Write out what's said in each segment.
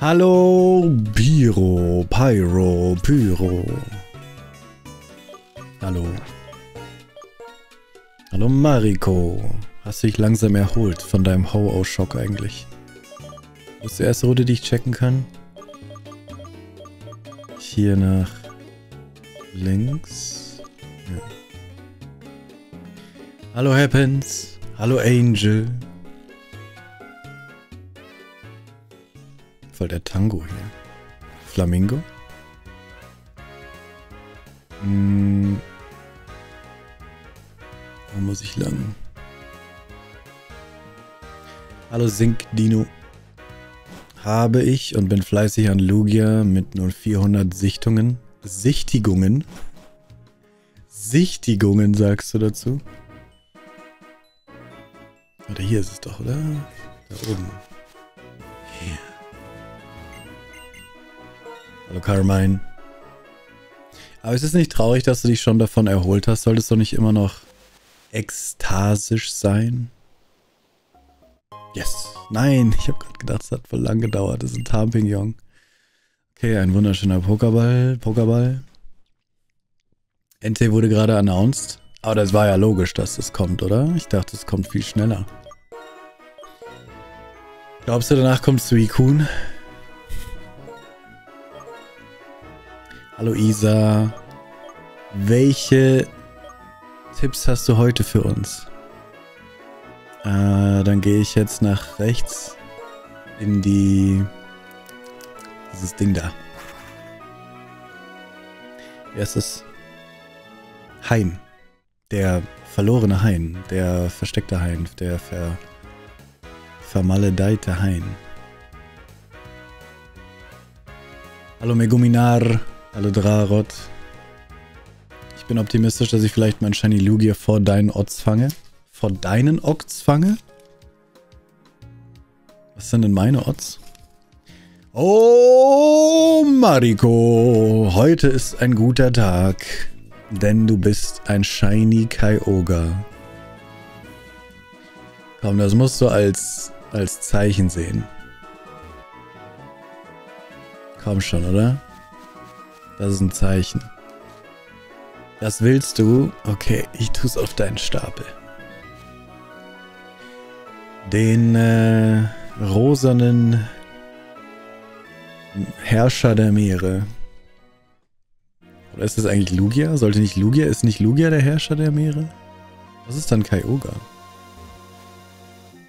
Hallo, Pyro, Pyro, Pyro. Hallo. Hallo, Mariko. Hast du dich langsam erholt von deinem Ho-Oh-Schock eigentlich? Wo ist die erste Route, die ich checken kann? Hier nach links. Ja. Hallo Happens. Hallo Angel. Voll der Tango hier. Flamingo? Hm. Wo muss ich lang? Hallo Sink Dino. Habe ich und bin fleißig an Lugia mit nur 400 Sichtungen. Sichtigungen? Sichtigungen sagst du dazu? Oder hier ist es doch, oder? Da oben. Hallo Carmine. Aber ist es nicht traurig, dass du dich schon davon erholt hast? Solltest du nicht immer noch ekstasisch sein? Yes. Nein, ich habe gerade gedacht, es hat voll lang gedauert. Das ist ein Tampignon. Okay, ein wunderschöner Pokerball. Pokerball. NT wurde gerade announced. Aber das war ja logisch, dass das kommt, oder? Ich dachte, es kommt viel schneller. Glaubst du, danach kommt Suicune? Hallo Isa. Welche Tipps hast du heute für uns? Äh, dann gehe ich jetzt nach rechts in die... Dieses Ding da. Wer ist es? Hain. Der verlorene Hain. Der versteckte Hain. Der ver vermaledeite Hain. Hallo Meguminar. Hallo Drarot. Ich bin optimistisch, dass ich vielleicht mein Shiny Lugia vor deinen Odds fange vor deinen Odds fange? Was sind denn meine Odds? Oh, Mariko, heute ist ein guter Tag, denn du bist ein Shiny Kyogre. Komm, das musst du als, als Zeichen sehen. Komm schon, oder? Das ist ein Zeichen. Das willst du? Okay, ich tu's auf deinen Stapel den äh, rosanen Herrscher der Meere. Oder ist das eigentlich Lugia? Sollte nicht Lugia? Ist nicht Lugia der Herrscher der Meere? Was ist dann Kyogre?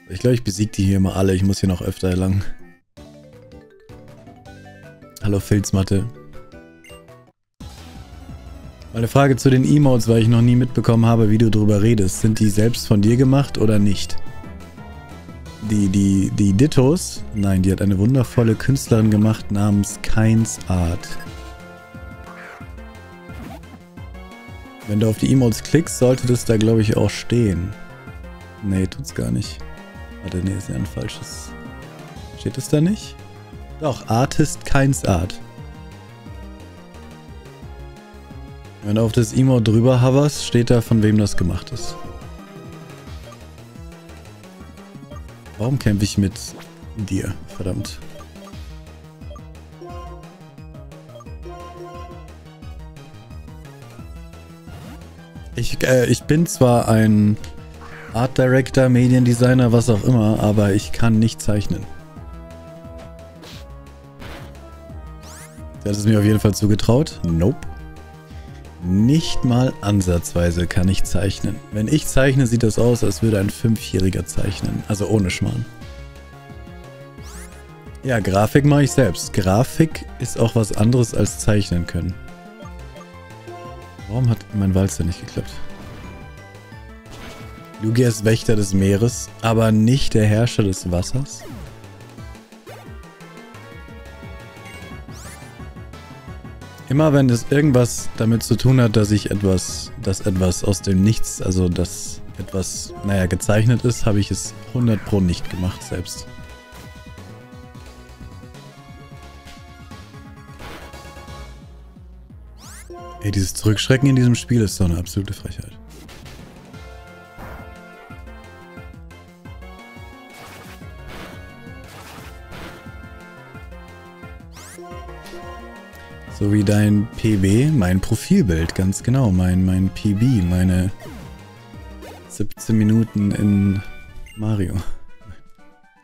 Ich glaube, ich besiege die hier immer alle. Ich muss hier noch öfter lang. Hallo Filzmatte. Meine Frage zu den Emotes, weil ich noch nie mitbekommen habe, wie du darüber redest. Sind die selbst von dir gemacht oder nicht? die, die, die Dittos, nein, die hat eine wundervolle Künstlerin gemacht namens Keins Art. Wenn du auf die Emotes klickst, sollte das da, glaube ich, auch stehen. Nee, tut's gar nicht. Warte, nee, ist ja ein falsches. Steht es da nicht? Doch, Artist Keins Art. Wenn du auf das Emote drüber hoverst, steht da, von wem das gemacht ist. Warum kämpfe ich mit dir? Verdammt. Ich, äh, ich bin zwar ein Art Director, Mediendesigner, was auch immer, aber ich kann nicht zeichnen. Das ist mir auf jeden Fall zugetraut. Nope. Nicht mal ansatzweise kann ich zeichnen. Wenn ich zeichne, sieht das aus, als würde ein Fünfjähriger zeichnen. Also ohne Schmarrn. Ja, Grafik mache ich selbst. Grafik ist auch was anderes als zeichnen können. Warum hat mein Walzer nicht geklappt? Lugia ist Wächter des Meeres, aber nicht der Herrscher des Wassers? Immer wenn es irgendwas damit zu tun hat, dass ich etwas, dass etwas aus dem Nichts, also dass etwas, naja, gezeichnet ist, habe ich es 100 pro nicht gemacht selbst. Ey, dieses Zurückschrecken in diesem Spiel ist so eine absolute Frechheit. So wie dein PB, mein Profilbild, ganz genau. Mein, mein PB, meine 17 Minuten in Mario.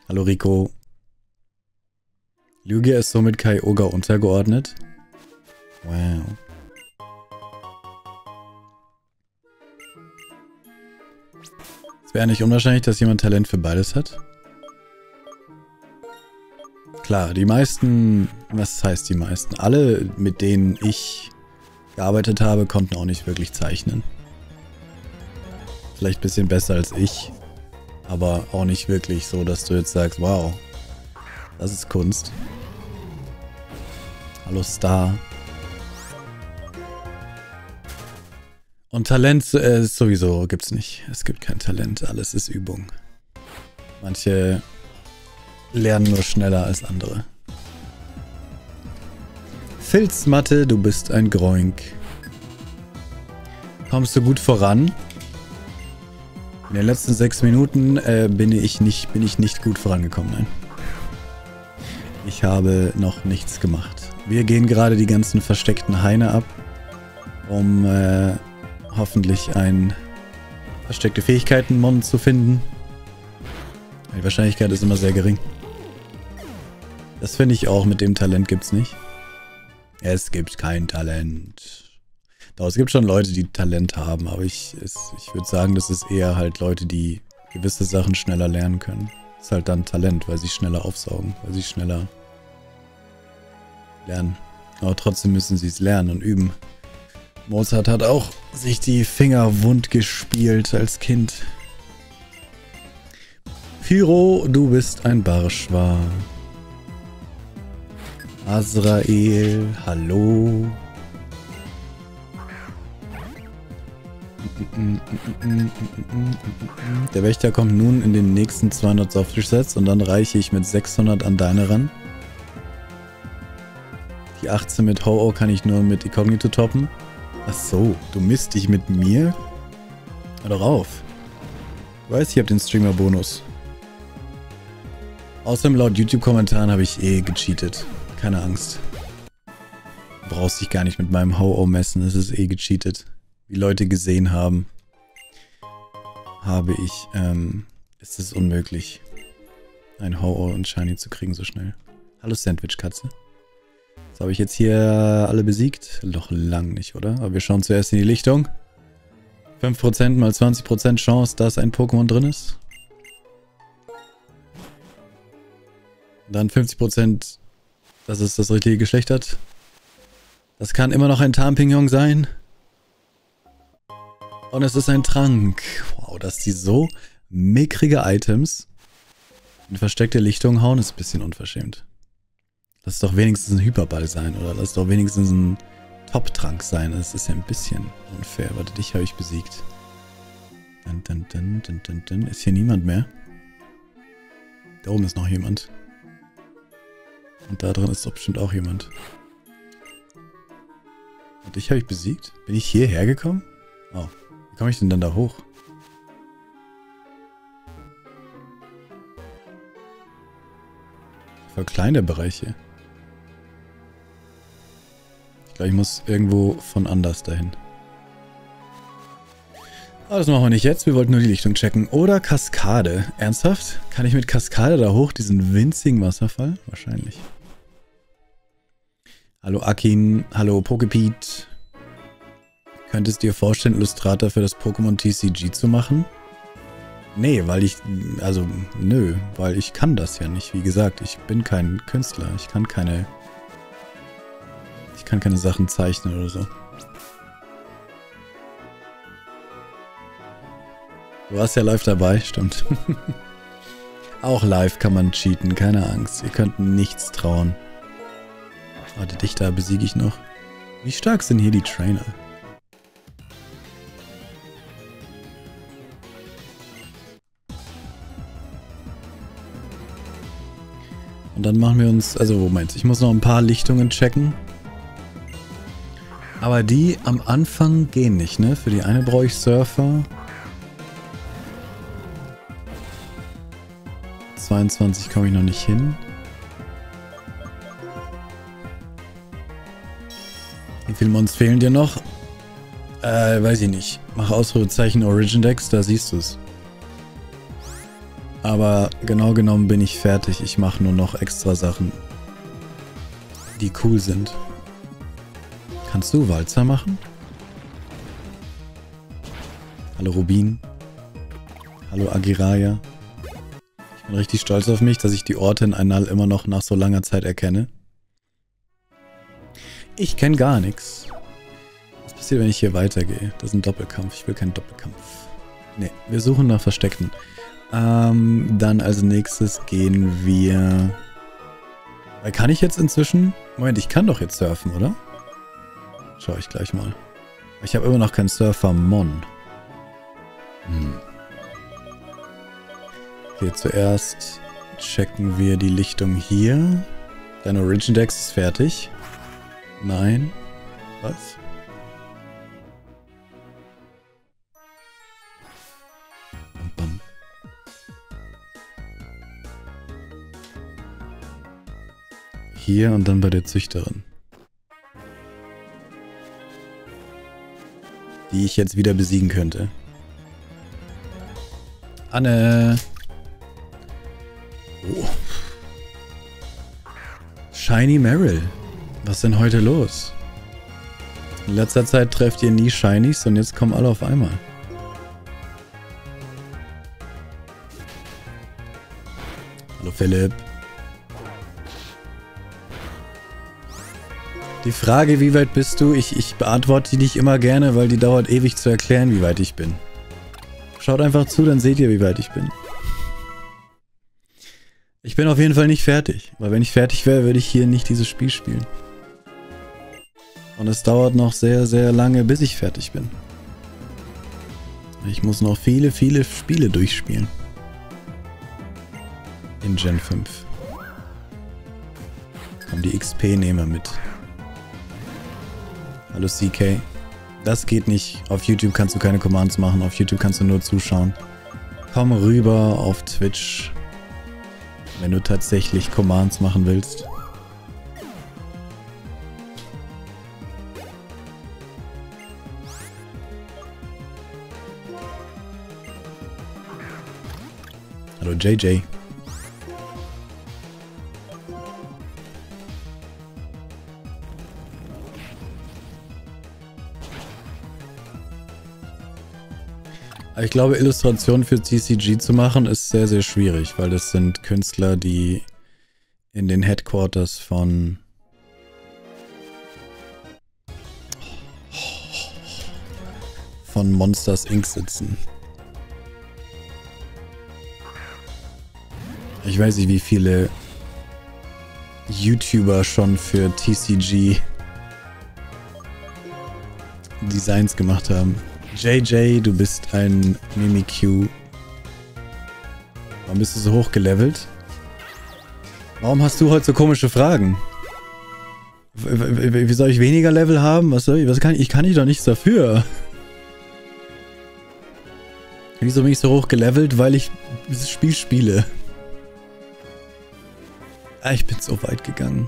Hallo Rico. Lugia ist somit Oga untergeordnet. Wow. Es wäre nicht unwahrscheinlich, dass jemand Talent für beides hat. Klar, die meisten, was heißt die meisten? Alle, mit denen ich gearbeitet habe, konnten auch nicht wirklich zeichnen. Vielleicht ein bisschen besser als ich, aber auch nicht wirklich so, dass du jetzt sagst, wow, das ist Kunst. Hallo Star. Und Talent äh, sowieso gibt's nicht. Es gibt kein Talent, alles ist Übung. Manche lernen nur schneller als andere. Filzmatte, du bist ein Groink. Kommst du gut voran? In den letzten sechs Minuten äh, bin, ich nicht, bin ich nicht gut vorangekommen, nein. Ich habe noch nichts gemacht. Wir gehen gerade die ganzen versteckten Haine ab, um äh, hoffentlich ein versteckte Fähigkeiten-Mon zu finden. Die Wahrscheinlichkeit ist immer sehr gering. Das finde ich auch, mit dem Talent gibt's nicht. Es gibt kein Talent. Doch, es gibt schon Leute, die Talent haben, aber ich, ich würde sagen, das ist eher halt Leute, die gewisse Sachen schneller lernen können. Das ist halt dann Talent, weil sie schneller aufsaugen, weil sie schneller lernen. Aber trotzdem müssen sie es lernen und üben. Mozart hat auch sich die Finger wund gespielt als Kind. Pyro, du bist ein Barschwa. Azrael, hallo. Der Wächter kommt nun in den nächsten 200 Software-Sets und dann reiche ich mit 600 an deine ran. Die 18 mit Ho-Oh kann ich nur mit Incognito toppen. Ach so, du misst dich mit mir? Hör doch auf. Du weißt, ich hab den Streamer-Bonus. Außerdem laut YouTube-Kommentaren habe ich eh gecheatet. Keine Angst. Du brauchst dich gar nicht mit meinem Ho-Oh messen, es ist eh gecheatet. Wie Leute gesehen haben, habe ich, ähm, ist es unmöglich, ein Ho-Oh und Shiny zu kriegen so schnell. Hallo Sandwich-Katze. So, habe ich jetzt hier alle besiegt? Doch lang nicht, oder? Aber wir schauen zuerst in die Lichtung. 5% mal 20% Chance, dass ein Pokémon drin ist. Dann 50% dass es das richtige Geschlecht hat. Das kann immer noch ein Tarnpignon sein. Und es ist ein Trank. Wow, dass die so mickrige Items in versteckte Lichtung hauen, ist ein bisschen unverschämt. Lass doch wenigstens ein Hyperball sein oder lass doch wenigstens ein Top-Trank sein. Das ist ja ein bisschen unfair. Warte, dich habe ich besiegt. Dun, dun, dun, dun, dun, dun. Ist hier niemand mehr? Da oben ist noch jemand. Und da drin ist doch bestimmt auch jemand. Und dich habe ich besiegt? Bin ich hierher gekommen? Oh. Wie komme ich denn dann da hoch? Voll klein der Bereich hier. Ich glaube, ich muss irgendwo von anders dahin. Aber das machen wir nicht jetzt. Wir wollten nur die Lichtung checken. Oder Kaskade. Ernsthaft? Kann ich mit Kaskade da hoch? Diesen winzigen Wasserfall? Wahrscheinlich. Hallo Akin, hallo Pokepete. Könntest du dir vorstellen, Illustrator für das Pokémon TCG zu machen? Nee, weil ich, also, nö, weil ich kann das ja nicht. Wie gesagt, ich bin kein Künstler. Ich kann keine, ich kann keine Sachen zeichnen oder so. Du warst ja live dabei, stimmt. Auch live kann man cheaten, keine Angst. Ihr könnt nichts trauen. Warte, dich da besiege ich noch. Wie stark sind hier die Trainer? Und dann machen wir uns, also Moment, ich muss noch ein paar Lichtungen checken. Aber die am Anfang gehen nicht, ne? Für die eine brauche ich Surfer. 22 komme ich noch nicht hin. Viele Mons fehlen dir noch? Äh, weiß ich nicht. Mach Ausrufezeichen Origin Decks, da siehst du es. Aber genau genommen bin ich fertig. Ich mache nur noch extra Sachen, die cool sind. Kannst du Walzer machen? Hallo Rubin. Hallo Agiraya. Ich bin richtig stolz auf mich, dass ich die Orte in Einal immer noch nach so langer Zeit erkenne. Ich kenne gar nichts. Was passiert, wenn ich hier weitergehe? Das ist ein Doppelkampf. Ich will keinen Doppelkampf. Ne, wir suchen nach Versteckten. Ähm, dann als nächstes gehen wir... Weil kann ich jetzt inzwischen... Moment, ich kann doch jetzt surfen, oder? Schau ich gleich mal. Ich habe immer noch keinen Surfer-Mon. Hm. Okay, zuerst checken wir die Lichtung hier. Dein Origin Dex ist fertig. Nein. Was? Bam, bam. Hier und dann bei der Züchterin. Die ich jetzt wieder besiegen könnte. Anne. Oh. Shiny Meryl. Was ist denn heute los? In letzter Zeit trefft ihr nie Shinies und jetzt kommen alle auf einmal. Hallo Philipp. Die Frage, wie weit bist du? Ich, ich beantworte die nicht immer gerne, weil die dauert ewig zu erklären, wie weit ich bin. Schaut einfach zu, dann seht ihr, wie weit ich bin. Ich bin auf jeden Fall nicht fertig, weil wenn ich fertig wäre, würde ich hier nicht dieses Spiel spielen. Und es dauert noch sehr, sehr lange, bis ich fertig bin. Ich muss noch viele, viele Spiele durchspielen. In Gen 5. Komm, die XP-Nehmer mit. Hallo CK. Das geht nicht. Auf YouTube kannst du keine Commands machen. Auf YouTube kannst du nur zuschauen. Komm rüber auf Twitch. Wenn du tatsächlich Commands machen willst. JJ. Ich glaube, Illustrationen für TCG zu machen ist sehr, sehr schwierig, weil das sind Künstler, die in den Headquarters von von Monsters Inc. sitzen. Ich weiß nicht, wie viele YouTuber schon für TCG Designs gemacht haben. JJ, du bist ein Mimikyu. Warum bist du so hoch gelevelt? Warum hast du heute so komische Fragen? Wie soll ich weniger Level haben? Was soll ich? Was kann ich? Kann ich doch nichts dafür. Wieso bin ich so hoch gelevelt? Weil ich dieses Spiel spiele. Ah, ich bin so weit gegangen.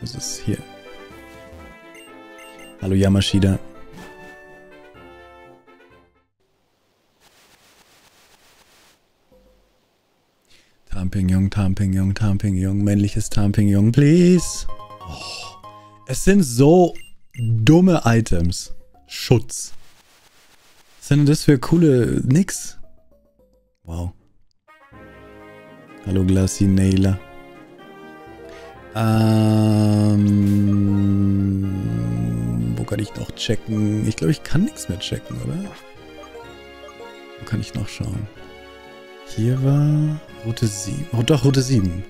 Was ist hier? Hallo Yamashida. Tamping-Jung, Tamping-Jung, Tamping-Jung, männliches Tamping-Jung, please. Oh, es sind so dumme Items. Schutz. Was sind das für coole Nix? Wow. Hallo Glassy Nailer. Ähm, wo kann ich noch checken? Ich glaube, ich kann nichts mehr checken, oder? Wo kann ich noch schauen? Hier war Route 7. Oh, doch, Route 7.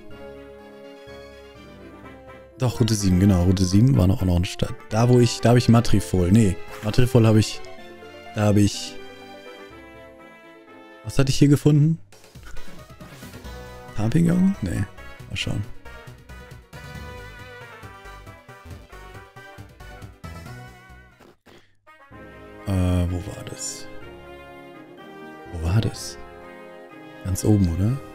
Doch, Route 7, genau. Route 7 war noch, auch noch eine Stadt. Da, wo ich, da habe ich Matrifol. Nee, Matrifol habe ich, da habe ich, was hatte ich hier gefunden? Papillon? Nee, mal schauen. Äh, wo war das? Wo war das? Ganz oben, oder?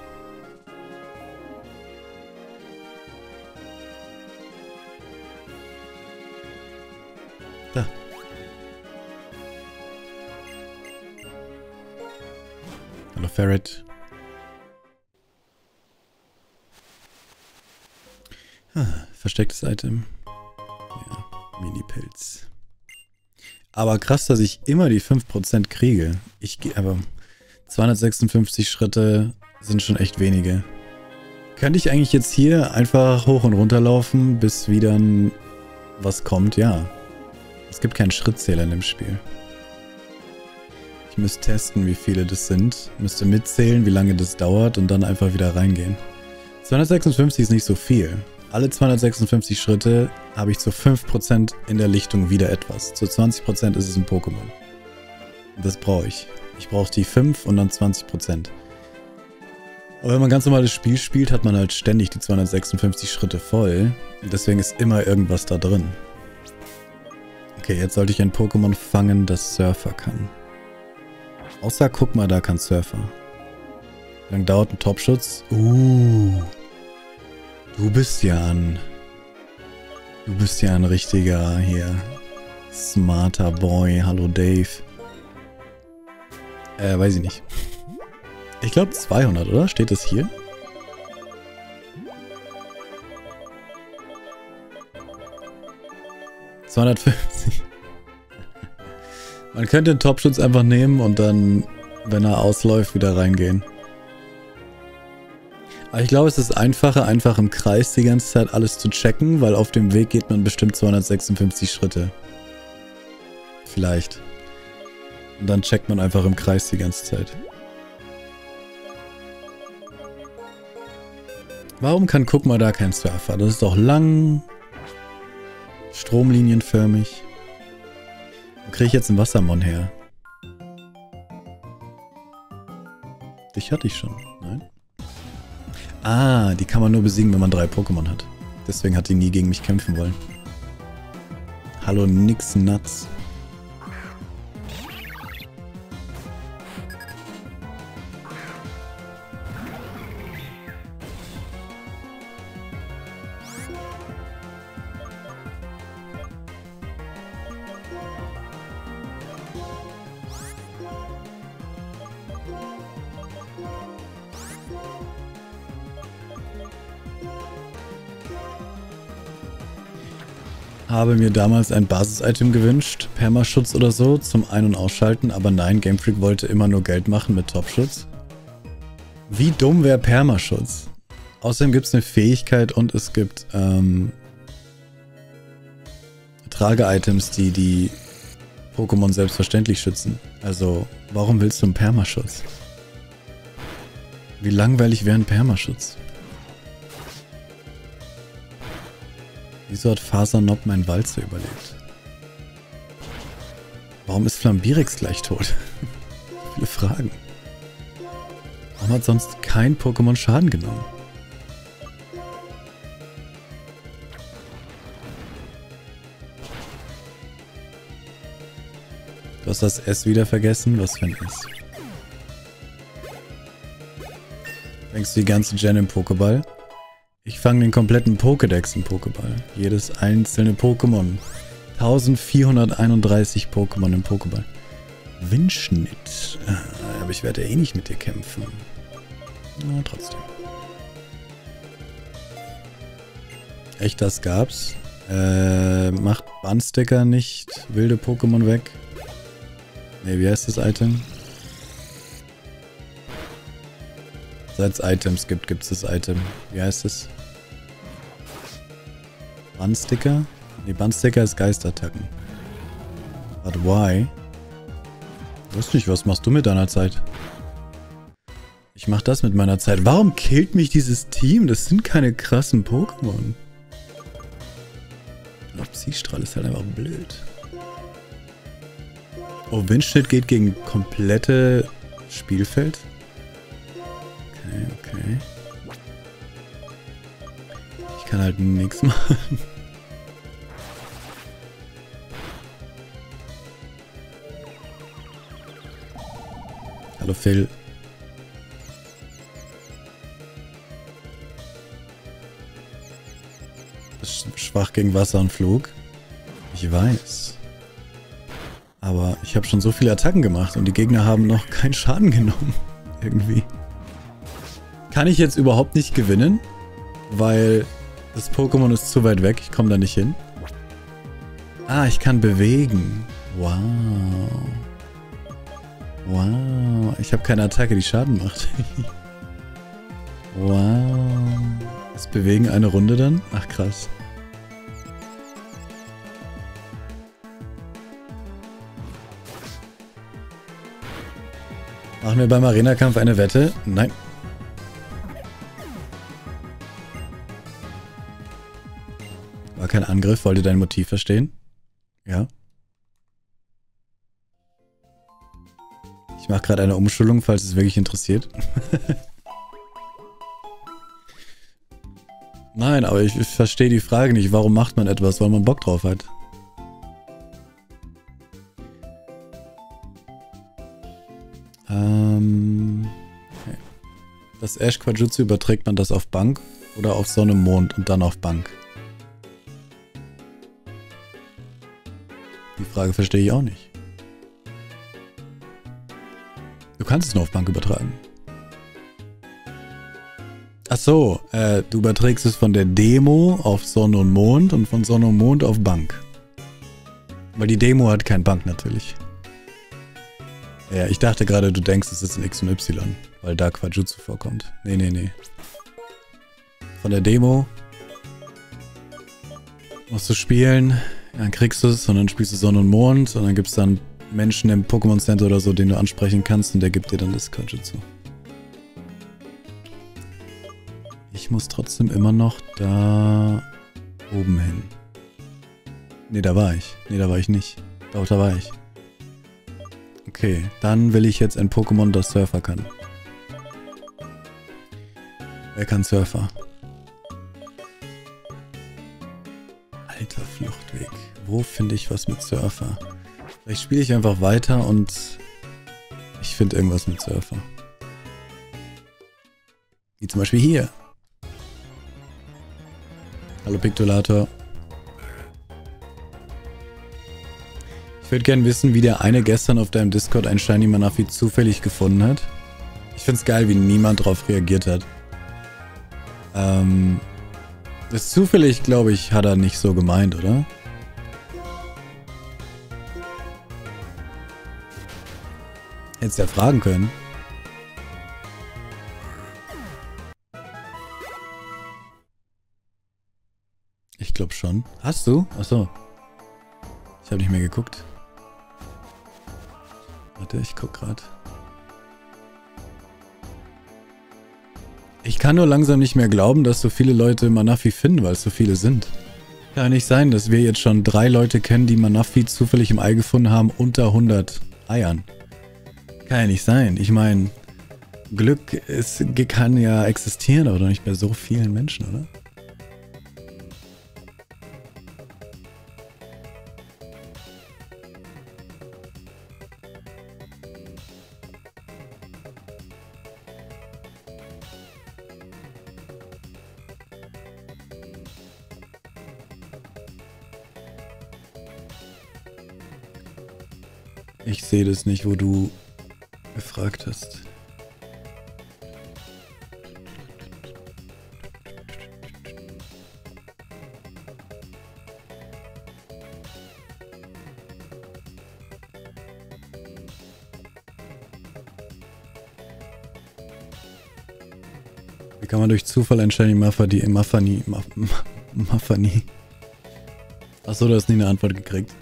Hallo Ferret. Ah, verstecktes Item. Ja, Mini-Pilz. Aber krass, dass ich immer die 5% kriege. Ich gehe aber 256 Schritte sind schon echt wenige. Könnte ich eigentlich jetzt hier einfach hoch und runter laufen, bis wieder was kommt? Ja. Es gibt keinen Schrittzähler in dem Spiel. Ich müsste testen, wie viele das sind. Müsste mitzählen, wie lange das dauert und dann einfach wieder reingehen. 256 ist nicht so viel. Alle 256 Schritte habe ich zu 5% in der Lichtung wieder etwas. Zu 20% ist es ein Pokémon. Das brauche ich. Ich brauche die 5 und dann 20%. Aber wenn man ganz normales Spiel spielt, hat man halt ständig die 256 Schritte voll. Und deswegen ist immer irgendwas da drin. Okay, jetzt sollte ich ein Pokémon fangen, das Surfer kann. Außer, guck mal, da kann Surfer. Wie lange dauert ein Topschutz? Uh. Du bist ja ein... Du bist ja ein richtiger hier... Smarter Boy. Hallo Dave. Äh, weiß ich nicht. Ich glaube 200, oder? Steht das hier? ...250. Man könnte den Topschutz einfach nehmen und dann, wenn er ausläuft, wieder reingehen. Aber ich glaube, es ist einfacher, einfach im Kreis die ganze Zeit alles zu checken, weil auf dem Weg geht man bestimmt 256 Schritte. Vielleicht. Und dann checkt man einfach im Kreis die ganze Zeit. Warum kann guck mal da kein Surfer? Das ist doch lang. Stromlinienförmig. Wo kriege ich jetzt einen Wassermon her? Dich hatte ich schon. Nein? Ah, die kann man nur besiegen, wenn man drei Pokémon hat. Deswegen hat die nie gegen mich kämpfen wollen. Hallo Nix Nuts. Habe mir damals ein Basis-Item gewünscht, Permaschutz oder so, zum Ein- und Ausschalten, aber nein, Game Freak wollte immer nur Geld machen mit Topschutz. Wie dumm wäre Permaschutz? Außerdem gibt es eine Fähigkeit und es gibt ähm, Trage-Items, die die Pokémon selbstverständlich schützen. Also, warum willst du einen Permaschutz? Wie langweilig wäre ein Permaschutz? Wieso hat Fasernob mein Walzer überlebt? Warum ist Flambirex gleich tot? Viele Fragen. Warum hat sonst kein Pokémon Schaden genommen? Du hast das S wieder vergessen? Was für ein S? Fängst du die ganze Gen im Pokéball? Ich fange den kompletten Pokédex im Pokéball. Jedes einzelne Pokémon. 1431 Pokémon im Pokéball. Windschnitt. Ah, aber ich werde eh nicht mit dir kämpfen. Na, trotzdem. Echt, das gab's? Äh, macht Bandsticker nicht wilde Pokémon weg? Ne, wie heißt das Item? Seit es Items gibt, gibt es das Item. Wie heißt es? Bandsticker? Ne, Bandsticker ist Geistattacken. But why? Ich weiß nicht, was machst du mit deiner Zeit? Ich mach das mit meiner Zeit. Warum killt mich dieses Team? Das sind keine krassen Pokémon. Psystrahl ist halt einfach blöd. Oh, Windschnitt geht gegen komplette Spielfeld? Okay, okay. Kann halt nichts machen. Hallo Phil. Schwach gegen Wasser und Flug. Ich weiß. Aber ich habe schon so viele Attacken gemacht und die Gegner haben noch keinen Schaden genommen. Irgendwie. Kann ich jetzt überhaupt nicht gewinnen, weil das Pokémon ist zu weit weg. Ich komme da nicht hin. Ah, ich kann bewegen. Wow. Wow. Ich habe keine Attacke, die Schaden macht. wow. Ist Bewegen eine Runde dann? Ach krass. Machen wir beim Arena-Kampf eine Wette? Nein. War kein Angriff, wollte dein Motiv verstehen? Ja. Ich mache gerade eine Umschulung, falls es wirklich interessiert. Nein, aber ich verstehe die Frage nicht. Warum macht man etwas, weil man Bock drauf hat? Ähm, das Ash Quajutsu überträgt man das auf Bank oder auf Sonne, Mond und dann auf Bank? Die Frage verstehe ich auch nicht. Du kannst es nur auf Bank übertragen. Ach so, äh, du überträgst es von der Demo auf Sonne und Mond und von Sonne und Mond auf Bank. Weil die Demo hat kein Bank natürlich. Ja, ich dachte gerade, du denkst, es ist ein X und Y, weil da Quajutsu vorkommt. Nee, nee, nee. Von der Demo musst du spielen, dann kriegst du es und dann spielst du Sonne und Mond und dann gibt es dann Menschen im Pokémon Center oder so, den du ansprechen kannst und der gibt dir dann das Quajutsu. Ich muss trotzdem immer noch da oben hin. Nee, da war ich. Nee, da war ich nicht. Doch, da war ich. Okay, dann will ich jetzt ein Pokémon, das Surfer kann. Wer kann Surfer? Wo finde ich was mit Surfer? Vielleicht spiele ich einfach weiter und ich finde irgendwas mit Surfer. Wie zum Beispiel hier. Hallo Piktolator. Ich würde gerne wissen, wie der eine gestern auf deinem Discord ein Shiny Manafi zufällig gefunden hat. Ich finde es geil, wie niemand darauf reagiert hat. Ähm, das zufällig, glaube ich, hat er nicht so gemeint, oder? Hättest ja fragen können. Ich glaube schon. Hast du? Achso. Ich habe nicht mehr geguckt. Warte, ich guck gerade. Ich kann nur langsam nicht mehr glauben, dass so viele Leute Manafi finden, weil es so viele sind. Kann ja nicht sein, dass wir jetzt schon drei Leute kennen, die Manafi zufällig im Ei gefunden haben, unter 100 Eiern. Kann ja nicht sein. Ich meine, Glück ist, kann ja existieren, aber doch nicht bei so vielen Menschen, oder? Ich sehe das nicht, wo du gefragt hast. Wie kann man durch Zufall Shiny Mafani, Mafani, Mafani? Achso, du hast nie eine Antwort gekriegt.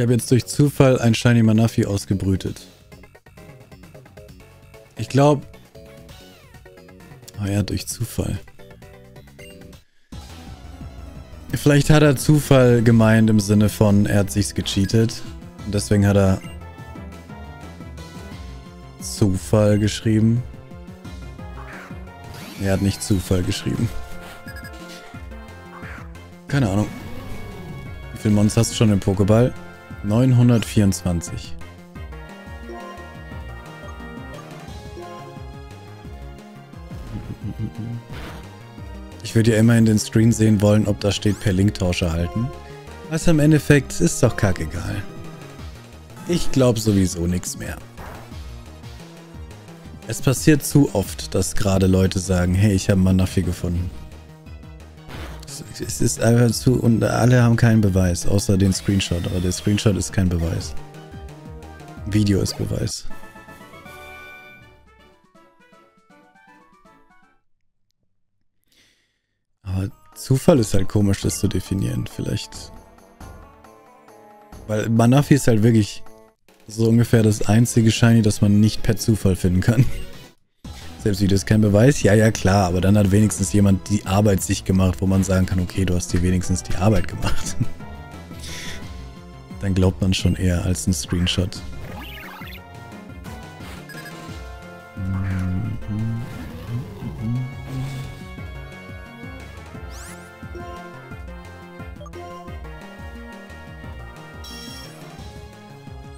Ich habe jetzt durch Zufall ein Shiny Manafi ausgebrütet. Ich glaube... Oh ja, durch Zufall. Vielleicht hat er Zufall gemeint im Sinne von, er hat sich's gecheatet. Und deswegen hat er Zufall geschrieben. Er hat nicht Zufall geschrieben. Keine Ahnung. Wie viele Monster hast du schon im Pokéball? 924. Ich würde ja immer in den Screen sehen wollen, ob da steht per Linktausch erhalten. Was im Endeffekt ist doch kackegal. Ich glaube sowieso nichts mehr. Es passiert zu oft, dass gerade Leute sagen, hey, ich habe Manafi gefunden. Es ist einfach zu und alle haben keinen Beweis, außer den Screenshot. Aber der Screenshot ist kein Beweis. Video ist Beweis. Aber Zufall ist halt komisch, das zu definieren. Vielleicht. Weil Manafi ist halt wirklich so ungefähr das einzige Shiny, das man nicht per Zufall finden kann. Selbst Video ist kein Beweis, ja, ja, klar, aber dann hat wenigstens jemand die Arbeit sich gemacht, wo man sagen kann, okay, du hast dir wenigstens die Arbeit gemacht. dann glaubt man schon eher als ein Screenshot.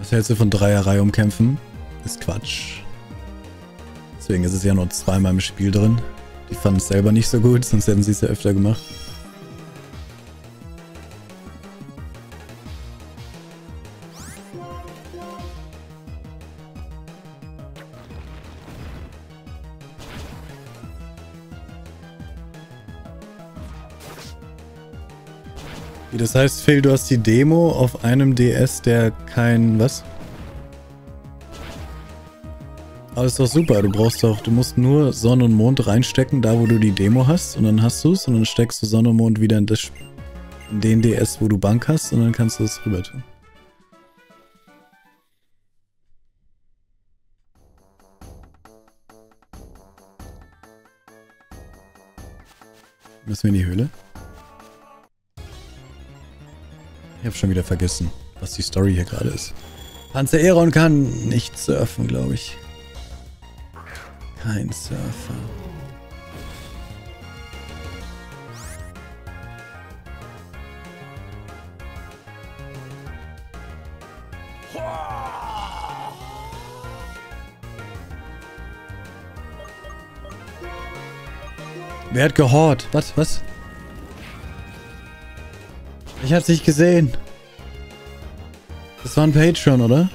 Was hältst du von Dreierreihe umkämpfen? Ist Quatsch. Deswegen ist es ja nur zweimal im Spiel drin. Die fanden es selber nicht so gut, sonst hätten sie es ja öfter gemacht. Das heißt, Phil, du hast die Demo auf einem DS, der kein... was? Ist doch super, du brauchst doch, du musst nur Sonne und Mond reinstecken, da wo du die Demo hast und dann hast du es und dann steckst du Sonne und Mond wieder in, das, in den DS, wo du Bank hast und dann kannst du es rüber tun. Müssen wir in die Höhle? Ich habe schon wieder vergessen, was die Story hier gerade ist. Panzer Eron kann nicht surfen, glaube ich. Kein Surfer. Wer hat gehort? Was? Was? Ich hab's nicht gesehen. Das war ein Patreon, oder?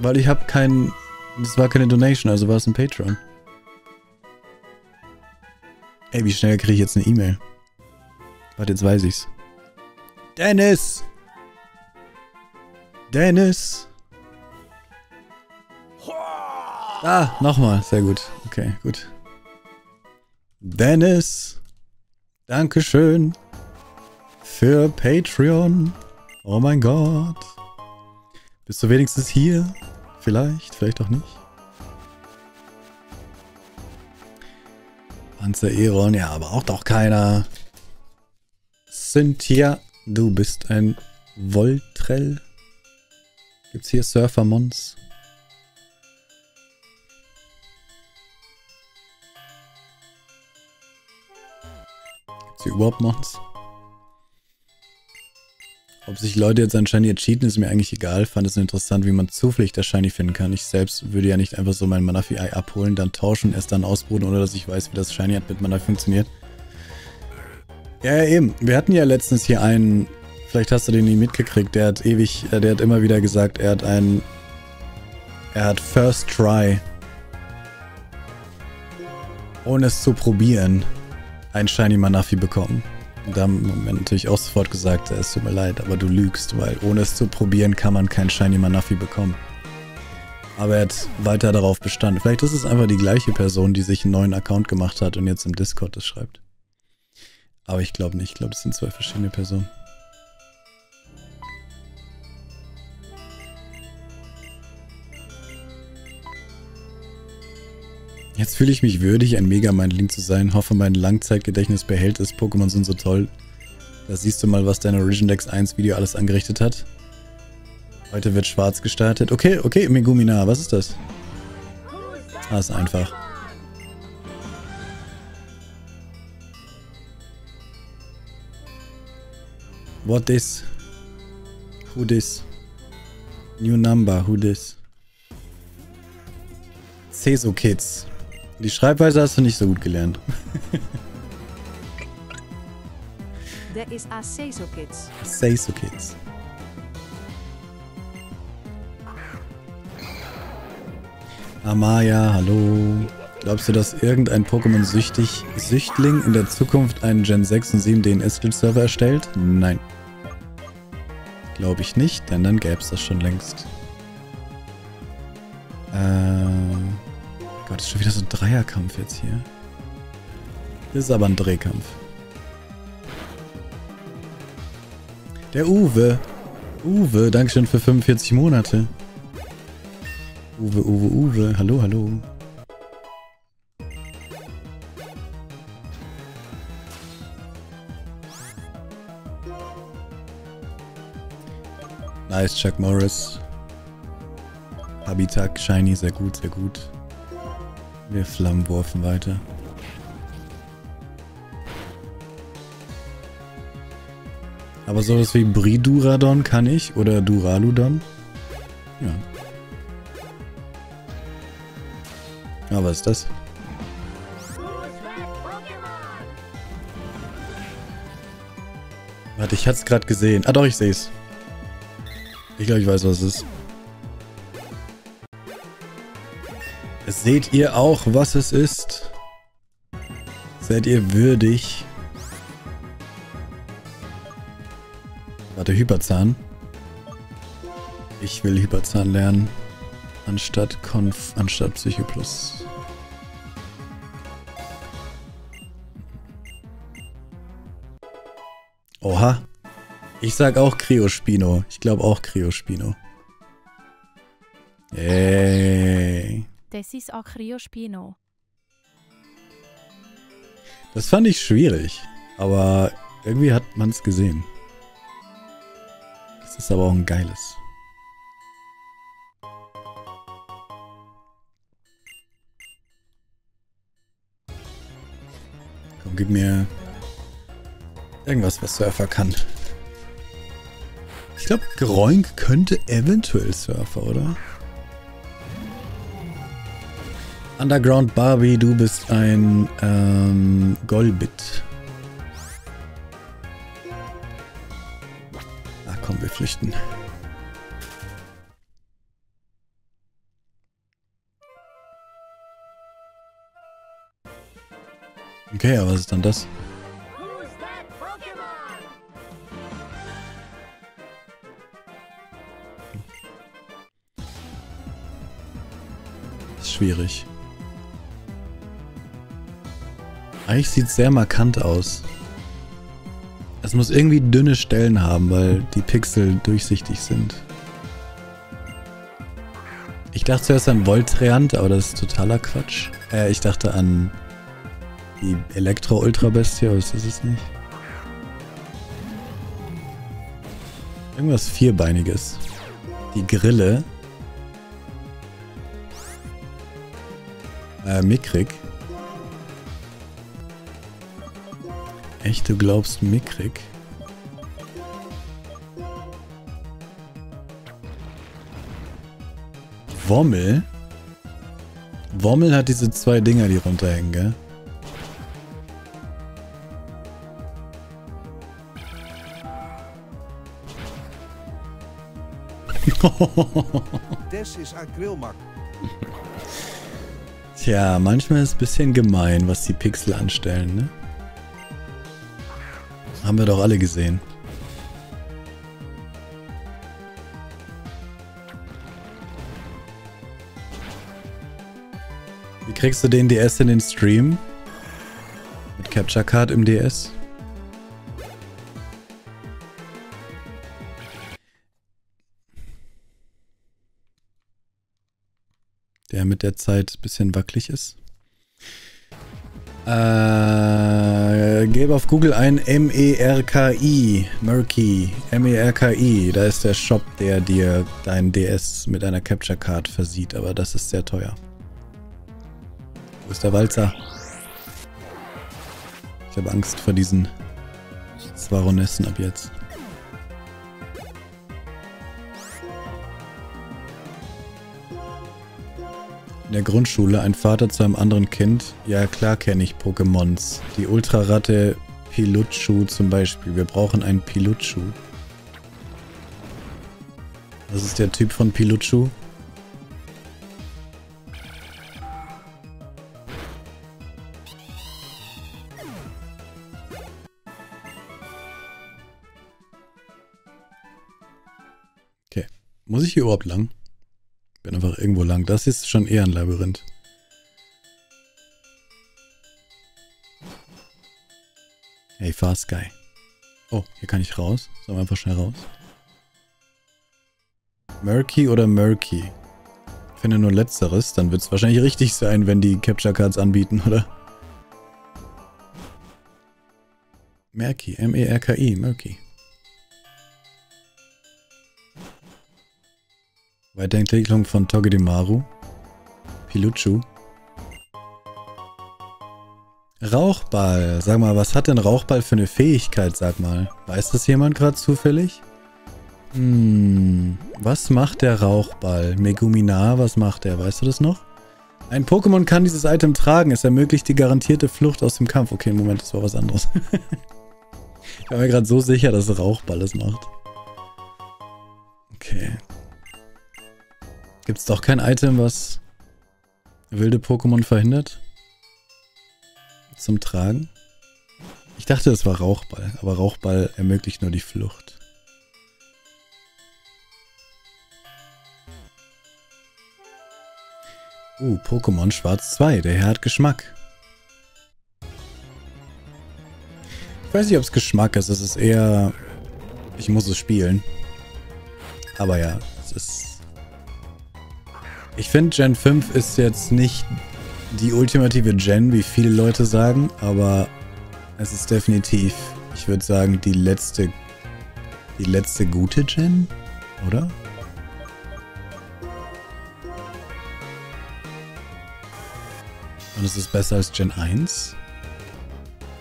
Weil ich hab kein... Das war keine Donation, also war es ein Patreon. Ey, wie schnell kriege ich jetzt eine E-Mail? Warte, jetzt weiß ich's. Dennis! Dennis! Ah, nochmal. Sehr gut. Okay, gut. Dennis! Dankeschön für Patreon. Oh mein Gott. Bist du wenigstens hier? Vielleicht, vielleicht auch nicht. Panzer Eron, ja, aber auch doch keiner. Cynthia, du bist ein Voltrell. Gibt's hier Surfermons? Gibt's hier überhaupt Mons? Ob sich Leute jetzt an Shiny cheaten, ist mir eigentlich egal. Fand es interessant, wie man zufällig das Shiny finden kann. Ich selbst würde ja nicht einfach so mein Manafi-Ei abholen, dann tauschen, es dann ausbruden, ohne dass ich weiß, wie das Shiny hat mit Manafi funktioniert. Ja, ja, eben. Wir hatten ja letztens hier einen, vielleicht hast du den nie mitgekriegt, der hat ewig, äh, der hat immer wieder gesagt, er hat einen, er hat First Try, ohne es zu probieren, ein Shiny Manafi bekommen. Da haben wir natürlich auch sofort gesagt, es tut mir leid, aber du lügst, weil ohne es zu probieren kann man kein Shiny Manafi bekommen. Aber er hat weiter darauf bestanden. Vielleicht ist es einfach die gleiche Person, die sich einen neuen Account gemacht hat und jetzt im Discord das schreibt. Aber ich glaube nicht. Ich glaube, das sind zwei verschiedene Personen. Jetzt fühle ich mich würdig, ein Mega-Mindling zu sein. Hoffe, mein Langzeitgedächtnis behält es. Pokémon sind so toll. Da siehst du mal, was dein Origin Dex 1 Video alles angerichtet hat. Heute wird schwarz gestartet. Okay, okay, Megumina, was ist das? Ah, ist einfach. What this? Who this? New number, who this? Ceso Kids. Die Schreibweise hast du nicht so gut gelernt. Der ist a Say So Kids. Say So Kids. Amaya, hallo. Glaubst du, dass irgendein Pokémon-süchtig Süchtling in der Zukunft einen Gen 6 und 7 DNS-Server erstellt? Nein. Glaube ich nicht, denn dann gäbe es das schon längst. Äh, Gott, ist schon wieder so ein Dreierkampf jetzt hier. Das ist aber ein Drehkampf. Der Uwe. Uwe, Dankeschön für 45 Monate. Uwe, Uwe, Uwe. Hallo, hallo. Nice, Chuck Morris. Habitat, Shiny, sehr gut, sehr gut. Wir Flammenwurfen weiter. Aber sowas wie Briduradon kann ich oder Duraludon? Ja. Ja, was ist das? Warte, ich hatte es gerade gesehen. Ah doch, ich sehe es. Ich glaube, ich weiß, was es ist. Seht ihr auch, was es ist? Seid ihr würdig? Warte, Hyperzahn. Ich will Hyperzahn lernen. Anstatt Konf, anstatt Psychoplus. Oha. Ich sag auch Criospino. Ich glaube auch Criospino. Yay. Das ist auch Criospino. Das fand ich schwierig. Aber irgendwie hat man es gesehen. Das ist aber auch ein geiles. Komm, gib mir irgendwas, was Surfer kann. Ich glaube, Groink könnte eventuell Surfer, oder? Underground Barbie, du bist ein ähm, Golbit. Ah, komm, wir flüchten. Okay, aber was ist dann das? Schwierig. Eigentlich sieht es sehr markant aus. Es muss irgendwie dünne Stellen haben, weil die Pixel durchsichtig sind. Ich dachte zuerst an Voltreant, aber das ist totaler Quatsch. Äh, ich dachte an die Elektro-Ultra-Bestie, aber ist das es nicht? Irgendwas Vierbeiniges. Die Grille. Äh, mickrig. Echt, du glaubst mickrig? Wommel? Wommel hat diese zwei Dinger, die runterhängen, gell? Das ist ein Grillmark. Tja, manchmal ist es ein bisschen gemein, was die Pixel anstellen, ne? Haben wir doch alle gesehen. Wie kriegst du den DS in den Stream? Mit Capture Card im DS? Der mit der Zeit ein bisschen wackelig ist. Äh, gebe auf Google ein M-E-R-K-I. Murky. M-E-R-K-I. Da ist der Shop, der dir dein DS mit einer Capture Card versieht, aber das ist sehr teuer. Wo ist der Walzer? Ich habe Angst vor diesen Zwaronessen ab jetzt. In der Grundschule ein Vater zu einem anderen Kind. Ja, klar kenne ich Pokémons. Die Ultraratte Pilutschu zum Beispiel. Wir brauchen einen Pilutschu. Das ist der Typ von Pilutschu. Okay. Muss ich hier überhaupt lang? Bin einfach irgendwo lang. Das ist schon eher ein Labyrinth. Hey, Fast Guy. Oh, hier kann ich raus. Sollen wir einfach schnell raus? Murky oder Murky? Ich finde nur letzteres, dann wird es wahrscheinlich richtig sein, wenn die Capture Cards anbieten, oder? Murky, M-E-R-K-I, Murky. Weiterentwicklung von Togedemaru. Piluchu. Rauchball. Sag mal, was hat denn Rauchball für eine Fähigkeit, sag mal? Weiß das jemand gerade zufällig? Hm, was macht der Rauchball? Meguminar, was macht der? Weißt du das noch? Ein Pokémon kann dieses Item tragen. Es ermöglicht die garantierte Flucht aus dem Kampf. Okay, Moment, das war was anderes. ich war mir gerade so sicher, dass Rauchball es macht. Okay. Gibt es doch kein Item, was wilde Pokémon verhindert? Zum Tragen? Ich dachte, es war Rauchball, aber Rauchball ermöglicht nur die Flucht. Uh, Pokémon Schwarz 2. Der Herr hat Geschmack. Ich weiß nicht, ob es Geschmack ist. Es ist eher... Ich muss es spielen. Aber ja, es ist... Ich finde, Gen 5 ist jetzt nicht die ultimative Gen, wie viele Leute sagen, aber es ist definitiv, ich würde sagen, die letzte... Die letzte gute Gen, oder? Und es ist besser als Gen 1.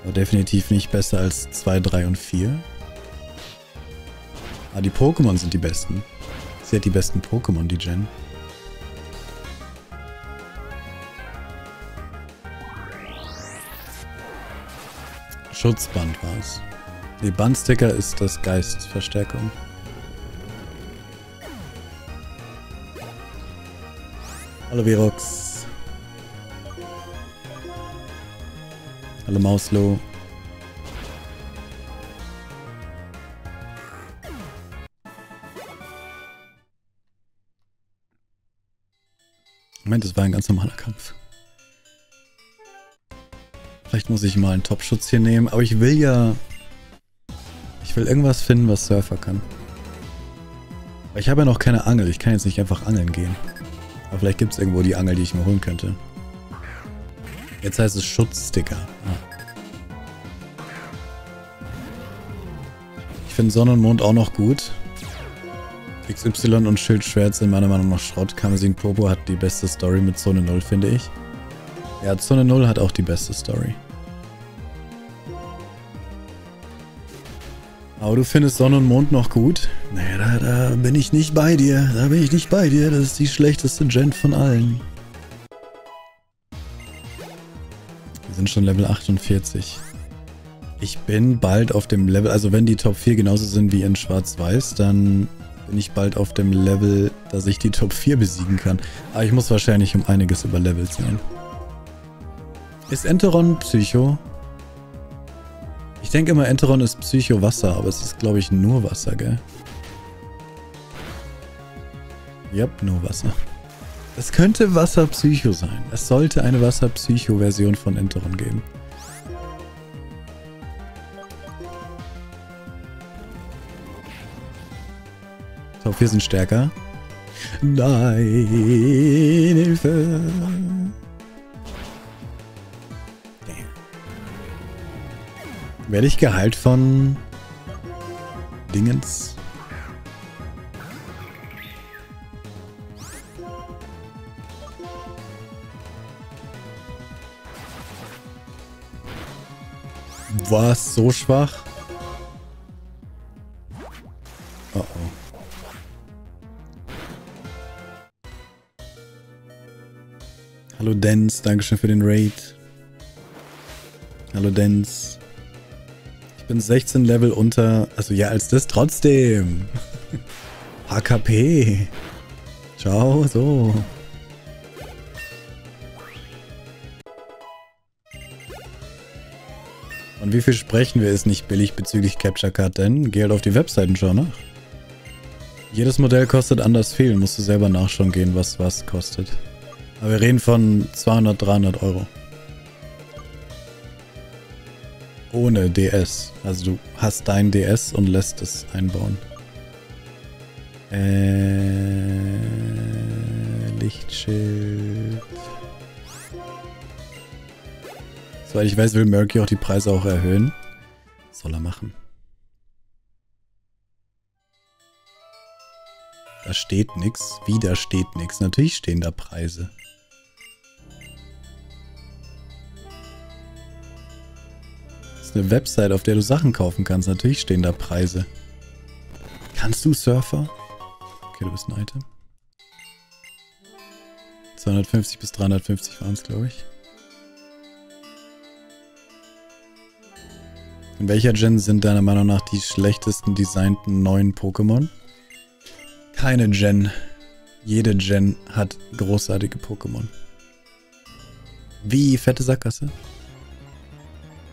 Aber definitiv nicht besser als 2, 3 und 4. Aber die Pokémon sind die besten. Sie hat die besten Pokémon, die Gen. Schutzband war es. Die Bandsticker ist das Geistverstärkung. Hallo Virox. Hallo Mauslo. Moment, das war ein ganz normaler Kampf. Vielleicht muss ich mal einen Topschutz hier nehmen, aber ich will ja... Ich will irgendwas finden, was Surfer kann. Aber ich habe ja noch keine Angel, ich kann jetzt nicht einfach angeln gehen. Aber vielleicht gibt es irgendwo die Angel, die ich mir holen könnte. Jetzt heißt es Schutzsticker. Ah. Ich finde Sonne und Mond auch noch gut. XY und Schildschwert sind meiner Meinung nach Schrott. Kamezin Popo hat die beste Story mit Zone 0, finde ich. Ja, Zone 0 hat auch die beste Story. Aber du findest Sonne und Mond noch gut? Naja, da, da bin ich nicht bei dir. Da bin ich nicht bei dir. Das ist die schlechteste Gent von allen. sind schon Level 48. Ich bin bald auf dem Level, also wenn die Top 4 genauso sind wie in Schwarz-Weiß, dann bin ich bald auf dem Level, dass ich die Top 4 besiegen kann. Aber ich muss wahrscheinlich um einiges überlevelt sein. Ist Enteron Psycho? Ich denke immer, Enteron ist Psycho-Wasser, aber es ist, glaube ich, nur Wasser, gell? Yep, nur Wasser. Es könnte Wasserpsycho sein. Es sollte eine Wasserpsycho-Version von Enteron geben. Top 4 sind stärker. Nein, Hilfe. Werde ich geheilt von Dingens? Was? So schwach? Oh oh. Hallo Dens, Dankeschön für den Raid. Hallo Dens. Ich bin 16 Level unter, also ja, als das trotzdem. HKP. Ciao, so. Und wie viel sprechen wir ist nicht billig bezüglich Capture Card denn? Geh halt auf die Webseiten schon nach. Jedes Modell kostet anders viel. Musst du selber nachschauen gehen, was was kostet. Aber wir reden von 200, 300 Euro. Ohne DS. Also du hast dein DS und lässt es einbauen. Äh, Lichtschild. Soweit ich weiß, will Murky auch die Preise auch erhöhen. soll er machen. Da steht nichts. Wieder steht nichts. Natürlich stehen da Preise. Eine Website, auf der du Sachen kaufen kannst. Natürlich stehen da Preise. Kannst du Surfer? Okay, du bist ein Item. 250 bis 350 waren es, glaube ich. In welcher Gen sind deiner Meinung nach die schlechtesten designten neuen Pokémon? Keine Gen. Jede Gen hat großartige Pokémon. Wie fette Sackgasse?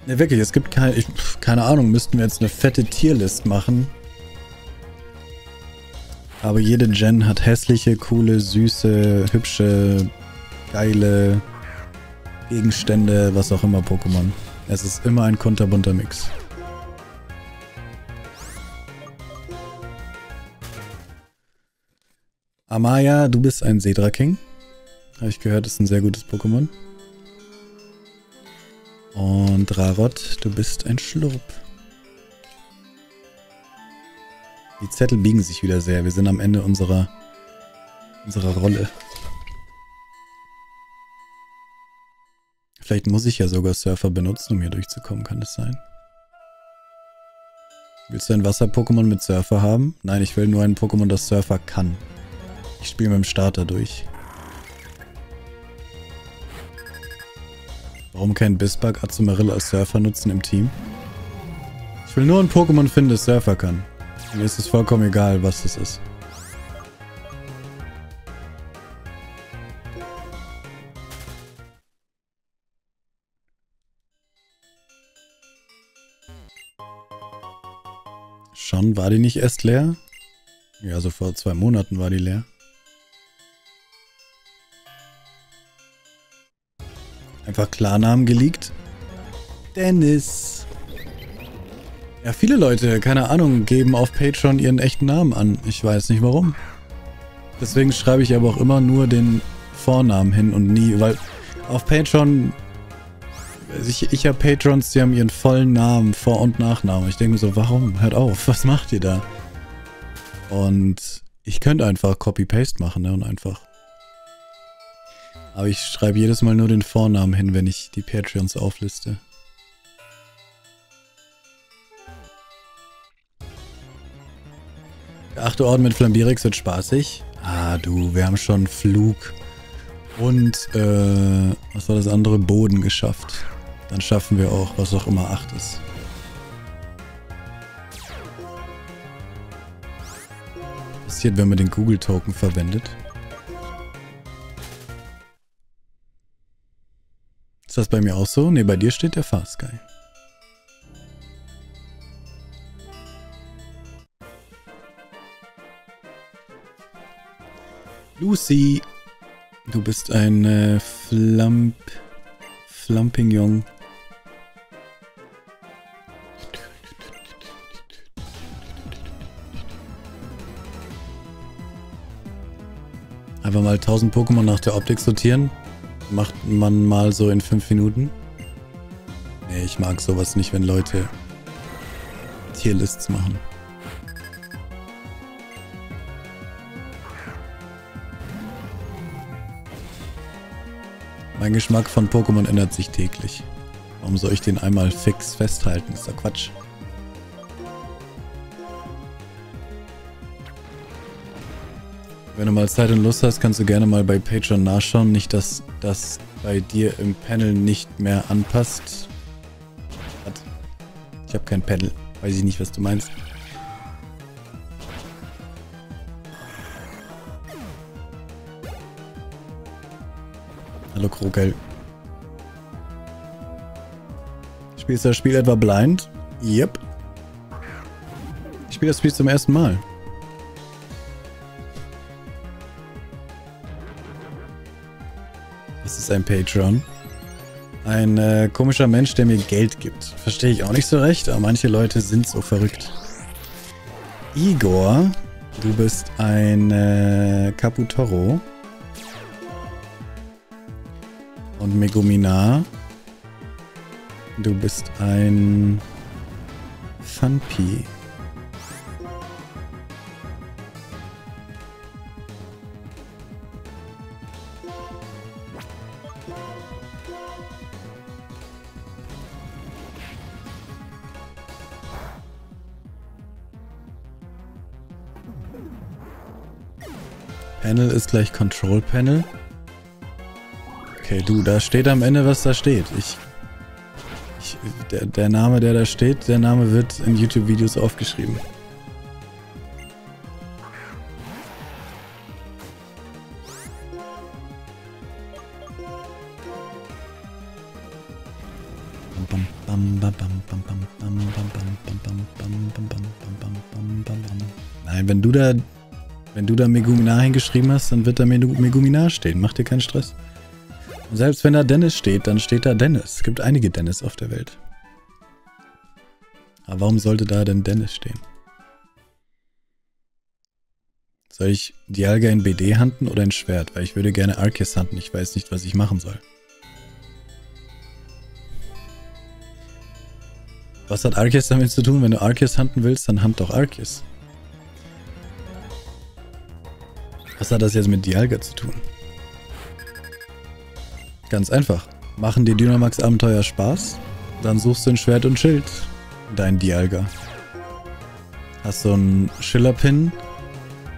Ne, wirklich, es gibt keine, ich, keine Ahnung, müssten wir jetzt eine fette Tierlist machen. Aber jede Gen hat hässliche, coole, süße, hübsche, geile Gegenstände, was auch immer Pokémon. Es ist immer ein kunterbunter Mix. Amaya, du bist ein Sedra King. Habe ich gehört, ist ein sehr gutes Pokémon. Und Rarot, du bist ein Schlurp. Die Zettel biegen sich wieder sehr. Wir sind am Ende unserer, unserer Rolle. Vielleicht muss ich ja sogar Surfer benutzen, um hier durchzukommen, kann das sein? Willst du ein Wasser-Pokémon mit Surfer haben? Nein, ich will nur ein Pokémon, das Surfer kann. Ich spiele mit dem Starter durch. Warum kein Bisbug Azumarill als Surfer nutzen im Team? Ich will nur ein Pokémon finden, das Surfer kann. Mir ist es vollkommen egal, was das ist. Schon, war die nicht erst leer? Ja, so vor zwei Monaten war die leer. Einfach Klarnamen geleakt. Dennis. Ja, viele Leute, keine Ahnung, geben auf Patreon ihren echten Namen an. Ich weiß nicht warum. Deswegen schreibe ich aber auch immer nur den Vornamen hin und nie, weil auf Patreon ich, ich habe Patrons, die haben ihren vollen Namen, Vor- und Nachnamen. Ich denke mir so, warum? Hört auf, was macht ihr da? Und ich könnte einfach Copy-Paste machen, ne? Und einfach. Aber ich schreibe jedes Mal nur den Vornamen hin, wenn ich die Patreons aufliste. Der achte Orden mit Flambirix wird spaßig. Ah, du, wir haben schon Flug und, äh, was war das andere? Boden geschafft. Dann schaffen wir auch, was auch immer 8 ist. Passiert, wenn man den Google-Token verwendet. Ist das bei mir auch so? Ne, bei dir steht der Guy. Lucy, du bist ein äh, Flamp... Flampignon. Einfach mal 1000 Pokémon nach der Optik sortieren. Macht man mal so in 5 Minuten. Nee, ich mag sowas nicht, wenn Leute Tierlists machen. Mein Geschmack von Pokémon ändert sich täglich. Warum soll ich den einmal fix festhalten? Ist doch Quatsch. Wenn du mal Zeit und Lust hast, kannst du gerne mal bei Patreon nachschauen. Nicht, dass das bei dir im Panel nicht mehr anpasst. Ich habe kein Pedal. Weiß ich nicht, was du meinst. Hallo Krokel. Spielst du das Spiel etwa blind? Yep. Ich spiele das Spiel zum ersten Mal. Ein Patreon. Ein äh, komischer Mensch, der mir Geld gibt. Verstehe ich auch nicht so recht, aber manche Leute sind so verrückt. Igor, du bist ein äh, Caputoro. Und Megumina, du bist ein Funpi. Ist gleich Control Panel. Okay, du, da steht am Ende, was da steht. Ich, ich der, der Name, der da steht, der Name wird in YouTube-Videos aufgeschrieben. Nein, wenn du da wenn du da Megumina hingeschrieben hast, dann wird da Megumina stehen. Mach dir keinen Stress. Und selbst wenn da Dennis steht, dann steht da Dennis. Es gibt einige Dennis auf der Welt. Aber warum sollte da denn Dennis stehen? Soll ich Dialga in BD handeln oder in Schwert? Weil ich würde gerne Arceus handeln. Ich weiß nicht, was ich machen soll. Was hat Arceus damit zu tun? Wenn du Arceus handeln willst, dann hand doch Arceus. Was hat das jetzt mit Dialga zu tun? Ganz einfach. Machen die Dynamax-Abenteuer Spaß? Dann suchst du ein Schwert und Schild. Dein Dialga. Hast du einen Schiller-Pin?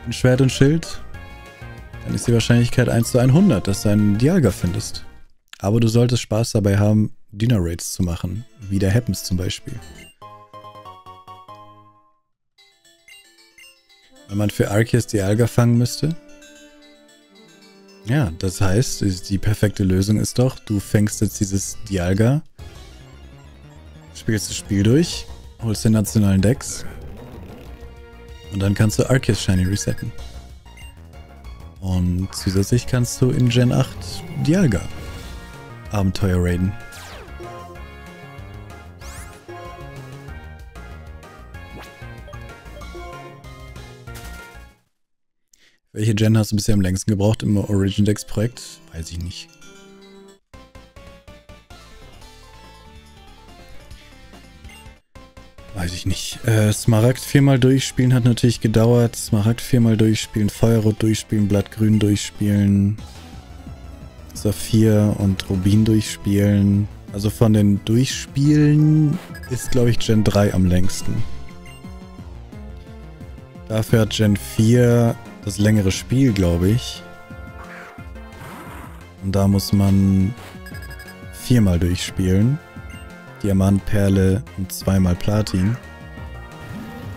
Ein Schwert und Schild? Dann ist die Wahrscheinlichkeit 1 zu 100, dass du einen Dialga findest. Aber du solltest Spaß dabei haben, Dino-Raids zu machen. Wie der Happens zum Beispiel. Wenn man für Arceus Dialga fangen müsste, ja, das heißt, die perfekte Lösung ist doch, du fängst jetzt dieses Dialga, spielst das Spiel durch, holst den nationalen Decks und dann kannst du Arceus Shiny resetten. Und zusätzlich kannst du in Gen 8 Dialga Abenteuer raiden. Welche Gen hast du bisher am längsten gebraucht im Origin Dex Projekt? Weiß ich nicht. Weiß ich nicht. Äh, Smaragd viermal durchspielen hat natürlich gedauert. Smaragd viermal durchspielen, Feuerrot durchspielen, Blattgrün durchspielen, Saphir und Rubin durchspielen. Also von den Durchspielen ist, glaube ich, Gen 3 am längsten. Dafür hat Gen 4 das längere Spiel, glaube ich. Und da muss man viermal durchspielen. Diamant, Perle und zweimal Platin.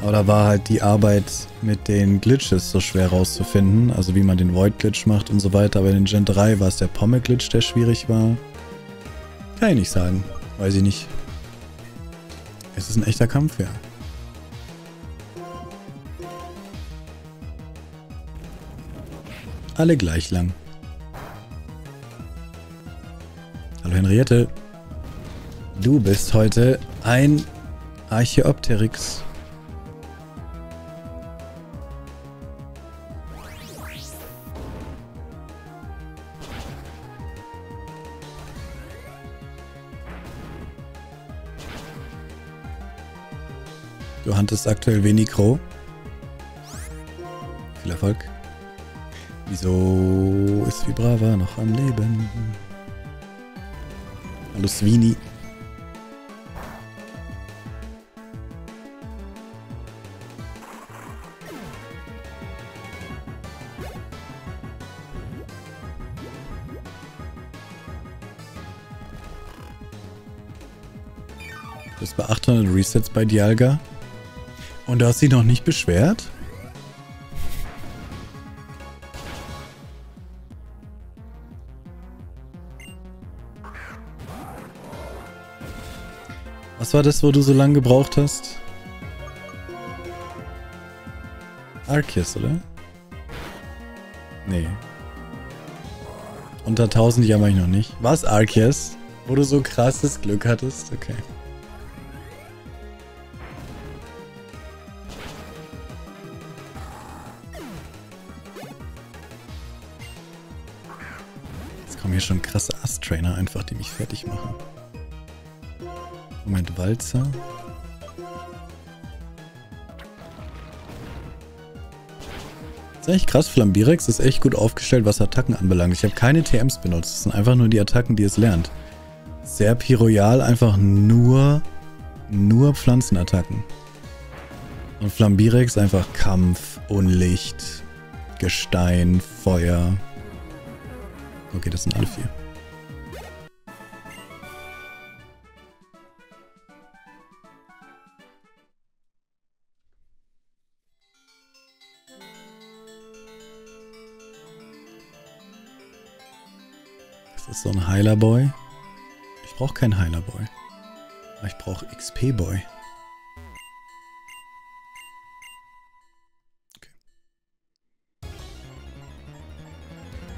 Aber da war halt die Arbeit mit den Glitches so schwer rauszufinden. Also wie man den Void-Glitch macht und so weiter. Aber in Gen 3 war es der Pomme-Glitch, der schwierig war. Kann ich nicht sagen. Weiß ich nicht. Es ist ein echter Kampf, ja. Alle gleich lang. Hallo Henriette. Du bist heute ein Archeopteryx. Du handest aktuell wenig Crow. Viel Erfolg. Wieso ist Vibrava noch am Leben? Hallo. Du bist bei 800 Resets bei Dialga. Und du hast dich noch nicht beschwert? Was war das, wo du so lange gebraucht hast? Arceus, oder? Nee. Unter 1000 jammer ich noch nicht. Was, Arceus? Wo du so krasses Glück hattest? Okay. Jetzt kommen hier schon krasse Ast-Trainer einfach, die mich fertig machen. Moment, Walzer. ist echt krass, Flambirex ist echt gut aufgestellt, was Attacken anbelangt. Ich habe keine TMs benutzt, das sind einfach nur die Attacken, die es lernt. Serpi Royal einfach nur, nur Pflanzenattacken. Und Flambirex einfach Kampf, Unlicht, Gestein, Feuer. Okay, das sind alle vier. Ist so ein Heilerboy. Ich brauche keinen Heilerboy. Ich brauche XP-Boy. Okay.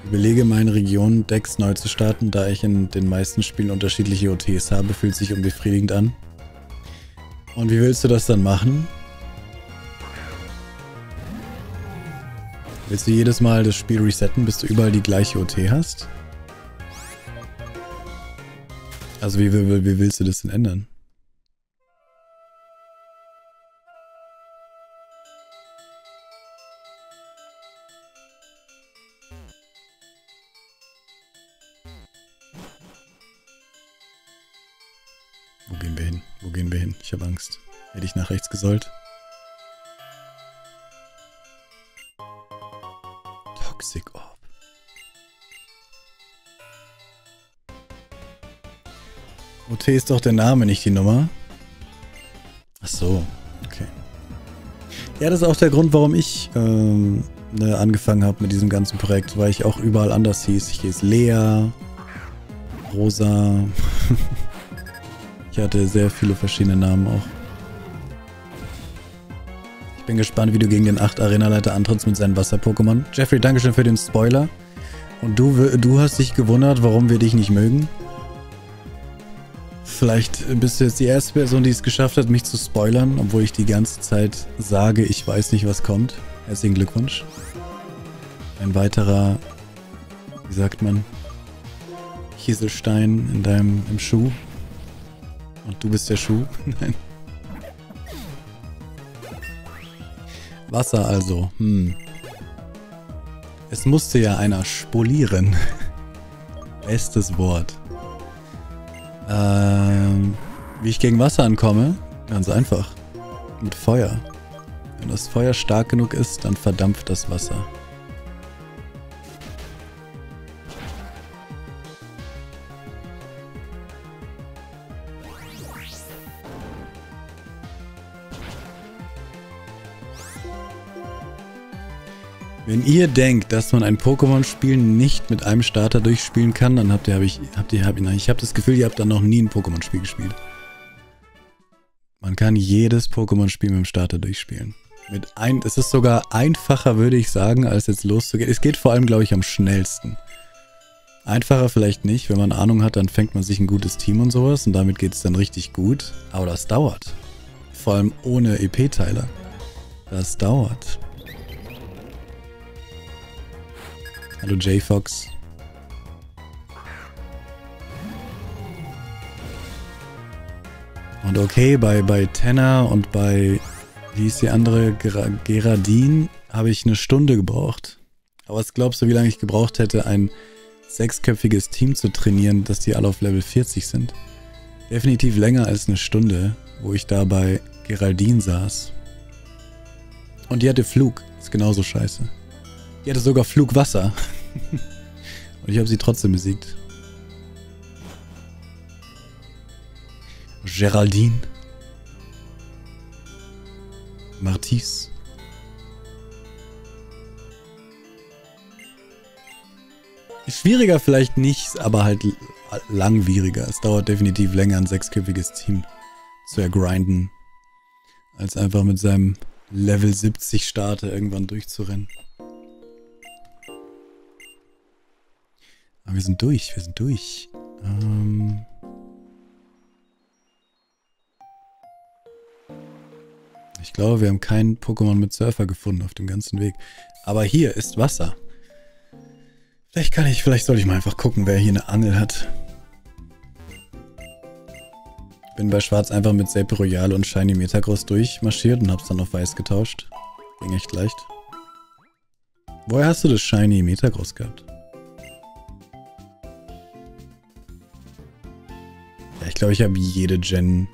Überlege meine Region Decks neu zu starten, da ich in den meisten Spielen unterschiedliche OTs habe, fühlt sich unbefriedigend an. Und wie willst du das dann machen? Willst du jedes Mal das Spiel resetten, bis du überall die gleiche OT hast? Also wie, wie, wie willst du das denn ändern? Wo gehen wir hin? Wo gehen wir hin? Ich habe Angst. Hätte ich nach rechts gesollt? Toxic Orb. OT ist doch der Name, nicht die Nummer. Ach so, okay. Ja, das ist auch der Grund, warum ich ähm, ne, angefangen habe mit diesem ganzen Projekt, weil ich auch überall anders hieß. Ich hieß Lea, Rosa. ich hatte sehr viele verschiedene Namen auch. Ich bin gespannt, wie du gegen den 8 Arena-Leiter antrittst mit seinen Wasser-Pokémon. Jeffrey, Dankeschön für den Spoiler. Und du, du hast dich gewundert, warum wir dich nicht mögen? Vielleicht bist du jetzt die erste Person, die es geschafft hat, mich zu spoilern, obwohl ich die ganze Zeit sage, ich weiß nicht, was kommt. Herzlichen Glückwunsch. Ein weiterer, wie sagt man, Kieselstein in deinem im Schuh. Und du bist der Schuh? Nein. Wasser also. Hm. Es musste ja einer spolieren. Bestes Wort. Ähm, wie ich gegen Wasser ankomme? Ganz einfach. Mit Feuer. Wenn das Feuer stark genug ist, dann verdampft das Wasser. Wenn ihr denkt, dass man ein Pokémon-Spiel nicht mit einem Starter durchspielen kann, dann habt ihr, hab ich, habt ihr, hab ich, ich habe das Gefühl, ihr habt dann noch nie ein Pokémon-Spiel gespielt. Man kann jedes Pokémon-Spiel mit dem Starter durchspielen. Mit ein, es ist sogar einfacher, würde ich sagen, als jetzt loszugehen. Es geht vor allem, glaube ich, am schnellsten. Einfacher vielleicht nicht. Wenn man Ahnung hat, dann fängt man sich ein gutes Team und sowas und damit geht es dann richtig gut. Aber das dauert. Vor allem ohne EP-Teiler. Das dauert. Hallo J-Fox. Und okay, bei, bei Tenor und bei, wie ist die andere, Geradin, habe ich eine Stunde gebraucht. Aber was glaubst du, wie lange ich gebraucht hätte, ein sechsköpfiges Team zu trainieren, dass die alle auf Level 40 sind? Definitiv länger als eine Stunde, wo ich da bei Geraldine saß. Und die hatte Flug. Ist genauso scheiße. Die hatte sogar Flugwasser. Und ich habe sie trotzdem besiegt. Geraldine. Martis. Schwieriger vielleicht nicht, aber halt langwieriger. Es dauert definitiv länger, ein sechsköpfiges Team zu ergrinden, als einfach mit seinem Level 70 Starter irgendwann durchzurennen. Aber wir sind durch, wir sind durch. Ähm ich glaube, wir haben kein Pokémon mit Surfer gefunden auf dem ganzen Weg. Aber hier ist Wasser. Vielleicht kann ich, vielleicht soll ich mal einfach gucken, wer hier eine Angel hat. Bin bei Schwarz einfach mit Sape Royal und Shiny Metagross durchmarschiert und hab's dann auf Weiß getauscht. Ging echt leicht. Woher hast du das Shiny Metagross gehabt? Glaube, ich habe jede Gen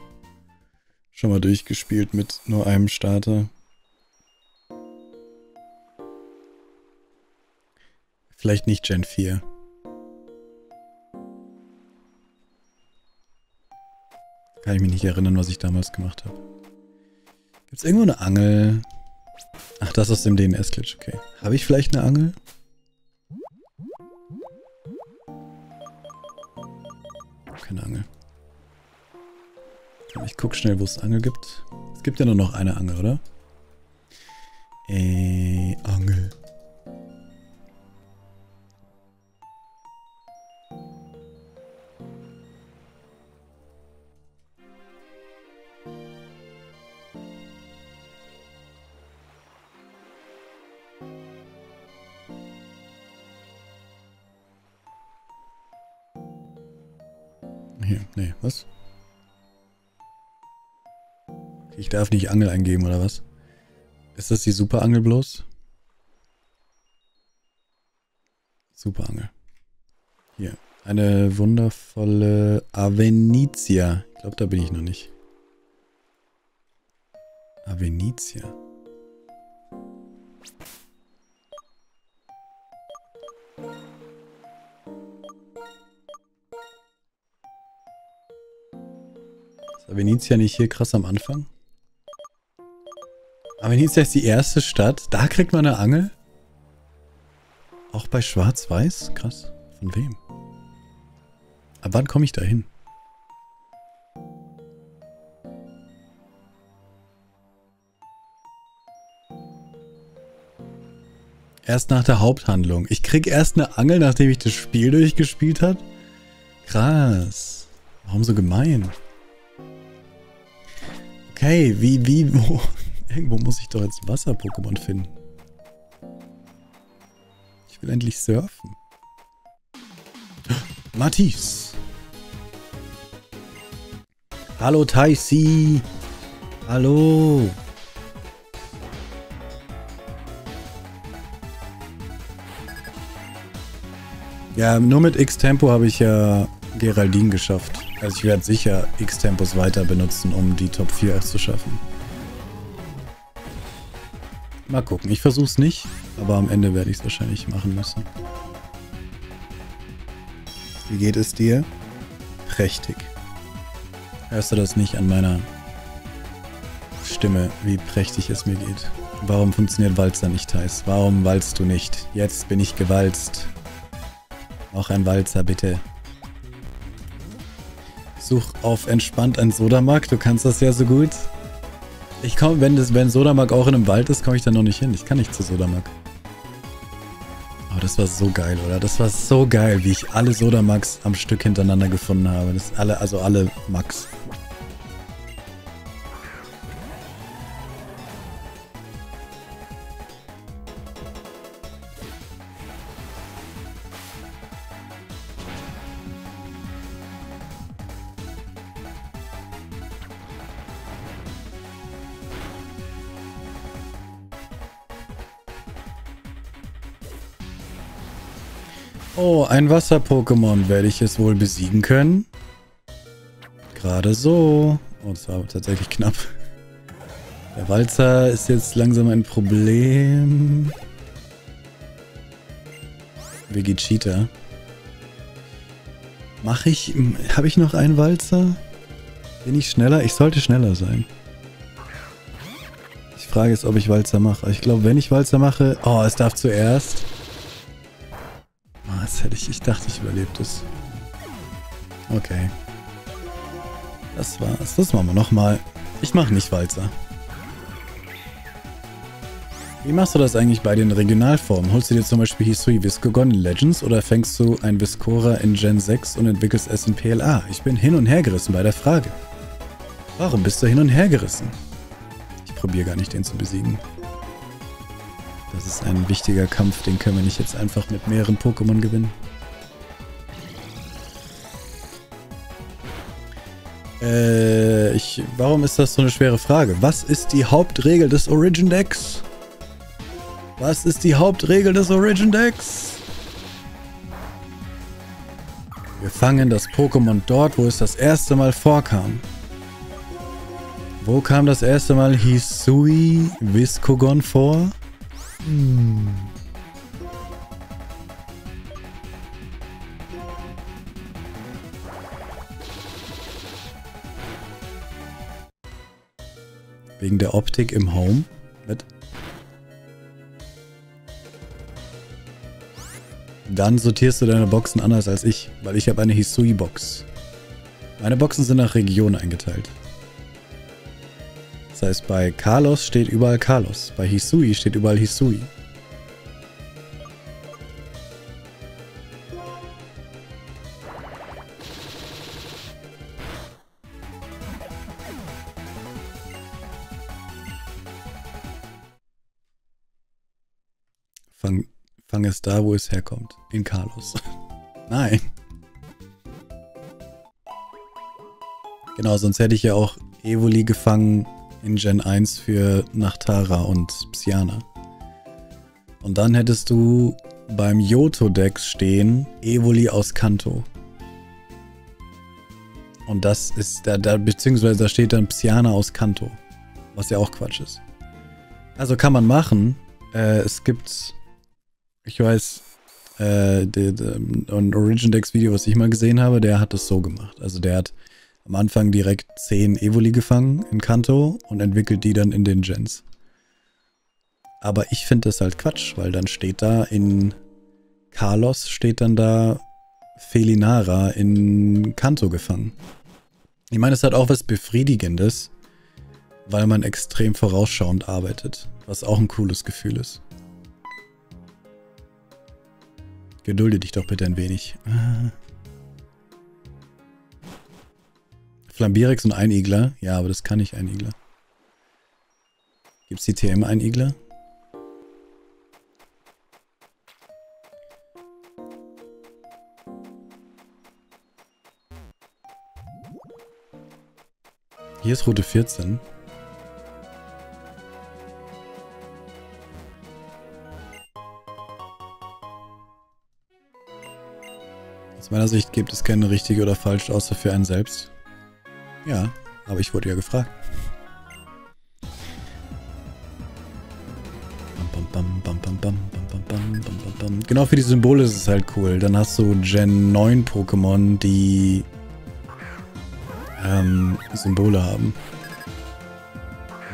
schon mal durchgespielt mit nur einem Starter. Vielleicht nicht Gen 4. Kann ich mich nicht erinnern, was ich damals gemacht habe. Gibt es irgendwo eine Angel? Ach, das aus dem DNS-Glitch, okay. Habe ich vielleicht eine Angel? Keine Angel. Ich guck schnell, wo es Angel gibt. Es gibt ja nur noch eine Angel, oder? Äh, Angel. Hier, nee, was? Ich darf nicht Angel eingeben, oder was? Ist das die Superangel bloß? Superangel. Hier. Eine wundervolle Avenitia. Ich glaube, da bin ich noch nicht. Avenitia. Ist Venezia nicht hier krass am Anfang? Aber Venezia ist die erste Stadt. Da kriegt man eine Angel? Auch bei Schwarz-Weiß? Krass. Von wem? Ab wann komme ich da hin? Erst nach der Haupthandlung. Ich krieg erst eine Angel, nachdem ich das Spiel durchgespielt habe? Krass. Warum so gemein? Okay, wie, wie, wo? Irgendwo muss ich doch jetzt Wasser-Pokémon finden. Ich will endlich surfen. Matisse. Hallo Taisi. Hallo. Ja, nur mit X-Tempo habe ich ja Geraldine geschafft. Also ich werde sicher X-Tempos weiter benutzen, um die Top 4 zu schaffen. Mal gucken. Ich versuche es nicht, aber am Ende werde ich es wahrscheinlich machen müssen. Wie geht es dir? Prächtig. Hörst du das nicht an meiner Stimme, wie prächtig es mir geht? Warum funktioniert Walzer nicht, Thais? Warum walzt du nicht? Jetzt bin ich gewalzt. Auch ein Walzer, bitte. Such auf entspannt ein Sodamark, du kannst das ja so gut. Ich komme, wenn das, wenn Sodamark auch in einem Wald ist, komme ich da noch nicht hin. Ich kann nicht zu Sodamark. Aber das war so geil, oder? Das war so geil, wie ich alle Sodamax am Stück hintereinander gefunden habe. Das alle, also alle Max. Oh, ein Wasser-Pokémon. Werde ich es wohl besiegen können? Gerade so. Oh, das war tatsächlich knapp. Der Walzer ist jetzt langsam ein Problem. Vegeta. Mache ich... Habe ich noch einen Walzer? Bin ich schneller? Ich sollte schneller sein. Die Frage ist, ob ich Walzer mache. Ich glaube, wenn ich Walzer mache... Oh, es darf zuerst. Oh, das hätte ich... Ich dachte, ich überlebe das. Okay. Das war's. Das machen wir nochmal. Ich mache nicht Walzer. Wie machst du das eigentlich bei den Regionalformen? Holst du dir zum Beispiel Hisui Viscogon in Legends oder fängst du ein Viscora in Gen 6 und entwickelst es in PLA? Ich bin hin und her gerissen bei der Frage. Warum bist du hin und her gerissen? Ich probiere gar nicht, den zu besiegen. Das ist ein wichtiger Kampf, den können wir nicht jetzt einfach mit mehreren Pokémon gewinnen. Äh, ich, warum ist das so eine schwere Frage? Was ist die Hauptregel des Origin Decks? Was ist die Hauptregel des Origin Decks? Wir fangen das Pokémon dort, wo es das erste Mal vorkam. Wo kam das erste Mal Hisui Viscogon vor? Hm. Wegen der Optik im Home? Mit? Dann sortierst du deine Boxen anders als ich, weil ich habe eine Hisui-Box. Meine Boxen sind nach Region eingeteilt. Das heißt, bei Carlos steht überall Carlos. Bei Hisui steht überall Hisui. Fang, fang es da, wo es herkommt. In Carlos. Nein. Genau, sonst hätte ich ja auch Evoli gefangen in Gen 1 für Nachtara und Psyana. Und dann hättest du beim Yoto-Dex stehen Evoli aus Kanto. Und das ist, da, da, beziehungsweise da steht dann Psyana aus Kanto. Was ja auch Quatsch ist. Also kann man machen. Äh, es gibt, ich weiß, äh, ein Origin Dex Video, was ich mal gesehen habe, der hat es so gemacht. Also der hat am Anfang direkt 10 Evoli gefangen in Kanto und entwickelt die dann in den Gens. Aber ich finde das halt Quatsch, weil dann steht da in Carlos steht dann da Felinara in Kanto gefangen. Ich meine, es hat auch was Befriedigendes, weil man extrem vorausschauend arbeitet, was auch ein cooles Gefühl ist. Gedulde dich doch bitte ein wenig. Flambirix und Einigler. Ja, aber das kann ich Einigler. Gibt es die TM-Einigler? Hier ist Route 14. Aus meiner Sicht gibt es keine richtige oder falsche, außer für einen selbst. Ja, aber ich wurde ja gefragt. Genau für die Symbole ist es halt cool. Dann hast du Gen 9 Pokémon, die ähm, Symbole haben.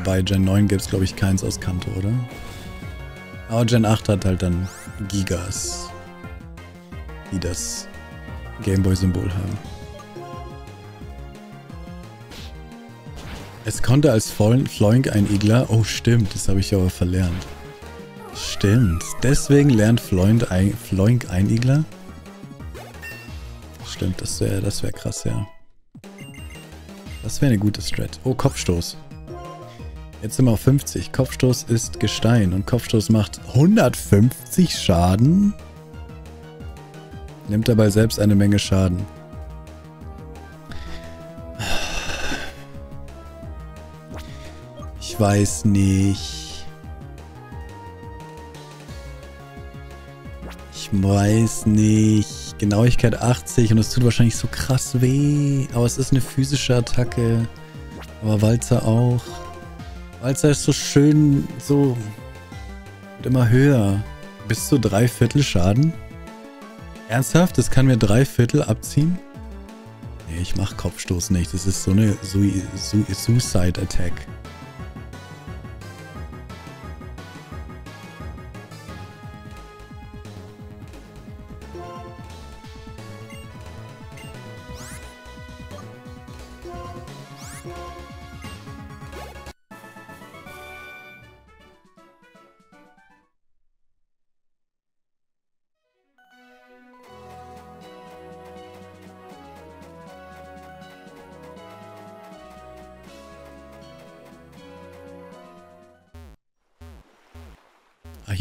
Bei Gen 9 gibt es, glaube ich, keins aus Kanto, oder? Aber Gen 8 hat halt dann Gigas, die das Gameboy-Symbol haben. Es konnte als Floink ein Igler. Oh, stimmt. Das habe ich aber verlernt. Stimmt. Deswegen lernt Floink ein, Floink ein Igler? Stimmt, das wäre das wär krass, ja. Das wäre eine gute Strat. Oh, Kopfstoß. Jetzt sind wir auf 50. Kopfstoß ist Gestein und Kopfstoß macht 150 Schaden. Nimmt dabei selbst eine Menge Schaden. Weiß nicht. Ich weiß nicht. Genauigkeit 80 und es tut wahrscheinlich so krass weh. Aber es ist eine physische Attacke. Aber Walzer auch. Walzer ist so schön, so... Wird immer höher. Bis zu drei Viertel Schaden? Ernsthaft? Das kann mir drei Viertel abziehen? Nee, ich mach Kopfstoß nicht. Das ist so eine Sui Su Suicide Attack.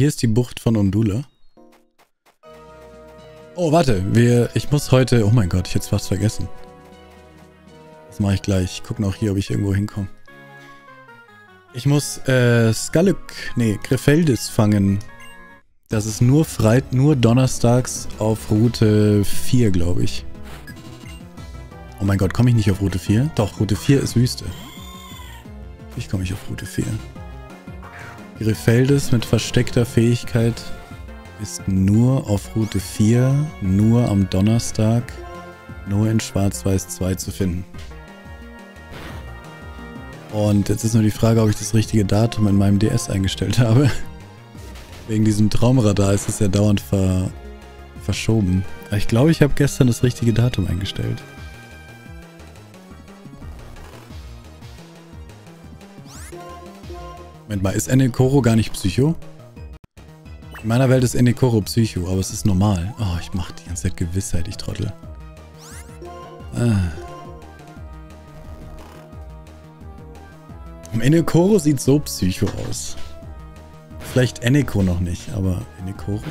Hier ist die Bucht von Undula. Oh, warte. Wir, ich muss heute... Oh mein Gott, ich hätte es fast vergessen. Das mache ich gleich. Ich gucke noch hier, ob ich irgendwo hinkomme. Ich muss äh, Skaluk, nee, Grefeldis fangen. Das ist nur Freit, nur donnerstags auf Route 4, glaube ich. Oh mein Gott, komme ich nicht auf Route 4? Doch, Route 4 ist Wüste. Ich komme ich auf Route 4. Grifeldes mit versteckter Fähigkeit ist nur auf Route 4, nur am Donnerstag, nur in Schwarz-Weiß 2 zu finden. Und jetzt ist nur die Frage, ob ich das richtige Datum in meinem DS eingestellt habe. Wegen diesem Traumradar ist es ja dauernd ver verschoben. Ich glaube, ich habe gestern das richtige Datum eingestellt. Moment mal, ist Enekoro gar nicht Psycho? In meiner Welt ist Enekoro Psycho, aber es ist normal. Oh, ich mache die ganze Zeit Gewissheit, ich Trottel. Ah. Enekoro sieht so Psycho aus. Vielleicht Eneko noch nicht, aber Enekoro?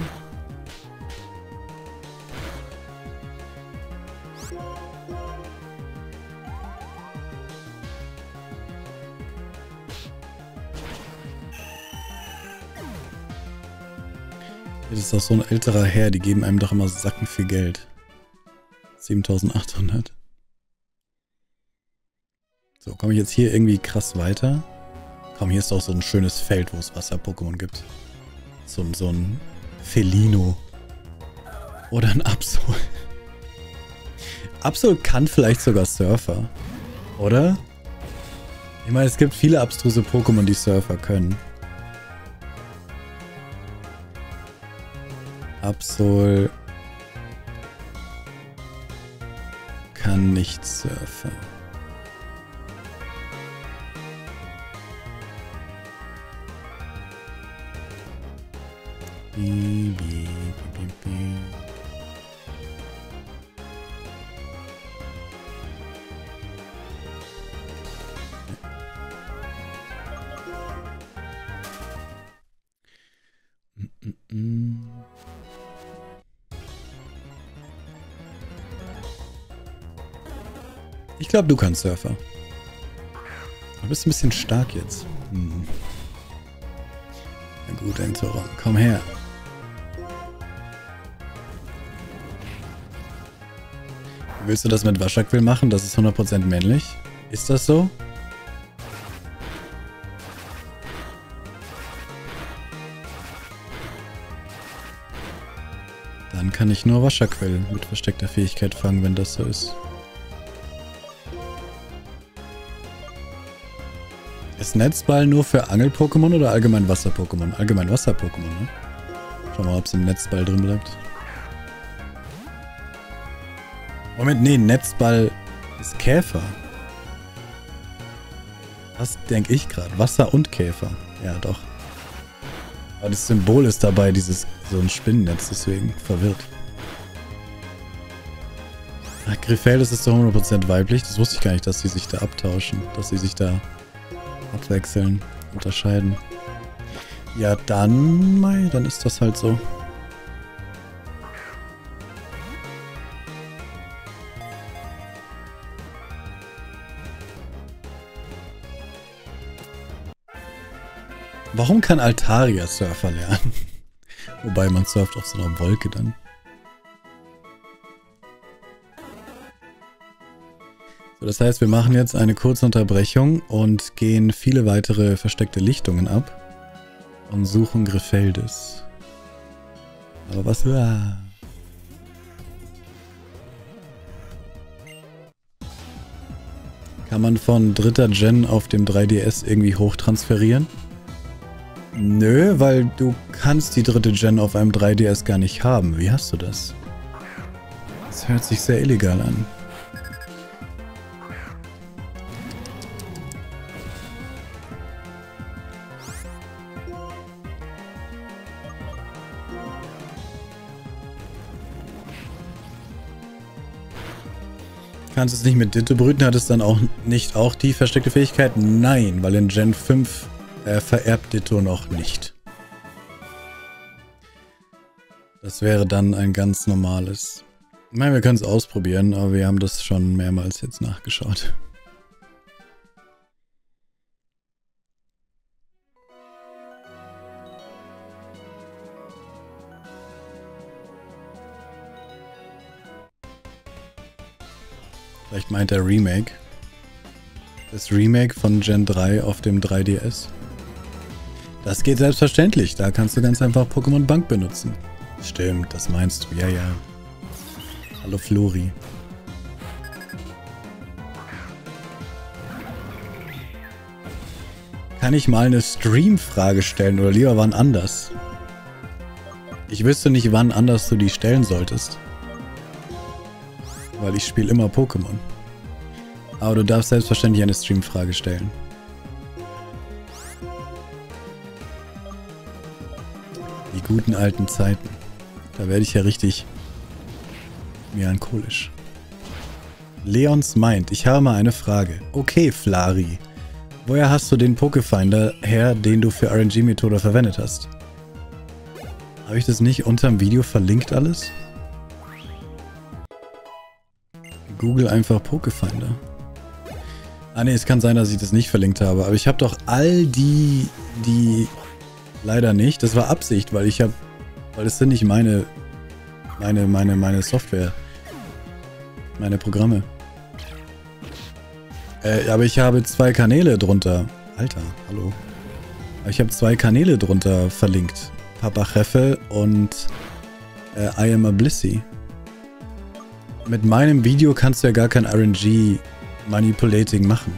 Das ist doch so ein älterer Herr, die geben einem doch immer Sacken viel Geld. 7800. So, komme ich jetzt hier irgendwie krass weiter? Komm, hier ist doch so ein schönes Feld, wo es Wasser-Pokémon gibt. So, so ein Felino. Oder ein Absol. Absol kann vielleicht sogar Surfer. Oder? Ich meine, es gibt viele abstruse Pokémon, die Surfer können. Absol kann nicht surfen. Bi, glaube, du kannst Surfer. Du bist ein bisschen stark jetzt. Hm. Na gut, Entoron. Komm her. Willst du das mit Waschakwill machen? Das ist 100% männlich. Ist das so? Dann kann ich nur Wascherquell mit versteckter Fähigkeit fangen, wenn das so ist. Ist Netzball nur für Angel-Pokémon oder allgemein Wasser-Pokémon? Allgemein Wasser-Pokémon, ne? Schauen wir mal, ob es im Netzball drin bleibt. Moment, nee, Netzball ist Käfer. Was denke ich gerade? Wasser und Käfer. Ja, doch. Aber das Symbol ist dabei, dieses so ein Spinnennetz, deswegen verwirrt. Ach, Griffelis ist zu 100% weiblich. Das wusste ich gar nicht, dass sie sich da abtauschen. Dass sie sich da abwechseln, unterscheiden. Ja, dann, Mai, dann ist das halt so. Warum kann Altaria Surfer lernen? Wobei man surft auf so einer Wolke dann. So, das heißt, wir machen jetzt eine kurze Unterbrechung und gehen viele weitere versteckte Lichtungen ab und suchen Griffeldes. Aber was... Ah. Kann man von dritter Gen auf dem 3DS irgendwie hochtransferieren? Nö, weil du kannst die dritte Gen auf einem 3DS gar nicht haben. Wie hast du das? Das hört sich sehr illegal an. Kannst es nicht mit Ditto brüten, hat es dann auch nicht auch die versteckte Fähigkeit? Nein, weil in Gen 5 äh, vererbt Ditto noch nicht. Das wäre dann ein ganz normales. Ich meine, wir können es ausprobieren, aber wir haben das schon mehrmals jetzt nachgeschaut. Vielleicht meint er Remake. Das Remake von Gen 3 auf dem 3DS. Das geht selbstverständlich. Da kannst du ganz einfach Pokémon Bank benutzen. Stimmt, das meinst du. Ja, ja. Hallo Flori. Kann ich mal eine Stream-Frage stellen oder lieber wann anders? Ich wüsste nicht, wann anders du die stellen solltest weil ich spiele immer Pokémon. Aber du darfst selbstverständlich eine Streamfrage stellen. Die guten alten Zeiten. Da werde ich ja richtig melancholisch. Leons meint, ich habe mal eine Frage. Okay, Flari. Woher hast du den Pokefinder her, den du für RNG-Methode verwendet hast? Habe ich das nicht unterm Video verlinkt alles? Google einfach Pokefinder. Ah ne, es kann sein, dass ich das nicht verlinkt habe, aber ich habe doch all die, die leider nicht. Das war Absicht, weil ich habe, weil es sind nicht meine, meine, meine, meine Software, meine Programme. Äh, aber ich habe zwei Kanäle drunter. Alter, hallo. Ich habe zwei Kanäle drunter verlinkt. Papa Cheffe und äh, I am a Blissy mit meinem Video kannst du ja gar kein RNG Manipulating machen.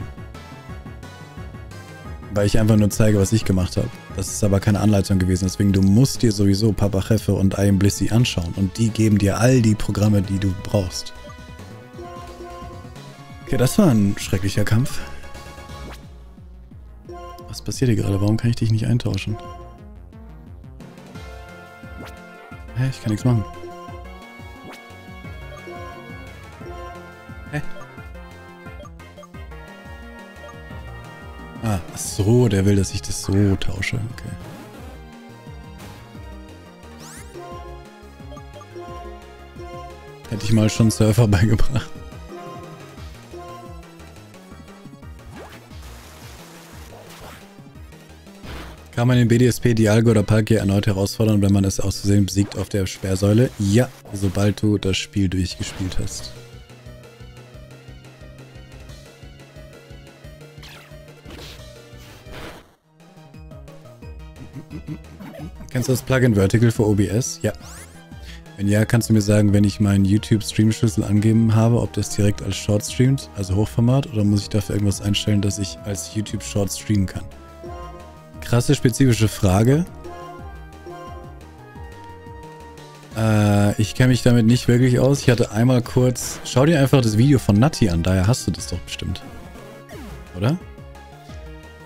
Weil ich einfach nur zeige, was ich gemacht habe. Das ist aber keine Anleitung gewesen. Deswegen, du musst dir sowieso Papa Cheffe und I am Blissy anschauen. Und die geben dir all die Programme, die du brauchst. Okay, das war ein schrecklicher Kampf. Was passiert hier gerade? Warum kann ich dich nicht eintauschen? Hä, ich kann nichts machen. Ah, so, der will, dass ich das so tausche. Okay. Hätte ich mal schon Surfer beigebracht. Kann man den BDSP, Dialgo oder Palkia erneut herausfordern, wenn man es aus Versehen besiegt auf der Sperrsäule? Ja, sobald du das Spiel durchgespielt hast. Kennst du das Plugin Vertical für OBS? Ja. Wenn ja, kannst du mir sagen, wenn ich meinen YouTube-Stream-Schlüssel angegeben habe, ob das direkt als Short streamt, also Hochformat, oder muss ich dafür irgendwas einstellen, dass ich als YouTube-Short streamen kann? Krasse spezifische Frage. Äh, ich kenne mich damit nicht wirklich aus. Ich hatte einmal kurz... Schau dir einfach das Video von Natti an, daher hast du das doch bestimmt. Oder?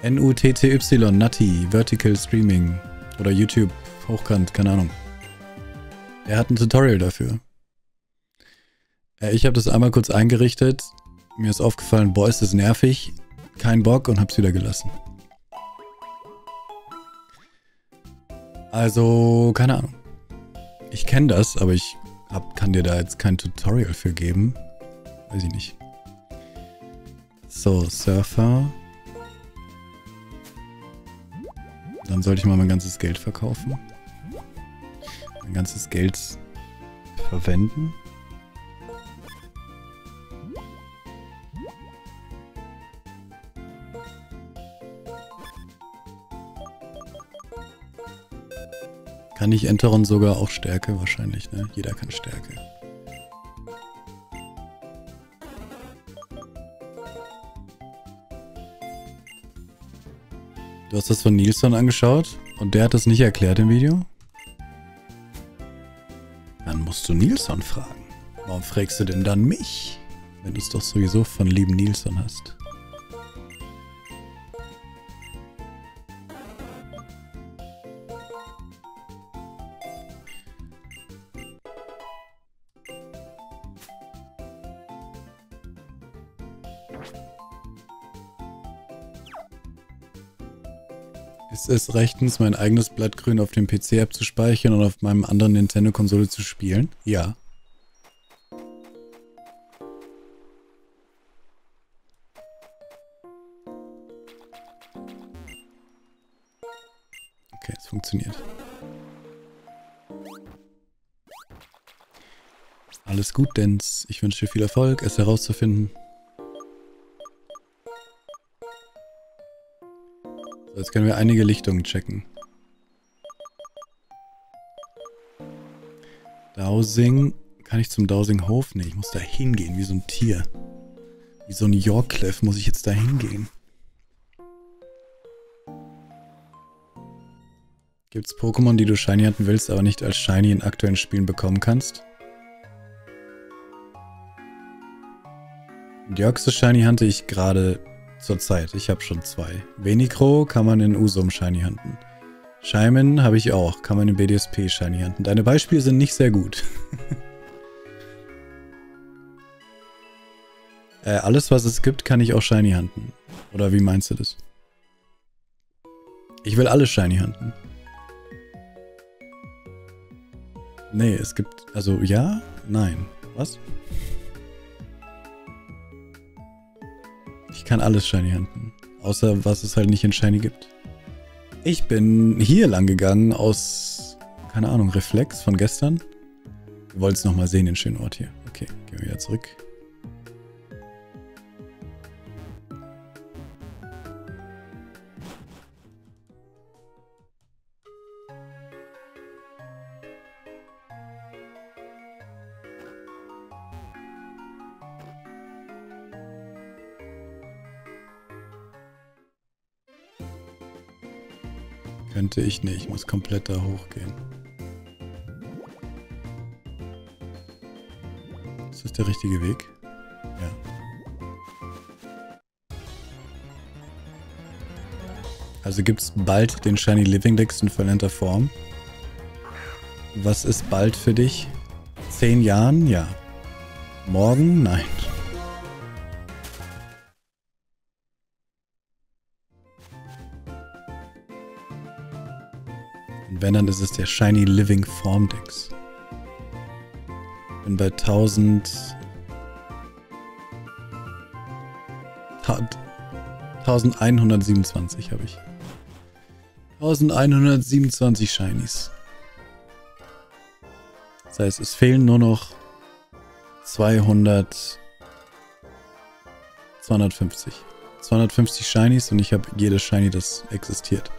N-U-T-T-Y, Natti, Vertical Streaming. Oder YouTube, hochkant, keine Ahnung. Er hat ein Tutorial dafür. Äh, ich habe das einmal kurz eingerichtet. Mir ist aufgefallen, boah, ist das nervig. Kein Bock und hab's wieder gelassen. Also, keine Ahnung. Ich kenne das, aber ich hab, kann dir da jetzt kein Tutorial für geben. Weiß ich nicht. So, Surfer. Dann sollte ich mal mein ganzes Geld verkaufen. Mein ganzes Geld verwenden. Kann ich Enteron sogar auch Stärke wahrscheinlich, ne? Jeder kann Stärke. Du hast das von Nilsson angeschaut und der hat das nicht erklärt im Video? Dann musst du Nilsson fragen. Warum fragst du denn dann mich, wenn du es doch sowieso von lieben Nilsson hast? Ist es rechtens, mein eigenes Blattgrün auf dem PC abzuspeichern und auf meinem anderen Nintendo-Konsole zu spielen? Ja. Okay, es funktioniert. Alles gut, Dens. Ich wünsche dir viel Erfolg, es herauszufinden. Jetzt können wir einige Lichtungen checken. Dowsing. Kann ich zum Dowsing-Hof? Nee, ich muss da hingehen, wie so ein Tier. Wie so ein Yorkcliff muss ich jetzt da hingehen. Gibt es Pokémon, die du Shiny hatten willst, aber nicht als Shiny in aktuellen Spielen bekommen kannst? Deoxys Shiny hatte ich gerade zur Zeit. Ich habe schon zwei. Venicro kann man in Usum Shiny handeln. Scheimen habe ich auch. Kann man in BDSP Shiny handeln. Deine Beispiele sind nicht sehr gut. äh, alles, was es gibt, kann ich auch Shiny handeln. Oder wie meinst du das? Ich will alles Shiny handeln. Nee, es gibt... Also ja? Nein. Was? Ich kann alles Shiny handeln. Außer was es halt nicht in Shiny gibt. Ich bin hier lang gegangen aus, keine Ahnung, Reflex von gestern. Wir wollen es nochmal sehen, den schönen Ort hier. Okay, gehen wir wieder zurück. Könnte ich nicht, ich muss komplett da hochgehen. Ist das der richtige Weg? Ja. Also gibt es bald den Shiny Living Dex in verlernter Form. Was ist bald für dich? Zehn Jahren? Ja. Morgen? Nein. Wenn, dann ist es der Shiny Living Form Dex. Bin bei 1000... 1127 habe ich. 1127 Shinies. Das heißt, es fehlen nur noch 200... 250. 250 Shinies und ich habe jedes Shiny, das existiert.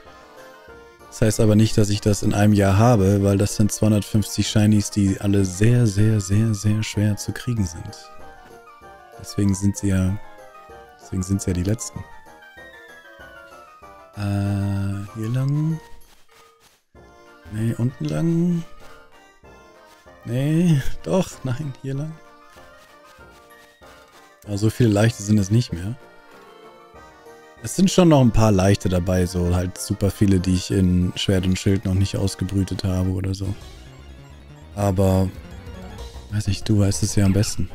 Das heißt aber nicht, dass ich das in einem Jahr habe, weil das sind 250 Shinies, die alle sehr, sehr, sehr, sehr schwer zu kriegen sind. Deswegen sind sie ja, deswegen sind sie ja die letzten. Äh, hier lang. Nee, unten lang. Nee, doch, nein, hier lang. Aber so viele leichte sind es nicht mehr. Es sind schon noch ein paar leichte dabei, so halt super viele, die ich in Schwert und Schild noch nicht ausgebrütet habe oder so. Aber, weiß nicht, du weißt es ja am besten.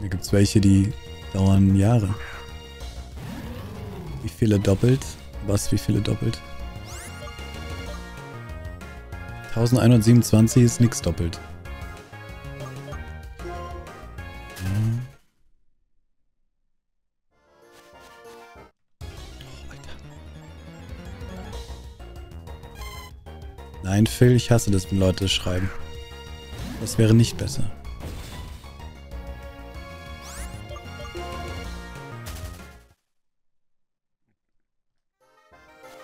Da gibt es welche, die dauern Jahre. Wie viele doppelt? Was, wie viele doppelt? 1127 ist nichts doppelt. Nein, Phil, ich hasse das, wenn Leute schreiben. Das wäre nicht besser.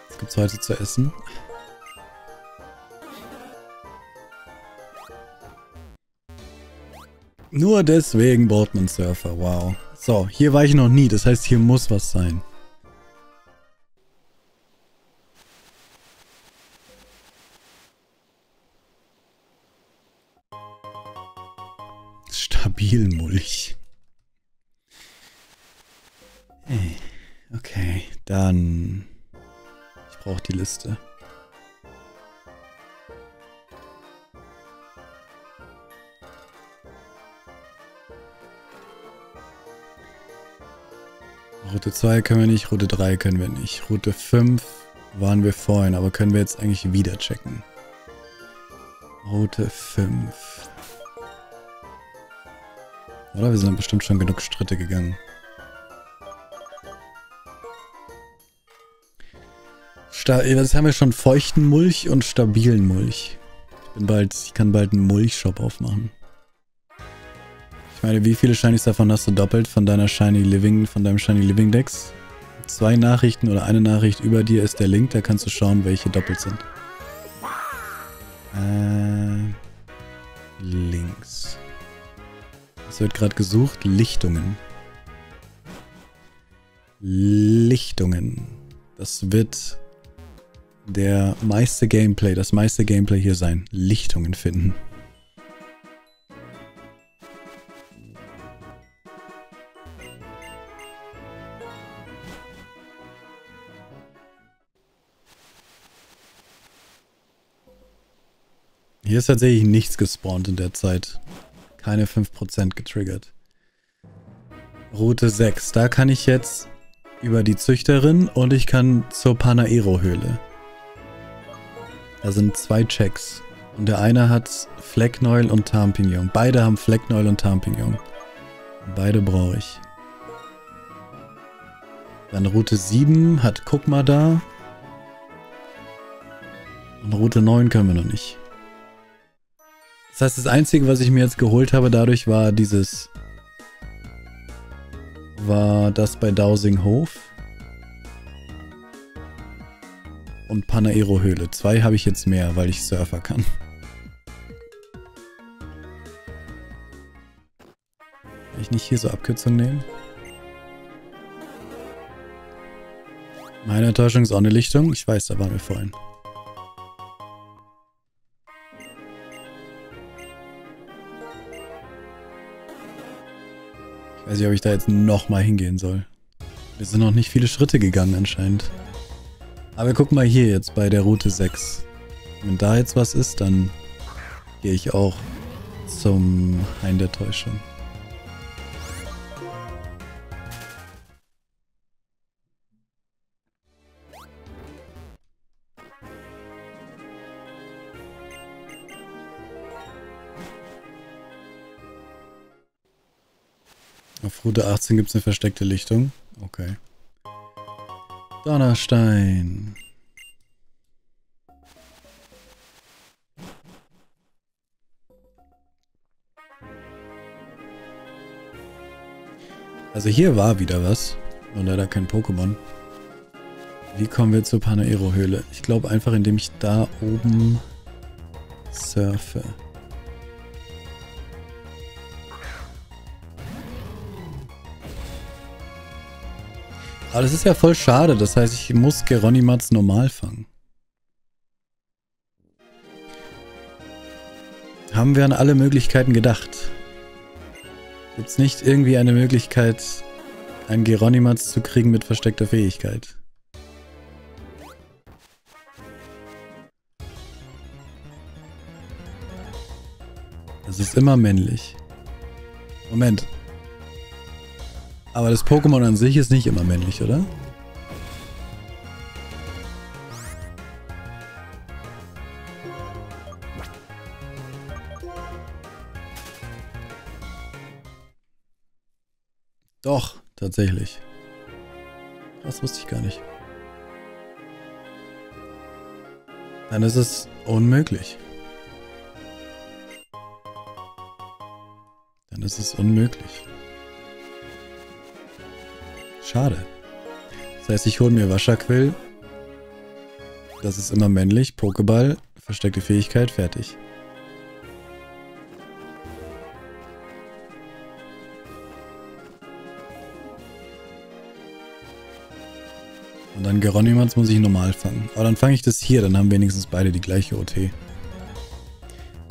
Was gibt's heute zu essen? Nur deswegen Boardman Surfer, wow. So, hier war ich noch nie, das heißt, hier muss was sein. Ich brauche die Liste. Route 2 können wir nicht, Route 3 können wir nicht. Route 5 waren wir vorhin, aber können wir jetzt eigentlich wieder checken. Route 5. Oder? Wir sind bestimmt schon genug Stritte gegangen. Jetzt haben wir schon feuchten Mulch und stabilen Mulch. Ich bin bald, ich kann bald einen Mulchshop aufmachen. Ich meine, wie viele Shinies davon hast du doppelt von deiner Shiny Living, von deinem Shiny Living Dex? Zwei Nachrichten oder eine Nachricht über dir ist der Link, da kannst du schauen, welche doppelt sind. Äh, links. Es wird gerade gesucht. Lichtungen. Lichtungen. Das wird der meiste Gameplay, das meiste Gameplay hier sein. Lichtungen finden. Hier ist tatsächlich nichts gespawnt in der Zeit. Keine 5% getriggert. Route 6. Da kann ich jetzt über die Züchterin und ich kann zur Panaero-Höhle. Da sind zwei Checks. Und der eine hat Flecknäuel und Tarnpignon. Beide haben Flecknäuel und Tarnpignon. Beide brauche ich. Dann Route 7 hat Guck mal da. Und Route 9 können wir noch nicht. Das heißt, das Einzige, was ich mir jetzt geholt habe dadurch, war dieses... War das bei Dowsing Und Panaero Höhle. Zwei habe ich jetzt mehr, weil ich Surfer kann. Kann ich nicht hier so Abkürzungen nehmen? Meine Enttäuschung ist auch eine Lichtung. Ich weiß, da waren wir vorhin. Weiß ich, ob ich da jetzt nochmal hingehen soll. Wir sind noch nicht viele Schritte gegangen anscheinend. Aber gucken mal hier jetzt bei der Route 6. Wenn da jetzt was ist, dann gehe ich auch zum Hain der Täuschung. Auf Route 18 gibt es eine versteckte Lichtung. Okay. Donnerstein. Also hier war wieder was. Nur leider kein Pokémon. Wie kommen wir zur Panaero-Höhle? Ich glaube einfach, indem ich da oben surfe. Aber das ist ja voll schade. Das heißt, ich muss Geronimats normal fangen. Haben wir an alle Möglichkeiten gedacht? Gibt es nicht irgendwie eine Möglichkeit, einen Geronimats zu kriegen mit versteckter Fähigkeit? Das ist immer männlich. Moment, aber das Pokémon an sich ist nicht immer männlich, oder? Doch, tatsächlich. Das wusste ich gar nicht. Dann ist es unmöglich. Dann ist es unmöglich. Schade. Das heißt, ich hole mir Wascherquill. Das ist immer männlich. Pokéball, versteckte Fähigkeit, fertig. Und dann Geronimans muss ich normal fangen. Aber dann fange ich das hier, dann haben wenigstens beide die gleiche OT.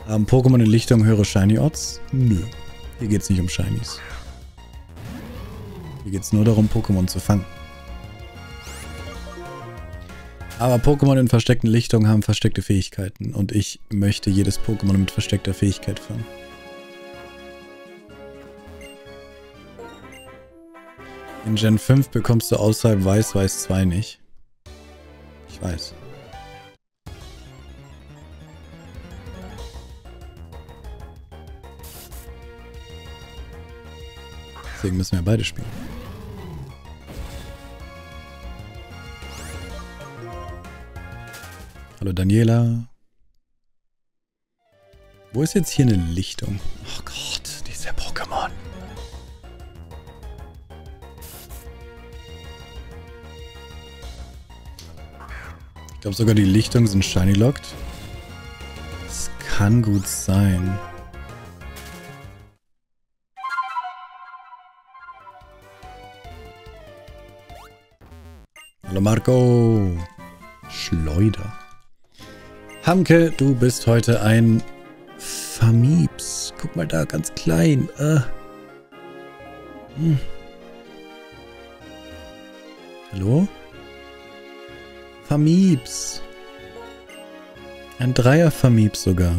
Haben Pokémon in Lichtung höhere Shiny Odds? Nö. Hier geht es nicht um Shinies. Hier geht es nur darum, Pokémon zu fangen. Aber Pokémon in versteckten Lichtungen haben versteckte Fähigkeiten und ich möchte jedes Pokémon mit versteckter Fähigkeit fangen. In Gen 5 bekommst du außerhalb Weiß Weiß 2 nicht. Ich weiß. Deswegen müssen wir beide spielen. Hallo Daniela. Wo ist jetzt hier eine Lichtung? Oh Gott, diese Pokémon. Ich glaube sogar die Lichtungen sind shiny locked. Das kann gut sein. Hallo Marco. Schleuder. Hamke, du bist heute ein Famibs. Guck mal da, ganz klein. Äh. Hm. Hallo? Famibs. Ein Dreier Famibs sogar.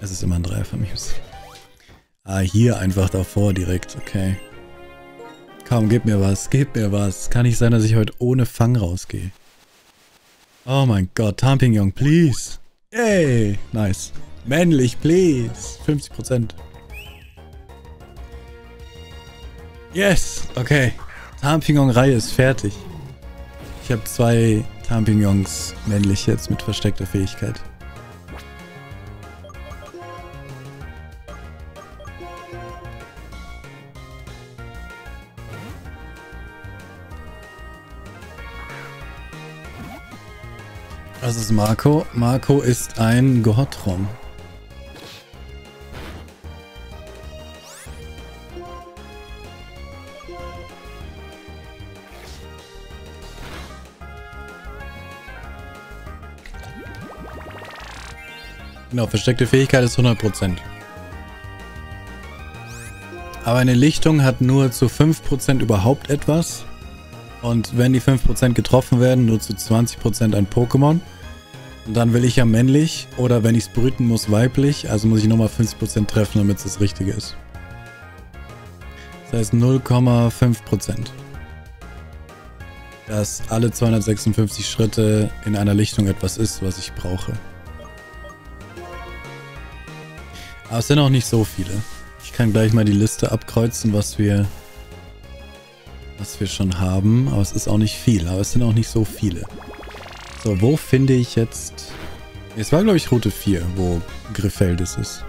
Es ist immer ein Dreier Famibs. Ah, hier einfach davor direkt. Okay. Komm, gib mir was, gib mir was. Kann nicht sein, dass ich heute ohne Fang rausgehe. Oh mein Gott, Tampignon, please. Yay, nice. Männlich, please. 50%. Yes, okay. Tampignon-Reihe ist fertig. Ich habe zwei Tampignons männlich jetzt mit versteckter Fähigkeit. Was ist Marco? Marco ist ein Gottrom. Genau, versteckte Fähigkeit ist 100%. Aber eine Lichtung hat nur zu 5% überhaupt etwas. Und wenn die 5% getroffen werden, nur zu 20% ein Pokémon. Und dann will ich ja männlich oder wenn ich es brüten muss, weiblich. Also muss ich nochmal 50% treffen, damit es das Richtige ist. Das heißt 0,5%. Dass alle 256 Schritte in einer Lichtung etwas ist, was ich brauche. Aber es sind auch nicht so viele. Ich kann gleich mal die Liste abkreuzen, was wir was wir schon haben. Aber es ist auch nicht viel. Aber es sind auch nicht so viele. So, wo finde ich jetzt... Es war, glaube ich, Route 4, wo Griffeldes ist.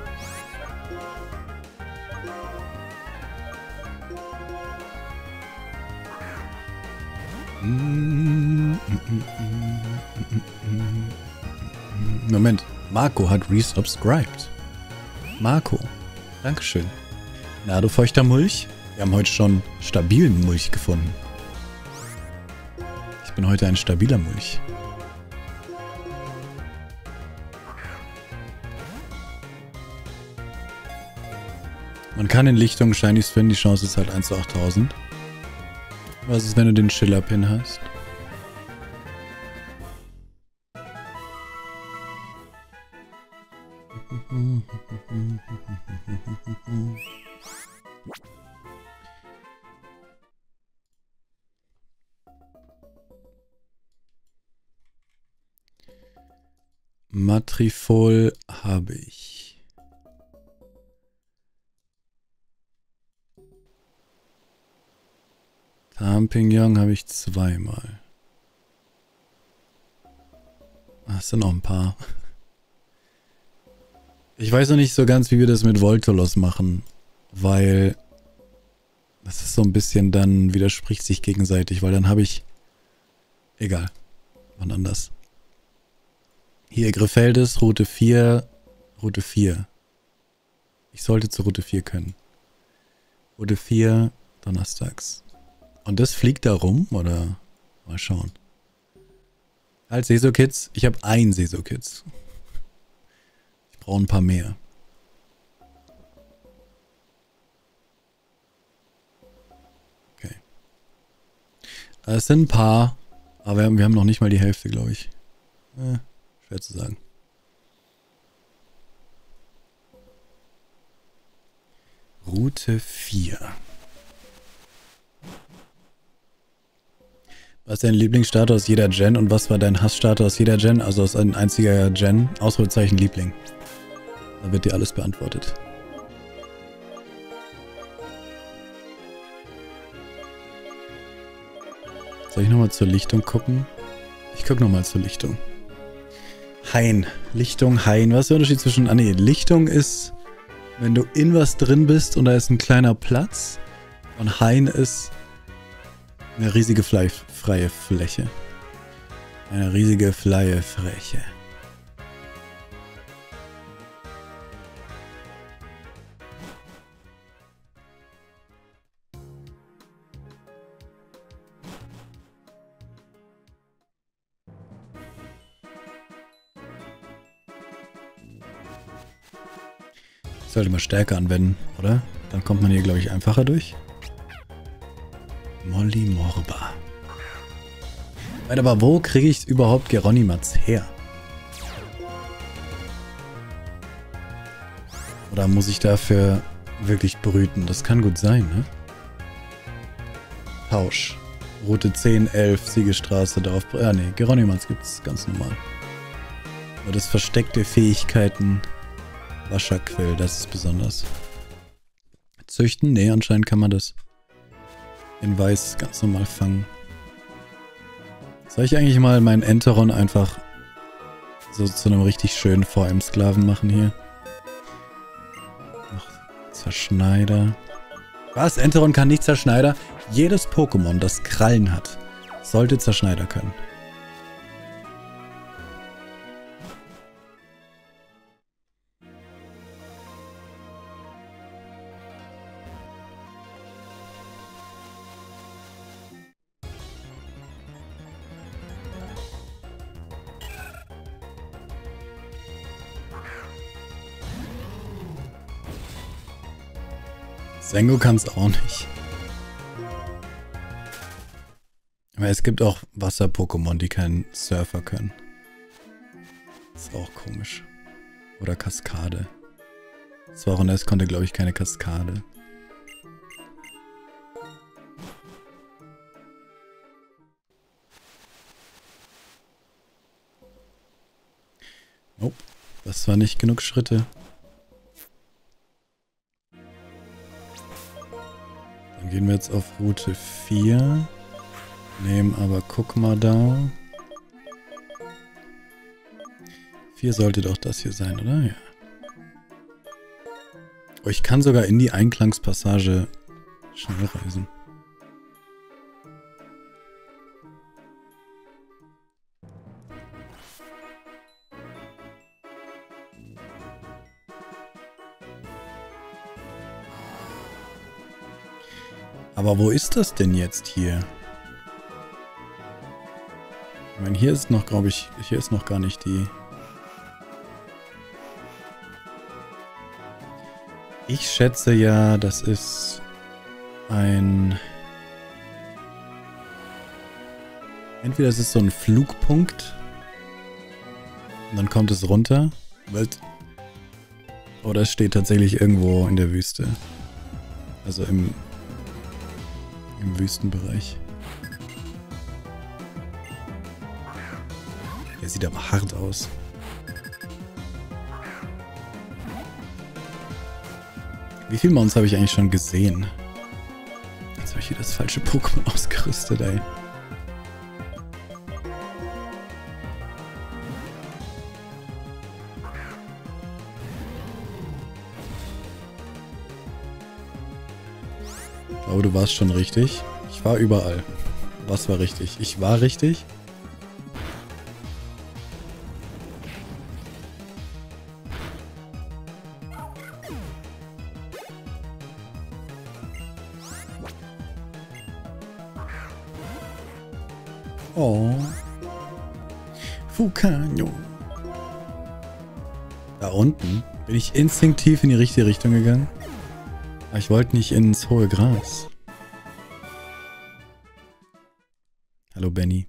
Moment. Marco hat resubscribed. Marco. Dankeschön. Na, du feuchter Mulch? Wir haben heute schon stabilen Mulch gefunden. Ich bin heute ein stabiler Mulch. Man kann in Lichtungen Shinies finden, die Chance ist halt 1 zu 8000. Was ist, wenn du den Schiller-Pin hast? Matrifol habe ich. Tampignon habe ich zweimal. Ach, es sind noch ein paar. Ich weiß noch nicht so ganz, wie wir das mit Voltolos machen, weil das ist so ein bisschen dann widerspricht sich gegenseitig, weil dann habe ich egal, wann anders. Hier, Griffeldes, Route 4, Route 4. Ich sollte zur Route 4 können. Route 4, donnerstags. Und das fliegt da rum, oder? Mal schauen. Als Seso-Kids, ich habe ein Seso-Kids. Ich brauche ein paar mehr. Okay. Äh, es sind ein paar, aber wir haben noch nicht mal die Hälfte, glaube ich. Äh schwer zu sagen. Route 4. Was ist dein Lieblingsstarter aus jeder Gen und was war dein Hassstarter aus jeder Gen? Also aus ein einziger Gen? Ausrufezeichen Liebling. Da wird dir alles beantwortet. Soll ich nochmal zur Lichtung gucken? Ich gucke nochmal zur Lichtung. Hain. Lichtung, Hain. Was ist der Unterschied zwischen... Ah ne, Lichtung ist, wenn du in was drin bist und da ist ein kleiner Platz. Und Hain ist eine riesige freie Fläche. Eine riesige freie Fläche. Sollte man stärker anwenden, oder? Dann kommt man hier, glaube ich, einfacher durch. Molly Morba. Aber wo kriege ich überhaupt Geronimats her? Oder muss ich dafür wirklich brüten? Das kann gut sein, ne? Tausch. Route 10, 11, Siegestraße, darauf... Ja, ne, Geronimats gibt es ganz normal. Aber das versteckte Fähigkeiten... Wascherquill, das ist besonders. Züchten? Ne, anscheinend kann man das in Weiß ganz normal fangen. Soll ich eigentlich mal meinen Enteron einfach so zu einem richtig schönen VM-Sklaven machen hier? Ach, Zerschneider. Was? Enteron kann nicht Zerschneider? Jedes Pokémon, das Krallen hat, sollte Zerschneider können. Sengo kann es auch nicht. Aber es gibt auch Wasser-Pokémon, die keinen Surfer können. Ist auch komisch. Oder Kaskade. Svaroness konnte, glaube ich, keine Kaskade. Nope. Das war nicht genug Schritte. Dann gehen wir jetzt auf Route 4. Nehmen aber guck mal da. 4 sollte doch das hier sein, oder? Ja. Oh, ich kann sogar in die Einklangspassage schnell reisen. Aber wo ist das denn jetzt hier? Ich meine, hier ist noch, glaube ich, hier ist noch gar nicht die... Ich schätze ja, das ist ein... Entweder es ist so ein Flugpunkt und dann kommt es runter. Oder es steht tatsächlich irgendwo in der Wüste. Also im im Wüstenbereich. Der sieht aber hart aus. Wie viele Mons habe ich eigentlich schon gesehen? Jetzt habe ich hier das falsche Pokémon ausgerüstet, ey. Aber du warst schon richtig. Ich war überall. Was war richtig? Ich war richtig. Oh. Fukanyo. Da unten bin ich instinktiv in die richtige Richtung gegangen. Aber ich wollte nicht ins hohe Gras. Benny.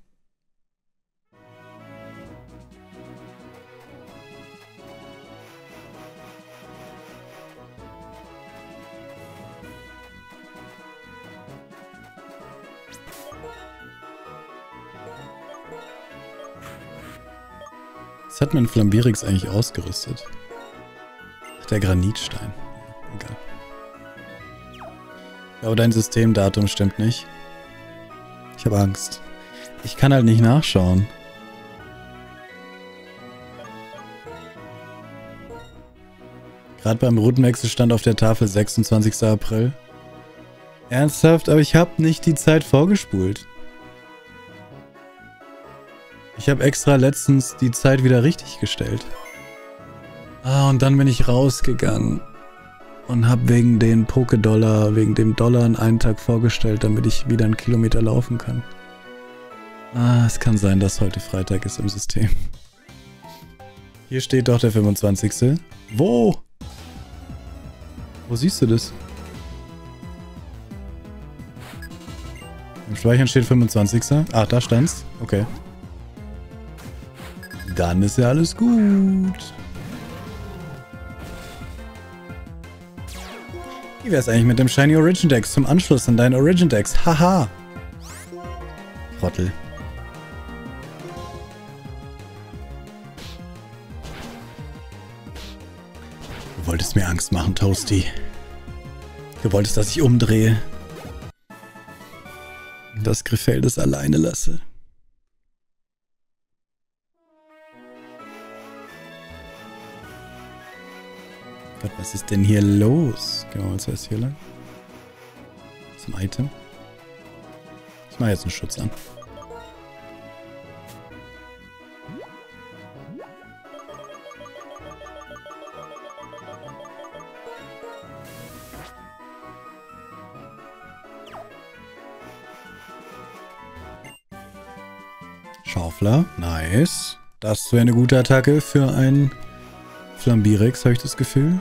Was hat mein Flambirix eigentlich ausgerüstet? Der Granitstein. Egal. Aber dein Systemdatum stimmt nicht. Ich habe Angst. Ich kann halt nicht nachschauen. Gerade beim Routenwechsel stand auf der Tafel 26. April. Ernsthaft, aber ich habe nicht die Zeit vorgespult. Ich habe extra letztens die Zeit wieder richtig gestellt. Ah, und dann bin ich rausgegangen und habe wegen den Poké-Dollar, wegen dem Dollar einen Tag vorgestellt, damit ich wieder einen Kilometer laufen kann. Ah, es kann sein, dass heute Freitag ist im System. Hier steht doch der 25. Wo? Wo siehst du das? Im Speichern steht 25. Ah, da stand's. Okay. Dann ist ja alles gut. Wie wär's eigentlich mit dem Shiny Origin Dex zum Anschluss an deinen Origin Dex? Haha. Trottel. Wolltest mir Angst machen, Toasty. Du wolltest, dass ich umdrehe. Das Griffeldes alleine lasse. Gott, was ist denn hier los? Gehen wir mal zuerst hier lang. Zum Item. Ich mache jetzt einen Schutz an. Schaufler, nice. Das wäre eine gute Attacke für ein Flambirex, habe ich das Gefühl.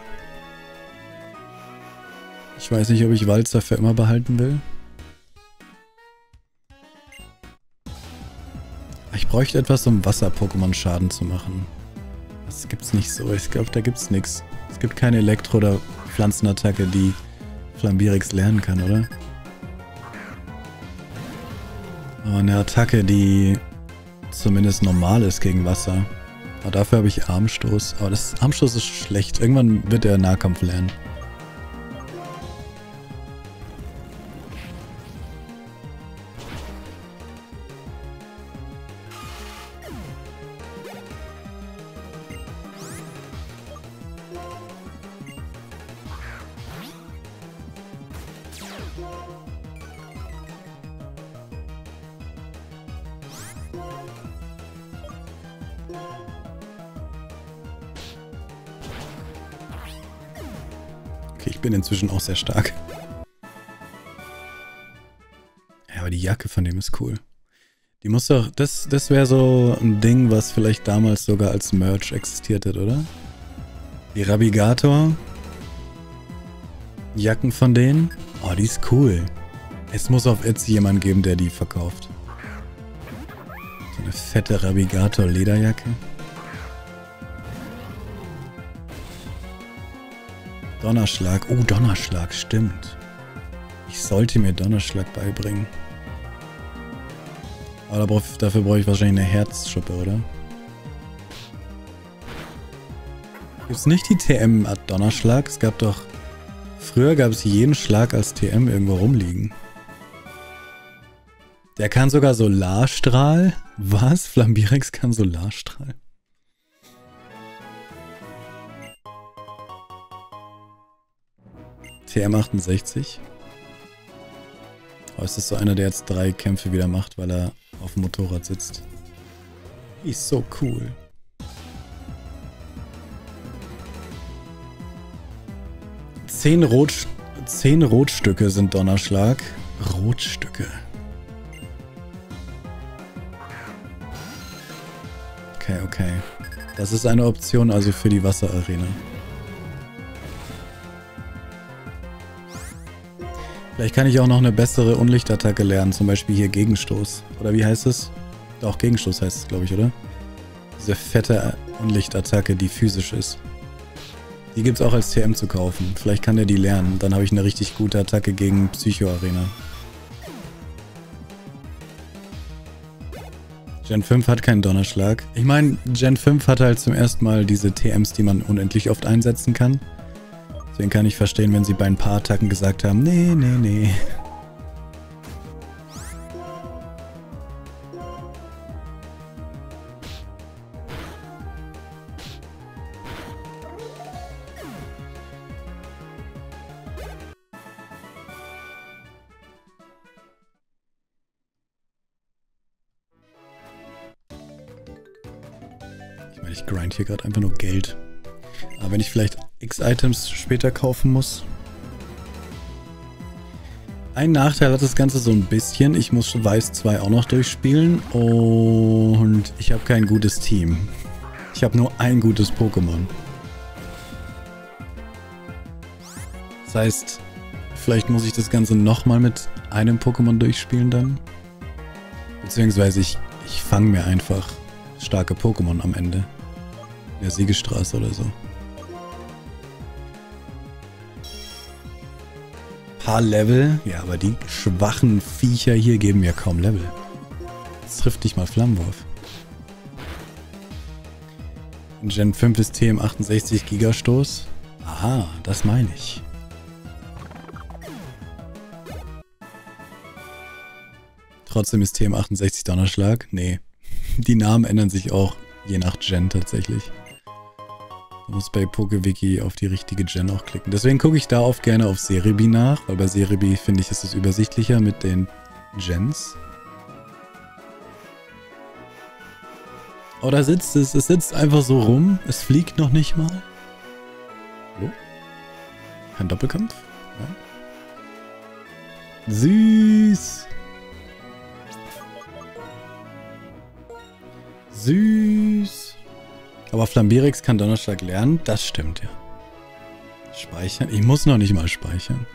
Ich weiß nicht, ob ich Walzer für immer behalten will. Ich bräuchte etwas, um Wasser-Pokémon Schaden zu machen. Das gibt's nicht so. Ich glaube, da gibt's nichts. Es gibt keine Elektro- oder Pflanzenattacke, die Flambirex lernen kann, oder? Aber eine Attacke, die zumindest normal ist gegen Wasser. Aber dafür habe ich Armstoß. Aber das Armstoß ist schlecht. Irgendwann wird er Nahkampf lernen. Bin inzwischen auch sehr stark. Ja, aber die Jacke von dem ist cool. Die muss doch, das, das wäre so ein Ding, was vielleicht damals sogar als Merch existiert hat, oder? Die Rabigator. Jacken von denen. Oh, die ist cool. Es muss auf Etsy jemanden geben, der die verkauft. So eine fette Rabigator Donnerschlag. Oh, Donnerschlag, stimmt. Ich sollte mir Donnerschlag beibringen. Aber dafür brauche ich wahrscheinlich eine Herzschuppe, oder? Gibt es nicht die TM Donnerschlag? Es gab doch... Früher gab es jeden Schlag als TM irgendwo rumliegen. Der kann sogar Solarstrahl? Was? Flambirex kann Solarstrahl? TM68. Oh, ist das so einer, der jetzt drei Kämpfe wieder macht, weil er auf dem Motorrad sitzt? Ist so cool. Zehn, Rot, zehn Rotstücke sind Donnerschlag. Rotstücke. Okay, okay. Das ist eine Option also für die Wasserarena. Vielleicht kann ich auch noch eine bessere Unlichtattacke lernen, zum Beispiel hier Gegenstoß. Oder wie heißt es? Doch, Gegenstoß heißt es, glaube ich, oder? Diese fette Unlichtattacke, die physisch ist. Die gibt es auch als TM zu kaufen. Vielleicht kann der die lernen. Dann habe ich eine richtig gute Attacke gegen Psycho-Arena. Gen 5 hat keinen Donnerschlag. Ich meine, Gen 5 hat halt zum ersten Mal diese TMs, die man unendlich oft einsetzen kann. Deswegen kann ich verstehen, wenn sie bei ein paar Attacken gesagt haben, nee, nee, nee. Ich meine, ich grind hier gerade einfach nur Geld. Vielleicht X-Items später kaufen muss. Ein Nachteil hat das Ganze so ein bisschen. Ich muss Weiß 2 auch noch durchspielen und ich habe kein gutes Team. Ich habe nur ein gutes Pokémon. Das heißt, vielleicht muss ich das Ganze nochmal mit einem Pokémon durchspielen dann. Beziehungsweise ich, ich fange mir einfach starke Pokémon am Ende. In der Siegestraße oder so. Paar Level. Ja, aber die schwachen Viecher hier geben mir kaum Level. Das trifft nicht mal Flammenwurf. Gen 5 ist TM68 Gigastoß. Aha, das meine ich. Trotzdem ist TM68 Donnerschlag. Nee. Die Namen ändern sich auch je nach Gen tatsächlich. Du musst bei PokeWiki auf die richtige Gen auch klicken. Deswegen gucke ich da oft gerne auf Cerebi nach, weil bei Cerebi finde ich ist es übersichtlicher mit den Gens. Oh, da sitzt es. Es sitzt einfach so rum. Es fliegt noch nicht mal. Oh. Kein Doppelkampf. Ja. Süß. Süß. Aber Flambirix kann Donnerstag lernen. Das stimmt, ja. Speichern? Ich muss noch nicht mal speichern.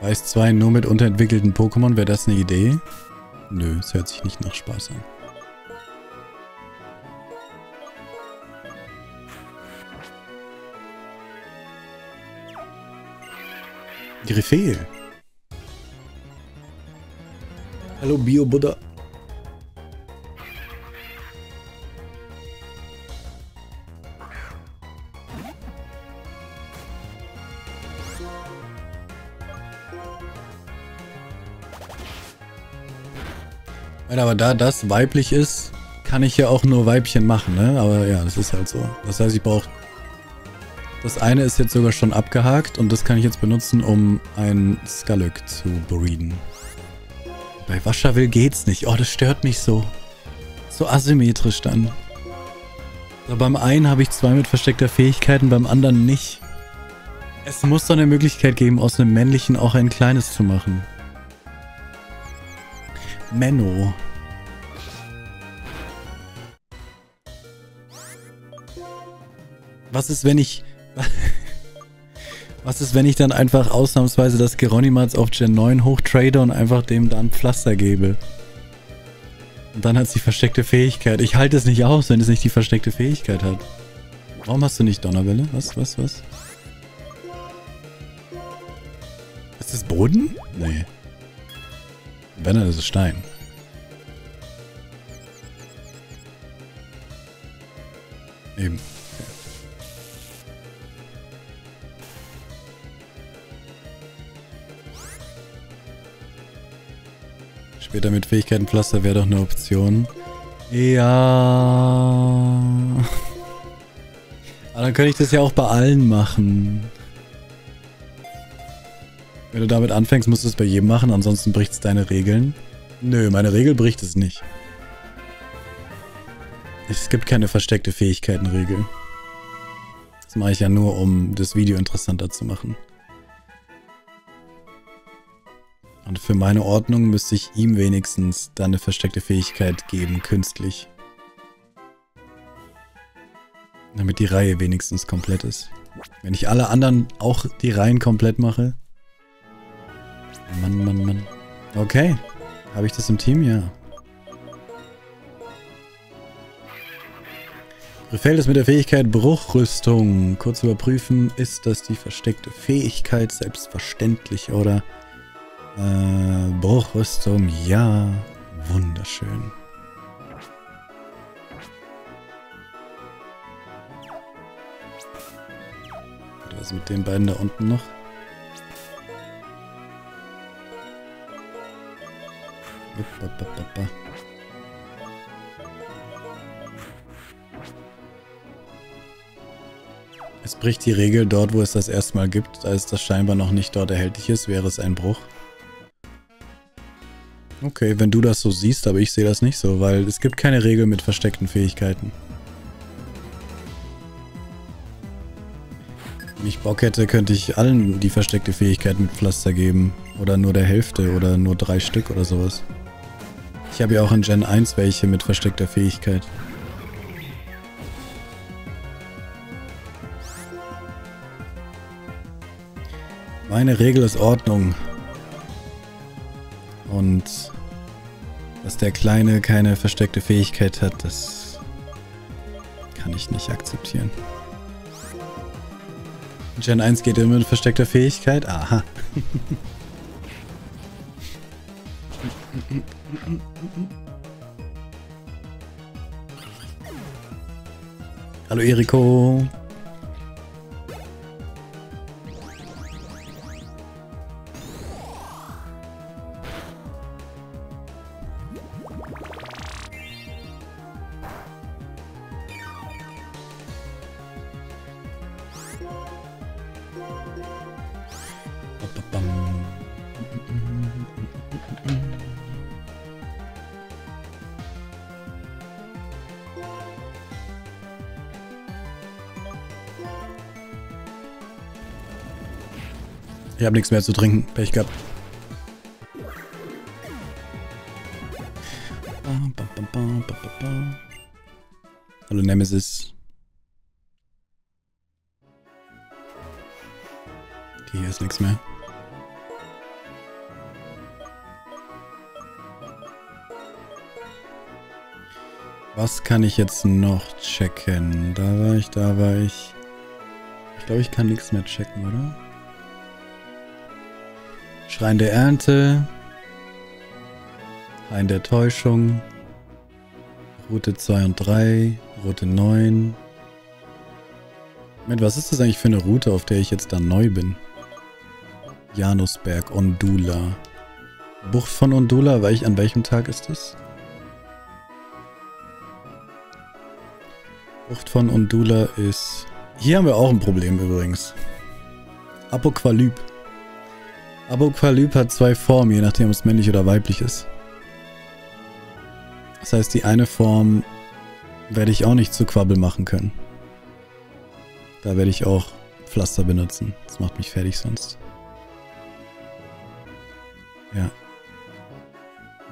Weiß 2 nur mit unterentwickelten Pokémon. Wäre das eine Idee? Nö, es hört sich nicht nach Spaß an. Griffel. Hallo Bio Buddha. Aber da das weiblich ist, kann ich ja auch nur Weibchen machen, ne? Aber ja, das ist halt so. Das heißt, ich brauche... Das eine ist jetzt sogar schon abgehakt und das kann ich jetzt benutzen, um ein Skullock zu breeden. Bei Wascherwill geht's nicht. Oh, das stört mich so. So asymmetrisch dann. So, beim einen habe ich zwei mit versteckter Fähigkeiten, beim anderen nicht. Es muss doch eine Möglichkeit geben, aus einem männlichen auch ein kleines zu machen. Menno. Was ist, wenn ich... Was ist, wenn ich dann einfach ausnahmsweise das Geronimatz auf Gen 9 hochtrade und einfach dem dann Pflaster gebe? Und dann hat sie versteckte Fähigkeit. Ich halte es nicht aus, wenn es nicht die versteckte Fähigkeit hat. Warum hast du nicht Donnerwelle? Was, was, was? Ist das Boden? Nee. Wenn, dann ist es Stein. Eben. Später mit Fähigkeitenpflaster wäre doch eine Option. Ja. Aber dann könnte ich das ja auch bei allen machen. Wenn du damit anfängst, musst du es bei jedem machen, ansonsten bricht es deine Regeln. Nö, meine Regel bricht es nicht. Es gibt keine versteckte Fähigkeitenregel. Das mache ich ja nur, um das Video interessanter zu machen. Und für meine Ordnung müsste ich ihm wenigstens dann eine versteckte Fähigkeit geben, künstlich. Damit die Reihe wenigstens komplett ist. Wenn ich alle anderen auch die Reihen komplett mache. Mann, Mann, Mann. Okay. Habe ich das im Team? Ja. Befällt es mit der Fähigkeit Bruchrüstung. Kurz überprüfen, ist das die versteckte Fähigkeit? Selbstverständlich, oder? Äh, Bruchrüstung, ja. Wunderschön. Was ist mit den beiden da unten noch? Es bricht die Regel dort, wo es das erstmal gibt, als das scheinbar noch nicht dort erhältlich ist, wäre es ein Bruch. Okay, wenn du das so siehst, aber ich sehe das nicht so, weil es gibt keine Regel mit versteckten Fähigkeiten. Wenn ich Bock hätte, könnte ich allen die versteckte Fähigkeit mit Pflaster geben. Oder nur der Hälfte oder nur drei Stück oder sowas. Ich habe ja auch in Gen 1 welche mit versteckter Fähigkeit. Meine Regel ist Ordnung. Und dass der Kleine keine versteckte Fähigkeit hat, das kann ich nicht akzeptieren. Gen 1 geht immer mit versteckter Fähigkeit? Aha. Hallo Eriko. Ich habe nichts mehr zu trinken. Pech gehabt. Hallo Nemesis. Okay, hier ist nichts mehr. Was kann ich jetzt noch checken? Da war ich, da war ich. Ich glaube, ich kann nichts mehr checken, oder? Schrein der Ernte. Hain der Täuschung. Route 2 und 3. Route 9. Moment, was ist das eigentlich für eine Route, auf der ich jetzt dann neu bin? Janusberg, Ondula. Bucht von Ondula, an welchem Tag ist das? Bucht von Ondula ist... Hier haben wir auch ein Problem übrigens. Apokalyp. Apokalyp hat zwei Formen, je nachdem, ob es männlich oder weiblich ist. Das heißt, die eine Form werde ich auch nicht zu Quabbel machen können. Da werde ich auch Pflaster benutzen. Das macht mich fertig sonst. Ja.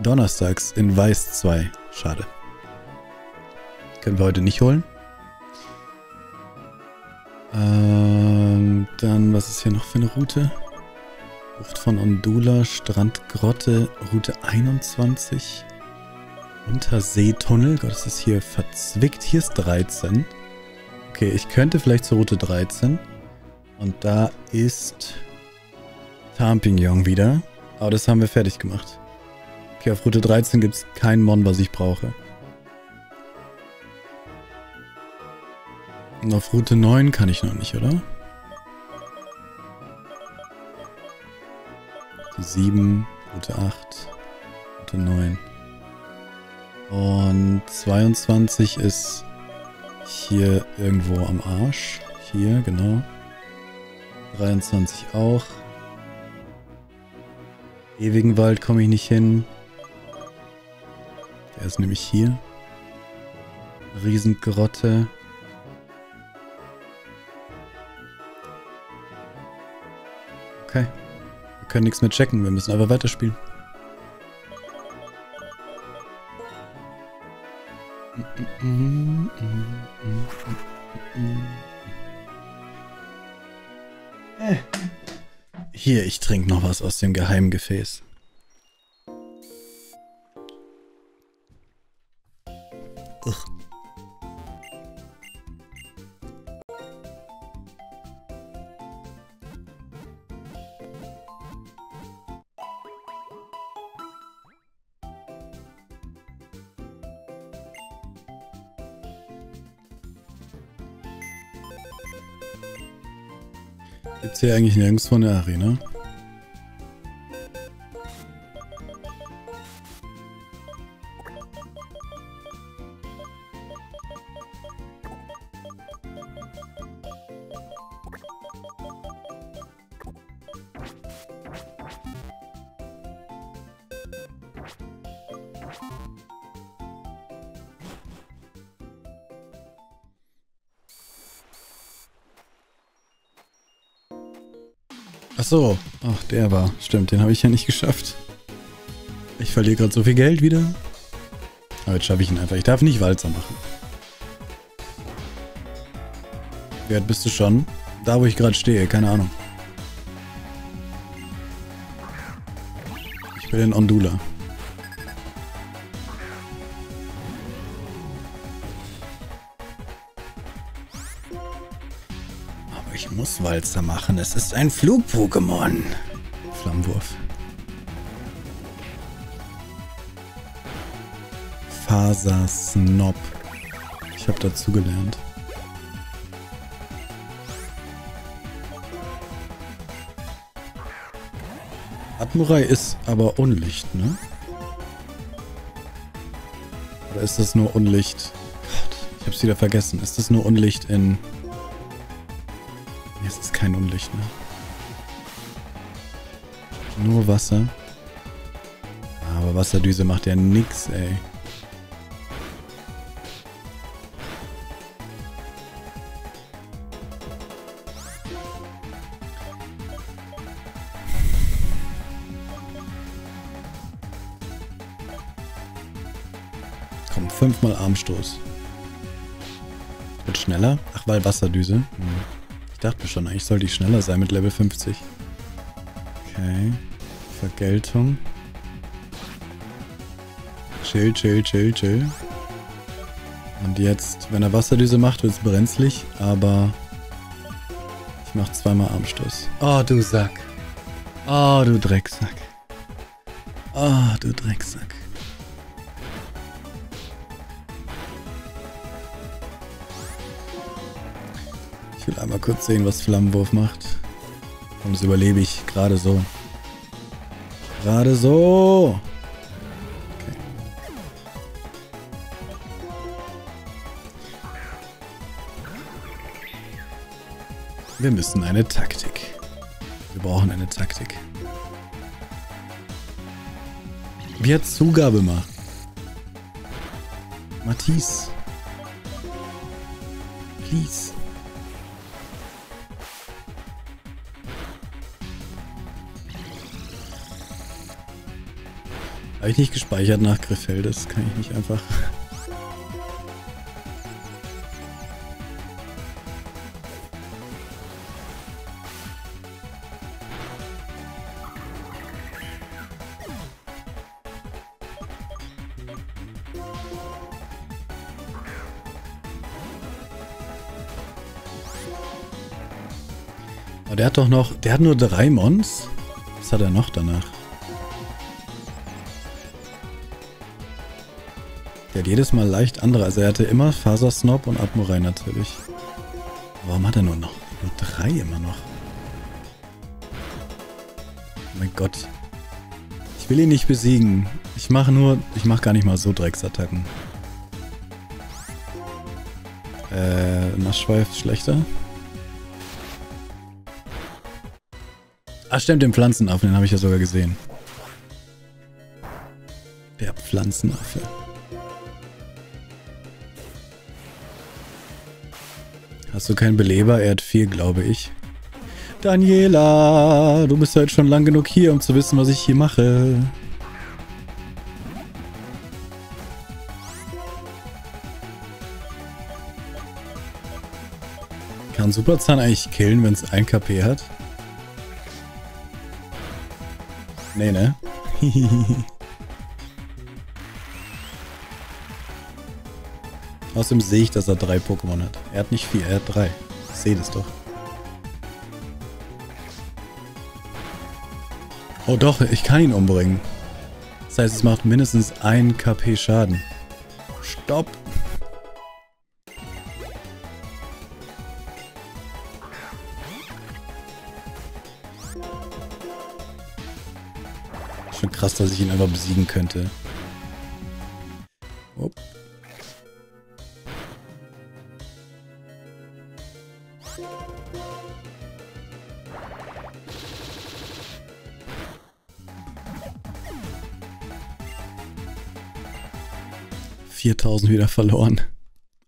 Donnerstags in Weiß 2. Schade. Können wir heute nicht holen. Ähm, dann, was ist hier noch für eine Route? Bucht von Ondula, Strandgrotte, Route 21. Unterseetunnel. Gott, das ist hier verzwickt. Hier ist 13. Okay, ich könnte vielleicht zur Route 13. Und da ist Tampignon wieder. Aber das haben wir fertig gemacht. Okay, auf Route 13 gibt es kein Mon, was ich brauche. Und auf Route 9 kann ich noch nicht, oder? 7, Route 8, Route 9. Und 22 ist hier irgendwo am Arsch. Hier, genau. 23 auch. Ewigen Wald komme ich nicht hin. Der ist nämlich hier. Riesengrotte. Okay können nichts mehr checken. Wir müssen einfach weiterspielen. Hier, ich trinke noch was aus dem geheimen Gefäß. Ugh. Gibt's hier eigentlich nirgendwo eine Arena? So. Ach, der war. Stimmt, den habe ich ja nicht geschafft. Ich verliere gerade so viel Geld wieder. Aber jetzt schaffe ich ihn einfach. Ich darf nicht Walzer machen. Wie alt bist du schon? Da, wo ich gerade stehe. Keine Ahnung. Ich bin in Ondula. Ich muss Walzer machen. Es ist ein Flug-Pokémon. Flammenwurf. Faser Snob. Ich habe dazu gelernt. Admurai ist aber Unlicht, ne? Oder ist das nur Unlicht? Gott, ich hab's wieder vergessen. Ist das nur Unlicht in... Kein Unlicht, ne? Nur Wasser. Aber Wasserdüse macht ja nix, ey. Komm, fünfmal Armstoß. Wird schneller? Ach, weil Wasserdüse. Hm. Ich dachte schon, eigentlich sollte ich schneller sein mit Level 50. Okay. Vergeltung. Chill, chill, chill, chill. Und jetzt, wenn er Wasserdüse macht, wird es brenzlig, aber ich mach zweimal Armstoß. Oh, du Sack. Oh, du Drecksack. Oh, du Drecksack. Will einmal kurz sehen, was Flammenwurf macht. Und das überlebe ich gerade so. Gerade so. Okay. Wir müssen eine Taktik. Wir brauchen eine Taktik. Wie hat Zugabe macht? Matisse. Please. Ich nicht gespeichert nach Griffeldes, kann ich nicht einfach. Aber der hat doch noch, der hat nur drei Mons? Was hat er noch danach? Der hat jedes Mal leicht andere. Also er hatte immer Fasersnob und Admurai natürlich. Warum hat er nur noch? Nur drei immer noch. Oh mein Gott. Ich will ihn nicht besiegen. Ich mache nur... Ich mache gar nicht mal so Drecksattacken. Äh, Naschweif schlechter. Ach stimmt, den Pflanzenaffen, den habe ich ja sogar gesehen. Der Pflanzenaffe. Hast du keinen Beleber? Er hat viel, glaube ich. Daniela, du bist halt schon lang genug hier, um zu wissen, was ich hier mache. Kann Superzahn eigentlich killen, wenn es 1 KP hat? Nee, ne? Außerdem sehe ich, dass er drei Pokémon hat. Er hat nicht vier, er hat drei. Ich sehe das doch. Oh doch, ich kann ihn umbringen. Das heißt, es macht mindestens ein KP Schaden. Stopp! Schon krass, dass ich ihn einfach besiegen könnte. 4000 wieder verloren.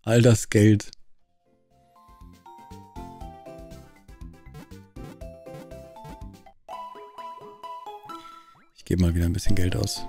All das Geld. Ich gebe mal wieder ein bisschen Geld aus.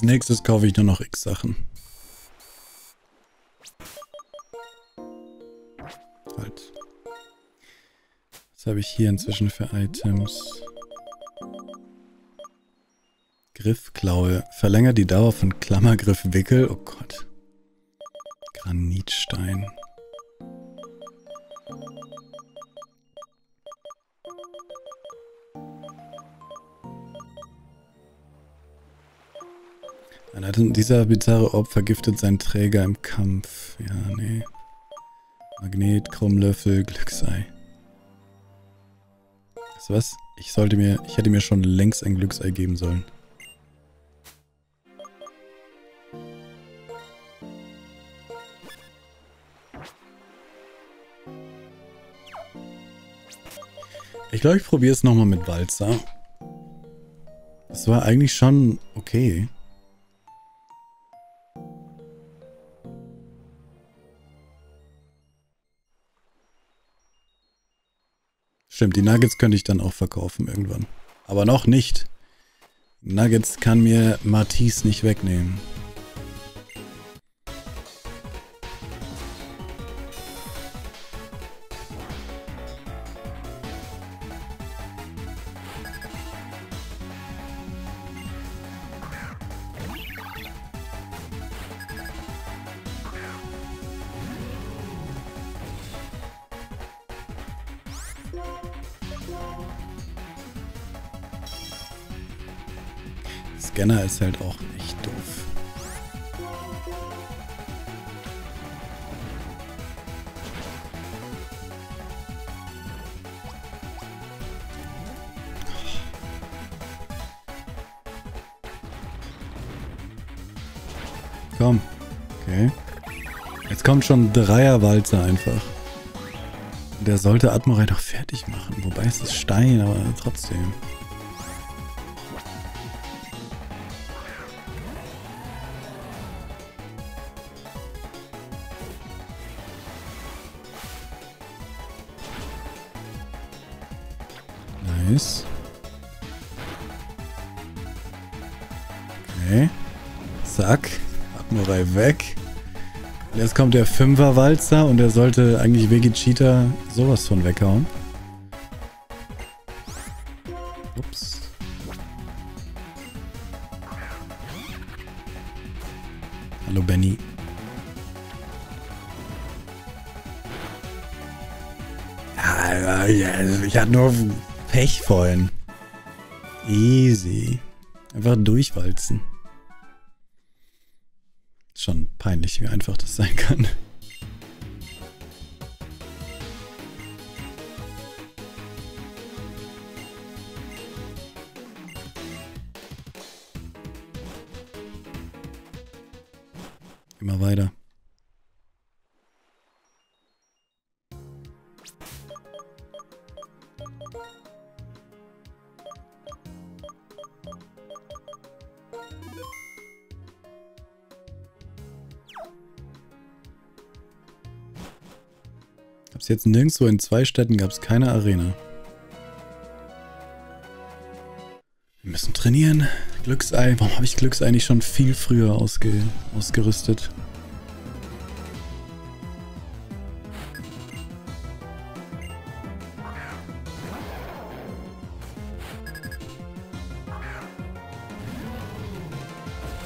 Als nächstes kaufe ich nur noch X Sachen. Halt. Was habe ich hier inzwischen für Items? Griffklaue. Verlängert die Dauer von Klammergriff Wickel. Oh Gott. Dieser bizarre Orb vergiftet seinen Träger im Kampf. Ja, nee. Magnet, Krummlöffel, Glücksei. Weißt du was? Ich sollte mir, ich hätte mir schon längst ein Glücksei geben sollen. Ich glaube, ich probiere es nochmal mit Walzer. Das war eigentlich schon okay. Stimmt, die Nuggets könnte ich dann auch verkaufen irgendwann. Aber noch nicht. Nuggets kann mir Matisse nicht wegnehmen. Schon Dreierwalzer einfach. Der sollte Admiral doch fertig machen. Wobei es ist Stein, aber trotzdem. Jetzt kommt der Fünferwalzer und der sollte eigentlich Vegeta sowas von weghauen. Ups. Hallo Benny. ja, ich hatte nur Pech vorhin. Easy. Einfach durchwalzen. Schon peinlich, wie einfach das sein kann. Jetzt nirgendwo in zwei Städten gab es keine Arena. Wir müssen trainieren. Glücksei. Warum habe ich Glücksei nicht schon viel früher ausge ausgerüstet?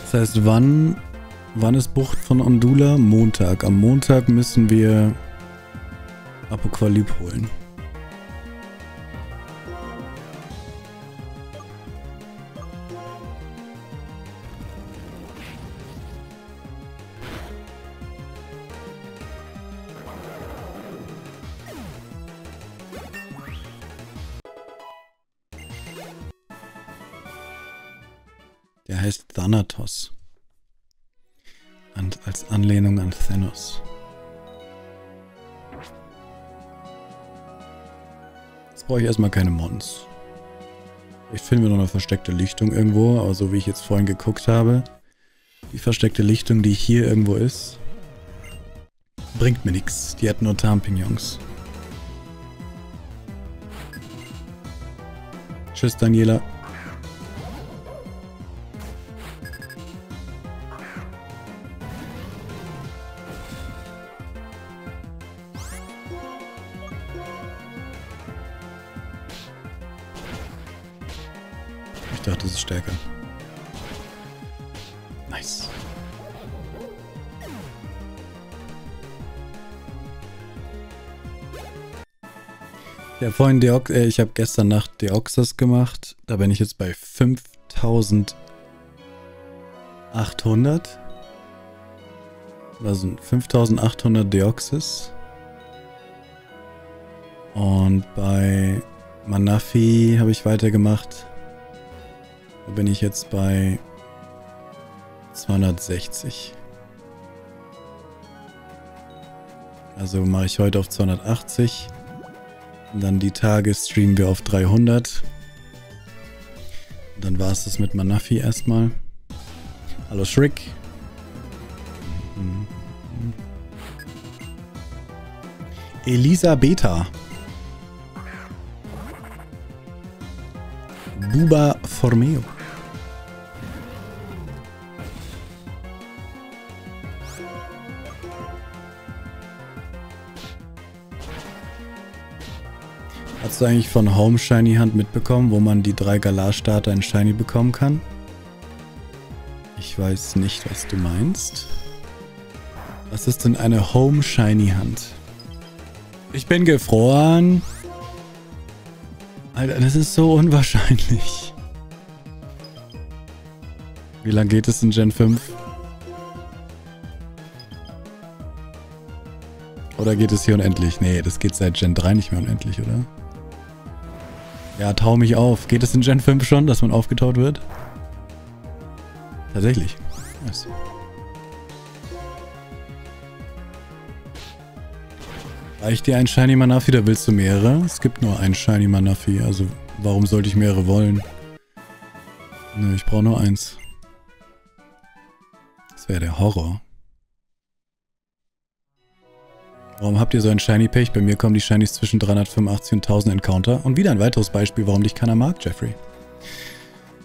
Das heißt, wann, wann ist Bucht von Ondula? Montag. Am Montag müssen wir Apokalyp holen. Erstmal keine Mons. Ich finde noch eine versteckte Lichtung irgendwo, aber so wie ich jetzt vorhin geguckt habe, die versteckte Lichtung, die hier irgendwo ist, bringt mir nichts. Die hat nur Tarnpignons. Tschüss, Daniela. Vorhin Deox äh, ich habe gestern Nacht Deoxys gemacht. Da bin ich jetzt bei 5800. Also 5800 Deoxys. Und bei Manafi habe ich weitergemacht. Da bin ich jetzt bei 260. Also mache ich heute auf 280. Und dann die Tage streamen wir auf 300. Und dann war es das mit Manafi erstmal. Hallo Shriek. Elisa Beta. Buba Formeo. Hast du eigentlich von Home Shiny Hand mitbekommen, wo man die drei Galar-Starter in Shiny bekommen kann? Ich weiß nicht, was du meinst. Was ist denn eine Home Shiny Hand? Ich bin gefroren. Alter, das ist so unwahrscheinlich. Wie lange geht es in Gen 5? Oder geht es hier unendlich? Nee, das geht seit Gen 3 nicht mehr unendlich, oder? Ja, tau mich auf. Geht es in Gen 5 schon, dass man aufgetaut wird? Tatsächlich. Yes. Reicht dir ein Shiny Manafi, da willst du mehrere? Es gibt nur ein Shiny Manafi, also warum sollte ich mehrere wollen? Nö, ich brauche nur eins. Das wäre der Horror. Warum habt ihr so ein Shiny Pech? Bei mir kommen die Shinies zwischen 385 und 1000 Encounter. Und wieder ein weiteres Beispiel, warum dich keiner mag, Jeffrey.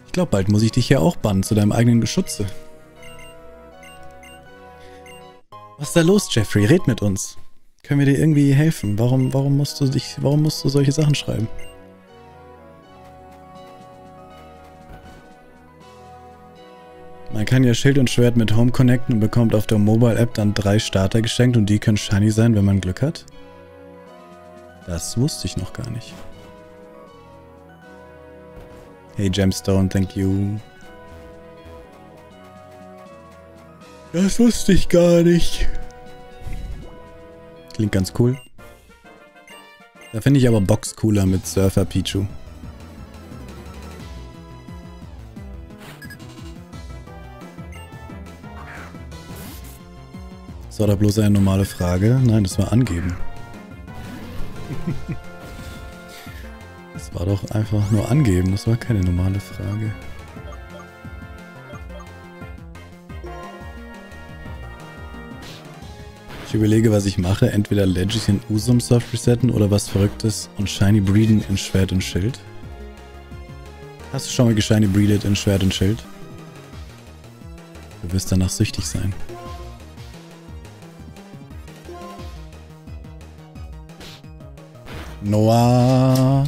Ich glaube, bald muss ich dich hier auch bannen zu deinem eigenen Geschütze. Was ist da los, Jeffrey? Red mit uns. Können wir dir irgendwie helfen? Warum, warum musst du dich, warum musst du solche Sachen schreiben? Man kann ja Schild und Schwert mit Home connecten und bekommt auf der Mobile App dann drei Starter geschenkt und die können shiny sein, wenn man Glück hat. Das wusste ich noch gar nicht. Hey Gemstone, thank you. Das wusste ich gar nicht. Klingt ganz cool. Da finde ich aber Box cooler mit Surfer Pichu. Das war doch bloß eine normale Frage. Nein, das war angeben. Das war doch einfach nur angeben. Das war keine normale Frage. Ich überlege, was ich mache. Entweder Legacy in Usum soft resetten oder was Verrücktes und Shiny breeden in Schwert und Schild. Hast du schon mal geshiny breedet in Schwert und Schild? Du wirst danach süchtig sein. Noah.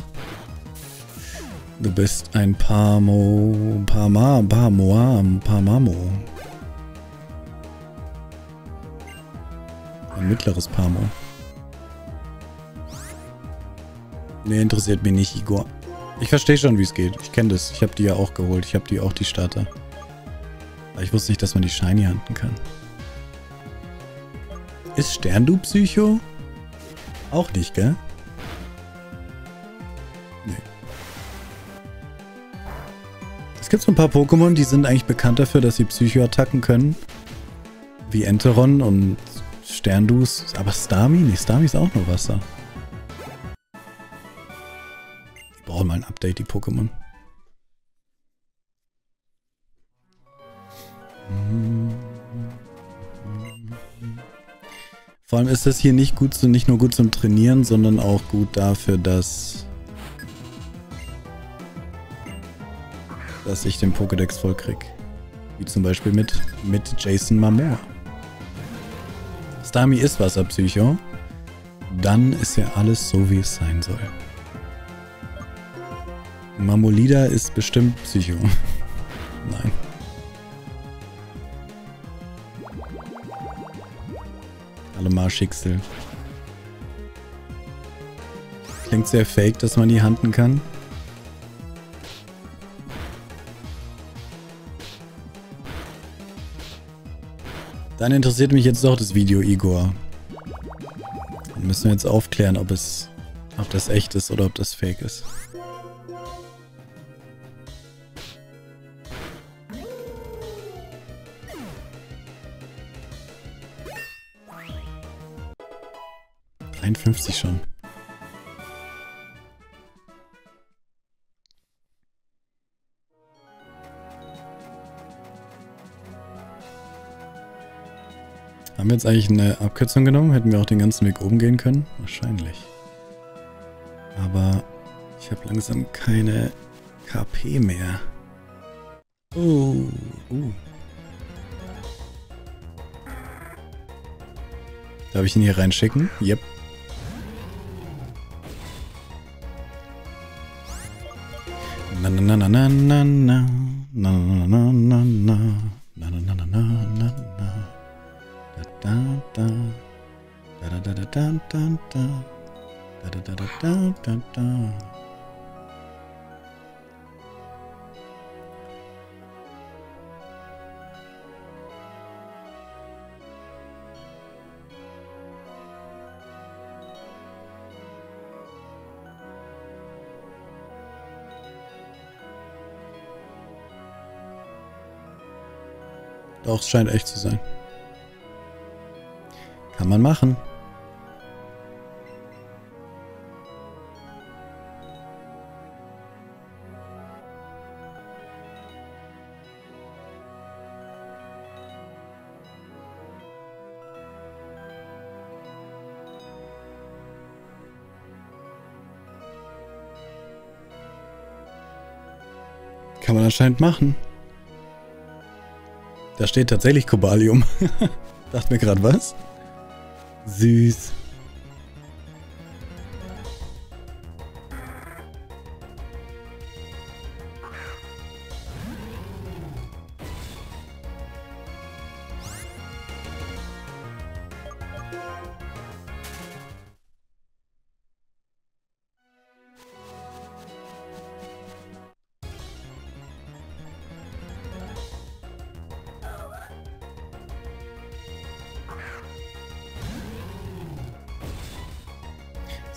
Du bist ein Pamo. Pama. Pamoa. Pamamo. Ein mittleres Pamo. Nee, interessiert mich nicht, Igor. Ich verstehe schon, wie es geht. Ich kenne das. Ich habe die ja auch geholt. Ich habe die auch, die Starter. Aber ich wusste nicht, dass man die Shiny handen kann. Ist Sterndu Psycho? Auch nicht, gell? Gibt so ein paar Pokémon, die sind eigentlich bekannt dafür, dass sie Psycho-Attacken können. Wie Enteron und Sterndus. Aber Starmie? Nee, Starmie ist auch nur Wasser. Die brauchen mal ein Update, die Pokémon. Vor allem ist das hier nicht gut zu, nicht nur gut zum Trainieren, sondern auch gut dafür, dass dass ich den Pokédex voll krieg. Wie zum Beispiel mit, mit Jason Momoa. Stami ist Wasserpsycho. Dann ist ja alles so, wie es sein soll. Mamolida ist bestimmt Psycho. Nein. Allemal Schicksal. Klingt sehr fake, dass man die handen kann. Dann interessiert mich jetzt doch das Video, Igor. Dann müssen wir jetzt aufklären, ob es, ob das echt ist oder ob das fake ist. Schon. Haben wir jetzt eigentlich eine Abkürzung genommen? Hätten wir auch den ganzen Weg oben gehen können? Wahrscheinlich. Aber ich habe langsam keine KP mehr. Oh, uh. Darf ich ihn hier reinschicken? Yep. Na na na na na na na na na na na na na na na na na na da da. Da da da da da da da. Da da da da da da Doch, es scheint echt zu sein. Kann man machen. Kann man anscheinend machen. Da steht tatsächlich Kobalium. Dachte mir gerade was? Süß.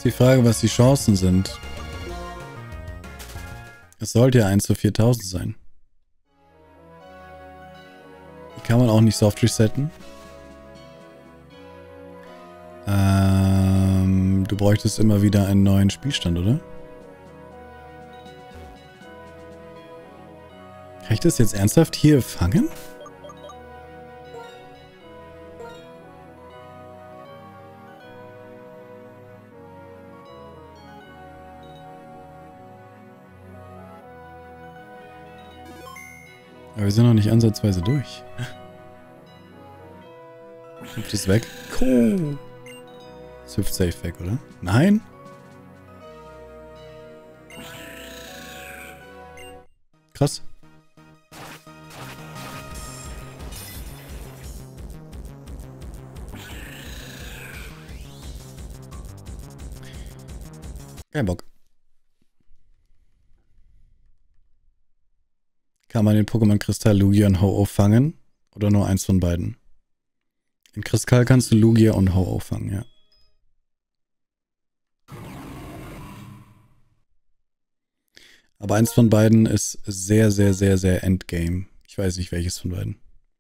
Die Frage, was die Chancen sind. Es sollte ja 1 zu 4000 sein. Die kann man auch nicht soft resetten. Ähm, du bräuchtest immer wieder einen neuen Spielstand, oder? Kann ich das jetzt ernsthaft hier fangen? Aber wir sind noch nicht ansatzweise durch. Hüpft es weg? Cool. Es hüpft safe weg, oder? Nein? Krass. Kein Bock. Kann man den Pokémon Kristall Lugia und Ho-Oh fangen? Oder nur eins von beiden? In Kristall kannst du Lugia und Ho-Oh fangen, ja. Aber eins von beiden ist sehr, sehr, sehr, sehr Endgame. Ich weiß nicht, welches von beiden.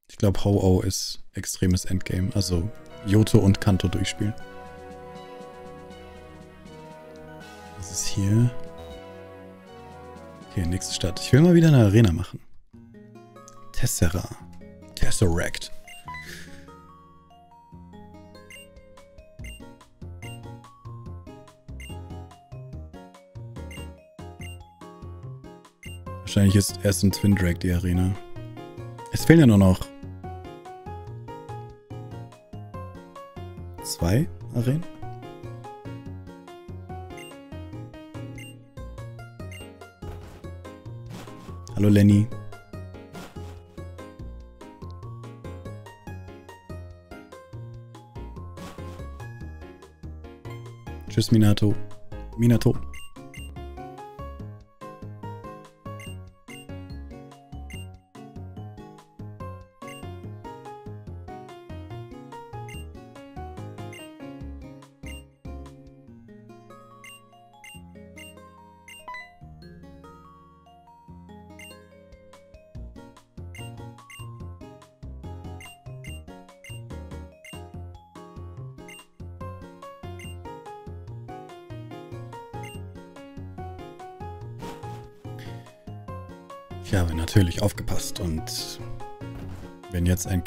Ich glaube, Ho-Oh ist extremes Endgame. Also Yoto und Kanto durchspielen. Was ist hier? Okay, nächste Stadt. Ich will mal wieder eine Arena machen. Tessera. Tesseract. Wahrscheinlich ist erst in Twin Drag die Arena. Es fehlen ja nur noch zwei Arenen. Hallo Lenny. Tschüss Minato. Minato.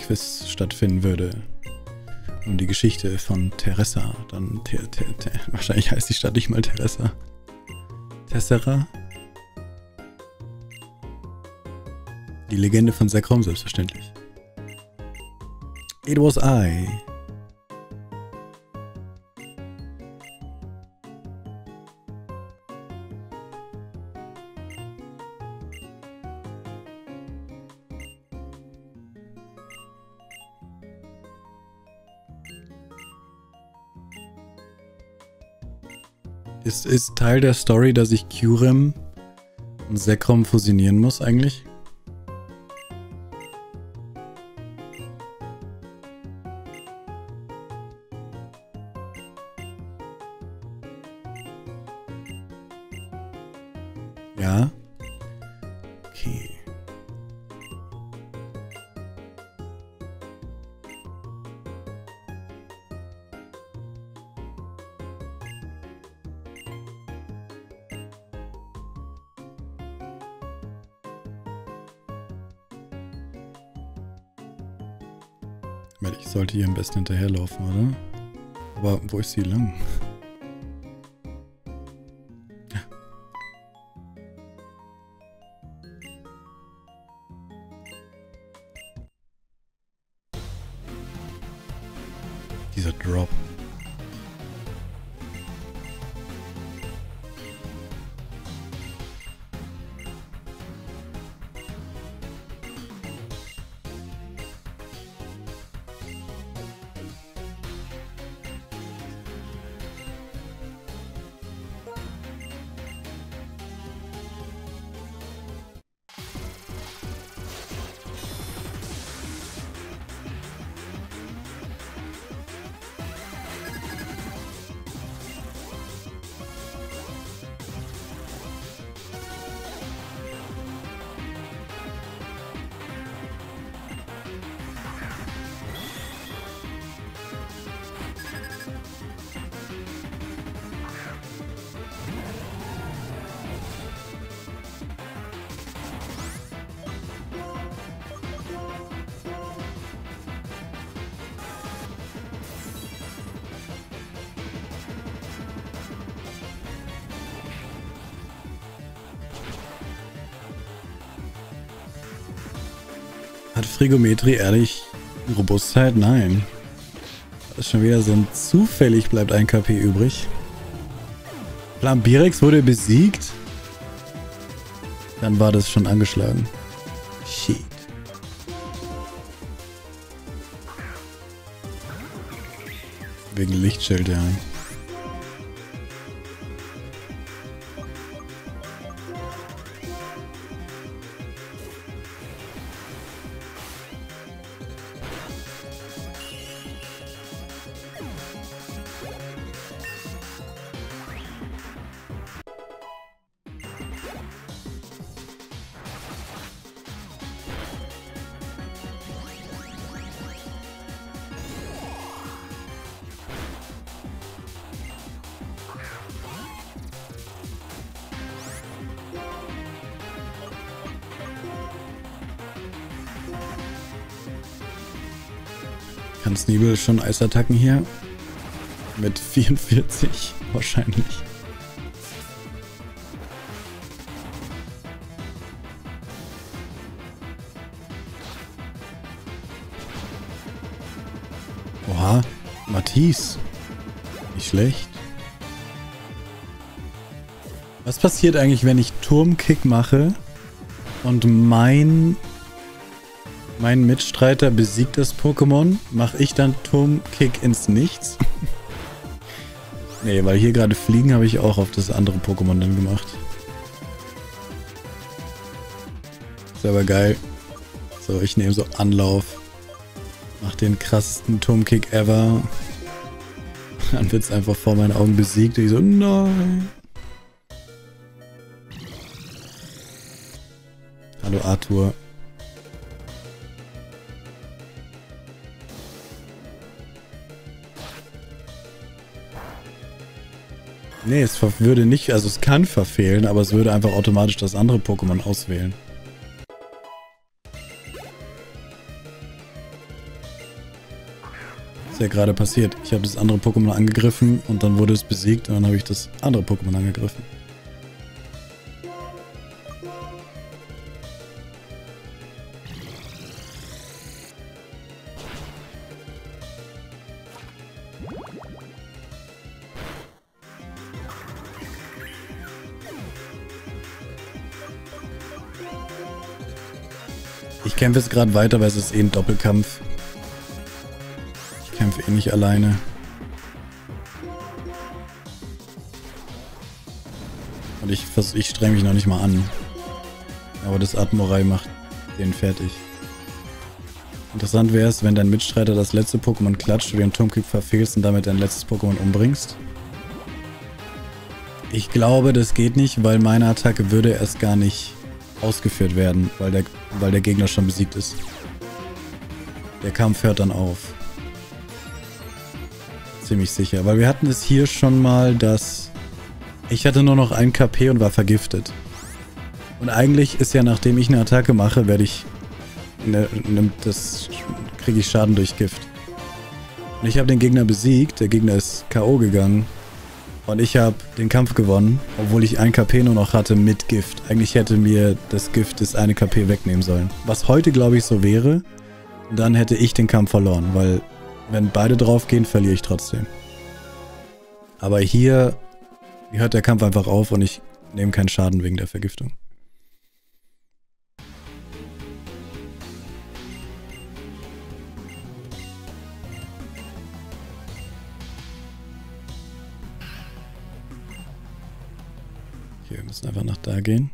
Quiz stattfinden würde um die Geschichte von Teresa, dann te, te, te, wahrscheinlich heißt die Stadt nicht mal Teresa. Tessera? Die Legende von Sekrom, selbstverständlich. It was I. Ist, ist Teil der Story, dass ich Kyurem und Sekrom fusionieren muss eigentlich? Hinterherlaufen, oder? Aber wo ist sie lang? Frigometri, ehrlich, Robustheit, nein. Das ist schon wieder so ein zufällig bleibt ein KP übrig. Flambirex wurde besiegt. Dann war das schon angeschlagen. Shit. Wegen Lichtschild, ja. Sneebel schon Eisattacken hier? Mit 44 wahrscheinlich. Oha, Matisse. Nicht schlecht. Was passiert eigentlich, wenn ich Turmkick mache und mein mein Mitstreiter besiegt das Pokémon, mache ich dann Turmkick ins Nichts? nee, weil hier gerade Fliegen habe ich auch auf das andere Pokémon dann gemacht. Ist aber geil. So, ich nehme so Anlauf. Mach den krassesten Turmkick ever. Dann wird es einfach vor meinen Augen besiegt. Und ich so, nein. Hallo Arthur. Nee, es würde nicht, also es kann verfehlen, aber es würde einfach automatisch das andere Pokémon auswählen. ist ja gerade passiert. Ich habe das andere Pokémon angegriffen und dann wurde es besiegt und dann habe ich das andere Pokémon angegriffen. Kämpfe jetzt gerade weiter, weil es ist eh ein Doppelkampf. Ich kämpfe eh nicht alleine. Und ich, ich streng mich noch nicht mal an. Aber das Atmorei macht den fertig. Interessant wäre es, wenn dein Mitstreiter das letzte Pokémon klatscht, du den Turmkick verfehlst und damit dein letztes Pokémon umbringst. Ich glaube, das geht nicht, weil meine Attacke würde erst gar nicht ausgeführt werden, weil der, weil der Gegner schon besiegt ist. Der Kampf hört dann auf. Ziemlich sicher. Weil wir hatten es hier schon mal, dass ich hatte nur noch ein KP und war vergiftet. Und eigentlich ist ja, nachdem ich eine Attacke mache, werde ich... Ne, ne, das kriege ich Schaden durch Gift. Und ich habe den Gegner besiegt. Der Gegner ist K.O. gegangen. Und ich habe den Kampf gewonnen, obwohl ich ein KP nur noch hatte mit Gift. Eigentlich hätte mir das Gift das eine KP wegnehmen sollen. Was heute, glaube ich, so wäre, dann hätte ich den Kampf verloren, weil wenn beide draufgehen, verliere ich trotzdem. Aber hier hört der Kampf einfach auf und ich nehme keinen Schaden wegen der Vergiftung. Okay, wir müssen einfach nach da gehen.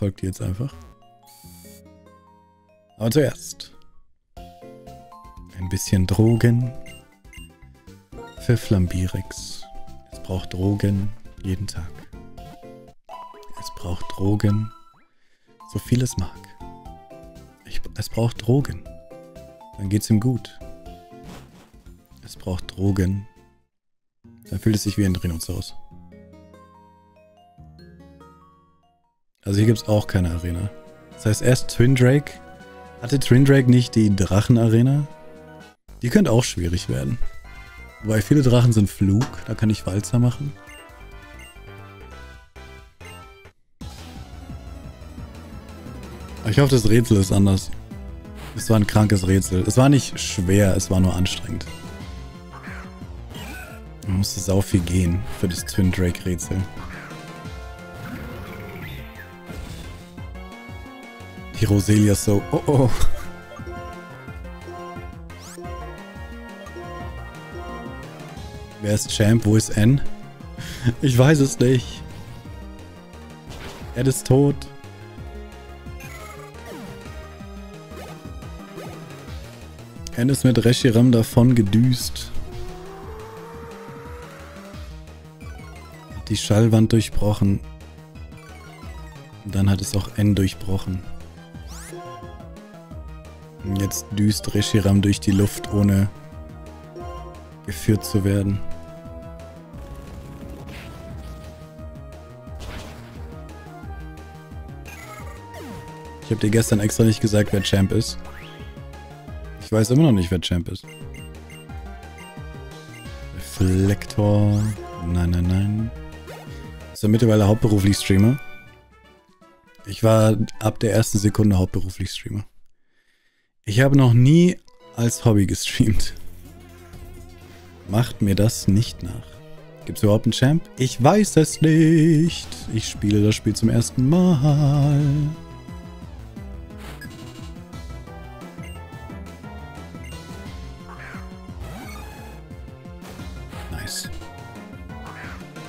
Verfolge die jetzt einfach. Aber zuerst ein bisschen Drogen für Flambirex. Es braucht Drogen jeden Tag. Es braucht Drogen, so viel es mag. Ich, es braucht Drogen. Dann geht's ihm gut. Es braucht Drogen. Dann fühlt es sich wie ein Rhinoceros. Also hier gibt es auch keine Arena. Das heißt erst Twin Drake. Hatte Twin Drake nicht die Drachen-Arena? Die könnte auch schwierig werden. Wobei viele Drachen sind Flug, da kann ich Walzer machen. Ich hoffe, das Rätsel ist anders. Es war ein krankes Rätsel. Es war nicht schwer, es war nur anstrengend. Man musste sau viel gehen für das Twin Drake Rätsel. Die Roselia so, oh oh. Wer ist Champ? Wo ist N? Ich weiß es nicht. Er ist tot. N ist mit Reshiram davon gedüst. Die Schallwand durchbrochen. Und dann hat es auch N durchbrochen. Jetzt düst Reshiram durch die Luft, ohne geführt zu werden. Ich habe dir gestern extra nicht gesagt, wer Champ ist. Ich weiß immer noch nicht, wer Champ ist. Reflektor. Nein, nein, nein. Ist er mittlerweile hauptberuflich Streamer? Ich war ab der ersten Sekunde hauptberuflich Streamer. Ich habe noch nie als Hobby gestreamt. Macht mir das nicht nach. Gibt es überhaupt einen Champ? Ich weiß es nicht. Ich spiele das Spiel zum ersten Mal.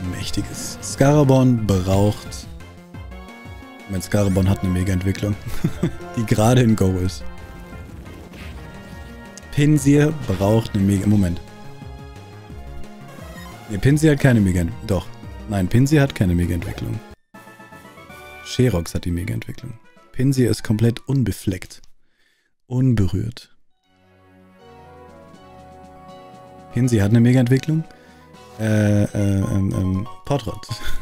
mächtiges. Scarabon braucht... Mein Scarabon hat eine Mega-Entwicklung, die gerade in Go ist. Pinsir braucht eine Mega... Moment. Ne, Pinsir hat keine Mega... Doch. Nein, Pinsir hat keine Mega-Entwicklung. Sherox hat die Mega-Entwicklung. Pinsir ist komplett unbefleckt. Unberührt. Pinsir hat eine Mega-Entwicklung. Äh, äh, ähm, ähm, Portrott.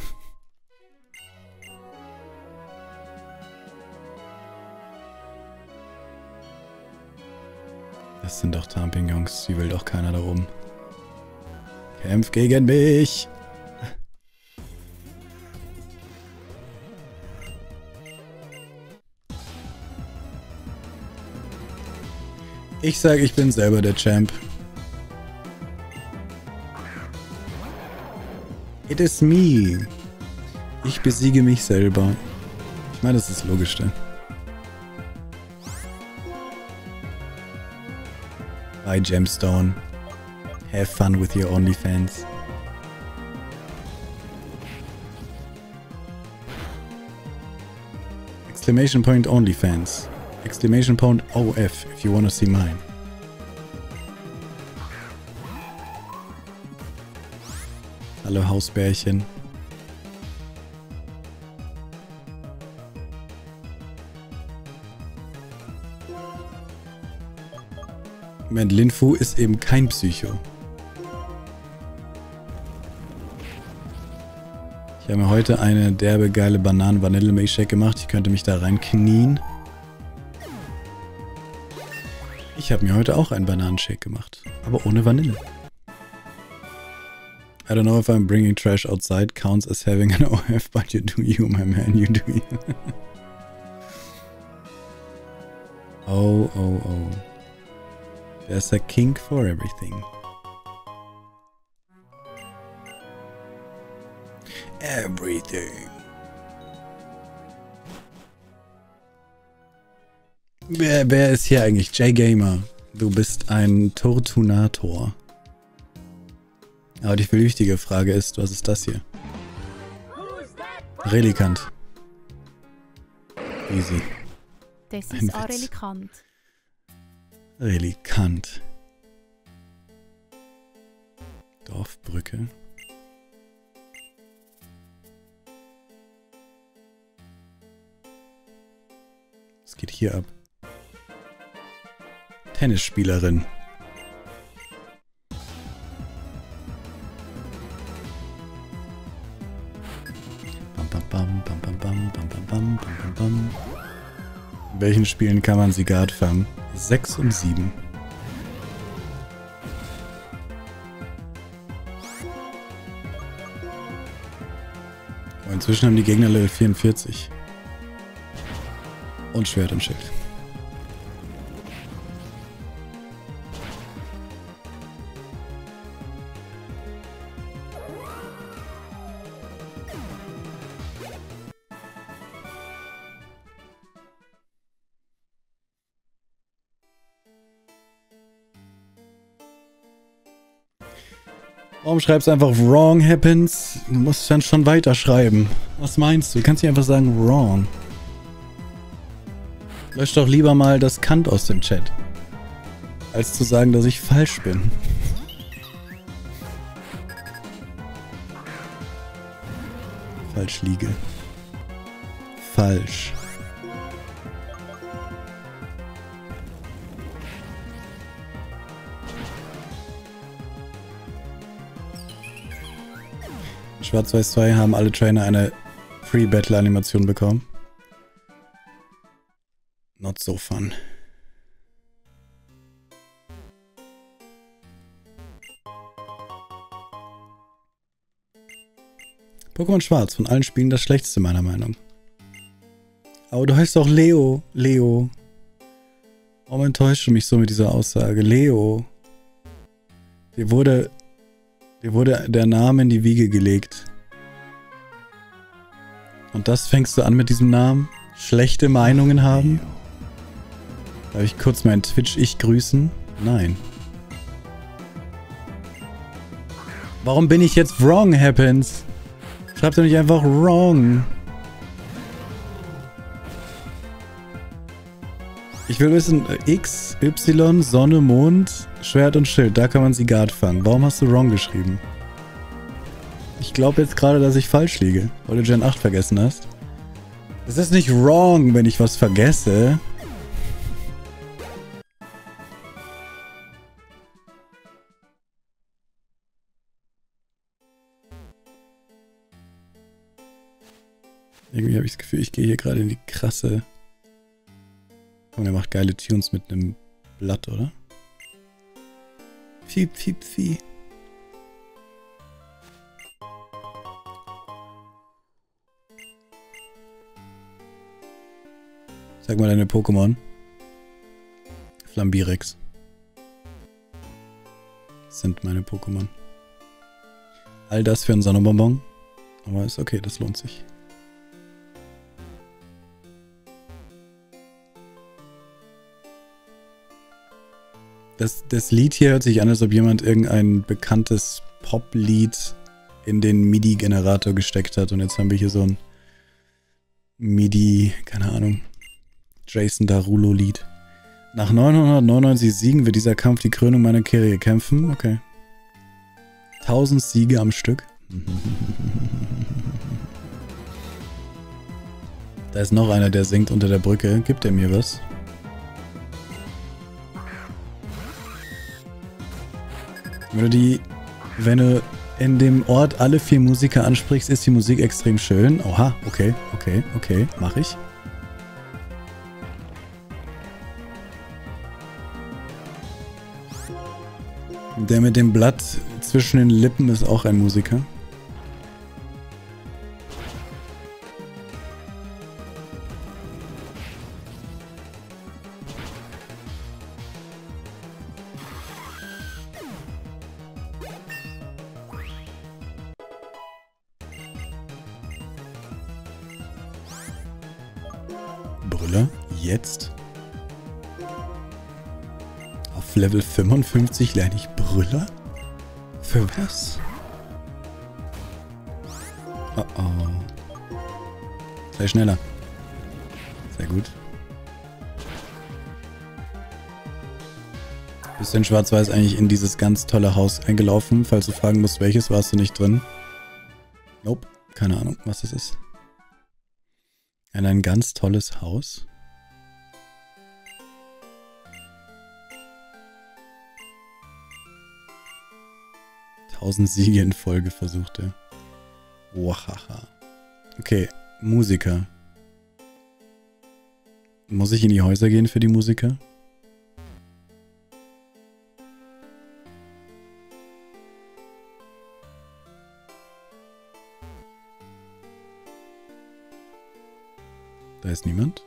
Das sind doch Champignons, die will doch keiner da oben. Kämpf gegen mich! Ich sage, ich bin selber der Champ. It is me. Ich besiege mich selber. Ich meine, das ist logisch, denn. Bye, Gemstone. Have fun with your OnlyFans. Exclamation point OnlyFans. Exclamation point OF if you wanna see mine. Hallo Hausbärchen. Moment, Linfu ist eben kein Psycho. Ich habe mir heute eine derbe geile Bananen-Vanille-Milkshake gemacht. Ich könnte mich da rein knien. Ich habe mir heute auch einen Bananenshake gemacht, aber ohne Vanille. I don't know if I'm bringing trash outside counts as having an OF, but you do you, my man, you do you. oh, oh, oh. There's a kink for everything. Everything. Wer, wer ist hier eigentlich? J-Gamer. Du bist ein Tortunator. Aber die viel wichtige Frage ist, was ist das hier? Relikant. Easy. Das ist ein Relikant. Relikant. Dorfbrücke. Was geht hier ab? Tennisspielerin. In welchen Spielen kann man sie Sigard fangen? 6 und 7. Aber inzwischen haben die Gegner Level 44. Und Schwert und Schild. Warum schreibst du einfach wrong happens? Du musst dann schon weiterschreiben. Was meinst du? Du kannst nicht einfach sagen wrong. Lösch doch lieber mal das Kant aus dem Chat. Als zu sagen, dass ich falsch bin. Falsch liege. Falsch. Schwarz-Weiß 2 haben alle Trainer eine Free-Battle-Animation bekommen. Not so fun. Pokémon Schwarz, von allen Spielen das schlechteste meiner Meinung. Aber du heißt doch Leo, Leo. Warum enttäuscht du mich so mit dieser Aussage? Leo. Dir wurde Dir wurde der Name in die Wiege gelegt. Und das fängst du an mit diesem Namen? Schlechte Meinungen haben? Darf ich kurz mein Twitch-Ich grüßen? Nein. Warum bin ich jetzt wrong, Happens? Schreib doch nicht einfach wrong. Ich will wissen, X, Y, Sonne, Mond, Schwert und Schild, da kann man sie Guard fangen. Warum hast du wrong geschrieben? Ich glaube jetzt gerade, dass ich falsch liege, weil du Gen 8 vergessen hast. Es ist nicht wrong, wenn ich was vergesse. Irgendwie habe ich das Gefühl, ich gehe hier gerade in die krasse und er macht geile Tunes mit einem Blatt, oder? Fiep, fiep, fie. Sag mal deine Pokémon. Flambirex. sind meine Pokémon. All das für einen Sonnenbonbon. Aber ist okay, das lohnt sich. Das, das Lied hier hört sich an, als ob jemand irgendein bekanntes Pop-Lied in den MIDI-Generator gesteckt hat. Und jetzt haben wir hier so ein MIDI, keine Ahnung, Jason Darulo-Lied. Nach 999 Siegen wird dieser Kampf die Krönung meiner Karriere kämpfen. Okay. 1000 Siege am Stück. Da ist noch einer, der singt unter der Brücke. Gibt er mir was? Wenn du die, wenn du in dem Ort alle vier Musiker ansprichst, ist die Musik extrem schön. Oha, okay, okay, okay, mach ich. Der mit dem Blatt zwischen den Lippen ist auch ein Musiker. Level 55 lerne ich Brüller? Für was? Oh oh. Sei schneller. Sehr gut. Bist du in Schwarz-Weiß eigentlich in dieses ganz tolle Haus eingelaufen? Falls du fragen musst, welches, warst du nicht drin? Nope. Keine Ahnung, was das ist. In ein ganz tolles Haus? Tausend Siege in Folge versucht er. Wahaha. Okay, Musiker. Muss ich in die Häuser gehen für die Musiker? Da ist niemand.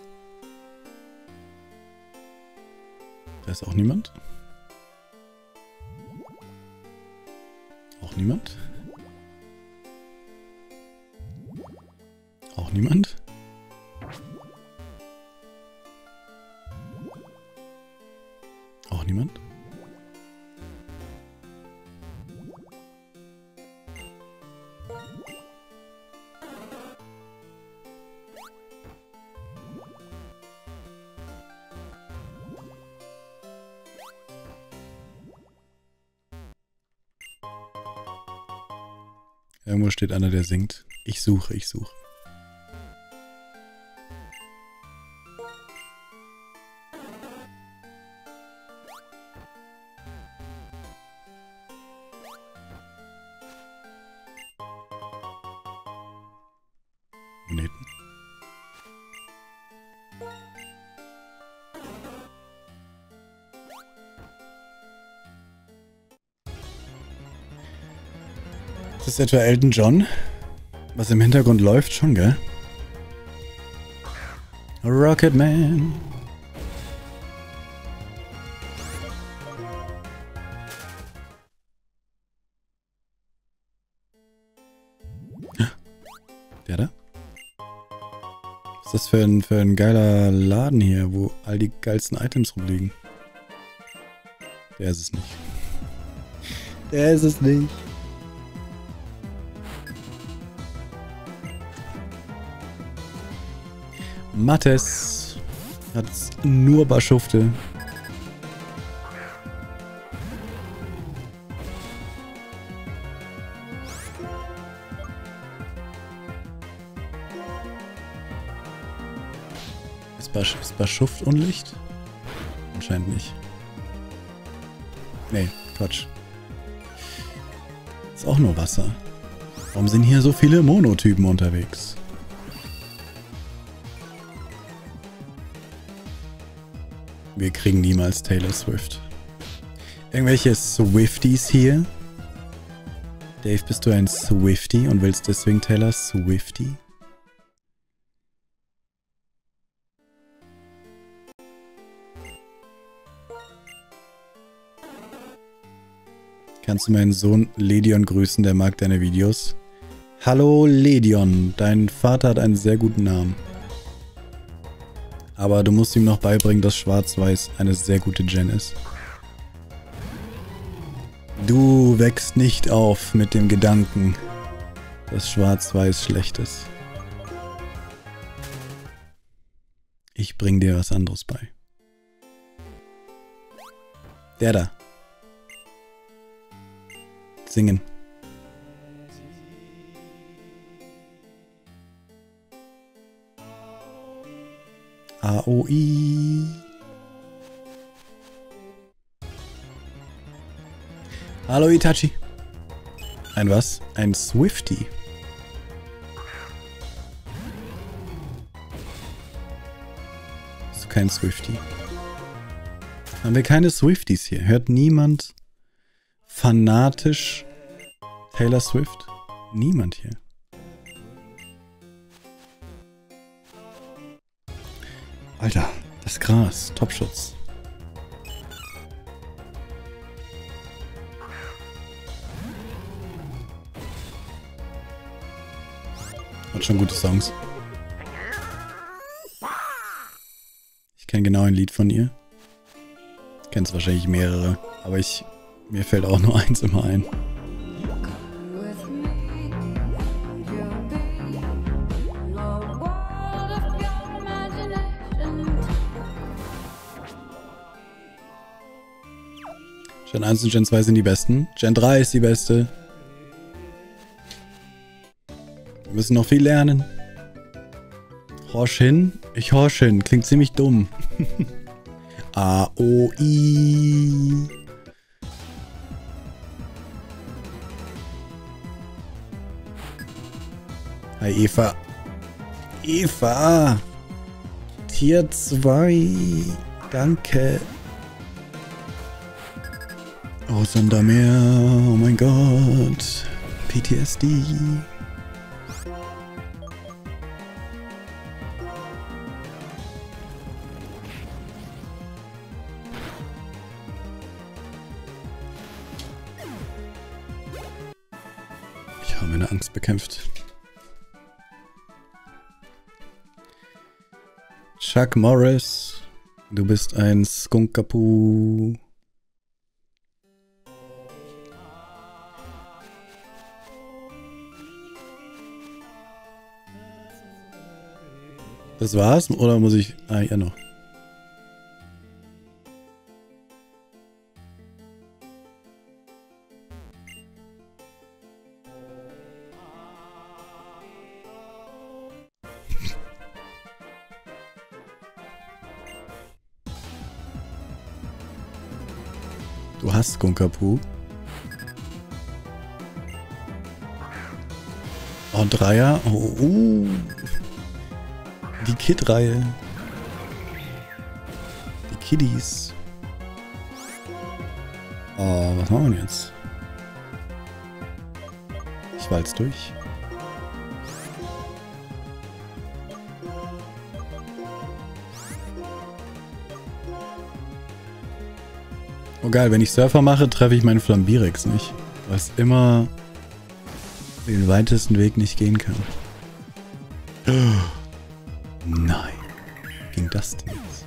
Da ist auch niemand. Auch niemand? Auch niemand? Auch niemand? Irgendwo steht einer, der singt. Ich suche, ich suche. Ist etwa Elton John? Was im Hintergrund läuft schon, gell? Rocket Man. Der da? Was ist das für ein, für ein geiler Laden hier, wo all die geilsten Items rumliegen? Der ist es nicht. Der ist es nicht. Mattes hat nur Baschufte. Ist, Basch, ist Baschuft Unlicht? Anscheinend nicht. Nee, Quatsch. Ist auch nur Wasser. Warum sind hier so viele Monotypen unterwegs? Wir kriegen niemals Taylor Swift. Irgendwelche Swifties hier? Dave, bist du ein Swifty und willst deswegen Taylor Swifty? Kannst du meinen Sohn Ledion grüßen, der mag deine Videos? Hallo Ledion, dein Vater hat einen sehr guten Namen. Aber du musst ihm noch beibringen, dass Schwarz-Weiß eine sehr gute Gen ist. Du wächst nicht auf mit dem Gedanken, dass Schwarz-Weiß schlecht ist. Ich bring dir was anderes bei. Der da. Singen. AOI. Hallo Itachi. Ein was? Ein Swifty. Ist kein Swifty. Haben wir keine Swifties hier? Hört niemand fanatisch Taylor Swift? Niemand hier. Das Gras. Topschutz. Hat schon gute Songs. Ich kenne genau ein Lied von ihr. Kennst wahrscheinlich mehrere, aber ich mir fällt auch nur eins immer ein. Gen 1 und Gen 2 sind die besten. Gen 3 ist die beste. Wir müssen noch viel lernen. Horsch hin? Ich horsch hin. Klingt ziemlich dumm. A, O, I. Hi Eva. Eva. Tier 2. Danke. Oh, Sondermeer. Oh mein Gott. PTSD. Ich habe meine Angst bekämpft. Chuck Morris, du bist ein Skunkapu. Das war's? Oder muss ich... Ah, ja noch. Du hast Gunkapu. Und Dreier. Oh, uh. Die Kid-Reihe. Die Kiddies. Oh, was machen wir jetzt? Ich walz durch. Oh geil, wenn ich Surfer mache, treffe ich meinen Flambirex nicht. Es immer den weitesten Weg nicht gehen kann. Nein. Ging das denn jetzt?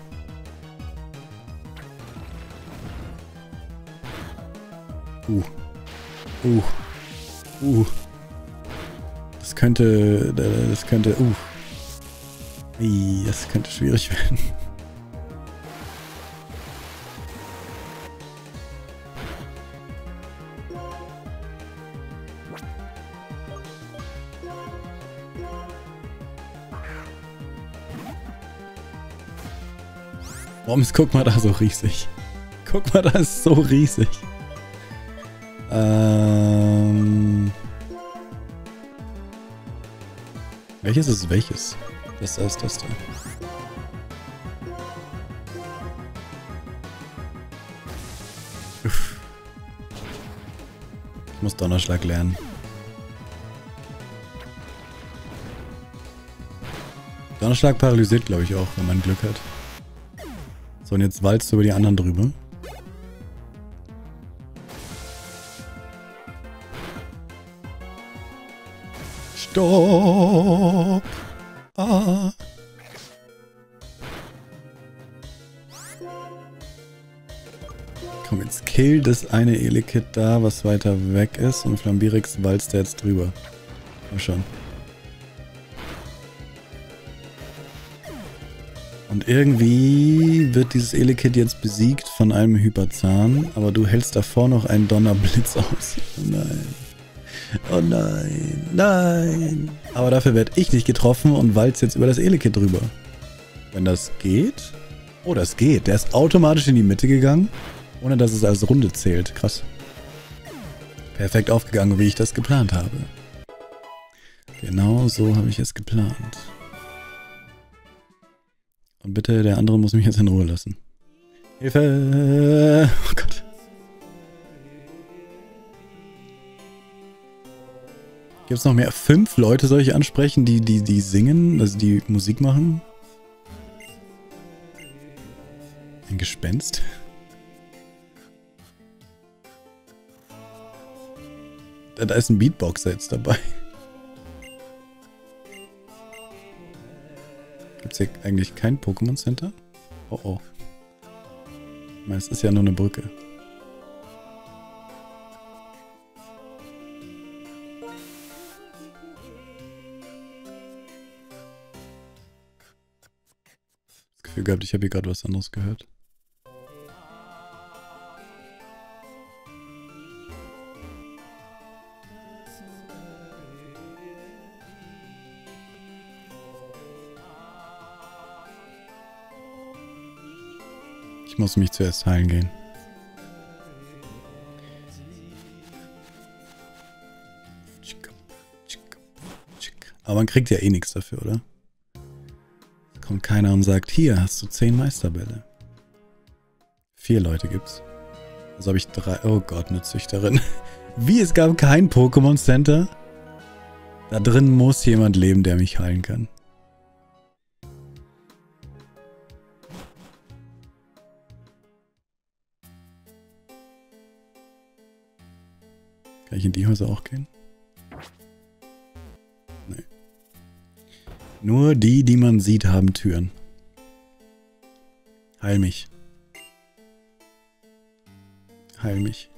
Uh. Uh. Uh. Das könnte... Das könnte... Uh. Das könnte schwierig werden. Ist, guck mal da so riesig? Guck mal, da ist so riesig. Ähm. Welches ist welches? Das ist das da. Uff. Ich muss Donnerschlag lernen. Donnerschlag paralysiert, glaube ich, auch, wenn man Glück hat. So, und jetzt walzt du über die anderen drüber. Stopp! Ah! Komm, jetzt kill das eine Elekit da, was weiter weg ist und Flambirix walzt da jetzt drüber. Mal schon. Irgendwie wird dieses Elekid jetzt besiegt von einem Hyperzahn, aber du hältst davor noch einen Donnerblitz aus. Oh nein. Oh nein. Nein. Aber dafür werde ich nicht getroffen und walz jetzt über das Elekid drüber. Wenn das geht. Oh, das geht. Der ist automatisch in die Mitte gegangen, ohne dass es als Runde zählt. Krass. Perfekt aufgegangen, wie ich das geplant habe. Genau so habe ich es geplant. Bitte, der andere muss mich jetzt in Ruhe lassen. Hilfe! Oh Gott. Gibt es noch mehr? Fünf Leute soll ich ansprechen, die, die, die singen, also die Musik machen? Ein Gespenst? Da ist ein Beatboxer jetzt dabei. Hier eigentlich kein Pokémon Center? Oh oh. Ich meine, es ist ja nur eine Brücke. Das Gefühl gehabt, ich habe hier gerade was anderes gehört. Muss mich zuerst heilen gehen. Aber man kriegt ja eh nichts dafür, oder? Kommt keiner und sagt, hier hast du zehn Meisterbälle. Vier Leute gibt's. Also habe ich drei. Oh Gott, eine Züchterin. Wie, es gab kein Pokémon Center? Da drin muss jemand leben, der mich heilen kann. Kann ich in die Häuser auch gehen? Nee. Nur die, die man sieht, haben Türen. Heil mich. Heil mich.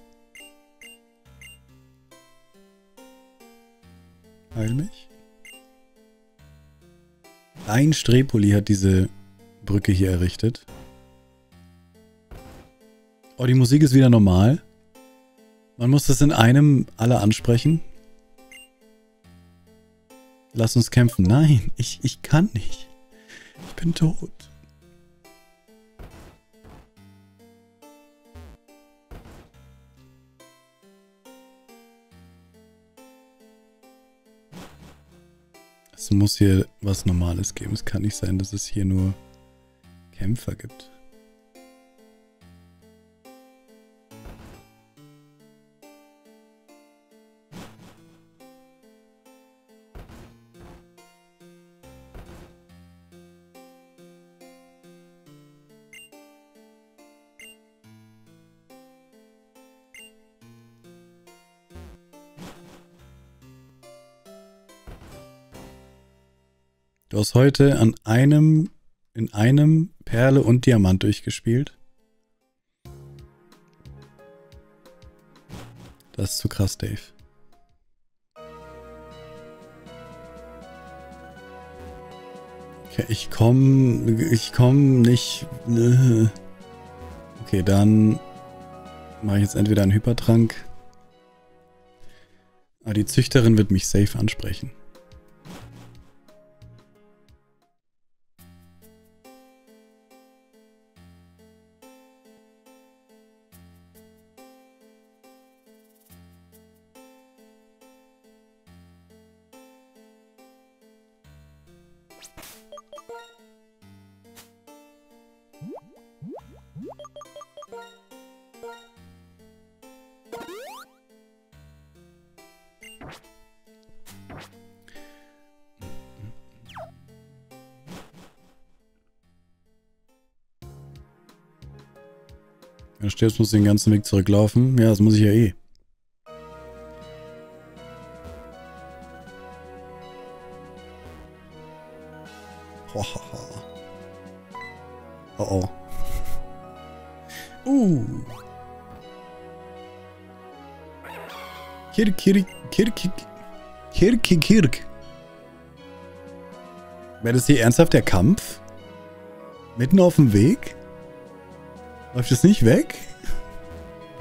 Heil mich. Ein Strepoli hat diese Brücke hier errichtet. Oh, die Musik ist wieder normal. Man muss das in einem alle ansprechen. Lass uns kämpfen. Nein, ich, ich kann nicht. Ich bin tot. Es muss hier was Normales geben. Es kann nicht sein, dass es hier nur Kämpfer gibt. Hast heute an einem, in einem Perle und Diamant durchgespielt. Das ist zu krass, Dave. Okay, ich komm, ich komm nicht. Ne. Okay, dann mache ich jetzt entweder einen Hypertrank. Aber die Züchterin wird mich safe ansprechen. Stirbst, musst du den ganzen Weg zurücklaufen. Ja, das muss ich ja eh. Oh oh. Uh. Kirk, Kirk, Kirk, Kirk, Kirk. Wäre das hier ernsthaft der Kampf? Mitten auf dem Weg? Läuft es nicht weg?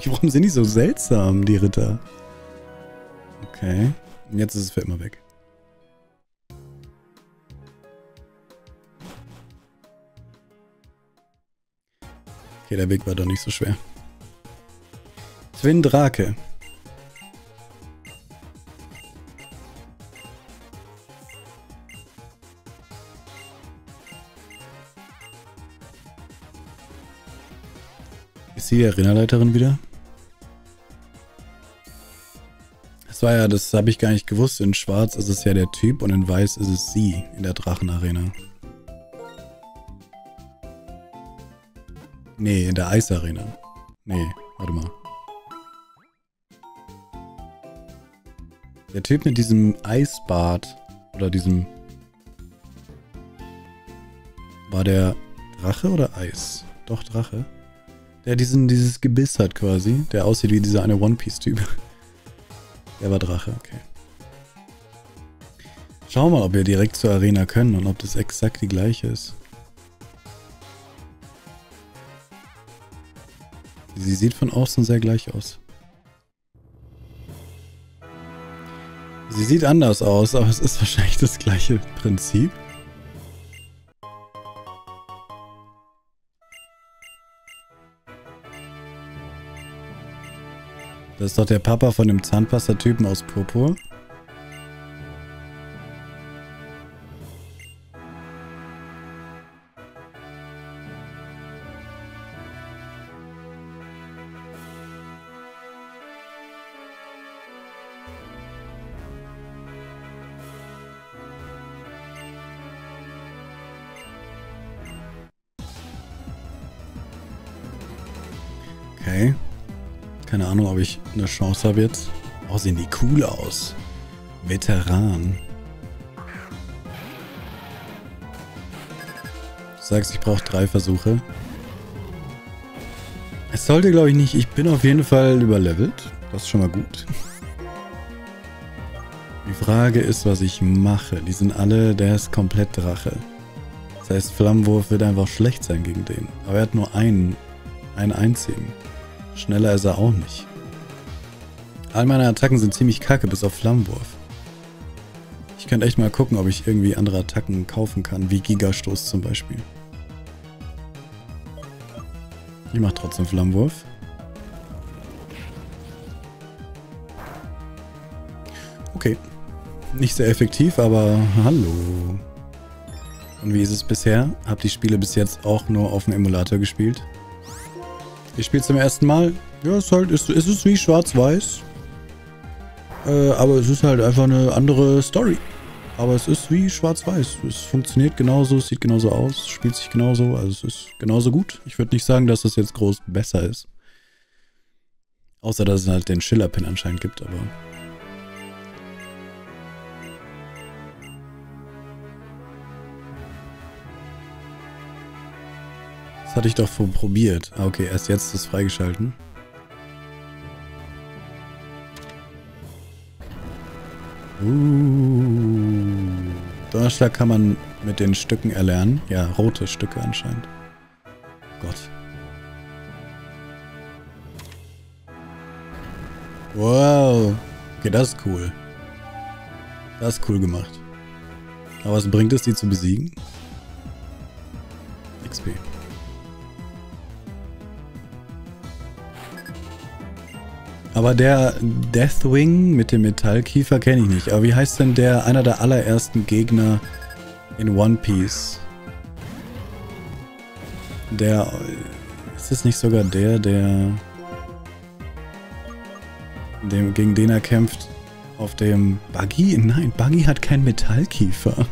Warum sind die so seltsam, die Ritter? Okay. Und jetzt ist es für immer weg. Okay, der Weg war doch nicht so schwer. Twin Drake. Ist sie die Arenaleiterin wieder? War ja, das habe ich gar nicht gewusst. In Schwarz ist es ja der Typ und in Weiß ist es sie in der Drachenarena. Nee, in der Eisarena. Nee, warte mal. Der Typ mit diesem Eisbad oder diesem... War der Drache oder Eis? Doch, Drache. Der diesen, dieses Gebiss hat quasi. Der aussieht wie dieser eine One-Piece-Typ. Der war Drache, okay. Schauen wir mal, ob wir direkt zur Arena können und ob das exakt die gleiche ist. Sie sieht von außen sehr gleich aus. Sie sieht anders aus, aber es ist wahrscheinlich das gleiche Prinzip. Das ist doch der Papa von dem Zahnpasta-Typen aus Purpur. Eine Chance habe jetzt. Oh, sehen die cool aus. Veteran. Du sagst, ich brauche drei Versuche. Es sollte, glaube ich, nicht... Ich bin auf jeden Fall überlevelt. Das ist schon mal gut. Die Frage ist, was ich mache. Die sind alle... Der ist komplett Drache. Das heißt, Flammenwurf wird einfach schlecht sein gegen den. Aber er hat nur einen. Einen einzigen. Schneller ist er auch nicht. All meine Attacken sind ziemlich kacke, bis auf Flammenwurf. Ich könnte echt mal gucken, ob ich irgendwie andere Attacken kaufen kann, wie Gigastoß zum Beispiel. Ich mache trotzdem Flammenwurf. Okay. Nicht sehr effektiv, aber hallo. Und wie ist es bisher? Hab die Spiele bis jetzt auch nur auf dem Emulator gespielt. Ich spiele zum ersten Mal. Ja, es ist halt, es, es ist wie schwarz-weiß. Äh, aber es ist halt einfach eine andere Story. Aber es ist wie schwarz-weiß. Es funktioniert genauso, es sieht genauso aus, spielt sich genauso. Also es ist genauso gut. Ich würde nicht sagen, dass es jetzt groß besser ist. Außer, dass es halt den Schiller-Pin anscheinend gibt, aber... Das hatte ich doch probiert. Ah, okay, erst jetzt ist freigeschalten. Donnerstag kann man mit den Stücken erlernen. Ja, rote Stücke anscheinend. Gott. Wow. Okay, das ist cool. Das ist cool gemacht. Aber was bringt es, die zu besiegen? Aber der Deathwing mit dem Metallkiefer kenne ich nicht. Aber wie heißt denn der, einer der allerersten Gegner in One Piece? Der, ist es nicht sogar der, der, dem, gegen den er kämpft auf dem Buggy? Nein, Buggy hat keinen Metallkiefer.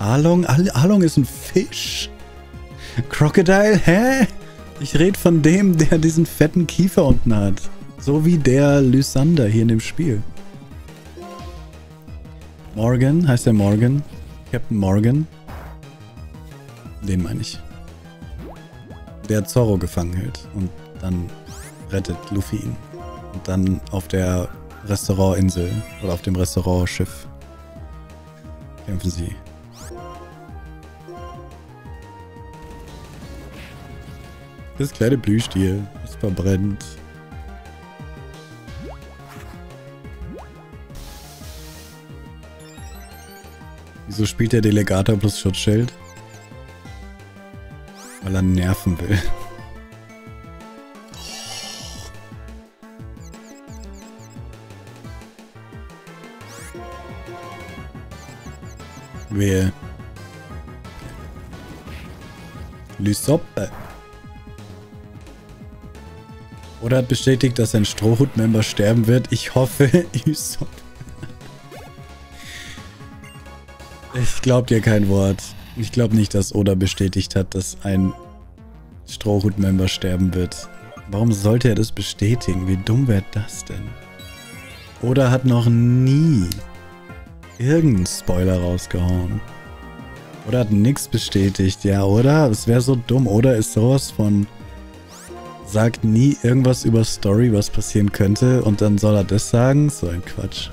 Along, Al Along ist ein Fisch. Crocodile, hä? Ich rede von dem, der diesen fetten Kiefer unten hat. So wie der Lysander hier in dem Spiel. Morgan, heißt der Morgan? Captain Morgan? Den meine ich. Der Zorro gefangen hält und dann rettet Luffy ihn. Und dann auf der Restaurantinsel oder auf dem Restaurantschiff kämpfen sie. Das kleine Blühstiel, es verbrennt. Wieso spielt der Delegator plus Schutzschild? Weil er nerven will. Wer? Lysoppe. Oder hat bestätigt, dass ein Strohhut-Member sterben wird. Ich hoffe, Lysoppe. Ich glaube dir kein Wort. Ich glaube nicht, dass Oda bestätigt hat, dass ein Strohhut-Member sterben wird. Warum sollte er das bestätigen? Wie dumm wäre das denn? Oda hat noch nie irgendeinen Spoiler rausgehauen. Oder hat nichts bestätigt, ja, oder? Es wäre so dumm. Oder ist sowas von sagt nie irgendwas über Story, was passieren könnte und dann soll er das sagen? So ein Quatsch.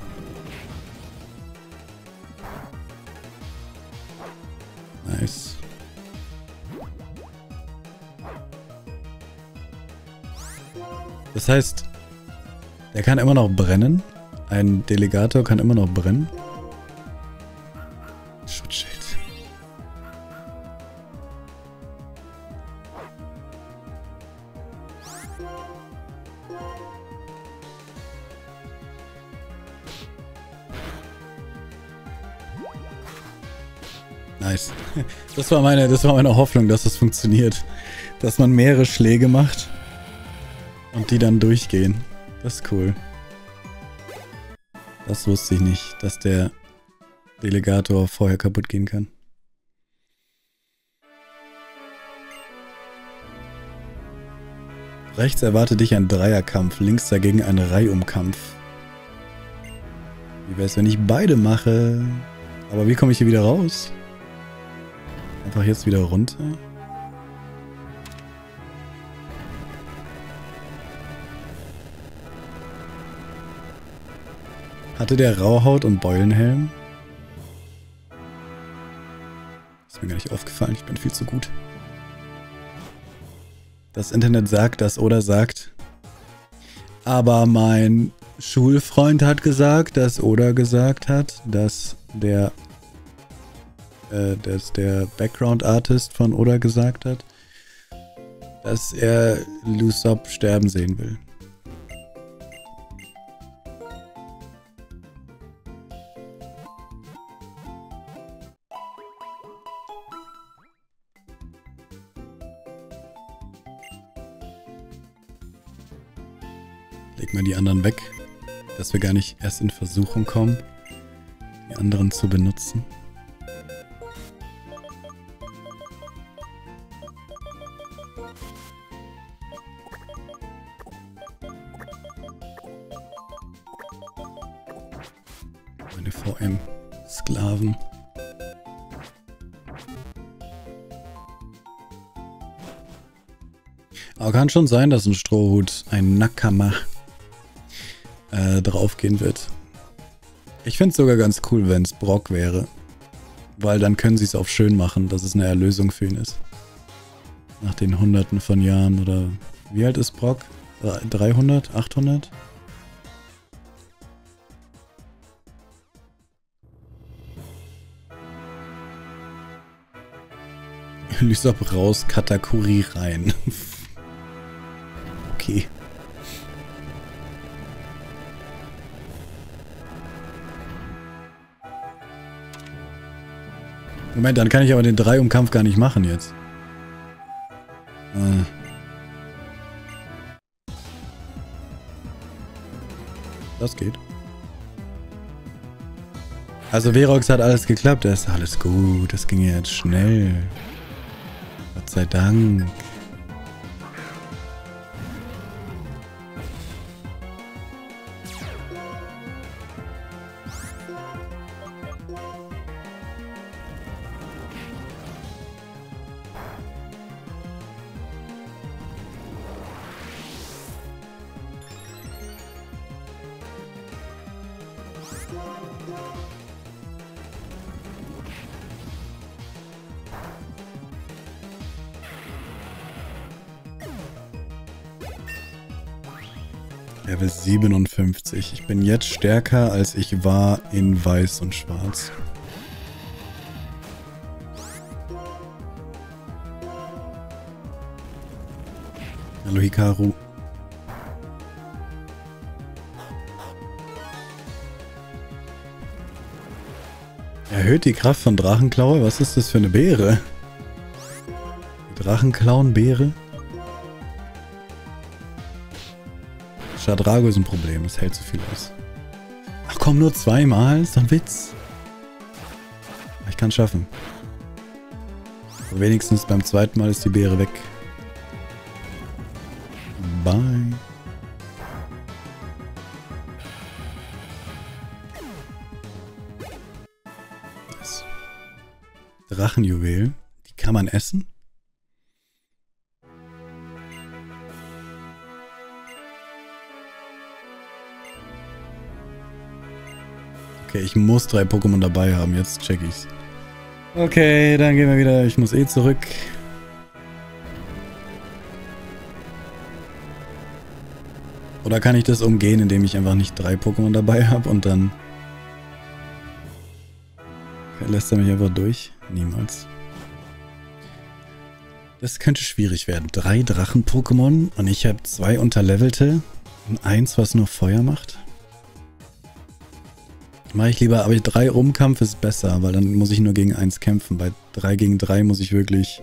Das heißt, er kann immer noch brennen. Ein Delegator kann immer noch brennen. Schutzschild. Nice. Das war meine, das war meine Hoffnung, dass das funktioniert. Dass man mehrere Schläge macht und die dann durchgehen. Das ist cool. Das wusste ich nicht, dass der Delegator vorher kaputt gehen kann. Rechts erwartet dich ein Dreierkampf, links dagegen ein Reihumkampf. Wie wäre es, wenn ich beide mache? Aber wie komme ich hier wieder raus? Einfach jetzt wieder runter. Hatte der Rauhaut und Beulenhelm? Ist mir gar nicht aufgefallen, ich bin viel zu gut. Das Internet sagt das oder sagt. Aber mein Schulfreund hat gesagt, dass Oda gesagt hat, dass der äh, dass der Background Artist von Oda gesagt hat, dass er Lusop sterben sehen will. Leg mal die anderen weg, dass wir gar nicht erst in Versuchung kommen, die anderen zu benutzen. Meine VM-Sklaven. Aber kann schon sein, dass ein Strohhut, ein Nakama, äh, draufgehen wird. Ich finde es sogar ganz cool, wenn es Brock wäre. Weil dann können sie es auch schön machen, dass es eine Erlösung für ihn ist. Nach den hunderten von Jahren oder... Wie alt ist Brock? 300? 800? Lysop raus, Katakuri rein. okay. Moment, dann kann ich aber den 3 um Kampf gar nicht machen jetzt. Äh. Das geht. Also Verox hat alles geklappt. Das ist alles gut. Das ging jetzt schnell. Gott sei Dank. Level 57. Ich bin jetzt stärker, als ich war in Weiß und Schwarz. Hallo Hikaru. Erhöht die Kraft von Drachenklaue? Was ist das für eine Beere? Drachenklauenbeere? Shadrago ist ein Problem, das hält zu viel aus. Ach komm, nur zweimal? Ist doch ein Witz. Ich kann es schaffen. Aber wenigstens beim zweiten Mal ist die Beere weg. Bye. Das Drachenjuwel. Die kann man essen? Okay, ich muss drei Pokémon dabei haben. Jetzt check ich's. Okay, dann gehen wir wieder. Ich muss eh zurück. Oder kann ich das umgehen, indem ich einfach nicht drei Pokémon dabei habe und dann lässt er mich einfach durch? Niemals. Das könnte schwierig werden. Drei Drachen-Pokémon und ich habe zwei unterlevelte und eins, was nur Feuer macht. Mache ich lieber, aber 3 Umkampf ist besser, weil dann muss ich nur gegen 1 kämpfen. Bei 3 gegen 3 muss ich wirklich...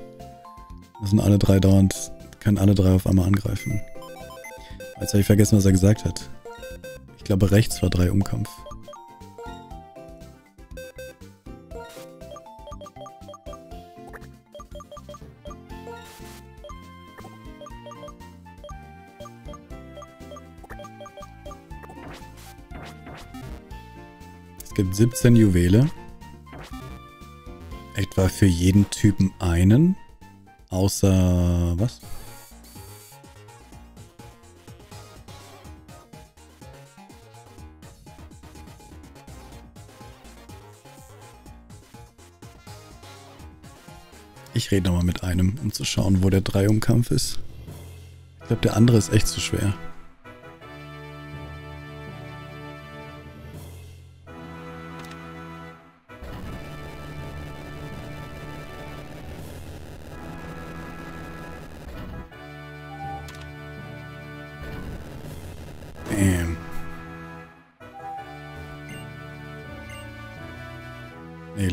Müssen alle drei dauernd... Können alle drei auf einmal angreifen. Jetzt habe ich vergessen, was er gesagt hat. Ich glaube, rechts war 3 Umkampf. Gibt 17 Juwele. Etwa für jeden Typen einen. Außer... was? Ich rede nochmal mit einem, um zu schauen, wo der Dreiumkampf ist. Ich glaube, der andere ist echt zu schwer.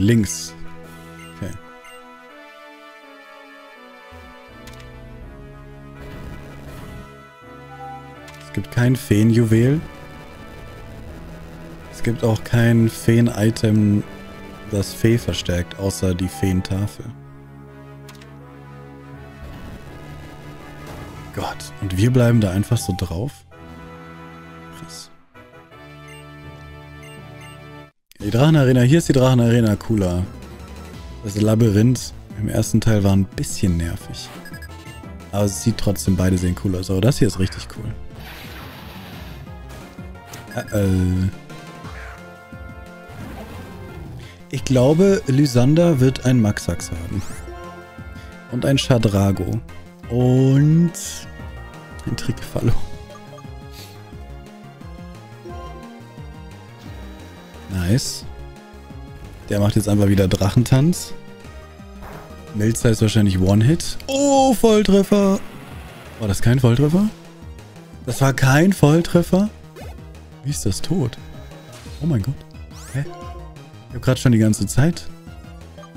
Links. Okay. gibt kein Feenjuwel. Es gibt auch kein Feen-Item, das Fee verstärkt, außer die Feentafel. Gott, und wir bleiben da einfach so drauf? Die Drachenarena, hier ist die Drachenarena cooler. Das Labyrinth im ersten Teil war ein bisschen nervig. Aber es sieht trotzdem, beide sehen cool aus. Aber das hier ist richtig cool. Äh, äh. Ich glaube, Lysander wird ein Maxax haben. Und ein Shadrago. Und ein Trickfallo. Nice. Der macht jetzt einfach wieder Drachentanz. Melzer ist wahrscheinlich One-Hit. Oh, Volltreffer. War das kein Volltreffer? Das war kein Volltreffer? Wie ist das tot? Oh mein Gott. Hä? Ich habe gerade schon die ganze Zeit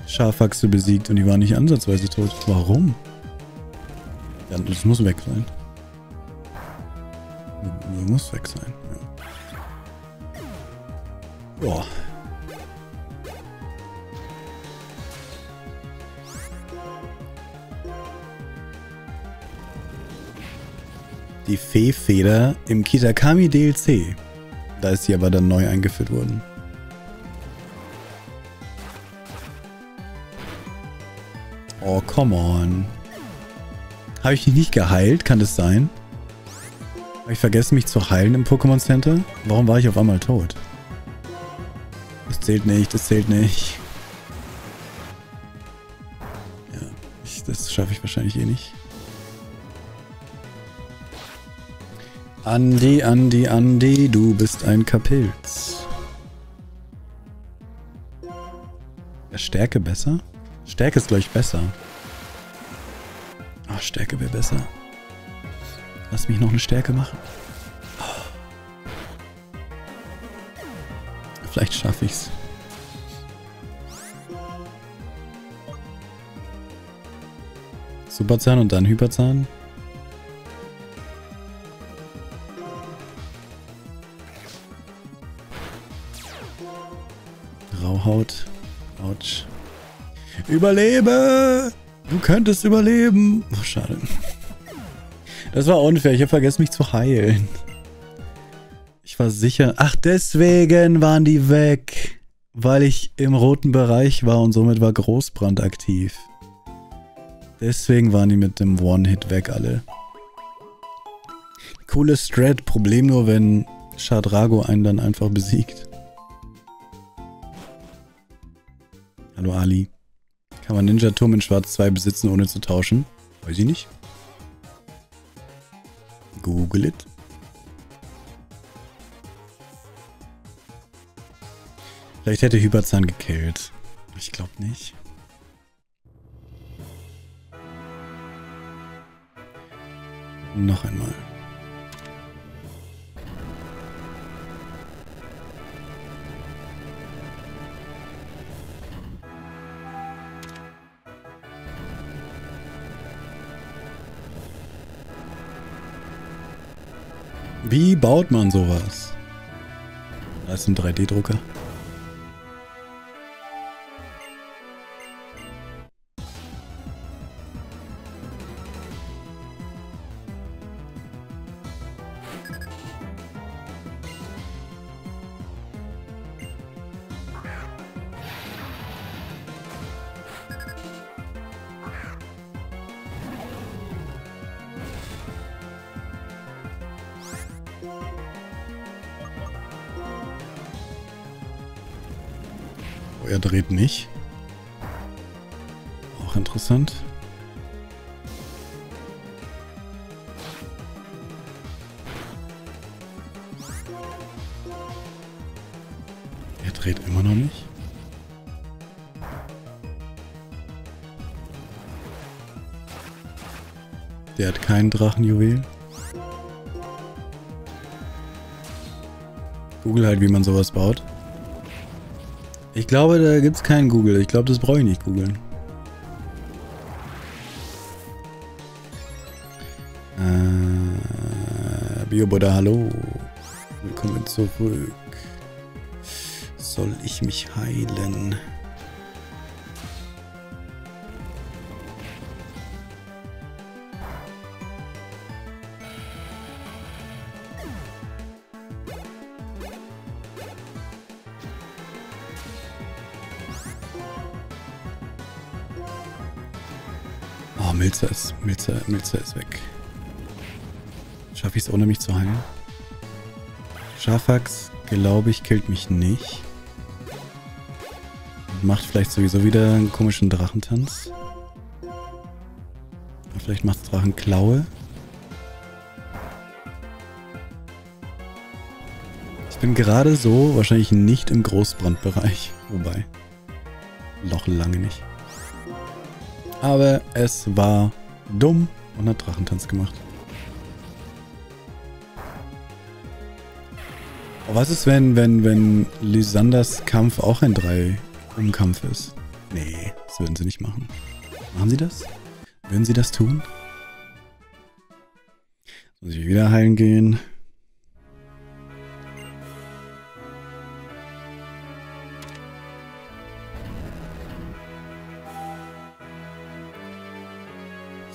Schafachse besiegt und die war nicht ansatzweise tot. Warum? Ja, das muss weg sein. Das muss weg sein. Boah. die Fee-Feder im Kitakami DLC. Da ist sie aber dann neu eingeführt worden. Oh, come on. Habe ich dich nicht geheilt? Kann das sein? Habe ich vergessen, mich zu heilen im Pokémon Center? Warum war ich auf einmal tot? Das zählt nicht, das zählt nicht. Ja, ich, das schaffe ich wahrscheinlich eh nicht. Andi, Andi, Andi, du bist ein Kapilz. Stärke besser? Stärke ist, glaube ich, besser. Ach, Stärke wäre besser. Lass mich noch eine Stärke machen. Vielleicht schaffe ich's. Superzahn und dann Hyperzahn. Grauhaut. Autsch. Überlebe! Du könntest überleben. Oh, schade. Das war unfair. Ich habe vergessen, mich zu heilen. War sicher. Ach, deswegen waren die weg. Weil ich im roten Bereich war und somit war Großbrand aktiv. Deswegen waren die mit dem One-Hit weg alle. Cooles Strat. Problem nur, wenn Shadrago einen dann einfach besiegt. Hallo Ali. Kann man Ninja Turm in Schwarz 2 besitzen, ohne zu tauschen? Weiß ich nicht. Google it. Vielleicht hätte Hyperzahn gekillt. Ich glaube nicht. Noch einmal. Wie baut man sowas? Da ist ein 3D-Drucker. Nicht. Auch interessant. Er dreht immer noch nicht. Der hat kein Drachenjuwel. Google halt, wie man sowas baut. Ich glaube, da gibt es keinen Google. Ich glaube, das brauche ich nicht googeln. Äh, Biobuddha, hallo. Willkommen zurück. Soll ich mich heilen? Milzer ist weg. Schaffe ich es ohne mich zu heilen? Schafax, glaube ich, killt mich nicht. Macht vielleicht sowieso wieder einen komischen Drachentanz. Vielleicht macht es Drachenklaue. Ich bin gerade so wahrscheinlich nicht im Großbrandbereich. Wobei. Noch lange nicht. Aber es war dumm und hat Drachentanz gemacht. Was ist, wenn, wenn, wenn Lysanders Kampf auch ein 3-Umkampf ist? Nee, das würden sie nicht machen. Machen sie das? Würden sie das tun? Muss ich wieder heilen gehen?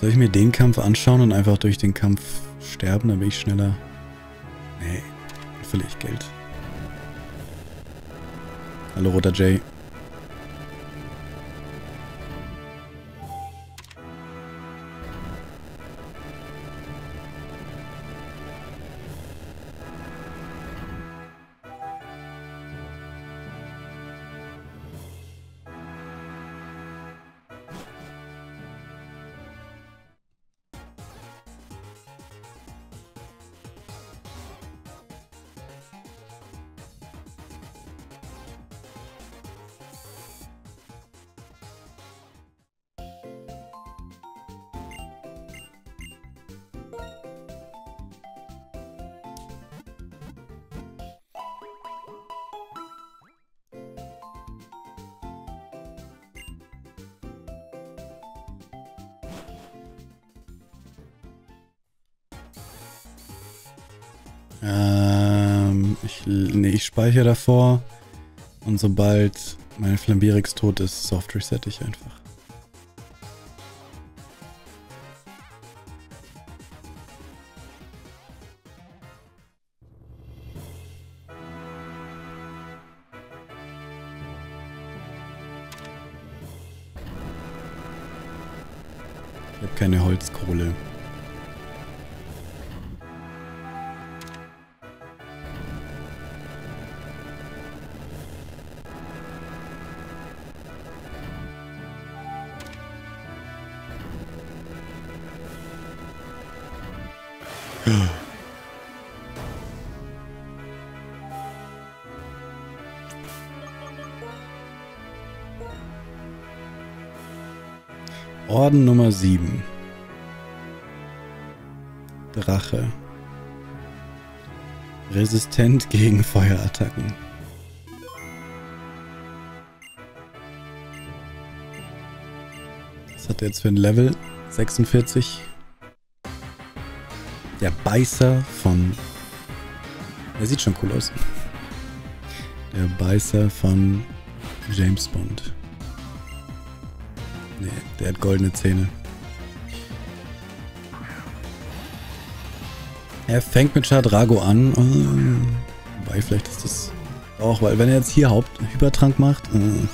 Soll ich mir den Kampf anschauen und einfach durch den Kampf sterben, dann bin ich schneller? Nee ich Geld. Hallo, Roter Jay. Davor. Und sobald mein Flambierix tot ist, soft reset ich einfach. 7. Drache. Resistent gegen Feuerattacken. Was hat er jetzt für ein Level? 46. Der Beißer von... Der sieht schon cool aus. Der Beißer von James Bond. Nee, der hat goldene Zähne. Er fängt mit Shadrago an. Äh, wobei, vielleicht ist das auch, weil wenn er jetzt hier Haupthypertrank macht. Äh,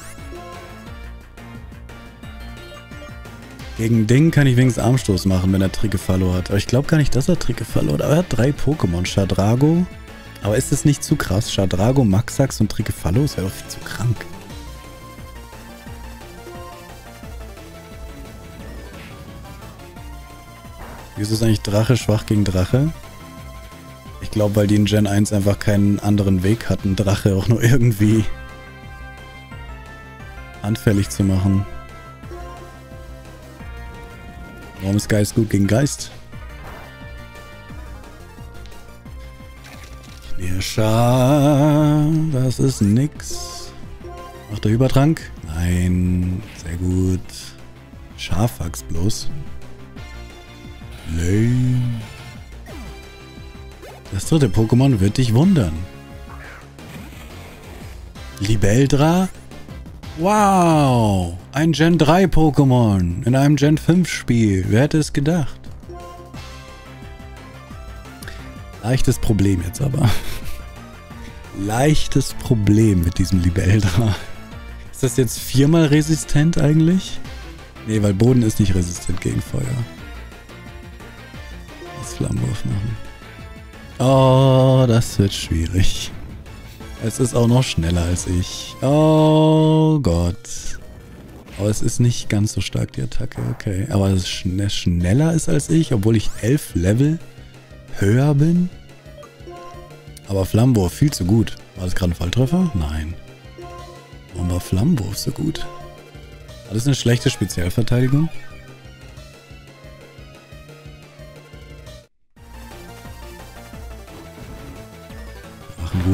gegen Ding kann ich wenigstens Armstoß machen, wenn er Trigefallo hat. Aber ich glaube gar nicht, dass er Trigefallo hat. Aber er hat drei Pokémon. Shadrago. Aber ist es nicht zu krass? Shadrago, Maxax und Trigefallo ist ja doch viel zu krank. Wie ist eigentlich Drache schwach gegen Drache? Ich glaube, weil die in Gen 1 einfach keinen anderen Weg hatten, Drache auch nur irgendwie anfällig zu machen. Warum ist Geist gut gegen Geist? Knirscher, das ist nix. Macht der Übertrank? Nein, sehr gut. Schafwachs bloß. Lame. Das dritte Pokémon wird dich wundern. Libeldra? Wow! Ein Gen 3 Pokémon in einem Gen 5 Spiel. Wer hätte es gedacht? Leichtes Problem jetzt aber. Leichtes Problem mit diesem Libeldra. Ist das jetzt viermal resistent eigentlich? Nee, weil Boden ist nicht resistent gegen Feuer. Oh, das wird schwierig. Es ist auch noch schneller als ich. Oh Gott. Aber es ist nicht ganz so stark, die Attacke. Okay. Aber es schn schneller ist als ich, obwohl ich elf Level höher bin. Aber Flammenwurf viel zu gut. War das gerade ein Falltreffer? Nein. Warum war Flammenwurf so gut? War das eine schlechte Spezialverteidigung?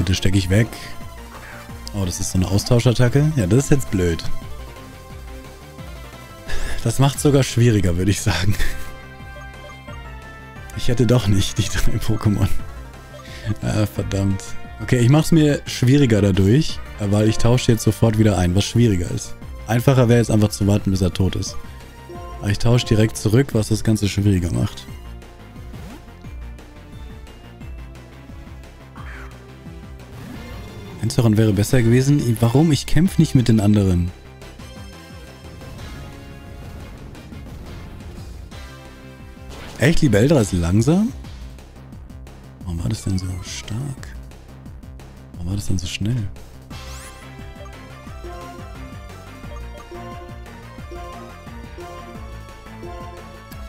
Drachenrute stecke ich weg. Oh, das ist so eine Austauschattacke. Ja, das ist jetzt blöd. Das macht sogar schwieriger, würde ich sagen. Ich hätte doch nicht die drei Pokémon. Ah, verdammt. Okay, ich mache es mir schwieriger dadurch, weil ich tausche jetzt sofort wieder ein, was schwieriger ist. Einfacher wäre jetzt einfach zu warten, bis er tot ist. Aber ich tausche direkt zurück, was das Ganze schwieriger macht. Enzeron wäre besser gewesen. Warum? Ich kämpfe nicht mit den anderen. Echt, Libeldra ist langsam? Warum war das denn so stark? Warum war das denn so schnell?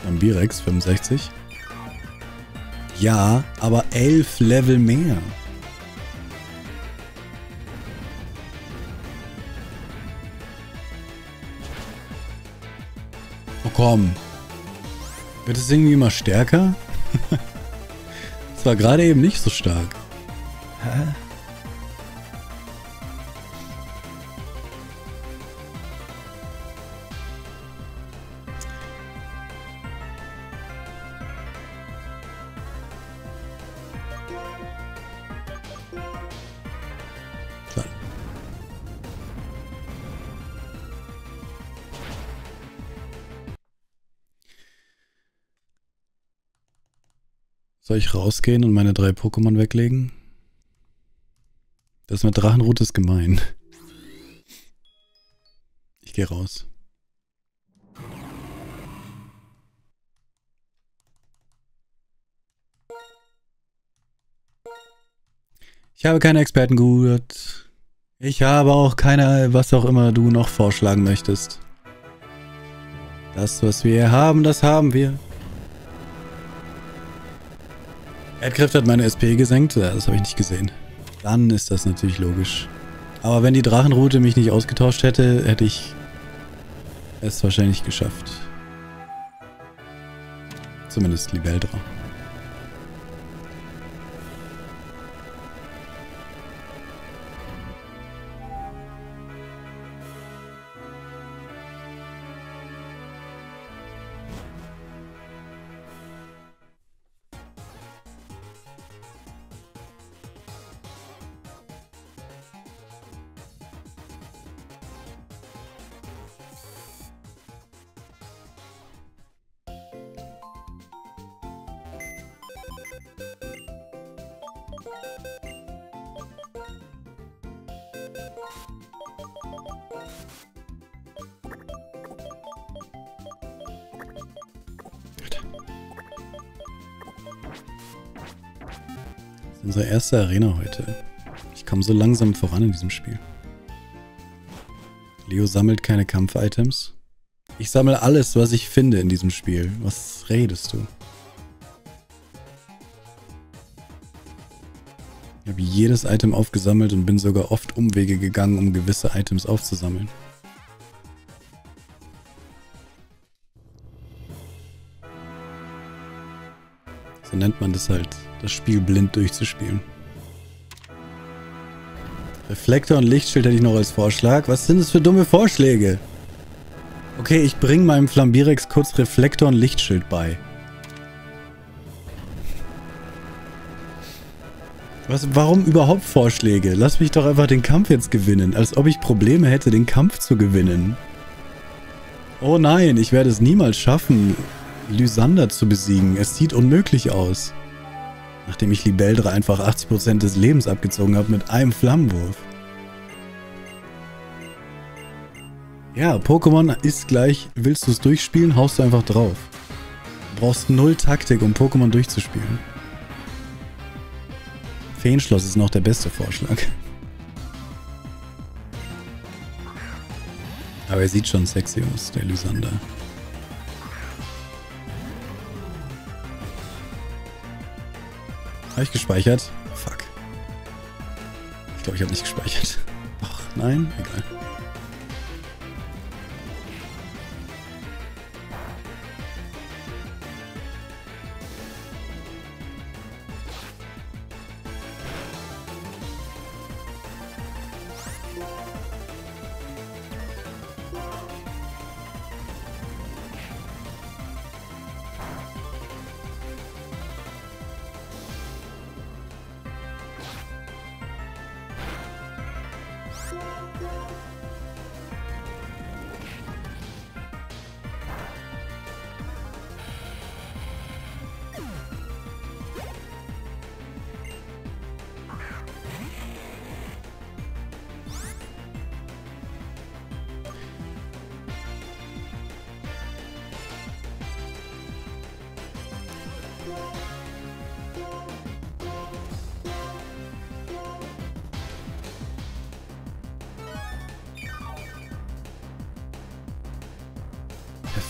Ambirex 65. Ja, aber 11 Level mehr. Komm. Wird es irgendwie immer stärker? Es war gerade eben nicht so stark. Hä? Ich rausgehen und meine drei Pokémon weglegen? Das mit Drachenrute ist gemein. Ich gehe raus. Ich habe keine Expertengut. Ich habe auch keine, was auch immer du noch vorschlagen möchtest. Das, was wir haben, das haben wir. Erdkräfte hat meine SP gesenkt. Ja, das habe ich nicht gesehen. Dann ist das natürlich logisch. Aber wenn die Drachenroute mich nicht ausgetauscht hätte, hätte ich es wahrscheinlich geschafft. Zumindest Libeldra. Erste Arena heute. Ich komme so langsam voran in diesem Spiel. Leo sammelt keine Kampf-Items. Ich sammle alles, was ich finde in diesem Spiel. Was redest du? Ich habe jedes Item aufgesammelt und bin sogar oft Umwege gegangen, um gewisse Items aufzusammeln. So nennt man das halt das Spiel blind durchzuspielen. Reflektor und Lichtschild hätte ich noch als Vorschlag. Was sind das für dumme Vorschläge? Okay, ich bringe meinem Flambirex kurz Reflektor und Lichtschild bei. Was, warum überhaupt Vorschläge? Lass mich doch einfach den Kampf jetzt gewinnen, als ob ich Probleme hätte, den Kampf zu gewinnen. Oh nein, ich werde es niemals schaffen, Lysander zu besiegen. Es sieht unmöglich aus. Nachdem ich Libeldra einfach 80% des Lebens abgezogen habe mit einem Flammenwurf. Ja, Pokémon ist gleich, willst du es durchspielen, haust du einfach drauf. Du brauchst null Taktik, um Pokémon durchzuspielen. Feenschloss ist noch der beste Vorschlag. Aber er sieht schon sexy aus, der Lysander. Habe ich gespeichert? Fuck. Ich glaube, ich habe nicht gespeichert. Ach, nein? Egal.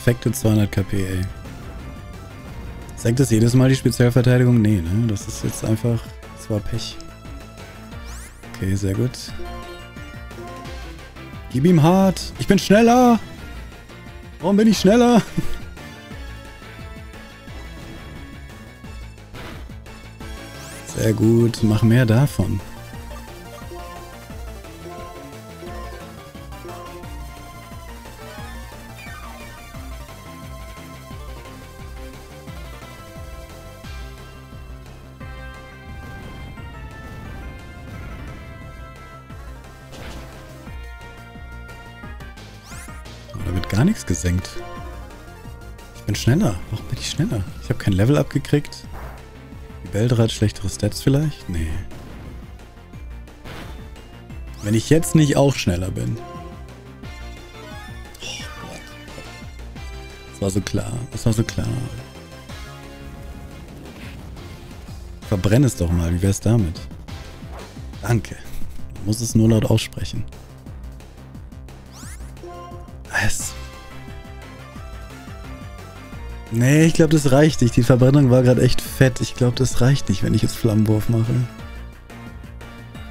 Perfekte 200 KP, ey. Senkt das jedes Mal die Spezialverteidigung? Nee, ne? Das ist jetzt einfach... Das war Pech. Okay, sehr gut. Gib ihm hart. Ich bin schneller. Warum bin ich schneller? Sehr gut. Mach mehr davon. Gesenkt. Ich bin schneller. Warum bin ich schneller? Ich habe kein Level abgekriegt. Die Beldra hat schlechtere Stats vielleicht? Nee. Wenn ich jetzt nicht auch schneller bin. Oh Gott. Das war so klar. Das war so klar. Verbrenn es doch mal. Wie wär's damit? Danke. Man muss es nur laut aussprechen. Es Nee, ich glaube, das reicht nicht. Die Verbrennung war gerade echt fett. Ich glaube, das reicht nicht, wenn ich jetzt Flammenwurf mache.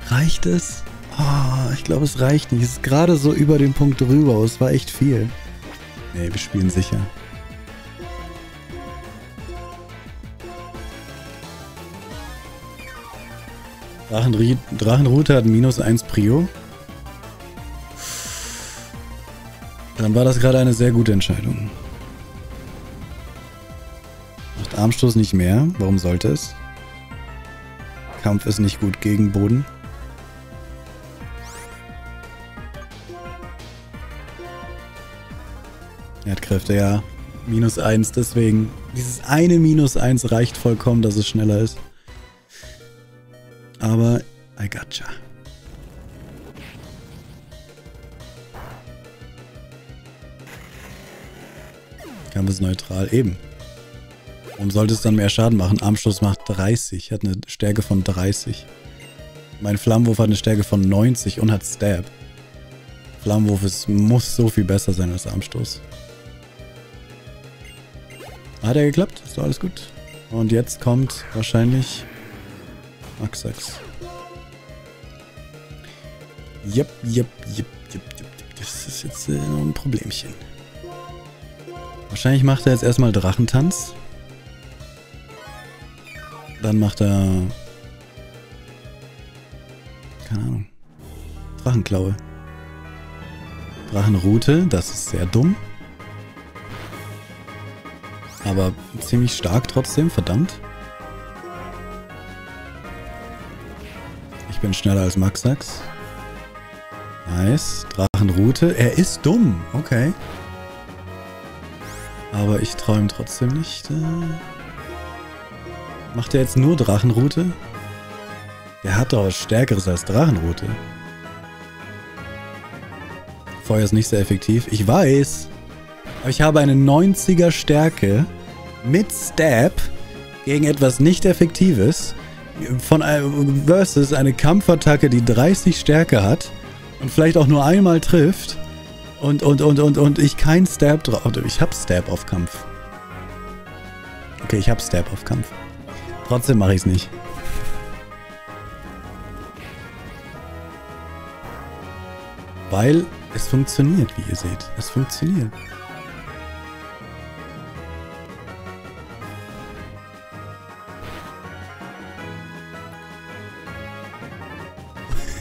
Reicht es? Oh, ich glaube, es reicht nicht. Es ist gerade so über den Punkt drüber. Es war echt viel. Nee, wir spielen sicher. Drachenri Drachenroute hat minus 1 Prio. Dann war das gerade eine sehr gute Entscheidung. Armstoß nicht mehr. Warum sollte es? Kampf ist nicht gut gegen Boden. Erdkräfte, ja. Minus 1, deswegen. Dieses eine Minus 1 reicht vollkommen, dass es schneller ist. Aber I gotcha. Kampf ist neutral. Eben. Warum sollte es dann mehr Schaden machen? Armstoß macht 30, hat eine Stärke von 30. Mein Flammenwurf hat eine Stärke von 90 und hat Stab. Flammenwurf ist, muss so viel besser sein als Armstoß. Hat er geklappt? Ist doch alles gut. Und jetzt kommt wahrscheinlich Maxax. Jep, jep, jep, jep, jep. Das ist jetzt äh, ein Problemchen. Wahrscheinlich macht er jetzt erstmal Drachentanz. Dann macht er... Keine Ahnung. Drachenklaue. Drachenroute, das ist sehr dumm. Aber ziemlich stark trotzdem, verdammt. Ich bin schneller als Maxax. Nice. Drachenroute. Er ist dumm. Okay. Aber ich träume trotzdem nicht. Äh. Macht er jetzt nur Drachenroute? Der hat doch was Stärkeres als Drachenroute. Feuer ist nicht sehr effektiv. Ich weiß. Aber ich habe eine 90er Stärke mit Stab gegen etwas nicht Effektives von versus eine Kampfattacke, die 30 Stärke hat und vielleicht auch nur einmal trifft und, und, und, und, und ich kein Stab drauf. Ich hab Stab auf Kampf. Okay, ich hab Stab auf Kampf. Trotzdem mache ich es nicht. Weil es funktioniert, wie ihr seht. Es funktioniert.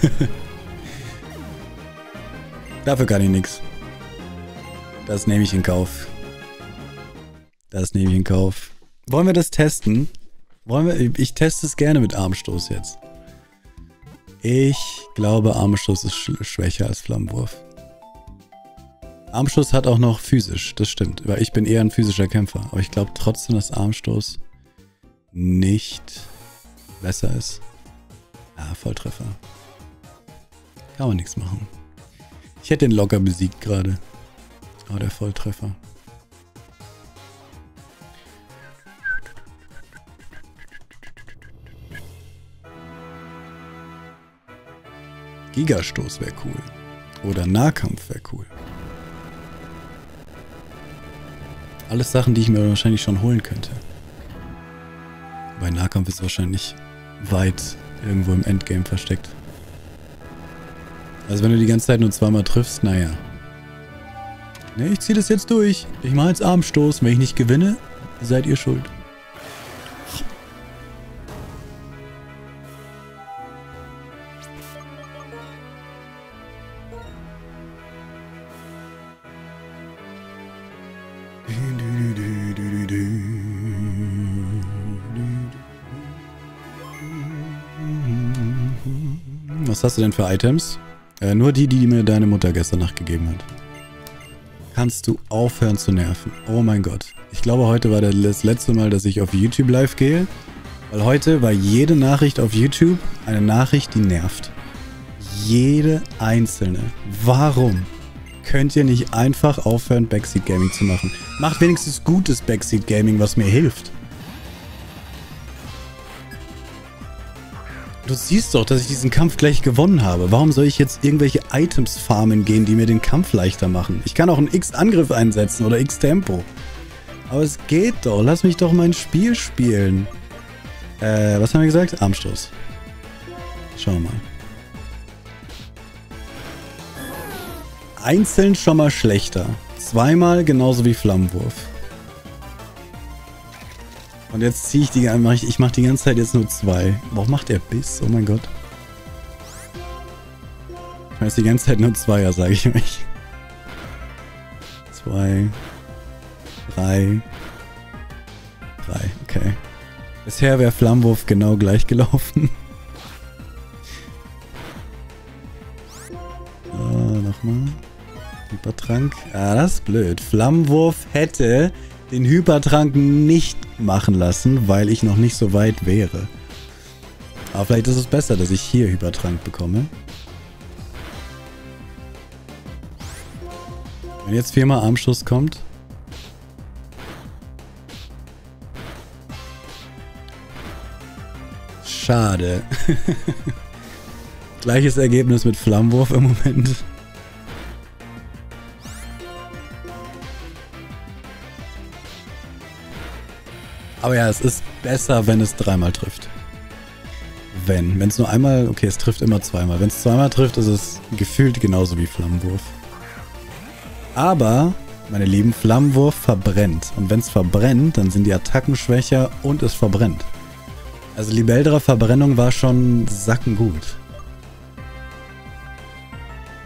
Dafür kann ich nichts. Das nehme ich in Kauf. Das nehme ich in Kauf. Wollen wir das testen? Wollen wir? Ich teste es gerne mit Armstoß jetzt. Ich glaube, Armstoß ist sch schwächer als Flammenwurf. Armstoß hat auch noch physisch, das stimmt. Weil ich bin eher ein physischer Kämpfer. Aber ich glaube trotzdem, dass Armstoß nicht besser ist. Ja, Volltreffer. Kann man nichts machen. Ich hätte den locker besiegt gerade. Aber der Volltreffer. Gigastoß wäre cool. Oder Nahkampf wäre cool. Alles Sachen, die ich mir wahrscheinlich schon holen könnte. Bei Nahkampf ist wahrscheinlich weit irgendwo im Endgame versteckt. Also wenn du die ganze Zeit nur zweimal triffst, naja. Ne, ich ziehe das jetzt durch. Ich mache jetzt Armstoß. Wenn ich nicht gewinne, seid ihr schuld. Hast du denn für Items? Äh, nur die, die mir deine Mutter gestern Nacht gegeben hat. Kannst du aufhören zu nerven? Oh mein Gott. Ich glaube, heute war das letzte Mal, dass ich auf YouTube live gehe. Weil heute war jede Nachricht auf YouTube eine Nachricht, die nervt. Jede einzelne. Warum könnt ihr nicht einfach aufhören, Backseat Gaming zu machen? Macht wenigstens gutes Backseat Gaming, was mir hilft. Du siehst doch, dass ich diesen Kampf gleich gewonnen habe. Warum soll ich jetzt irgendwelche Items farmen gehen, die mir den Kampf leichter machen? Ich kann auch einen X-Angriff einsetzen oder X-Tempo. Aber es geht doch. Lass mich doch mein Spiel spielen. Äh, was haben wir gesagt? Armstoß. Schauen wir mal. Einzeln schon mal schlechter. Zweimal genauso wie Flammenwurf. Und jetzt ziehe ich die, mach ich, ich mache die ganze Zeit jetzt nur zwei. Warum macht er Biss? Oh mein Gott. Ich weiß die ganze Zeit nur Zweier, sage ich euch. Zwei. Drei. Drei, okay. Bisher wäre Flammenwurf genau gleich gelaufen. Ah, nochmal. Hypertrank. Ah, das ist blöd. Flammenwurf hätte den Hypertrank nicht machen lassen, weil ich noch nicht so weit wäre. Aber vielleicht ist es besser, dass ich hier Hypertrank bekomme. Wenn jetzt viermal Armschuss kommt. Schade. Gleiches Ergebnis mit Flammenwurf im Moment. Aber ja, es ist besser, wenn es dreimal trifft. Wenn. Wenn es nur einmal, okay, es trifft immer zweimal. Wenn es zweimal trifft, ist es gefühlt genauso wie Flammenwurf. Aber, meine Lieben, Flammenwurf verbrennt. Und wenn es verbrennt, dann sind die Attacken schwächer und es verbrennt. Also Libeldra Verbrennung war schon sackengut.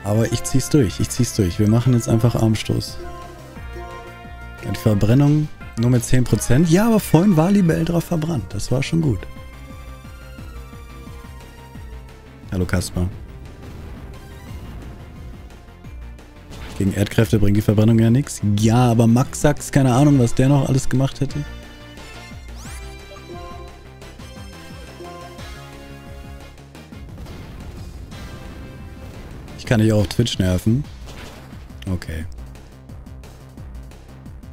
Aber ich zieh's durch, ich zieh's durch. Wir machen jetzt einfach Armstoß. Die Verbrennung nur mit 10%? Ja, aber vorhin war Libel drauf verbrannt. Das war schon gut. Hallo Kasper. Gegen Erdkräfte bringt die Verbrennung ja nichts. Ja, aber Max Sachs, keine Ahnung, was der noch alles gemacht hätte. Ich kann dich auch auf Twitch nerven. Okay.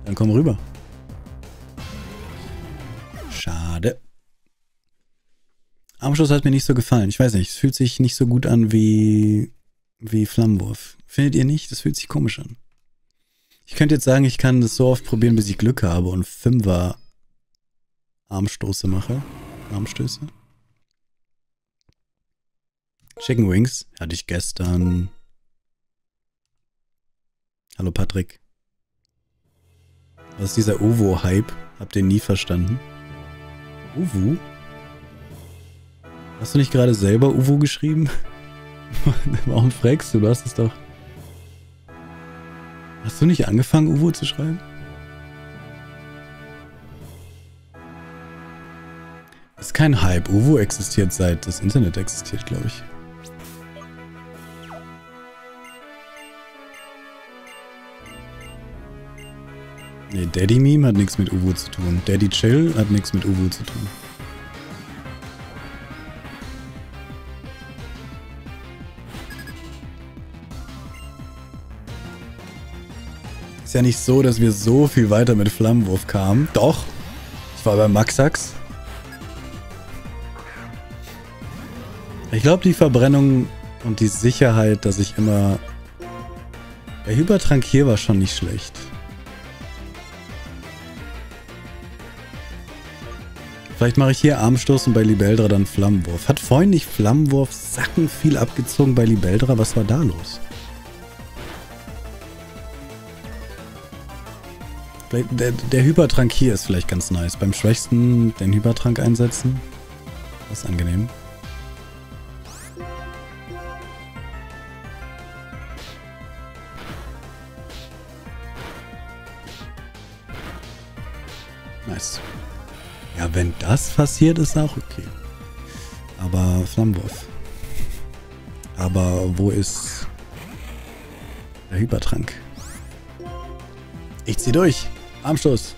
Dann komm rüber. Schade. Armschuss hat mir nicht so gefallen. Ich weiß nicht, es fühlt sich nicht so gut an wie, wie Flammenwurf. Findet ihr nicht? Das fühlt sich komisch an. Ich könnte jetzt sagen, ich kann das so oft probieren, bis ich Glück habe und Fünfer Armstoße mache. Armstöße. Chicken Wings hatte ich gestern. Hallo Patrick. Was ist dieser Uvo-Hype? Habt ihr nie verstanden? Uvu? Hast du nicht gerade selber Uvo geschrieben? Warum fragst du? Du hast es doch. Hast du nicht angefangen, Uvo zu schreiben? Ist kein Hype. Uvo existiert seit das Internet existiert, glaube ich. Nee, Daddy Meme hat nichts mit Uvo zu tun. Daddy Chill hat nichts mit Uvo zu tun. Ist ja nicht so, dass wir so viel weiter mit Flammenwurf kamen. Doch. Ich war bei Maxax. Ich glaube, die Verbrennung und die Sicherheit, dass ich immer... Der Hypertrank hier war schon nicht schlecht. Vielleicht mache ich hier Armstoß und bei Libeldra dann Flammenwurf. Hat vorhin nicht Flammenwurf Sacken viel abgezogen bei Libeldra? Was war da los? Der, der Hypertrank hier ist vielleicht ganz nice. Beim Schwächsten den Hypertrank einsetzen. Das ist angenehm. Nice. Ja, wenn das passiert, ist auch okay. Aber Flammenwurf. Aber wo ist der Hypertrank? Ich zieh durch. Armstoß.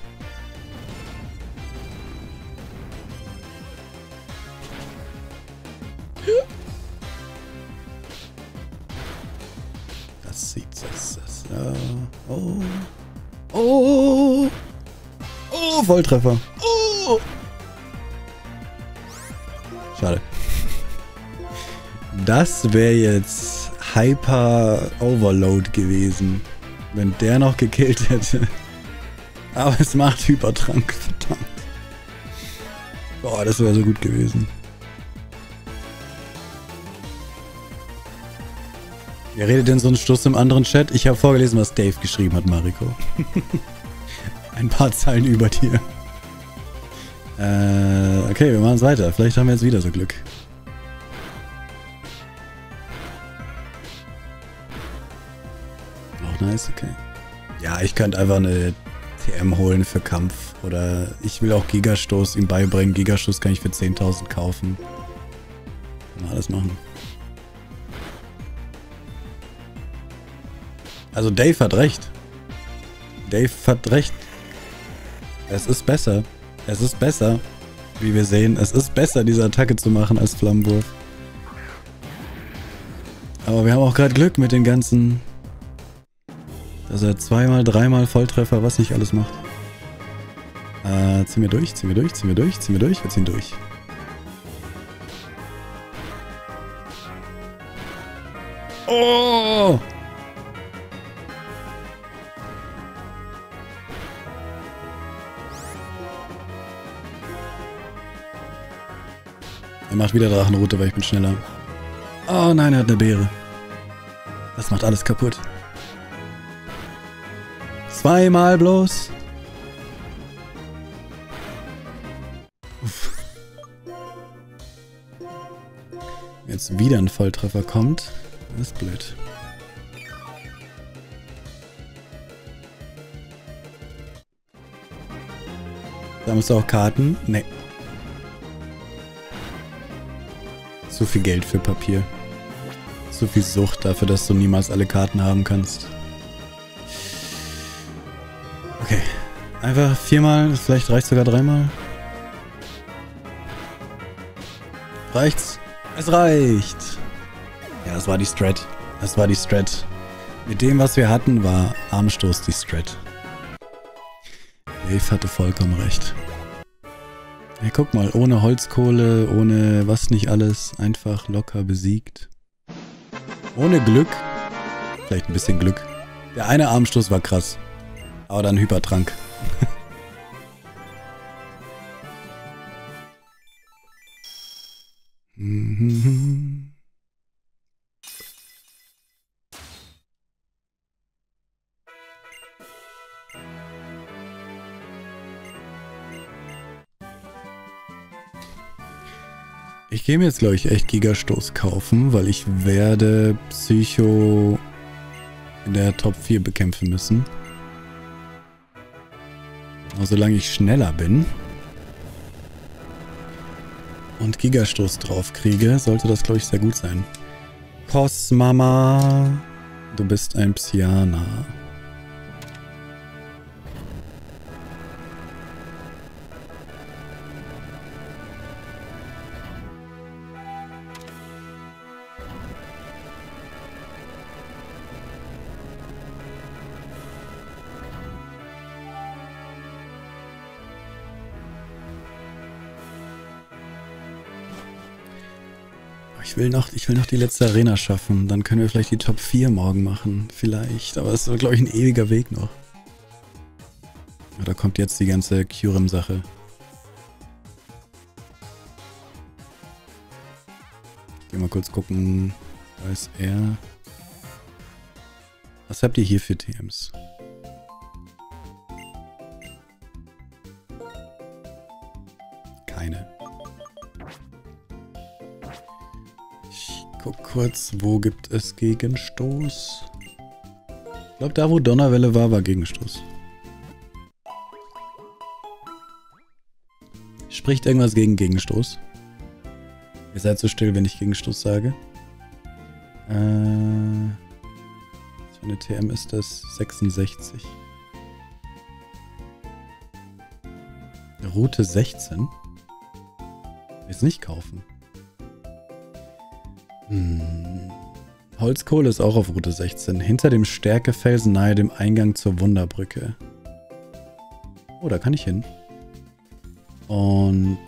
Das sieht das. das ja. Oh. Oh. Oh, Volltreffer. Oh. Schade. Das wäre jetzt Hyper Overload gewesen. Wenn der noch gekillt hätte. Aber es macht Hypertrank, verdammt. Boah, das wäre so gut gewesen. Wer redet denn so einen Stuss im anderen Chat? Ich habe vorgelesen, was Dave geschrieben hat, Mariko. Ein paar Zeilen über dir. Äh, okay, wir machen es weiter. Vielleicht haben wir jetzt wieder so Glück. Auch nice, okay. Ja, ich könnte einfach eine TM holen für Kampf. Oder ich will auch Gigastoß ihm beibringen. Gigastoß kann ich für 10.000 kaufen. Kann man alles machen. Also Dave hat recht. Dave hat recht. Es ist besser. Es ist besser. Wie wir sehen, es ist besser, diese Attacke zu machen als Flammenwurf. Aber wir haben auch gerade Glück mit den ganzen dass er zweimal, dreimal Volltreffer, was nicht alles macht. Äh, ziehen wir durch, ziehen wir durch, ziehen wir durch, ziehen wir durch, wir ziehen durch. Oh! Er macht wieder Drachenroute, weil ich bin schneller. Oh nein, er hat eine Beere. Das macht alles kaputt. Zweimal bloß. Jetzt wieder ein Volltreffer kommt, das ist blöd. Da musst du auch Karten. Nee. Zu viel Geld für Papier. zu viel Sucht dafür, dass du niemals alle Karten haben kannst. Okay. Einfach viermal, vielleicht reicht sogar dreimal. Reicht's? Es reicht. Ja, das war die Strat. Das war die Strat. Mit dem, was wir hatten, war Armstoß die Strat. Dave hatte vollkommen recht. Ja, guck mal, ohne Holzkohle, ohne was nicht alles, einfach locker besiegt. Ohne Glück. Vielleicht ein bisschen Glück. Der eine Armstoß war krass. Aber dann Hypertrank. Ich gehe mir jetzt, glaube ich, echt Gigastoß kaufen, weil ich werde Psycho in der Top 4 bekämpfen müssen. Aber solange ich schneller bin und Gigastoß drauf kriege, sollte das, glaube ich, sehr gut sein. Cosmama, du bist ein Psyana. Ich will noch, ich will noch die letzte Arena schaffen. Dann können wir vielleicht die Top 4 morgen machen. Vielleicht. Aber es ist, glaube ich, ein ewiger Weg noch. Da kommt jetzt die ganze Kyurem-Sache. Geh mal kurz gucken. Da ist er. Was habt ihr hier für TMs? Keine. Guck kurz, wo gibt es Gegenstoß? Ich glaube, da wo Donnerwelle war, war Gegenstoß. Spricht irgendwas gegen Gegenstoß? Ihr seid so still, wenn ich Gegenstoß sage. Äh, was für eine TM ist das? 66. Route 16? Jetzt nicht kaufen. Hm. Holzkohle ist auch auf Route 16. Hinter dem Stärkefelsen nahe dem Eingang zur Wunderbrücke. Oh, da kann ich hin. Und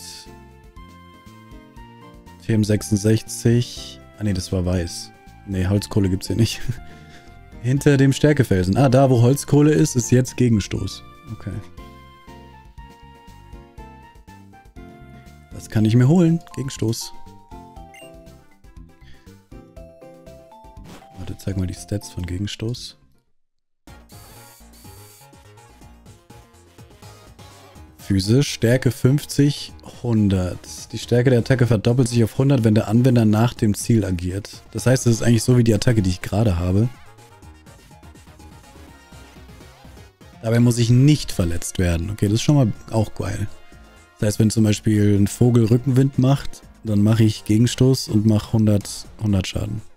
TM66. Ah ne, das war weiß. Ne, Holzkohle gibt's hier nicht. Hinter dem Stärkefelsen. Ah, da wo Holzkohle ist, ist jetzt Gegenstoß. Okay. Das kann ich mir holen. Gegenstoß. Warte, zeig mal die Stats von Gegenstoß. Physisch, Stärke 50, 100. Die Stärke der Attacke verdoppelt sich auf 100, wenn der Anwender nach dem Ziel agiert. Das heißt, es ist eigentlich so wie die Attacke, die ich gerade habe. Dabei muss ich nicht verletzt werden. Okay, das ist schon mal auch geil. Das heißt, wenn zum Beispiel ein Vogel Rückenwind macht, dann mache ich Gegenstoß und mache 100, 100 Schaden.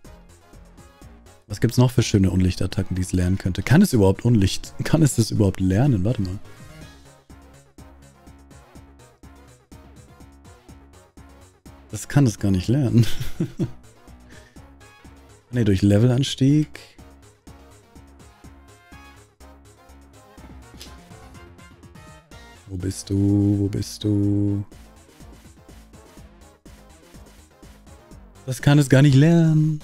Was gibt es noch für schöne Unlichtattacken, die es lernen könnte? Kann es überhaupt Unlicht? Kann es das überhaupt lernen? Warte mal. Das kann es gar nicht lernen. ne, durch Levelanstieg. Wo bist du? Wo bist du? Das kann es gar nicht lernen.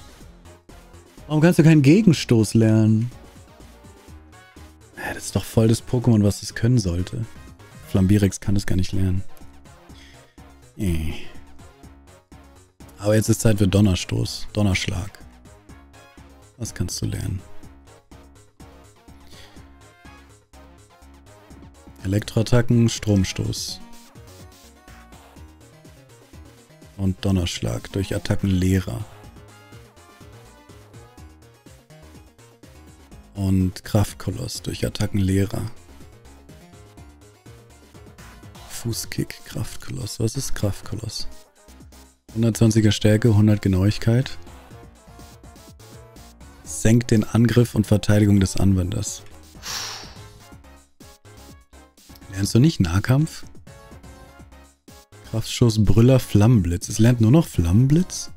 Warum kannst du keinen Gegenstoß lernen? Das ist doch voll das Pokémon, was es können sollte. Flambirex kann es gar nicht lernen. Äh. Aber jetzt ist Zeit für Donnerstoß. Donnerschlag. Was kannst du lernen? Elektroattacken, Stromstoß. Und Donnerschlag durch Attacken Lehrer. Und Kraftkoloss durch Attacken Lehrer. Fußkick, Kraftkoloss. Was ist Kraftkoloss? 120er Stärke, 100 Genauigkeit. senkt den Angriff und Verteidigung des Anwenders. Lernst du nicht Nahkampf? Kraftschuss, Brüller, Flammenblitz. Es lernt nur noch Flammenblitz?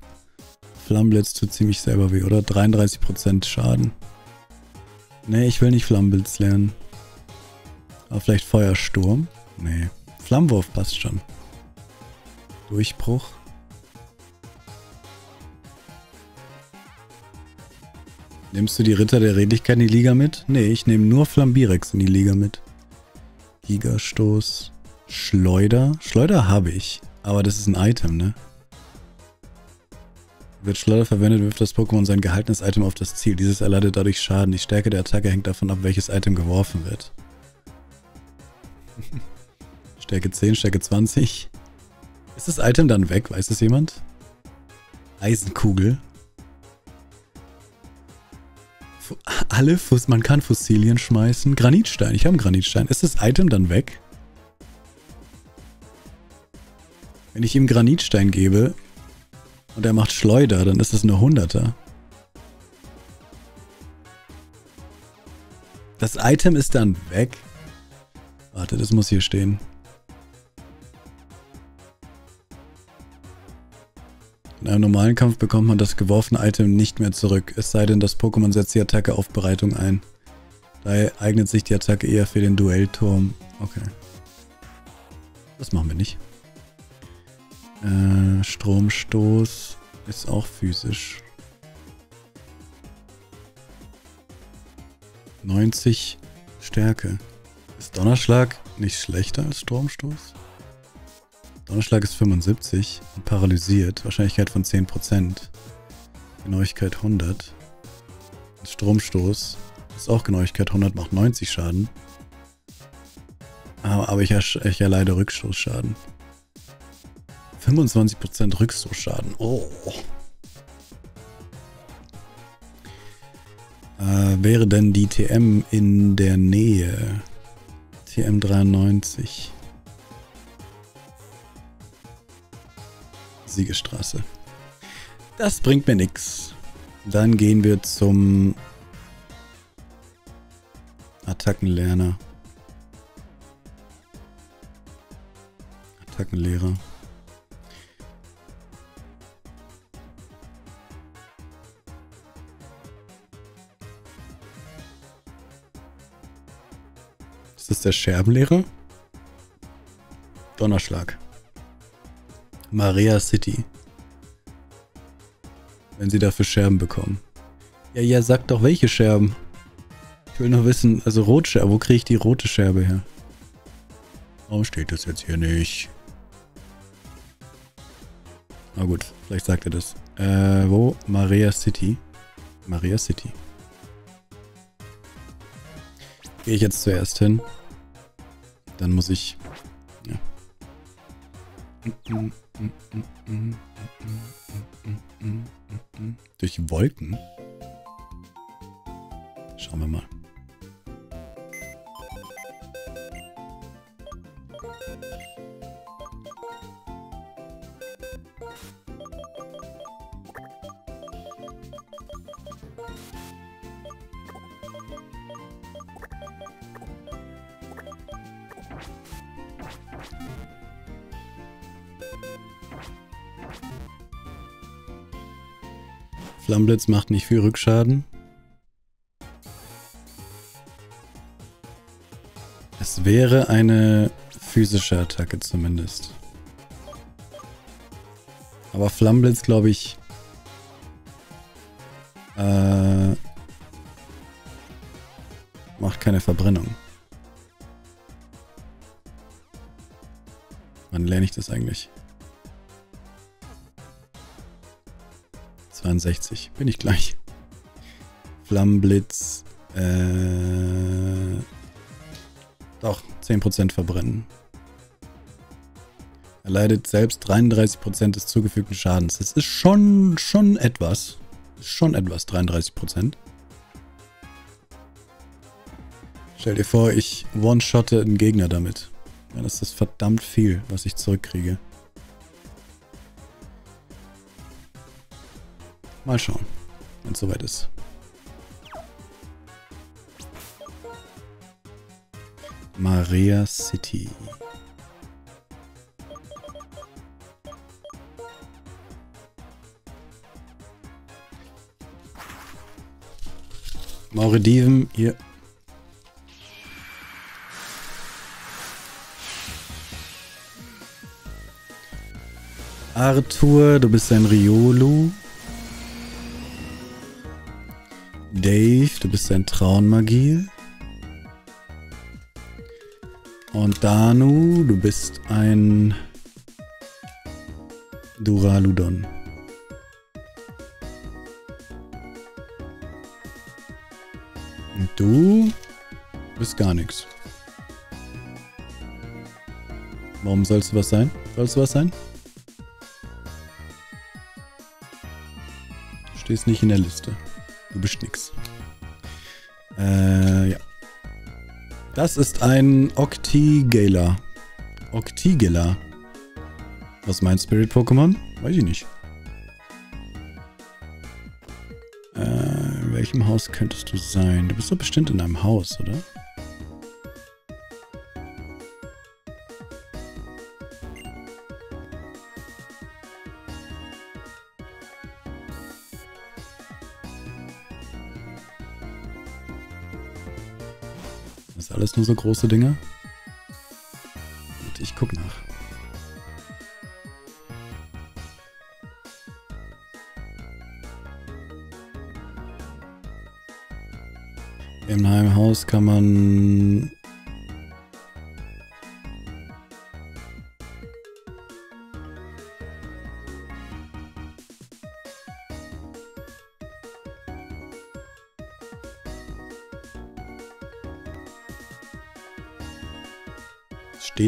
Flammenblitz tut ziemlich selber weh, oder? 33% Schaden. Nee, ich will nicht Flammenblitz lernen. Aber vielleicht Feuersturm? Nee. Flammenwurf passt schon. Durchbruch. Nimmst du die Ritter der Redlichkeit in die Liga mit? Nee, ich nehme nur Flambirex in die Liga mit. Gigastoß. Schleuder. Schleuder habe ich. Aber das ist ein Item, ne? Wird Schleuder verwendet, wirft das Pokémon sein gehaltenes Item auf das Ziel. Dieses erleidet dadurch Schaden. Die Stärke der Attacke hängt davon ab, welches Item geworfen wird. Stärke 10, Stärke 20. Ist das Item dann weg? Weiß es jemand? Eisenkugel. alle Fuss, man kann Fossilien schmeißen. Granitstein, ich habe einen Granitstein. Ist das Item dann weg? Wenn ich ihm Granitstein gebe und er macht Schleuder, dann ist das eine Hunderter. Das Item ist dann weg. Warte, das muss hier stehen. In einem normalen Kampf bekommt man das geworfene Item nicht mehr zurück, es sei denn, das Pokémon setzt die Attacke auf Bereitung ein. Daher eignet sich die Attacke eher für den Duellturm. Okay. Das machen wir nicht. Äh, Stromstoß ist auch physisch. 90 Stärke. Ist Donnerschlag nicht schlechter als Stromstoß? Donnerschlag ist 75 und paralysiert. Wahrscheinlichkeit von 10%. Genauigkeit 100. Stromstoß ist auch Genauigkeit 100, macht 90 Schaden. Aber ich, ich erleide Rückstoßschaden. 25% Rückstoßschaden. Oh. Äh, wäre denn die TM in der Nähe? TM 93. Siegestraße. Das bringt mir nichts. Dann gehen wir zum Attackenlerner. Attackenlehrer. Ist das der Scherbenlehrer? Donnerschlag. Maria City. Wenn sie dafür Scherben bekommen. Ja, ja, sag doch welche Scherben. Ich will nur wissen, also Rotscherbe, wo kriege ich die rote Scherbe her? Warum steht das jetzt hier nicht? Na gut, vielleicht sagt er das. Äh, wo? Maria City. Maria City. Gehe ich jetzt zuerst hin. Dann muss ich... Ja. Durch Wolken? Schauen wir mal. Flammblitz macht nicht viel Rückschaden. Es wäre eine physische Attacke zumindest. Aber Flammblitz, glaube ich, äh, macht keine Verbrennung. Wann lerne ich das eigentlich? 62. Bin ich gleich. Flammenblitz. Äh, doch, 10% verbrennen. Er leidet selbst 33% des zugefügten Schadens. Das ist schon, schon etwas. Ist schon etwas, 33%. Stell dir vor, ich one-shotte einen Gegner damit. Dann ist das verdammt viel, was ich zurückkriege. Mal schauen, wenn es soweit ist. Maria City. Maurediven, hier. Arthur, du bist ein Riolu. Dave, du bist ein Traunmagier. Und Danu, du bist ein Duraludon. Und du bist gar nichts. Warum sollst du was sein? Sollst du was sein? Du stehst nicht in der Liste. Du bist nix. Äh, ja. Das ist ein Octigala. Octigala. Was mein Spirit-Pokémon? Weiß ich nicht. Äh, in welchem Haus könntest du sein? Du bist doch bestimmt in einem Haus, oder? Alles nur so große Dinge? Und ich guck nach. Im Heimhaus kann man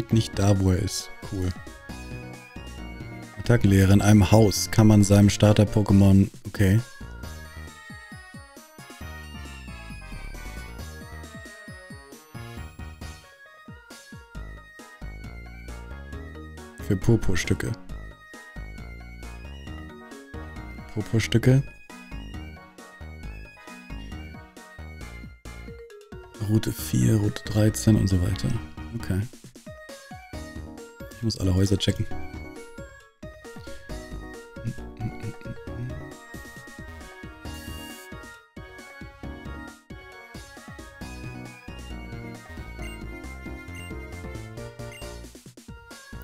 steht nicht da, wo er ist. Cool. Attackenlehre in einem Haus kann man seinem Starter-Pokémon... Okay. Für Purpurstücke. Purpurstücke. Route 4, Route 13 und so weiter. Okay. Ich muss alle Häuser checken.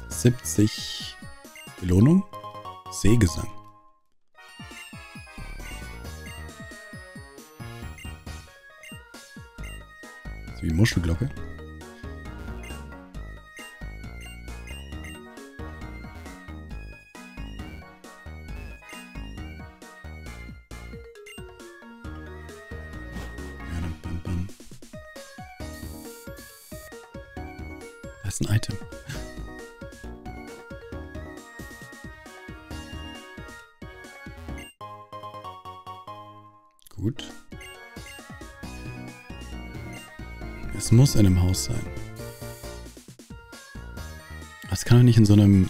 Siebzig Belohnung? Seegesang. wie Muschelglocke. Muss in einem Haus sein. Das kann doch nicht in so einem...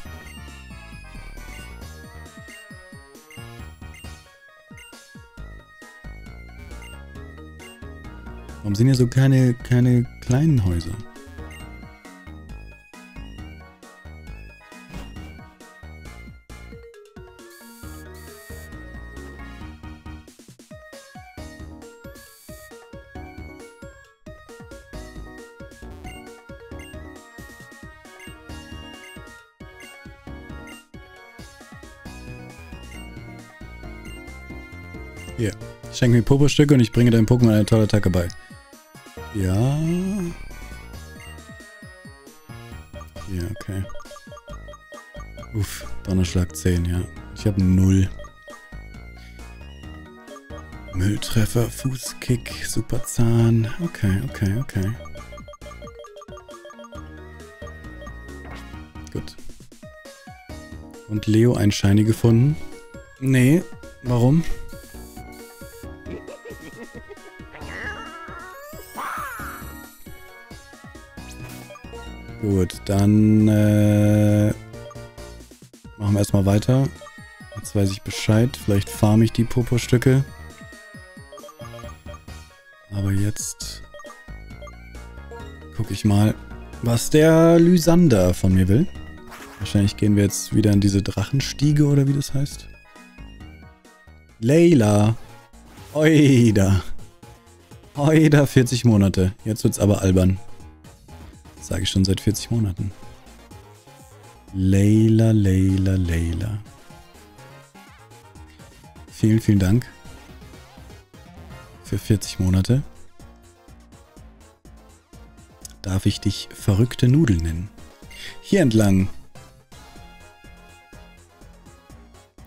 Warum sind hier so keine, keine kleinen Häuser? Schenk mir Popo-Stücke und ich bringe deinem Pokémon eine tolle Attacke bei. Ja. Ja, okay. Uff, Donnerschlag 10, ja. Ich habe 0. Mülltreffer, Fußkick, Superzahn. Okay, okay, okay. Gut. Und Leo ein Shiny gefunden? Nee. Warum? Dann äh, machen wir erstmal weiter. Jetzt weiß ich Bescheid. Vielleicht farme ich die Popo-Stücke. Aber jetzt Guck ich mal, was der Lysander von mir will. Wahrscheinlich gehen wir jetzt wieder in diese Drachenstiege oder wie das heißt. Leila. Oida. Oida, 40 Monate. Jetzt wird's aber albern. Sage ich schon seit 40 Monaten. Leila, Leila, Leila. Vielen, vielen Dank. Für 40 Monate. Darf ich dich verrückte Nudel nennen? Hier entlang.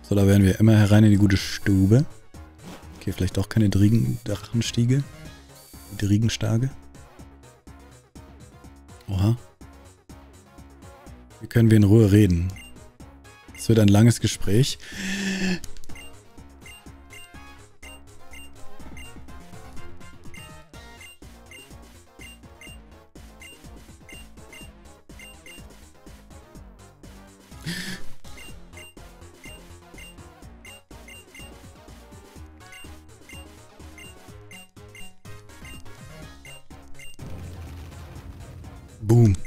So, da werden wir immer herein in die gute Stube. Okay, vielleicht doch keine Drachenstiege. Driegenstage. Können wir in Ruhe reden? Es wird ein langes Gespräch. Boom.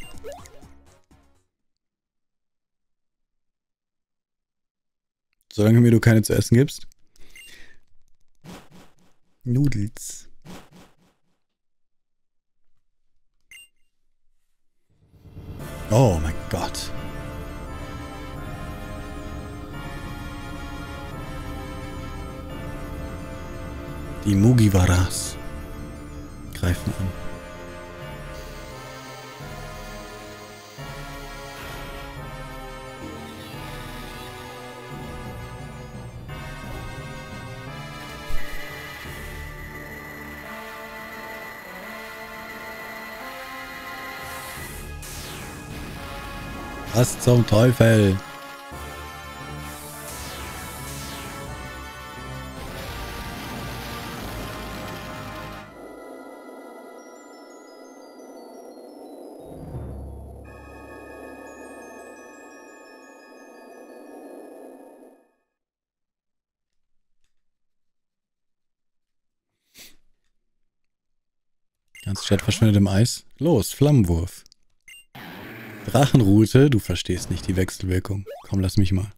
Solange mir du keine zu essen gibst. Nudels. Oh mein Gott. Die Mugiwaras greifen an. Was zum Teufel? Ganz Stadt verschwindet im Eis. Los, Flammenwurf. Drachenroute, du verstehst nicht die Wechselwirkung. Komm, lass mich mal.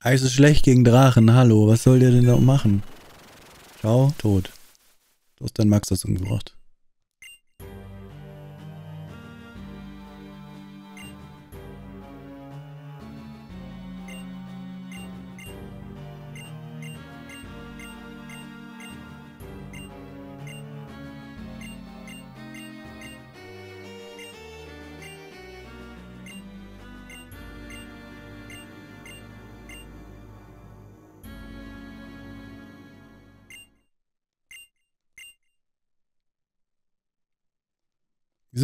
Eis ist schlecht gegen Drachen, hallo, was soll der denn da machen? Ciao, tot. Du hast dein Max das umgebracht.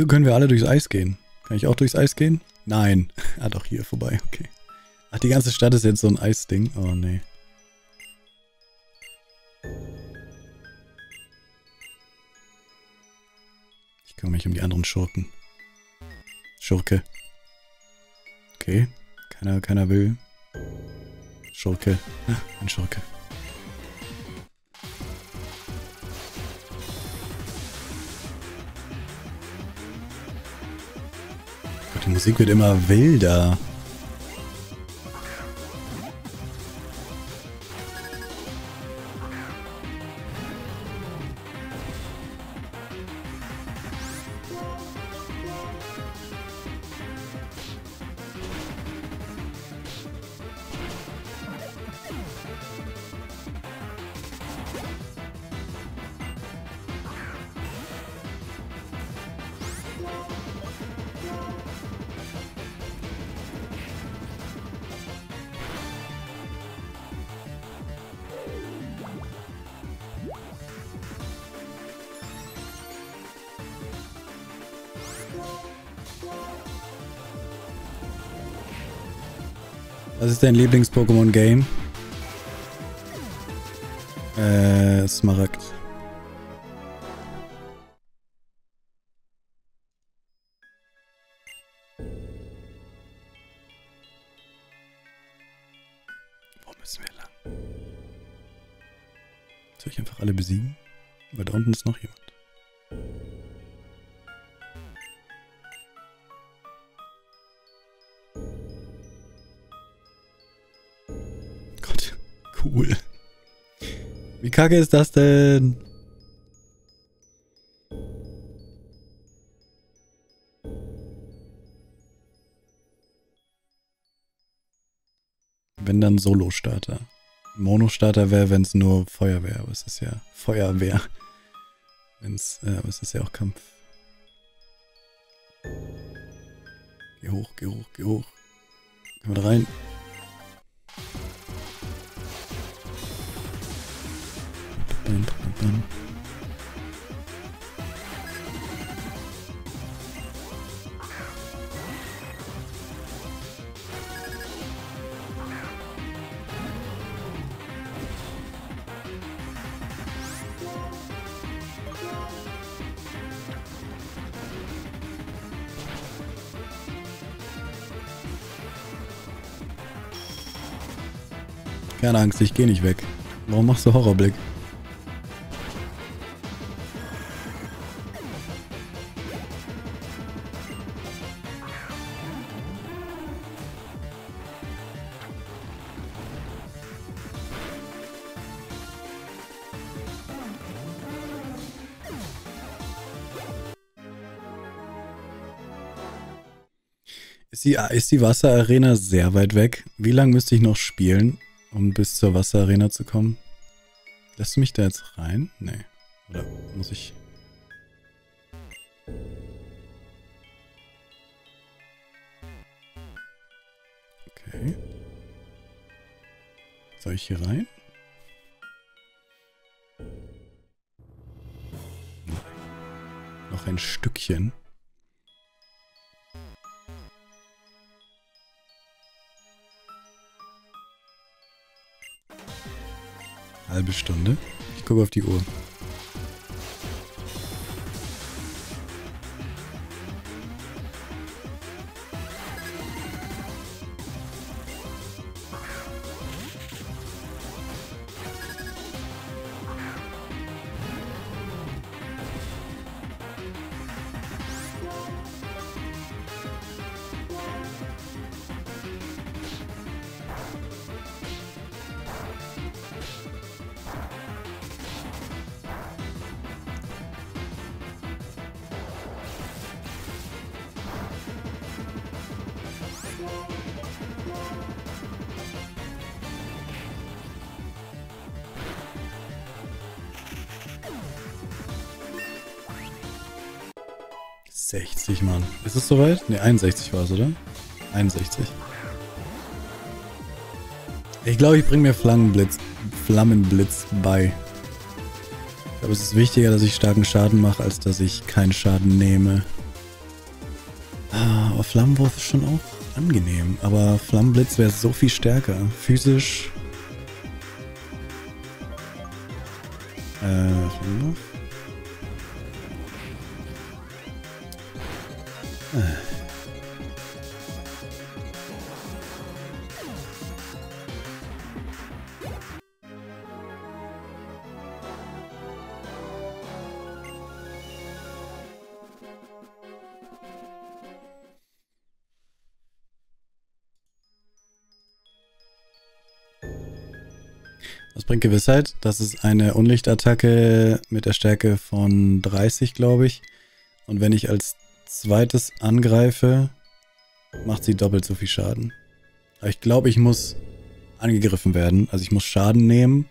Wieso können wir alle durchs Eis gehen? Kann ich auch durchs Eis gehen? Nein. Ah, doch, hier vorbei. Okay. Ach, die ganze Stadt ist jetzt so ein Eisding. Oh, nee. Ich kümmere mich um die anderen Schurken. Schurke. Okay. Keiner, keiner will. Schurke. Ah, ein Schurke. Die Musik wird immer wilder. Dein Lieblings-Pokémon-Game? Äh, Smaragd. Kacke ist das denn? Wenn dann Solo-Starter. Mono-Starter wäre, wenn es nur Feuerwehr, aber es ist ja Feuerwehr. Wenn's, äh, aber es ist ja auch Kampf. Geh hoch, geh hoch, geh hoch. Können wir da rein? Dun, dun. Keine Angst, ich gehe nicht weg. Warum machst du Horrorblick? Ist die, ist die Wasserarena sehr weit weg? Wie lange müsste ich noch spielen, um bis zur Wasserarena zu kommen? Lässt du mich da jetzt rein? Nee. Oder muss ich... Okay. Soll ich hier rein? Noch ein Stückchen. Halbe Stunde. Ich gucke auf die Uhr. Ist es soweit? Ne, 61 war es, oder? 61. Ich glaube, ich bringe mir Flammenblitz, Flammenblitz bei. Ich glaube, es ist wichtiger, dass ich starken Schaden mache, als dass ich keinen Schaden nehme. Ah, aber Flammenwurf ist schon auch angenehm. Aber Flammenblitz wäre so viel stärker. Physisch. Äh, Flammenwurf? Gewissheit. Das ist eine Unlichtattacke mit der Stärke von 30, glaube ich. Und wenn ich als zweites angreife, macht sie doppelt so viel Schaden. Aber ich glaube, ich muss angegriffen werden. Also ich muss Schaden nehmen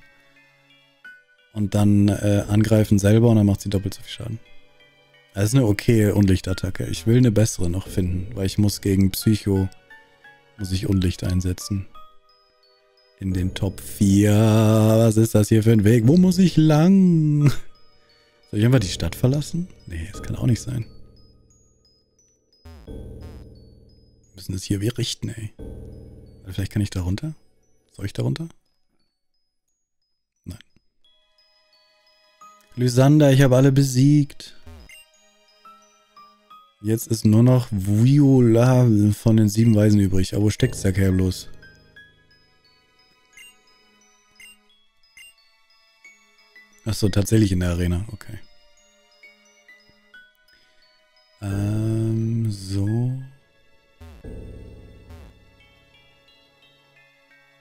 und dann äh, angreifen selber und dann macht sie doppelt so viel Schaden. Das ist eine okay Unlichtattacke. Ich will eine bessere noch finden, weil ich muss gegen Psycho muss ich Unlicht einsetzen. In den Top 4. Was ist das hier für ein Weg? Wo muss ich lang? Soll ich einfach die Stadt verlassen? Nee, das kann auch nicht sein. Wir müssen es hier wie richten, ey. Vielleicht kann ich da runter? Soll ich da runter? Nein. Lysander, ich habe alle besiegt. Jetzt ist nur noch Viola von den sieben Weisen übrig. Aber wo steckt der Kerl bloß? Achso, tatsächlich in der Arena. Okay. Ähm, so.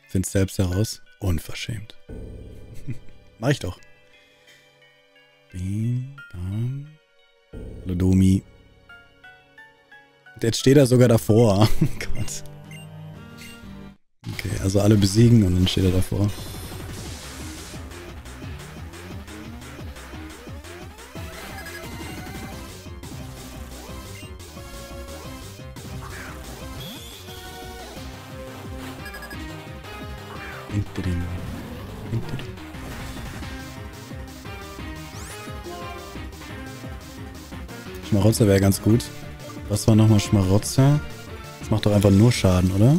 Find's selbst heraus. Unverschämt. Mach ich doch. Bing, bam. Lodomi. Jetzt steht er sogar davor. Oh Gott. Okay, also alle besiegen und dann steht er davor. Schmarotzer wäre ganz gut. Was war nochmal Schmarotzer? Das macht doch einfach nur Schaden, oder?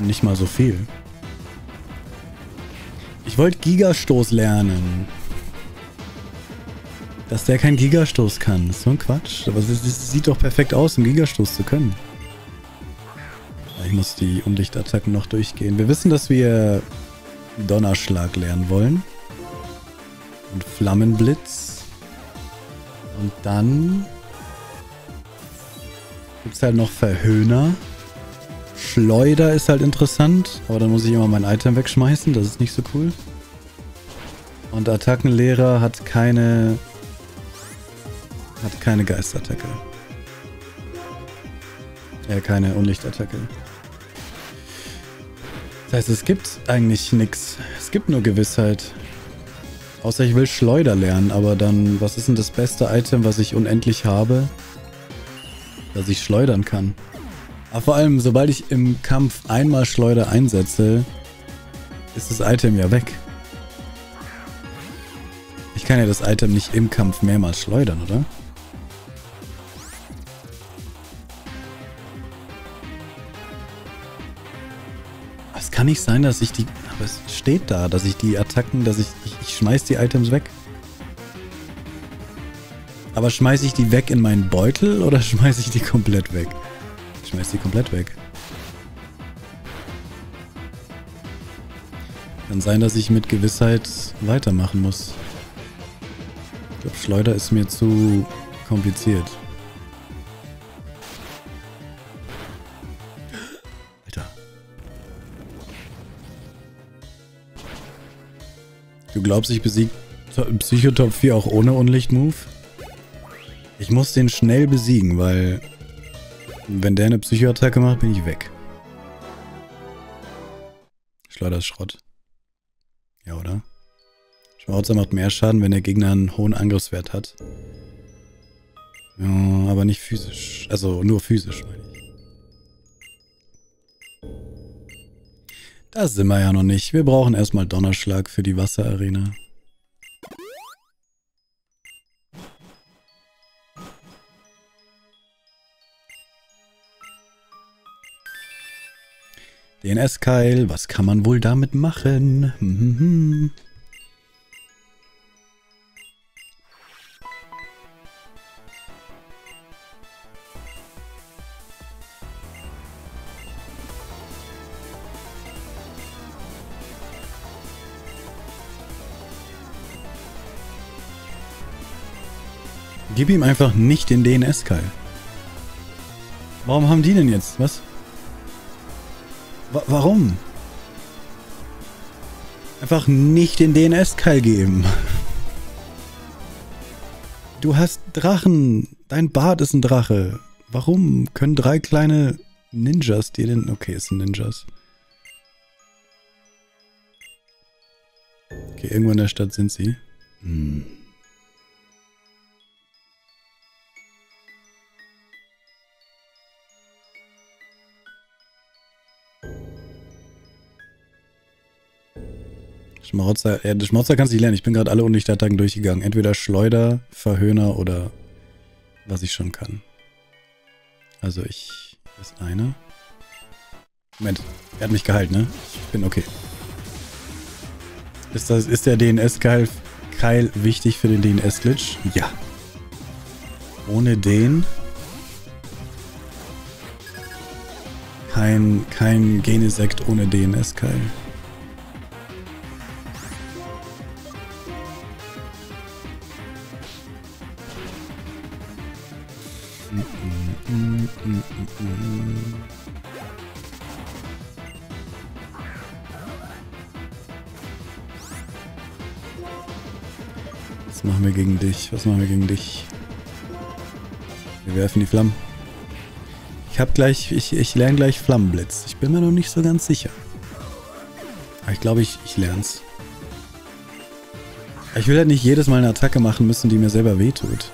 Nicht mal so viel. Ich wollte Gigastoß lernen. Dass der keinen Gigastoß kann. Ist so ein Quatsch. Aber es sieht doch perfekt aus, einen Gigastoß zu können. Ich muss die Unlichtattacken noch durchgehen. Wir wissen, dass wir Donnerschlag lernen wollen. Und Flammenblitz. Und dann Gibt es halt noch Verhöhner. Schleuder ist halt interessant, aber dann muss ich immer mein Item wegschmeißen, das ist nicht so cool. Und Attackenlehrer hat keine... hat keine Geistattacke. Ja, keine Unlichtattacke. Das heißt, es gibt eigentlich nichts. Es gibt nur Gewissheit. Außer ich will Schleuder lernen, aber dann, was ist denn das beste Item, was ich unendlich habe? Dass ich schleudern kann. Aber vor allem, sobald ich im Kampf einmal Schleuder einsetze, ist das Item ja weg. Ich kann ja das Item nicht im Kampf mehrmals schleudern, oder? Es kann nicht sein, dass ich die... Aber es steht da, dass ich die Attacken, dass ich... Ich, ich schmeiß die Items weg. Aber schmeiße ich die weg in meinen Beutel oder schmeiße ich die komplett weg? Ich schmeiß die komplett weg. Kann sein, dass ich mit Gewissheit weitermachen muss. Ich glaube, Schleuder ist mir zu kompliziert. Alter. Du glaubst, ich besiege Psychotop 4 auch ohne Unlicht-Move? Ich muss den schnell besiegen, weil wenn der eine Psychoattacke macht, bin ich weg. Schleuder ist Schrott. Ja, oder? Schwarzer macht mehr Schaden, wenn der Gegner einen hohen Angriffswert hat. Ja, aber nicht physisch. Also nur physisch, meine ich. Da sind wir ja noch nicht. Wir brauchen erstmal Donnerschlag für die Wasserarena. DNS-Keil, was kann man wohl damit machen? Hm, hm, hm. Gib ihm einfach nicht den DNS-Keil. Warum haben die denn jetzt? Was? Warum? Einfach nicht den DNS-Keil geben. Du hast Drachen. Dein Bart ist ein Drache. Warum können drei kleine Ninjas dir denn... Okay, es sind Ninjas. Okay, irgendwo in der Stadt sind sie. Hm. Schmarotzer, ja, Schmarotzer kannst du nicht lernen. Ich bin gerade alle Unlichtattacken durchgegangen. Entweder Schleuder, Verhöhner oder was ich schon kann. Also ich... Ist eine. Moment, er hat mich geheilt, ne? Ich bin okay. Ist, das, ist der DNS-Keil Keil wichtig für den DNS-Glitch? Ja. Ohne den... Kein, kein Genesekt ohne DNS-Keil. Was machen wir gegen dich? Was machen wir gegen dich? Wir werfen die Flammen. Ich hab gleich, ich, ich lerne gleich Flammenblitz. Ich bin mir noch nicht so ganz sicher. Aber ich glaube, ich, ich es. Ich will halt nicht jedes Mal eine Attacke machen müssen, die mir selber wehtut.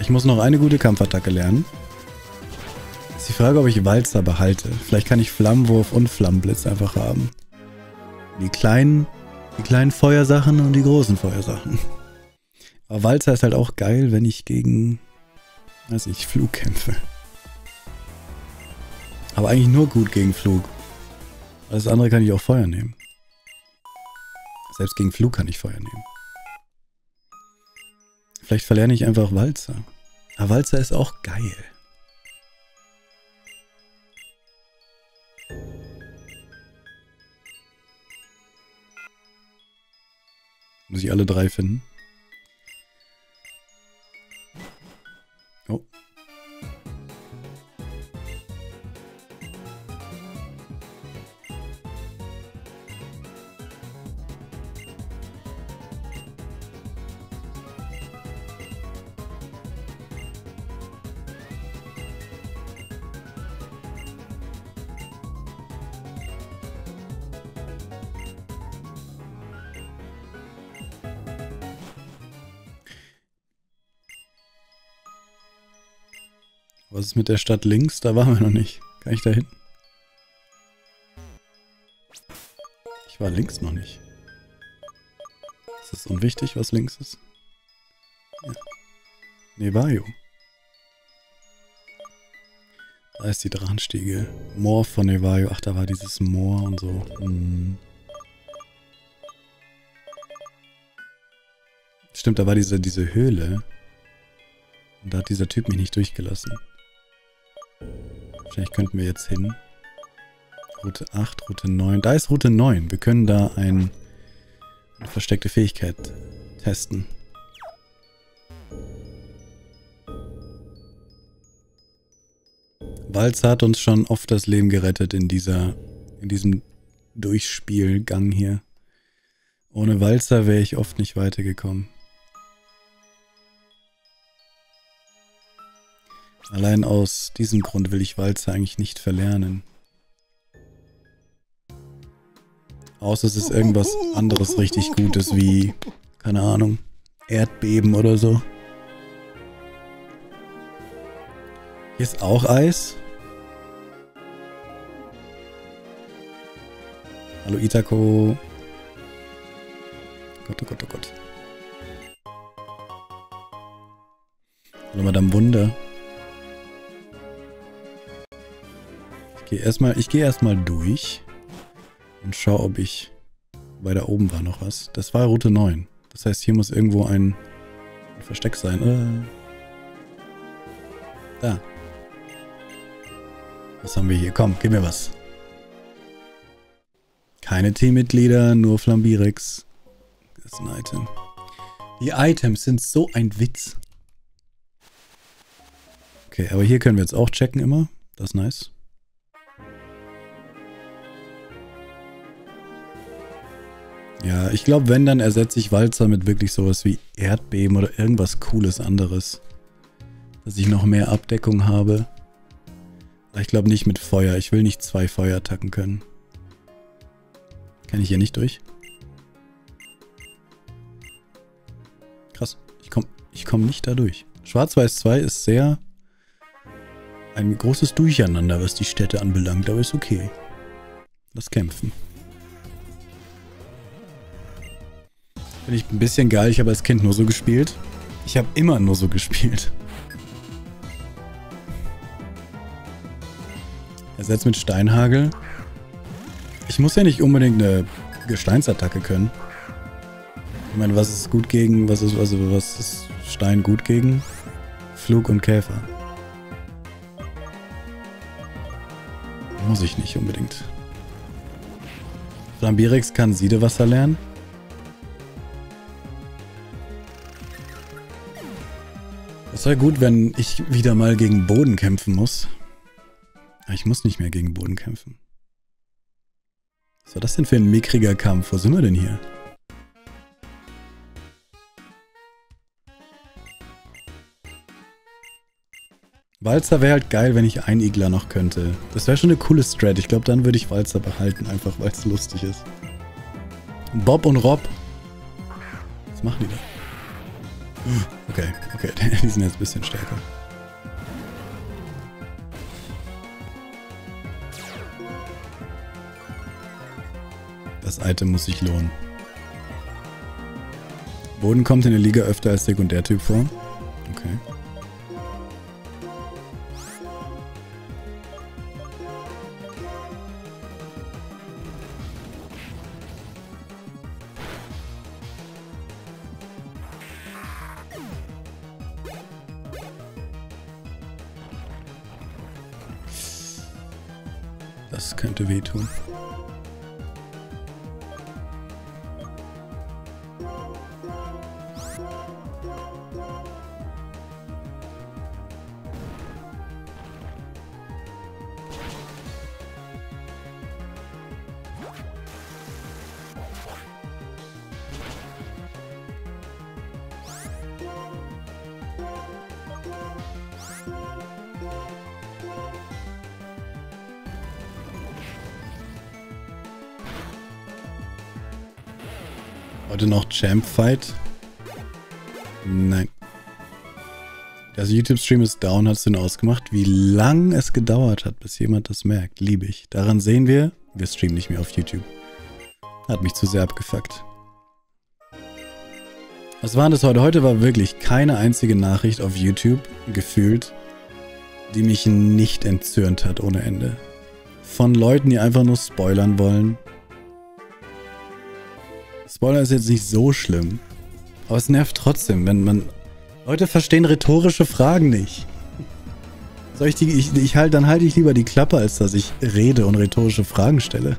Ich muss noch eine gute Kampfattacke lernen. Ist die Frage, ob ich Walzer behalte. Vielleicht kann ich Flammenwurf und Flammenblitz einfach haben. Die kleinen, die kleinen Feuersachen und die großen Feuersachen. Aber Walzer ist halt auch geil, wenn ich gegen, weiß ich, Flug kämpfe. Aber eigentlich nur gut gegen Flug. Alles andere kann ich auch Feuer nehmen. Selbst gegen Flug kann ich Feuer nehmen. Vielleicht verlerne ich einfach Walzer. Aber Walzer ist auch geil. Muss ich alle drei finden? Was ist mit der Stadt links? Da waren wir noch nicht. Kann ich da hin? Ich war links noch nicht. Ist das unwichtig, was links ist? Ja. Nevajo. Da ist die Drachenstiege. Moor von Nevajo. Ach, da war dieses Moor und so. Hm. Stimmt, da war diese, diese Höhle. Und da hat dieser Typ mich nicht durchgelassen. Wahrscheinlich könnten wir jetzt hin. Route 8, Route 9. Da ist Route 9. Wir können da ein, eine versteckte Fähigkeit testen. Walz hat uns schon oft das Leben gerettet in dieser, in diesem Durchspielgang hier. Ohne Walzer wäre ich oft nicht weitergekommen. Allein aus diesem Grund will ich Walzer eigentlich nicht verlernen. Außer es ist irgendwas anderes richtig Gutes wie, keine Ahnung, Erdbeben oder so. Hier ist auch Eis. Hallo Itako. Gott, oh Gott, oh Gott. Hallo Madame Wunder. Geh erstmal, ich gehe erstmal durch und schau, ob ich... Weil da oben war noch was. Das war Route 9. Das heißt, hier muss irgendwo ein, ein Versteck sein. Äh. Da. Was haben wir hier? Komm, gib mir was. Keine Teammitglieder, nur Flambirex. Das ist ein Item. Die Items sind so ein Witz. Okay, aber hier können wir jetzt auch checken immer. Das ist nice. Ja, ich glaube, wenn, dann ersetze ich Walzer mit wirklich sowas wie Erdbeben oder irgendwas Cooles anderes. Dass ich noch mehr Abdeckung habe. Aber ich glaube nicht mit Feuer. Ich will nicht zwei Feuerattacken können. Kann ich hier nicht durch? Krass. Ich komme ich komm nicht da durch. Schwarz-Weiß 2 ist sehr ein großes Durcheinander, was die Städte anbelangt, aber ist okay. Lass kämpfen. Finde ich ein bisschen geil. Ich habe als Kind nur so gespielt. Ich habe immer nur so gespielt. Ersetzt mit Steinhagel. Ich muss ja nicht unbedingt eine Gesteinsattacke können. Ich meine, was ist gut gegen, was ist, also was ist Stein gut gegen? Flug und Käfer. Muss ich nicht unbedingt. Flambirex kann Siedewasser lernen. Es wäre gut, wenn ich wieder mal gegen Boden kämpfen muss. Ich muss nicht mehr gegen Boden kämpfen. Was war das denn für ein mickriger Kampf? Wo sind wir denn hier? Walzer wäre halt geil, wenn ich einen Igler noch könnte. Das wäre schon eine coole Strat. Ich glaube, dann würde ich Walzer behalten, einfach weil es lustig ist. Bob und Rob. Was machen die da? Okay, okay, die sind jetzt ein bisschen stärker. Das Item muss sich lohnen. Boden kommt in der Liga öfter als Sekundärtyp vor. Okay. Könnte wehtun. Noch Champ Fight? Nein. Der YouTube-Stream ist down, hast du ihn ausgemacht. Wie lang es gedauert hat, bis jemand das merkt, liebe ich. Daran sehen wir, wir streamen nicht mehr auf YouTube. Hat mich zu sehr abgefuckt. Was war das heute? Heute war wirklich keine einzige Nachricht auf YouTube, gefühlt, die mich nicht entzürnt hat ohne Ende. Von Leuten, die einfach nur spoilern wollen, Spoiler ist jetzt nicht so schlimm. Aber es nervt trotzdem, wenn man... Leute verstehen rhetorische Fragen nicht. Soll ich die... Ich, ich halt, dann halte ich lieber die Klappe, als dass ich rede und rhetorische Fragen stelle.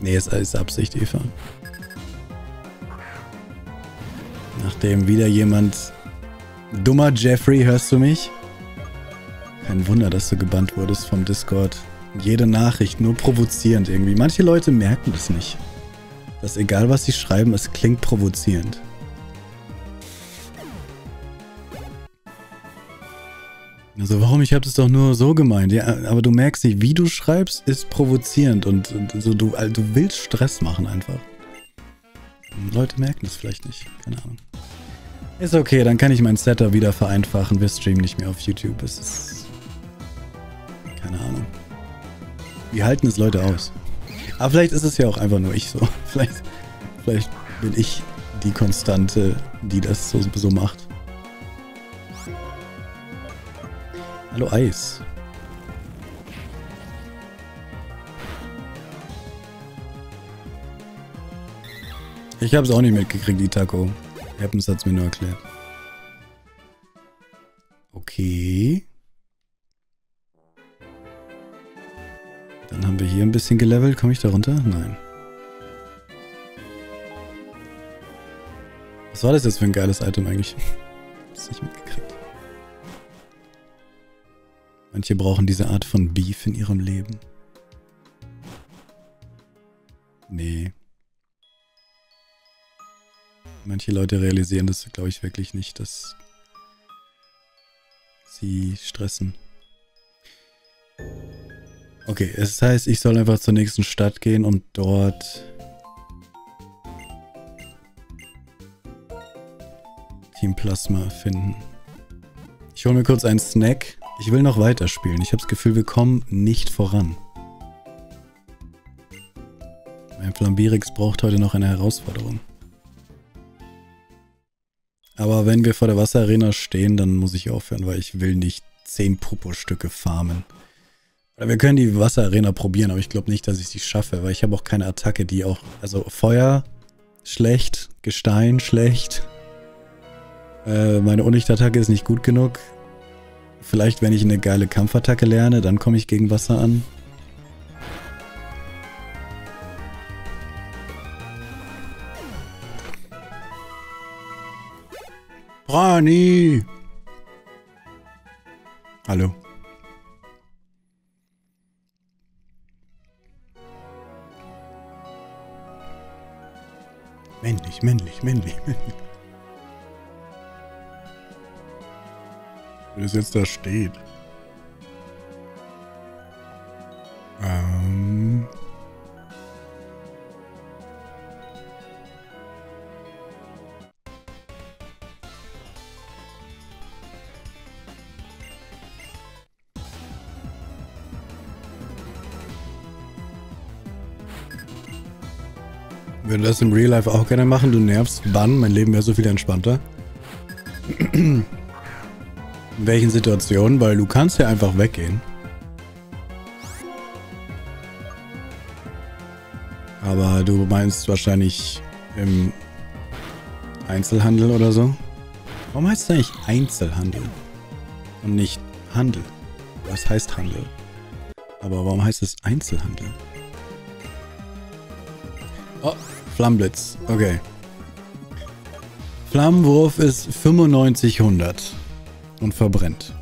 Nee, ist alles Absicht, Eva. Nachdem wieder jemand... Dummer Jeffrey, hörst du mich? Kein Wunder, dass du gebannt wurdest vom Discord. Jede Nachricht nur provozierend irgendwie. Manche Leute merken das nicht. Dass egal was sie schreiben, es klingt provozierend. Also warum? Ich habe das doch nur so gemeint. Ja, aber du merkst nicht, wie du schreibst, ist provozierend und, und so du, du willst Stress machen einfach. Und Leute merken das vielleicht nicht. Keine Ahnung. Ist okay, dann kann ich mein Setup wieder vereinfachen. Wir streamen nicht mehr auf YouTube. Es ist... Keine Ahnung. Wie halten es Leute aus? Aber vielleicht ist es ja auch einfach nur ich so. Vielleicht, vielleicht bin ich die Konstante, die das so, so macht. Hallo Eis. Ich habe es auch nicht mitgekriegt, die Taco. Happens hat es mir nur erklärt. Okay. Haben wir hier ein bisschen gelevelt. Komme ich da runter? Nein. Was war das jetzt für ein geiles Item eigentlich? Hab's nicht mitgekriegt. Manche brauchen diese Art von Beef in ihrem Leben. Nee. Manche Leute realisieren das, glaube ich, wirklich nicht, dass sie stressen. Okay, es heißt, ich soll einfach zur nächsten Stadt gehen und dort Team Plasma finden. Ich hole mir kurz einen Snack. Ich will noch weiterspielen. Ich habe das Gefühl, wir kommen nicht voran. Mein Flambirix braucht heute noch eine Herausforderung. Aber wenn wir vor der Wasserarena stehen, dann muss ich aufhören, weil ich will nicht 10 Popo-Stücke farmen. Wir können die Wasserarena probieren, aber ich glaube nicht, dass ich sie schaffe, weil ich habe auch keine Attacke, die auch... Also Feuer, schlecht. Gestein, schlecht. Äh, meine Unlichtattacke ist nicht gut genug. Vielleicht, wenn ich eine geile Kampfattacke lerne, dann komme ich gegen Wasser an. Brani! Hallo. Männlich, männlich, männlich, männlich. Wie das jetzt da steht. Ähm. Würde das im Real Life auch gerne machen. Du nervst, bann, mein Leben wäre so viel entspannter. In welchen Situationen? Weil du kannst ja einfach weggehen. Aber du meinst wahrscheinlich im Einzelhandel oder so? Warum heißt es eigentlich Einzelhandel? Und nicht Handel? Was heißt Handel? Aber warum heißt es Einzelhandel? Oh, Flammblitz. Okay. Flammenwurf ist 9500 und verbrennt.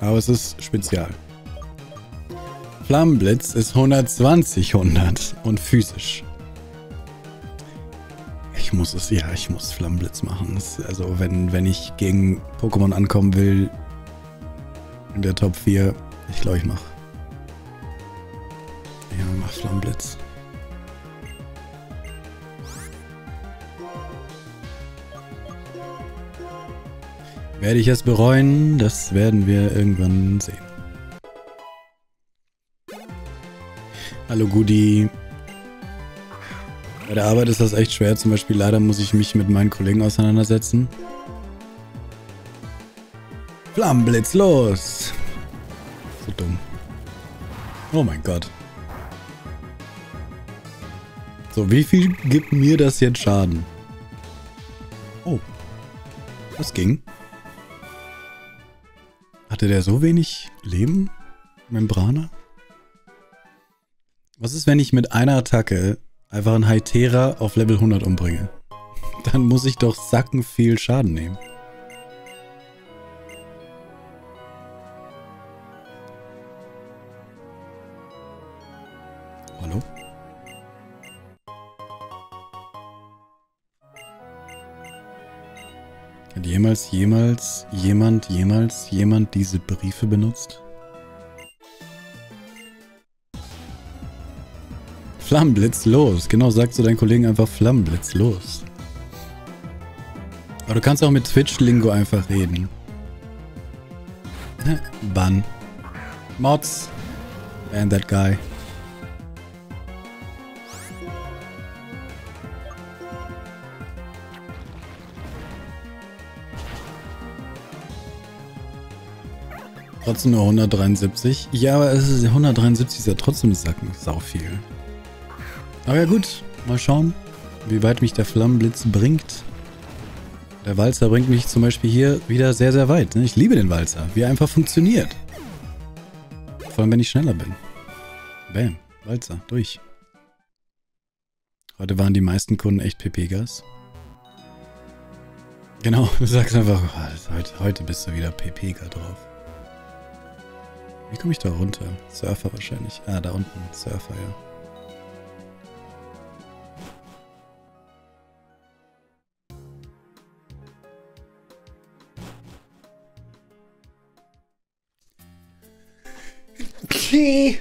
Aber es ist spezial. Flammenblitz ist 120 100 und physisch. Ich muss es, ja, ich muss Flammenblitz machen. Also wenn, wenn ich gegen Pokémon ankommen will, in der Top 4, ich glaube, ich mach. Ja, mach Flammenblitz. Werde ich es bereuen? Das werden wir irgendwann sehen. Hallo Gudi. Bei der Arbeit ist das echt schwer. Zum Beispiel leider muss ich mich mit meinen Kollegen auseinandersetzen. Flammenblitz, los! So dumm. Oh mein Gott. So, wie viel gibt mir das jetzt Schaden? Oh. Das ging. Hatte der so wenig Leben? Membrana? Was ist, wenn ich mit einer Attacke einfach einen Hytera auf Level 100 umbringe? Dann muss ich doch sacken viel Schaden nehmen. Hat jemals, jemals, jemand, jemals, jemand diese Briefe benutzt? Flammenblitz los. Genau, sagst du deinen Kollegen einfach Flammenblitz los. Aber du kannst auch mit Twitch-Lingo einfach reden. Bann. Mods. And that guy. Trotzdem nur 173. Ja, aber es ist 173 ist ja trotzdem Sacken. Sau viel. Aber ja gut, mal schauen, wie weit mich der Flammenblitz bringt. Der Walzer bringt mich zum Beispiel hier wieder sehr, sehr weit. Ne? Ich liebe den Walzer, wie er einfach funktioniert. Vor allem, wenn ich schneller bin. Bam, Walzer, durch. Heute waren die meisten Kunden echt PP-Gas. Genau, du sagst einfach, heute, heute bist du wieder PP-Gas drauf. Wie komme ich da runter? Surfer wahrscheinlich. Ah, da unten, Surfer, ja. Okay.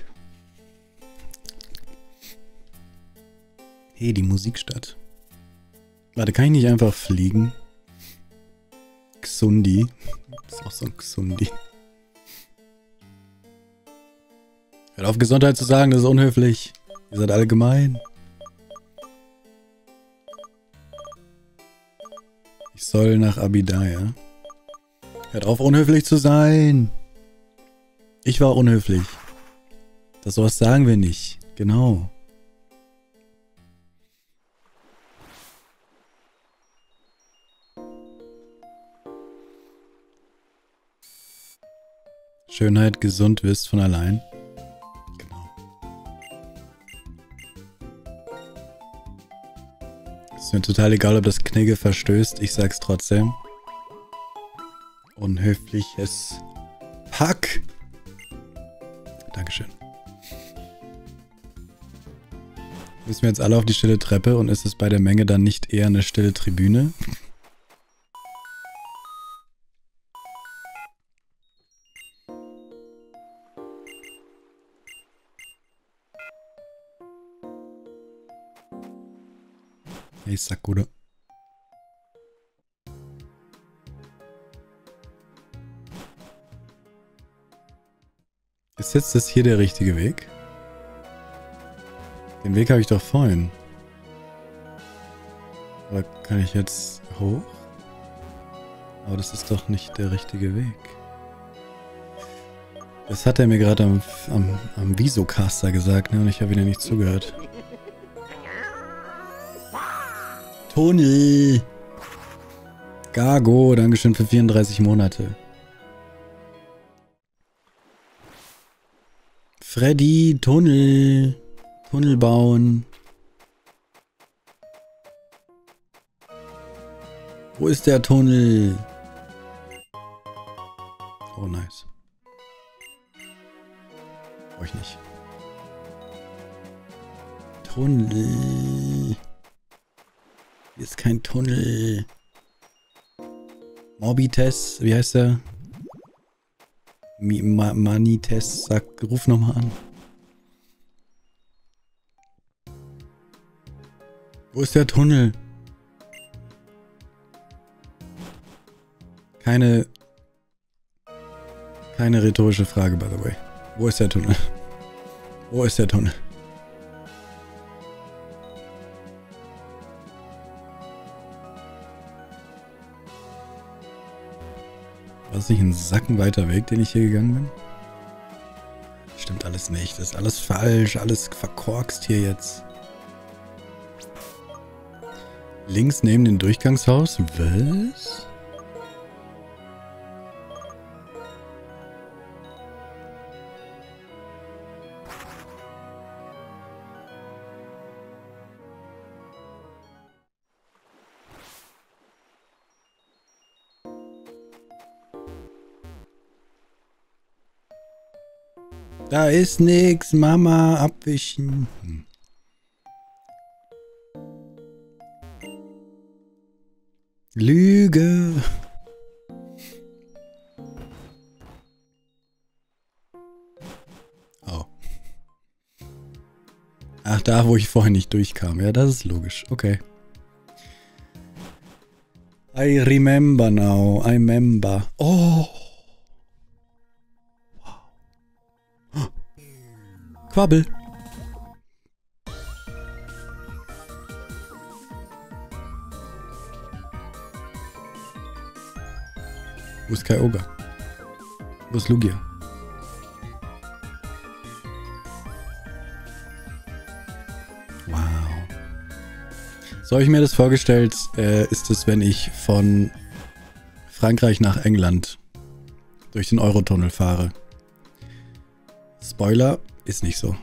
Hey, die Musikstadt. Warte, kann ich nicht einfach fliegen? Xundi. Das ist auch so ein Xundi. Hört auf, Gesundheit zu sagen, das ist unhöflich. Ihr seid allgemein. Ich soll nach Abidaya. Hört auf, unhöflich zu sein. Ich war unhöflich. Das sowas sagen wir nicht. Genau. Schönheit gesund wirst von allein. Ist mir total egal, ob das Knigge verstößt. Ich sag's trotzdem. Unhöfliches Hack. Dankeschön. Müssen wir jetzt alle auf die stille Treppe und ist es bei der Menge dann nicht eher eine stille Tribüne? Hey Sakura. Ist jetzt das hier der richtige Weg? Den Weg habe ich doch vorhin. Aber kann ich jetzt hoch? Aber das ist doch nicht der richtige Weg. Das hat er mir gerade am, am, am Visocaster gesagt, ne? Und ich habe wieder nicht zugehört. Toni! Gargo, Dankeschön für 34 Monate. Freddy, Tunnel. Tunnel bauen. Wo ist der Tunnel? Oh, nice. Brauche ich nicht. Tunnel. Hier ist kein Tunnel. Morbites, wie heißt der? Ma Manites, sag, ruf nochmal an. Wo ist der Tunnel? Keine, keine rhetorische Frage, by the way. Wo ist der Tunnel? Wo ist der Tunnel? War das nicht ein sackenweiter Weg, den ich hier gegangen bin? Stimmt alles nicht. Das ist alles falsch. Alles verkorkst hier jetzt. Links neben dem Durchgangshaus? Was? Da ist nix, Mama, abwischen. Hm. Lüge. Oh. Ach, da, wo ich vorhin nicht durchkam. Ja, das ist logisch. Okay. I remember now. I remember. Oh. Quabbel. Wo ist Kyogre? Wo ist Lugia? Wow. So habe ich mir das vorgestellt, äh, ist es, wenn ich von Frankreich nach England durch den Eurotunnel fahre. Spoiler, ist nicht so.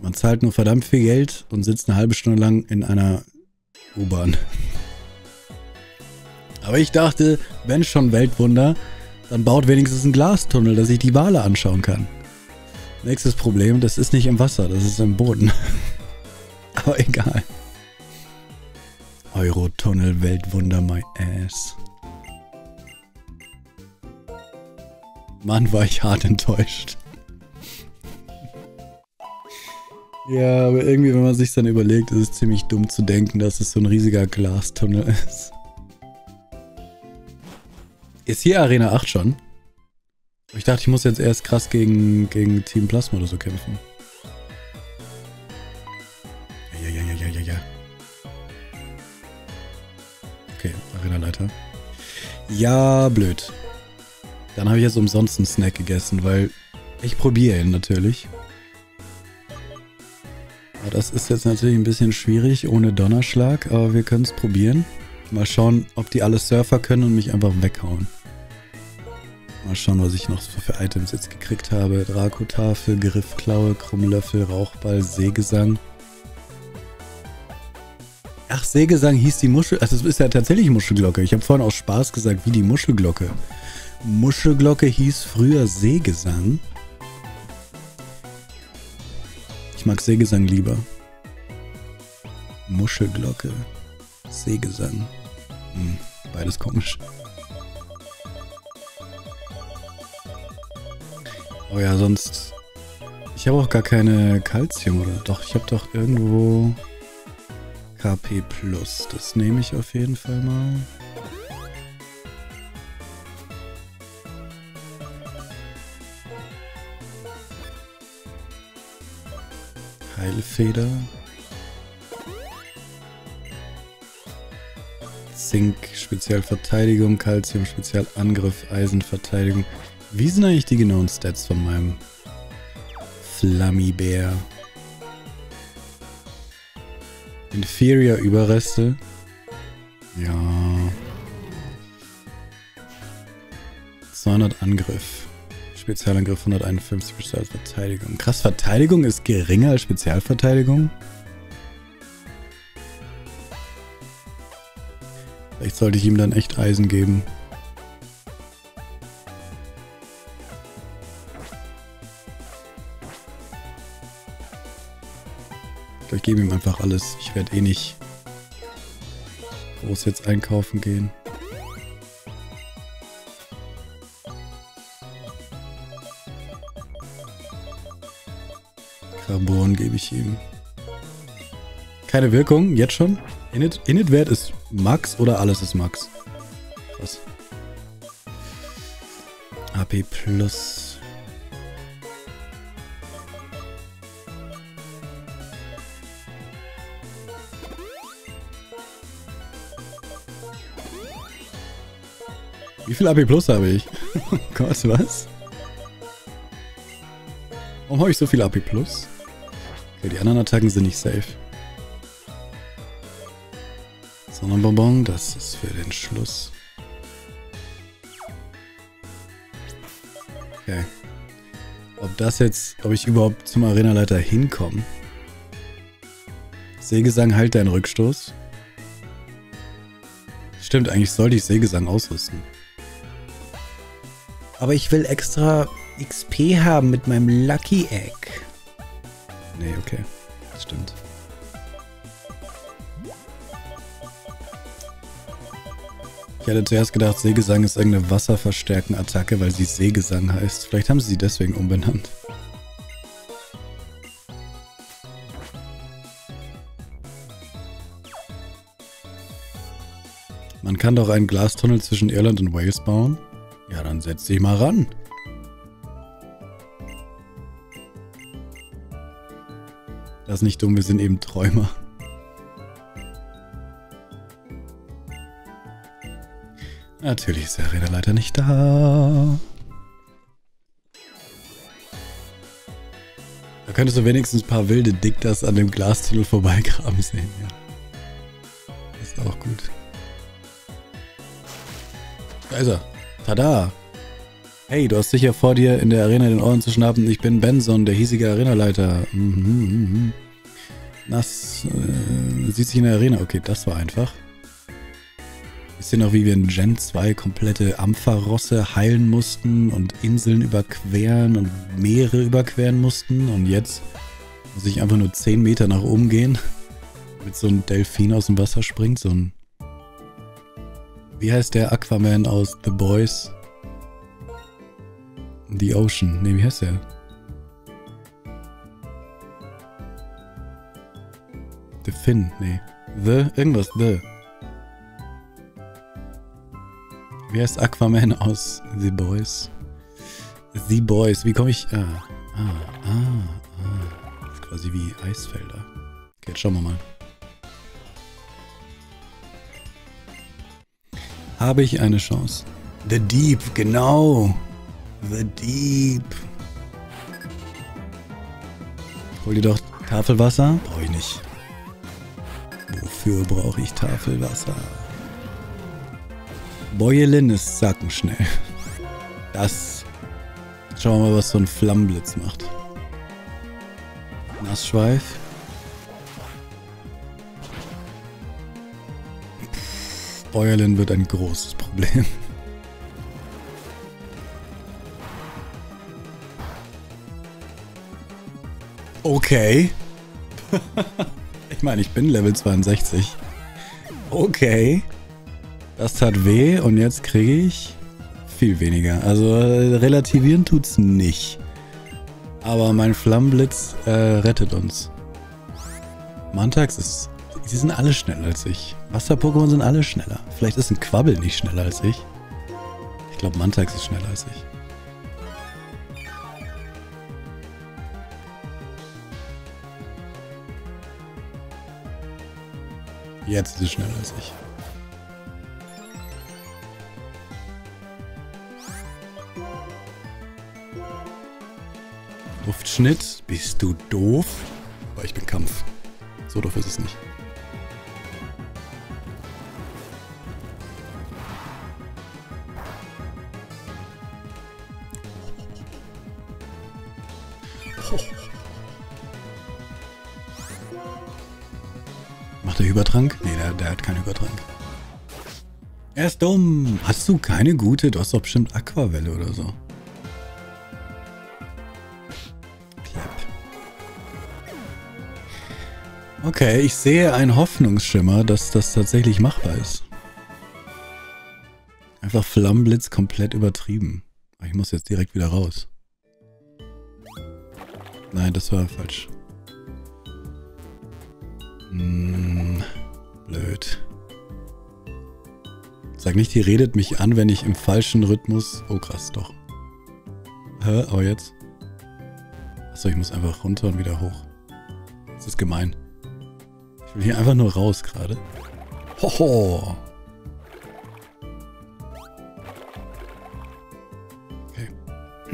Man zahlt nur verdammt viel Geld und sitzt eine halbe Stunde lang in einer U-Bahn. Aber ich dachte, wenn schon Weltwunder, dann baut wenigstens einen Glastunnel, dass ich die Wale anschauen kann. Nächstes Problem, das ist nicht im Wasser, das ist im Boden. Aber egal. Eurotunnel, Weltwunder, my ass. Mann, war ich hart enttäuscht. Ja, aber irgendwie, wenn man sich dann überlegt, ist es ziemlich dumm zu denken, dass es so ein riesiger Glastunnel ist. Ist hier Arena 8 schon? Ich dachte, ich muss jetzt erst krass gegen, gegen Team Plasma oder so kämpfen. Ja, ja, ja, ja, ja, ja. Okay, Arena-Leiter. Ja, blöd. Dann habe ich jetzt umsonst einen Snack gegessen, weil ich probiere ihn natürlich. Das ist jetzt natürlich ein bisschen schwierig ohne Donnerschlag, aber wir können es probieren. Mal schauen, ob die alle Surfer können und mich einfach weghauen. Mal schauen, was ich noch für Items jetzt gekriegt habe. Dracotafel, Griffklaue, Krummlöffel, Rauchball, Seegesang. Ach, Seegesang hieß die Muschel... Also das ist ja tatsächlich Muschelglocke. Ich habe vorhin aus Spaß gesagt, wie die Muschelglocke. Muschelglocke hieß früher Seegesang. Ich mag Seegesang lieber. Muschelglocke. Seegesang. Hm, beides komisch. Oh ja, sonst... Ich habe auch gar keine Calcium, oder? Doch, ich habe doch irgendwo... KP Plus. Das nehme ich auf jeden Fall mal. Heilfeder. Zink, Spezialverteidigung, Calcium, Spezialangriff, Eisenverteidigung. Wie sind eigentlich die genauen Stats von meinem Flammibär? Inferior Überreste. Ja. 200 Angriff. Spezialangriff 151 Spezialverteidigung. Krass, Verteidigung ist geringer als Spezialverteidigung? Vielleicht sollte ich ihm dann echt Eisen geben. Ich gebe ihm einfach alles. Ich werde eh nicht groß jetzt einkaufen gehen. Carbon gebe ich ihm. Keine Wirkung, jetzt schon? Init, Init-Wert ist Max oder alles ist Max? Was? AP Plus. Wie viel AP Plus habe ich? Oh Gott, was? Warum habe ich so viel AP Plus? Okay, die anderen Attacken sind nicht safe. Sonnenbonbon, das ist für den Schluss. Okay. Ob das jetzt, ob ich überhaupt zum Arenaleiter hinkomme? Seegesang halt deinen Rückstoß. Stimmt, eigentlich sollte ich Seegesang ausrüsten. Aber ich will extra XP haben mit meinem Lucky Egg. Nee, okay. Das stimmt. Ich hatte zuerst gedacht, Seegesang ist irgendeine Wasserverstärken-Attacke, weil sie Seegesang heißt. Vielleicht haben sie sie deswegen umbenannt. Man kann doch einen Glastunnel zwischen Irland und Wales bauen. Ja, dann setz dich mal ran. Das ist nicht dumm, wir sind eben Träumer. Natürlich ist der Räderleiter nicht da. Da könntest du wenigstens ein paar wilde Diktas an dem Glastunnel vorbeigraben sehen, ja. ist auch gut. Da ist er. Tada! Hey, du hast sicher vor dir in der Arena den Ohren zu schnappen. Ich bin Benson, der hiesige Arenaleiter. Mhm, mhm, mhm. Nass äh, sieht sich in der Arena. Okay, das war einfach. Wisst ihr noch, wie wir in Gen 2 komplette Ampferrosse heilen mussten und Inseln überqueren und Meere überqueren mussten? Und jetzt muss ich einfach nur 10 Meter nach oben gehen, damit so ein Delfin aus dem Wasser springt. So ein wie heißt der Aquaman aus The Boys? The Ocean. Ne, wie heißt der? The Finn. Nee. The? Irgendwas. The. Wie heißt Aquaman aus The Boys? The Boys. Wie komme ich... Ah. Ah. Ah. Ah. Das ist quasi wie Eisfelder. Okay, jetzt schauen wir mal. habe ich eine Chance. The Deep, genau. The Deep. Hol dir doch Tafelwasser? Brauche ich nicht. Wofür brauche ich Tafelwasser? Beuelin ist sackenschnell. Das. Schauen wir mal, was so ein Flammenblitz macht. Nassschweif. Bäuerlin wird ein großes Problem. Okay. Ich meine, ich bin Level 62. Okay. Das tat weh und jetzt kriege ich viel weniger. Also relativieren tut's nicht. Aber mein Flammenblitz äh, rettet uns. Mantax ist... Sie sind alle schneller als ich. Wasser-Pokémon sind alle schneller. Vielleicht ist ein Quabbel nicht schneller als ich. Ich glaube, Mantax ist schneller als ich. Jetzt ist es schneller als ich. Luftschnitt? Bist du doof? Aber ich bin Kampf. So doof ist es nicht. Macht er Übertrank? Nee, der, der hat keinen Übertrank. Er ist dumm. Hast du keine gute? Du hast doch bestimmt Aquavelle oder so. Okay, ich sehe einen Hoffnungsschimmer, dass das tatsächlich machbar ist. Einfach Flammenblitz komplett übertrieben. Ich muss jetzt direkt wieder raus. Nein, das war falsch. Hm, blöd. Sag nicht, die redet mich an, wenn ich im falschen Rhythmus... Oh krass, doch. Hä, aber jetzt? Achso, ich muss einfach runter und wieder hoch. Das ist gemein. Ich will hier einfach nur raus gerade. Hoho. Okay.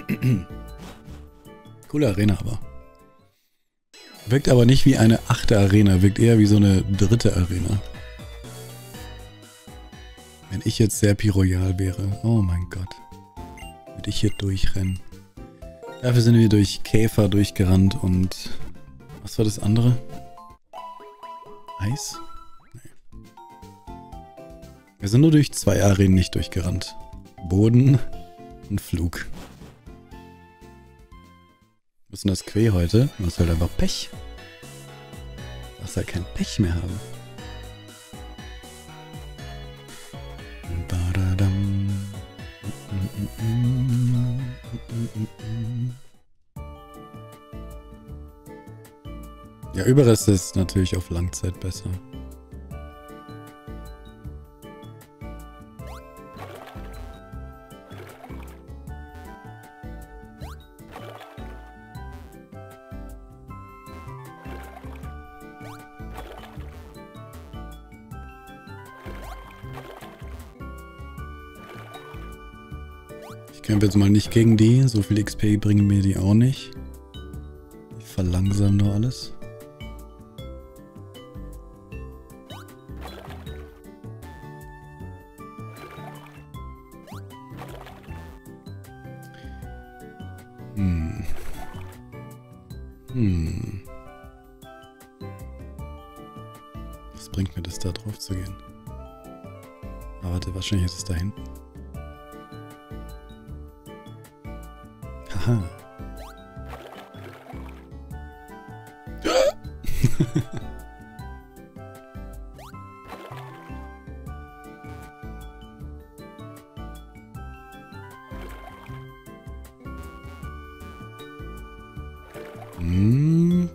Coole Arena aber. Wirkt aber nicht wie eine achte Arena, wirkt eher wie so eine dritte Arena. Wenn ich jetzt Serpi Royal wäre. Oh mein Gott. Würde ich hier durchrennen. Dafür sind wir durch Käfer durchgerannt und... Was war das andere? Eis? Nee. Wir sind nur durch zwei Arenen nicht durchgerannt. Boden und Flug. Was das Quä heute? Du hast halt einfach Pech. Du darfst halt kein Pech mehr haben. Ja, Überreste ist natürlich auf Langzeit besser. Kämpfe jetzt mal nicht gegen die. So viel XP bringen mir die auch nicht. Ich verlangsam nur alles. Hm. Hm. Was bringt mir das, da drauf zu gehen? Aber warte, wahrscheinlich ist es da hinten. Haha. Hm.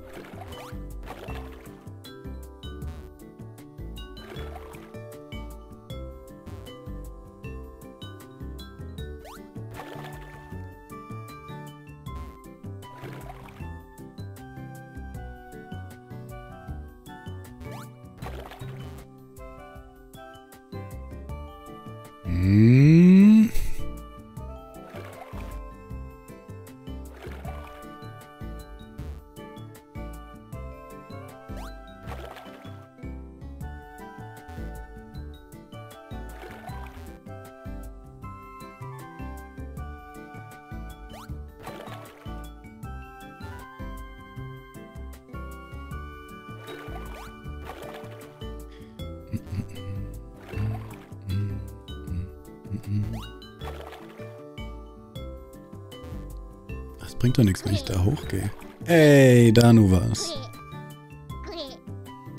Bringt doch nichts, wenn ich da hochgehe. Ey, Danu war's.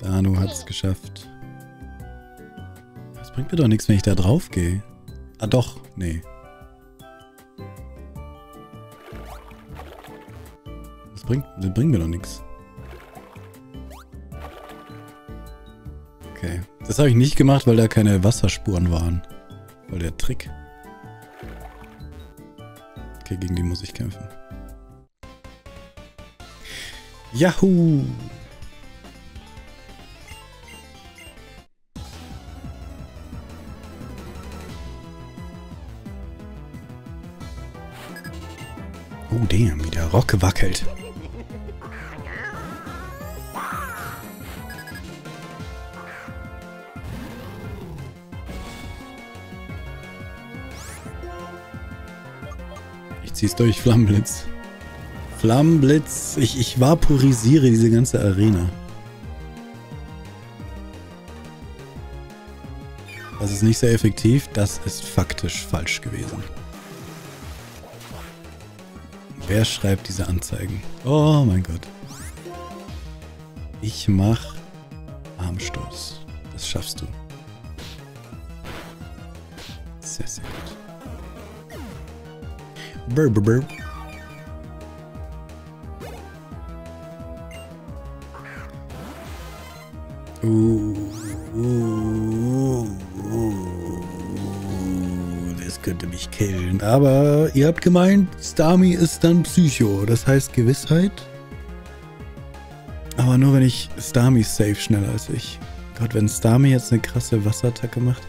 Anu hat es geschafft. Das bringt mir doch nichts, wenn ich da drauf gehe. Ah doch, nee. Das bringt, das bringt mir doch nichts. Okay. Das habe ich nicht gemacht, weil da keine Wasserspuren waren. Weil der Trick. Okay, gegen die muss ich kämpfen. Yahoo! Oh, damn, wie der Rock wackelt. Ich zieh's durch, Flammenblitz. Flammenblitz. Ich, ich vaporisiere diese ganze Arena. Das ist nicht sehr effektiv. Das ist faktisch falsch gewesen. Wer schreibt diese Anzeigen? Oh mein Gott. Ich mach Armstoß. Das schaffst du. Sehr, sehr gut. Brr, brr, brr. Das könnte mich killen. Aber ihr habt gemeint, Stami ist dann Psycho. Das heißt Gewissheit. Aber nur wenn ich Stami safe schneller als ich. Gott, wenn Stami jetzt eine krasse Wasserattacke macht.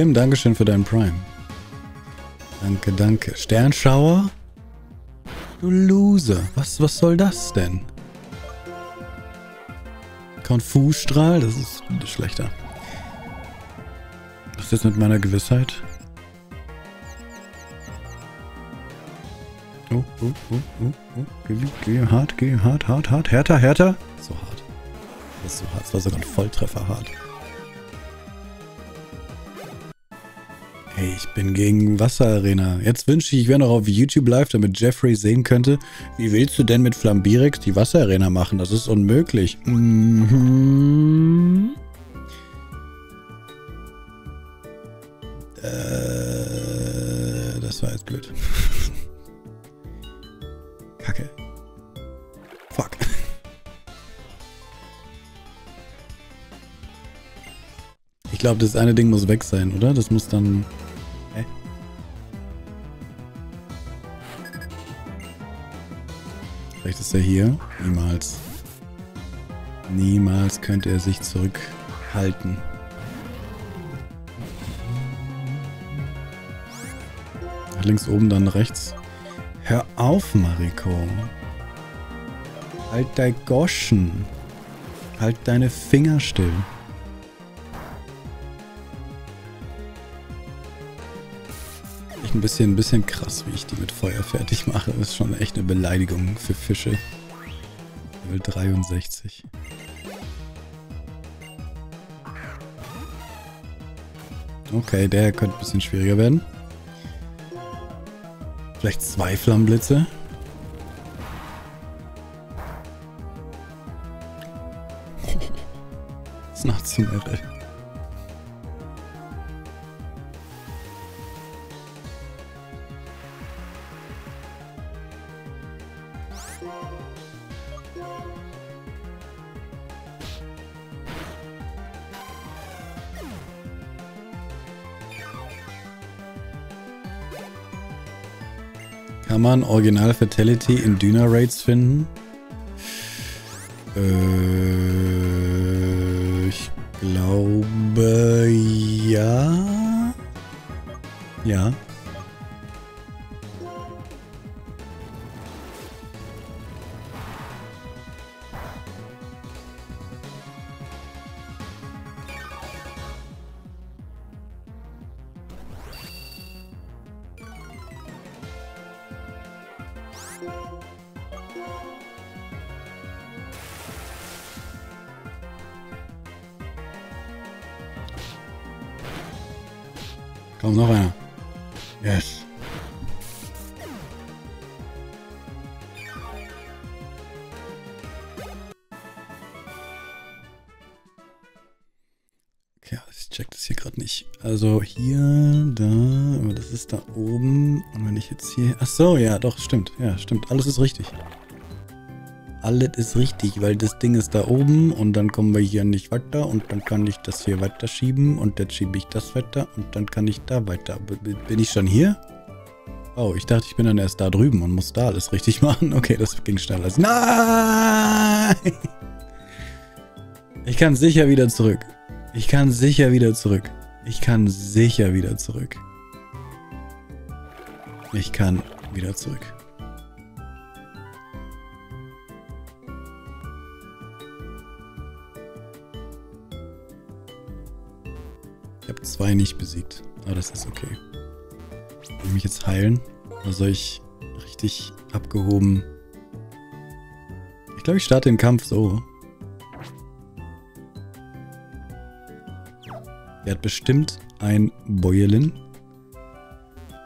Glim, Dankeschön für deinen Prime. Danke, danke. Sternschauer? Du Loser. Was, was soll das denn? Konfusstrahl? Das ist schlechter. Was ist jetzt mit meiner Gewissheit? Oh, oh, oh, oh, oh. Geh, geh hart, geh hart, hart, hart. Härter, härter. So hart. Das ist so hart. Das war sogar ein Volltreffer hart. Hey, ich bin gegen Wasserarena. Jetzt wünsche ich, ich wäre noch auf YouTube live, damit Jeffrey sehen könnte, wie willst du denn mit Flambirex die Wasserarena machen? Das ist unmöglich. Mhm. Äh, das war jetzt blöd. Kacke. Fuck. Ich glaube, das eine Ding muss weg sein, oder? Das muss dann... ist er hier. Niemals. Niemals könnte er sich zurückhalten. Links oben, dann rechts. Hör auf, Mariko. Halt dein Goschen. Halt deine Finger still. Ein bisschen, ein bisschen krass, wie ich die mit Feuer fertig mache. Das ist schon echt eine Beleidigung für Fische. Level 63. Okay, der könnte ein bisschen schwieriger werden. Vielleicht zwei Flammenblitze. Das ist noch man Original Fatality in Dyna Raids finden? Äh, ich glaube ja. Ja. Doch, stimmt. Ja, stimmt. Alles ist richtig. Alles ist richtig, weil das Ding ist da oben und dann kommen wir hier nicht weiter und dann kann ich das hier weiter schieben und dann schiebe ich das weiter und dann kann ich da weiter. Bin ich schon hier? Oh, ich dachte, ich bin dann erst da drüben und muss da alles richtig machen. Okay, das ging schneller. Nein! Ich kann sicher wieder zurück. Ich kann sicher wieder zurück. Ich kann sicher wieder zurück. Ich kann wieder zurück. habe zwei nicht besiegt. Aber das ist okay. Will ich mich jetzt heilen? Oder soll ich richtig abgehoben... Ich glaube, ich starte den Kampf so. Er hat bestimmt ein Bäuerlin.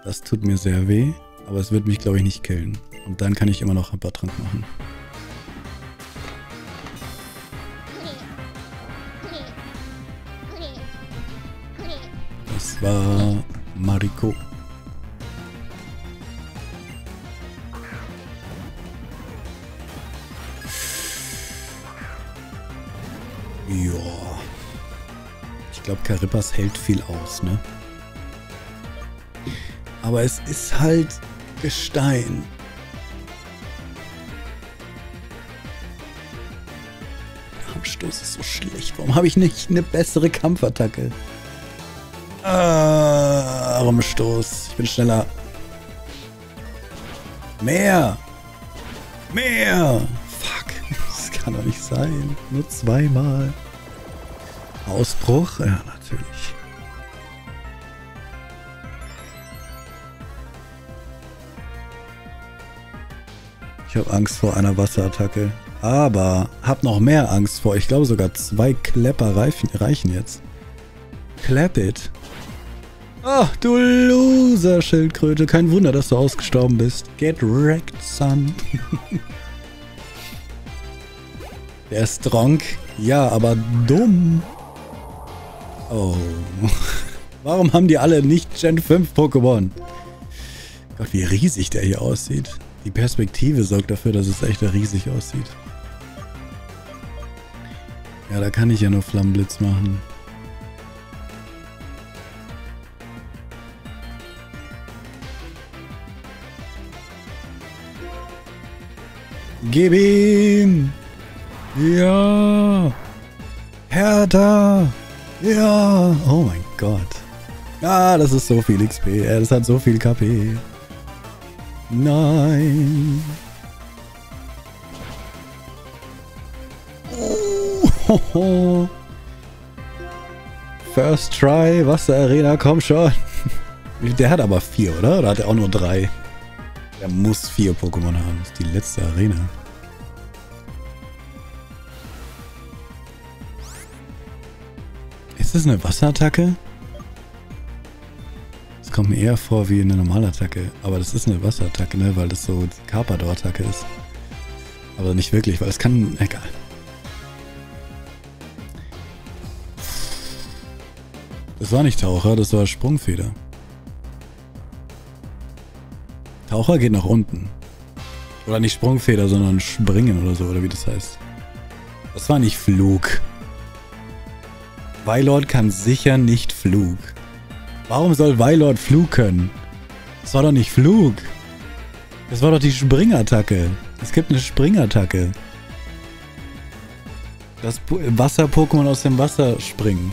Das tut mir sehr weh, aber es wird mich, glaube ich, nicht killen. Und dann kann ich immer noch ein paar Trank machen. war Mariko. Ja. Ich glaube, Karippas hält viel aus, ne? Aber es ist halt Gestein. Armstoß ist so schlecht. Warum habe ich nicht eine bessere Kampfattacke? Ah, Armstoß. Ich bin schneller. Mehr. Mehr. Fuck. Das kann doch nicht sein. Nur zweimal. Ausbruch? Ja, natürlich. Habe Angst vor einer Wasserattacke. Aber hab noch mehr Angst vor. Ich glaube sogar zwei Klepper reichen jetzt. Clap it. Oh, du Loser, Schildkröte. Kein Wunder, dass du ausgestorben bist. Get wrecked, son. Der ist strong. Ja, aber dumm. Oh. Warum haben die alle nicht Gen 5 Pokémon? Gott, wie riesig der hier aussieht. Die Perspektive sorgt dafür, dass es echt riesig aussieht. Ja, da kann ich ja nur Flammenblitz machen. Gib ihm! Ja! Hertha! Ja! Oh mein Gott. Ah, das ist so viel XP. Das hat so viel KP. Nein! Oh, First try, Wasserarena, komm schon. Der hat aber vier, oder? Oder hat er auch nur drei? Er muss vier Pokémon haben. Das ist die letzte Arena. Ist das eine Wasserattacke? Kommt mir eher vor wie eine normale Attacke. Aber das ist eine Wasserattacke, ne? Weil das so Carpador-Attacke ist. Aber nicht wirklich, weil es kann... Egal. Das war nicht Taucher, das war Sprungfeder. Taucher geht nach unten. Oder nicht Sprungfeder, sondern Springen oder so, oder wie das heißt. Das war nicht Flug. Weilord kann sicher nicht Flug. Warum soll Weilord Flug können? Das war doch nicht Flug. Das war doch die Springattacke. Es gibt eine Springattacke. Das Wasser-Pokémon aus dem Wasser springen.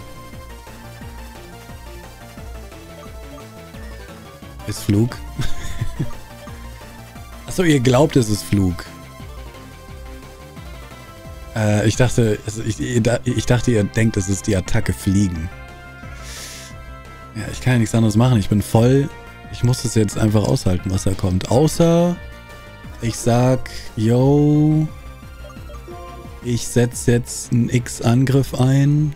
Ist Flug. Achso, ihr glaubt, es ist Flug. Äh, ich dachte, ich, ich dachte, ihr denkt, es ist die Attacke Fliegen. Ja, ich kann ja nichts anderes machen. Ich bin voll. Ich muss es jetzt einfach aushalten, was da kommt. Außer Ich sag, yo, ich setze jetzt einen X-Angriff ein.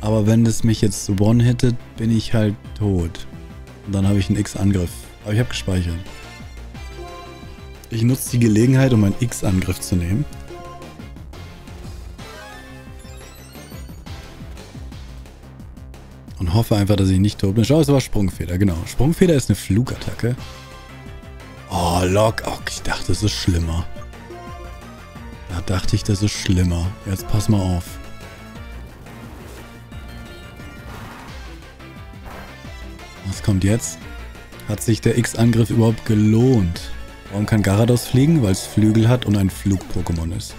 Aber wenn das mich jetzt one-hittet, bin ich halt tot. Und dann habe ich einen X-Angriff. Aber ich habe gespeichert. Ich nutze die Gelegenheit, um einen X-Angriff zu nehmen. Und hoffe einfach, dass ich nicht tot bin. Schau, es war Sprungfeder, genau. Sprungfeder ist eine Flugattacke. Oh, Lock. Oh, ich dachte, das ist schlimmer. Da dachte ich, das ist schlimmer. Jetzt pass mal auf. Was kommt jetzt? Hat sich der X-Angriff überhaupt gelohnt? Warum kann Garados fliegen? Weil es Flügel hat und ein Flug-Pokémon ist.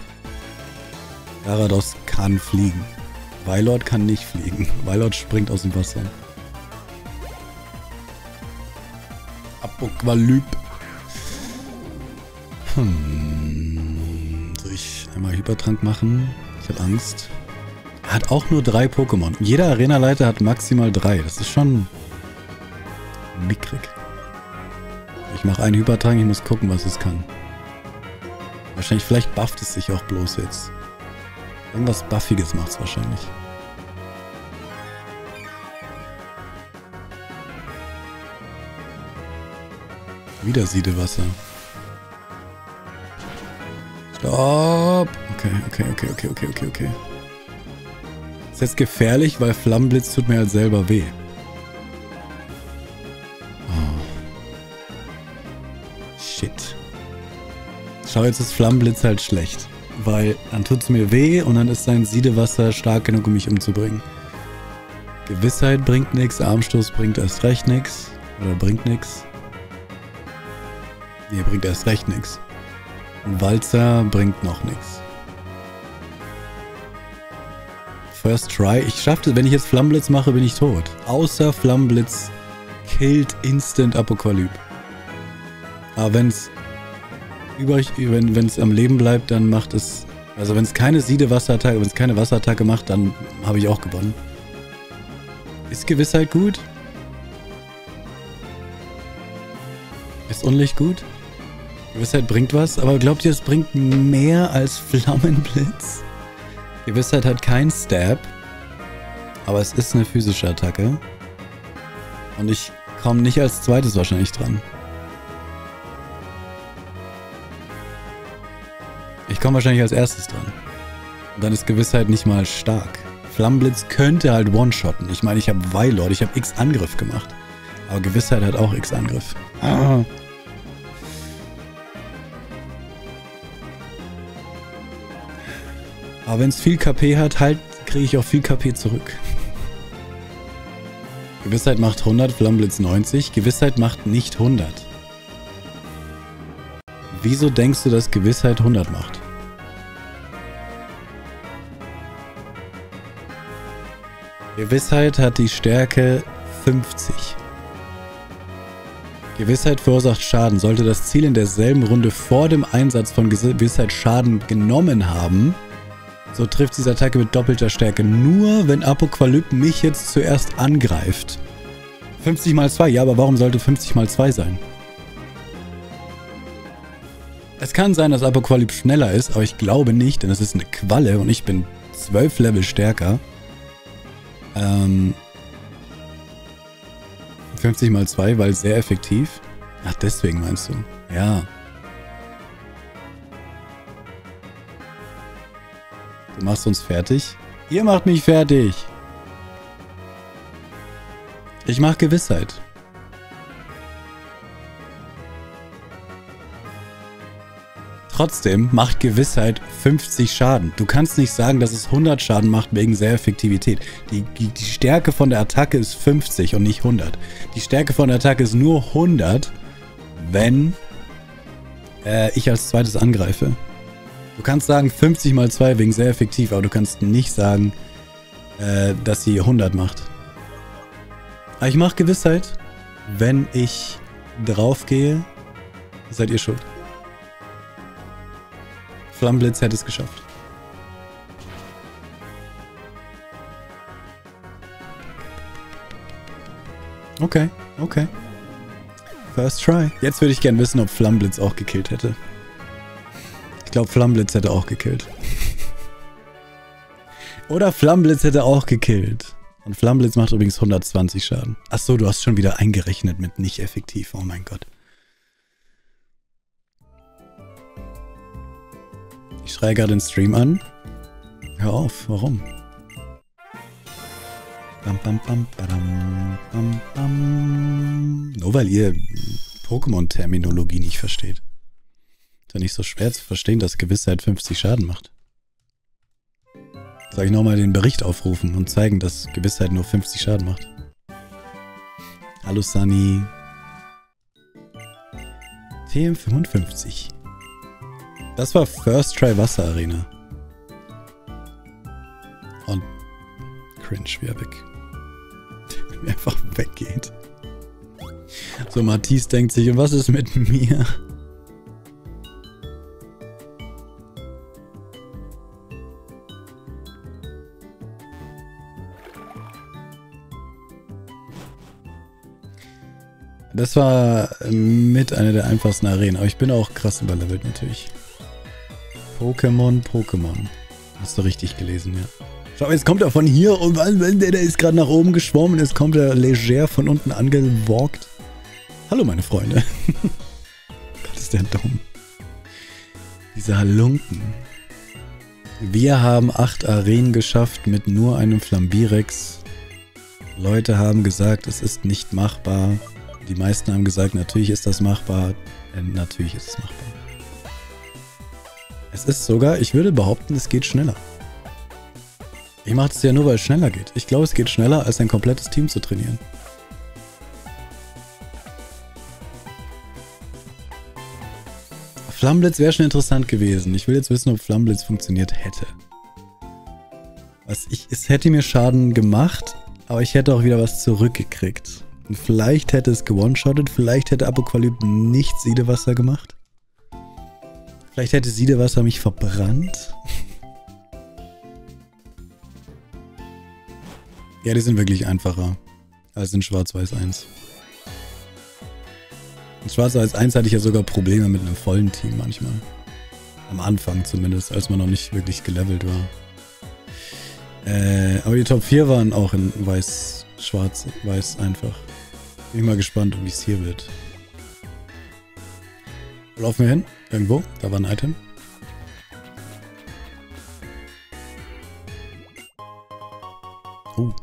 Garados kann fliegen. Weilord kann nicht fliegen. Weilord springt aus dem Wasser. Apokalyp. Hm. Soll ich einmal Hypertrank machen? Ich habe Angst. Er hat auch nur drei Pokémon. Jeder Arenaleiter hat maximal drei. Das ist schon mickrig. Ich mache einen Hypertrank, ich muss gucken, was es kann. Wahrscheinlich, vielleicht bufft es sich auch bloß jetzt. Irgendwas Buffiges macht es wahrscheinlich. Wieder Siedewasser. Stopp! Okay, okay, okay, okay, okay, okay, okay. Ist jetzt gefährlich, weil Flammenblitz tut mir halt selber weh. Shit. Schau, jetzt ist Flammenblitz halt schlecht. Weil dann tut es mir weh und dann ist sein Siedewasser stark genug, um mich umzubringen. Gewissheit bringt nichts, Armstoß bringt erst recht nichts. Oder bringt nichts. Nee, bringt erst recht nichts. Und Walzer bringt noch nichts. First try. Ich schaffte, wenn ich jetzt Flammenblitz mache, bin ich tot. Außer Flammenblitz killt instant Apokalypse. Aber wenn es übrig, wenn es am Leben bleibt, dann macht es. Also wenn es keine Siede-Wasserattacke, wenn es keine Wasserattacke macht, dann habe ich auch gewonnen. Ist Gewissheit gut? Ist Unlicht gut? Gewissheit bringt was, aber glaubt ihr, es bringt mehr als Flammenblitz? Gewissheit hat keinen Stab, aber es ist eine physische Attacke. Und ich komme nicht als zweites wahrscheinlich dran. Ich komme wahrscheinlich als erstes dran. Dann ist Gewissheit nicht mal stark. Flammenblitz könnte halt one-shotten. Ich meine, ich habe Weilord, ich habe X-Angriff gemacht. Aber Gewissheit hat auch X-Angriff. Ah. Aber wenn es viel KP hat, halt, kriege ich auch viel KP zurück. Gewissheit macht 100, Flammenblitz 90. Gewissheit macht nicht 100. Wieso denkst du, dass Gewissheit 100 macht? Gewissheit hat die Stärke 50. Gewissheit verursacht Schaden. Sollte das Ziel in derselben Runde vor dem Einsatz von Gewissheit Schaden genommen haben, so trifft diese Attacke mit doppelter Stärke. Nur wenn Apokalyp mich jetzt zuerst angreift. 50 mal 2, ja, aber warum sollte 50 mal 2 sein? Es kann sein, dass Apokalyp schneller ist, aber ich glaube nicht, denn es ist eine Qualle und ich bin 12 Level stärker. Ähm, 50 mal 2, weil sehr effektiv. Ach, deswegen meinst du? Ja. Du machst uns fertig? Ihr macht mich fertig. Ich mach Gewissheit. Trotzdem macht Gewissheit 50 Schaden. Du kannst nicht sagen, dass es 100 Schaden macht wegen sehr Effektivität. Die, die, die Stärke von der Attacke ist 50 und nicht 100. Die Stärke von der Attacke ist nur 100, wenn äh, ich als zweites angreife. Du kannst sagen 50 mal 2 wegen sehr effektiv, aber du kannst nicht sagen, äh, dass sie 100 macht. Aber ich mache Gewissheit, wenn ich draufgehe, seid ihr schuld. Flammenblitz hätte es geschafft. Okay, okay. First try. Jetzt würde ich gern wissen, ob Flammblitz auch gekillt hätte. Ich glaube, Flammblitz hätte auch gekillt. Oder Flammblitz hätte auch gekillt. Und Flammblitz macht übrigens 120 Schaden. Achso, du hast schon wieder eingerechnet mit nicht effektiv. Oh mein Gott. Ich schreie gerade den Stream an. Hör auf, warum? Bam, bam, bam, badam, bam, bam. Nur weil ihr Pokémon-Terminologie nicht versteht. Ist ja nicht so schwer zu verstehen, dass Gewissheit 50 Schaden macht. Soll ich nochmal den Bericht aufrufen und zeigen, dass Gewissheit nur 50 Schaden macht? Hallo Sunny. TM55. Das war First Try Wasser Arena. Und cringe wieder weg. Wie einfach weggeht. So, Matisse denkt sich, und was ist mit mir? Das war mit einer der einfachsten Arenen, aber ich bin auch krass überlevelt natürlich. Pokémon, Pokémon. Hast du richtig gelesen, ja. Schau, jetzt kommt er von hier und der, der ist gerade nach oben geschwommen. Jetzt kommt er leger von unten angewalkt. Hallo, meine Freunde. Gott, ist der dumm. Diese Halunken. Wir haben acht Arenen geschafft mit nur einem Flambirex. Leute haben gesagt, es ist nicht machbar. Die meisten haben gesagt, natürlich ist das machbar. Äh, natürlich ist es machbar. Es ist sogar, ich würde behaupten, es geht schneller. Ich mache es ja nur, weil es schneller geht. Ich glaube, es geht schneller, als ein komplettes Team zu trainieren. Flammblitz wäre schon interessant gewesen. Ich will jetzt wissen, ob Flammblitz funktioniert hätte. Was ich, es hätte mir Schaden gemacht, aber ich hätte auch wieder was zurückgekriegt. Und vielleicht hätte es gewone-shottet, vielleicht hätte Apokalypse nicht Siedewasser gemacht. Vielleicht hätte Siedewasser mich verbrannt. ja, die sind wirklich einfacher als in Schwarz-Weiß 1. In Schwarz-Weiß 1 hatte ich ja sogar Probleme mit einem vollen Team manchmal. Am Anfang zumindest, als man noch nicht wirklich gelevelt war. Äh, aber die Top 4 waren auch in Weiß, Schwarz, Weiß einfach. Bin ich mal gespannt, wie es hier wird. Laufen wir hin? Irgendwo? Da war ein Item. Oh.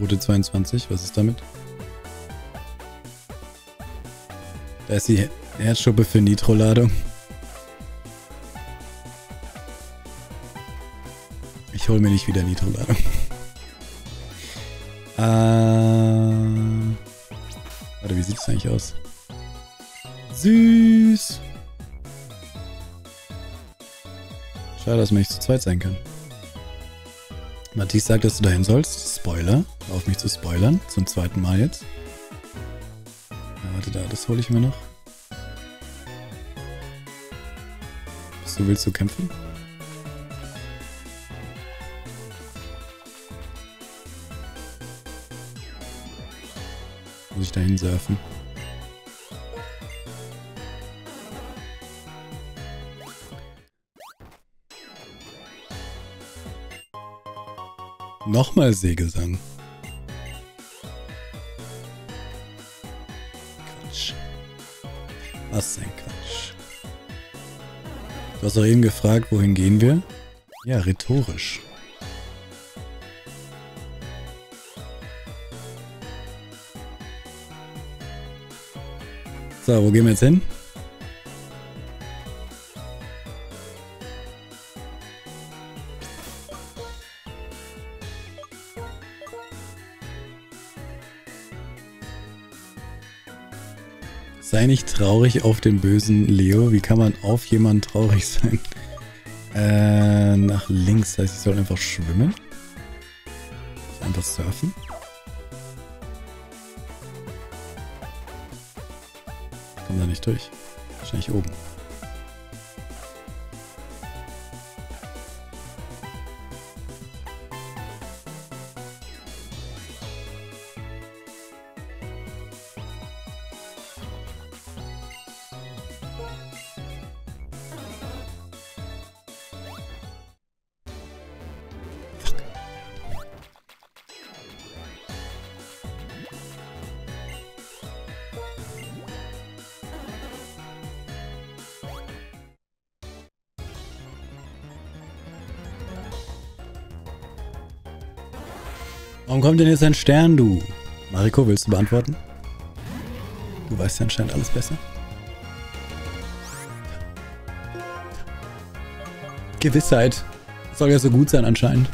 Route 22, was ist damit? Da ist die Herzschuppe für Nitroladung. Ich hole mir nicht wieder Nitroladung. Äh, warte, wie sieht es eigentlich aus? Süß. Schade, dass man nicht zu zweit sein kann. Matthias sagt, dass du dahin sollst. Spoiler. Auf mich zu spoilern. Zum zweiten Mal jetzt. Ja, warte da, das hole ich mir noch. So willst du kämpfen? Muss ich dahin surfen? Nochmal Seegesang. Quatsch. Was ein Quatsch? Du hast auch eben gefragt, wohin gehen wir? Ja, rhetorisch. So, wo gehen wir jetzt hin? Sei nicht traurig auf den bösen Leo. Wie kann man auf jemanden traurig sein? Äh, nach links. Das heißt, ich soll einfach schwimmen. Einfach surfen. Komm da nicht durch. Wahrscheinlich oben. Warum kommt denn jetzt ein Stern, du? Mariko, willst du beantworten? Du weißt ja anscheinend alles besser. Gewissheit. Soll ja so gut sein anscheinend.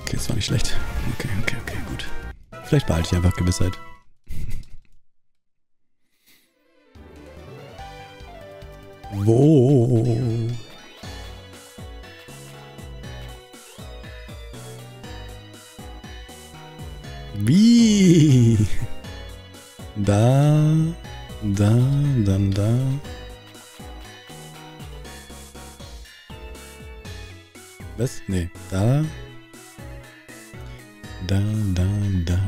Okay, das war nicht schlecht. Okay, okay, okay, gut. Vielleicht behalte ich einfach Gewissheit. Wo? Wie? Da, da, dann da. Was? Nee, da. Da, da, da,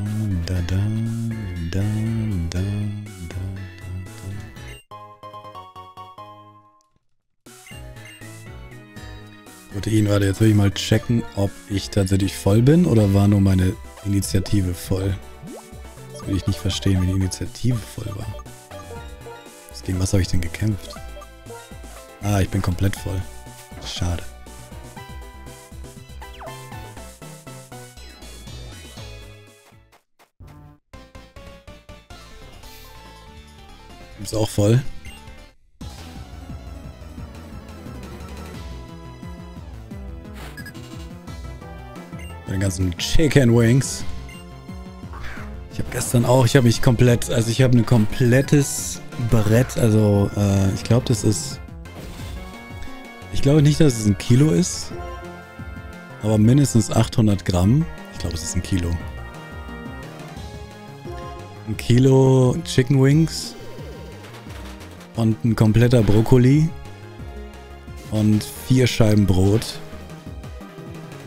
da, da, da, da, da, da. Protein, warte, jetzt will ich mal checken, ob ich tatsächlich voll bin oder war nur meine Initiative voll. Das will ich nicht verstehen, wenn die Initiative voll war. Gegen was habe ich denn gekämpft? Ah, ich bin komplett voll. Schade. Ist auch voll. Bei den ganzen Chicken Wings. Ich habe gestern auch, ich habe mich komplett, also ich habe ein komplettes Brett, also äh, ich glaube, das ist, ich glaube nicht, dass es ein Kilo ist, aber mindestens 800 Gramm. Ich glaube, es ist ein Kilo. Ein Kilo Chicken Wings und ein kompletter Brokkoli und vier Scheiben Brot.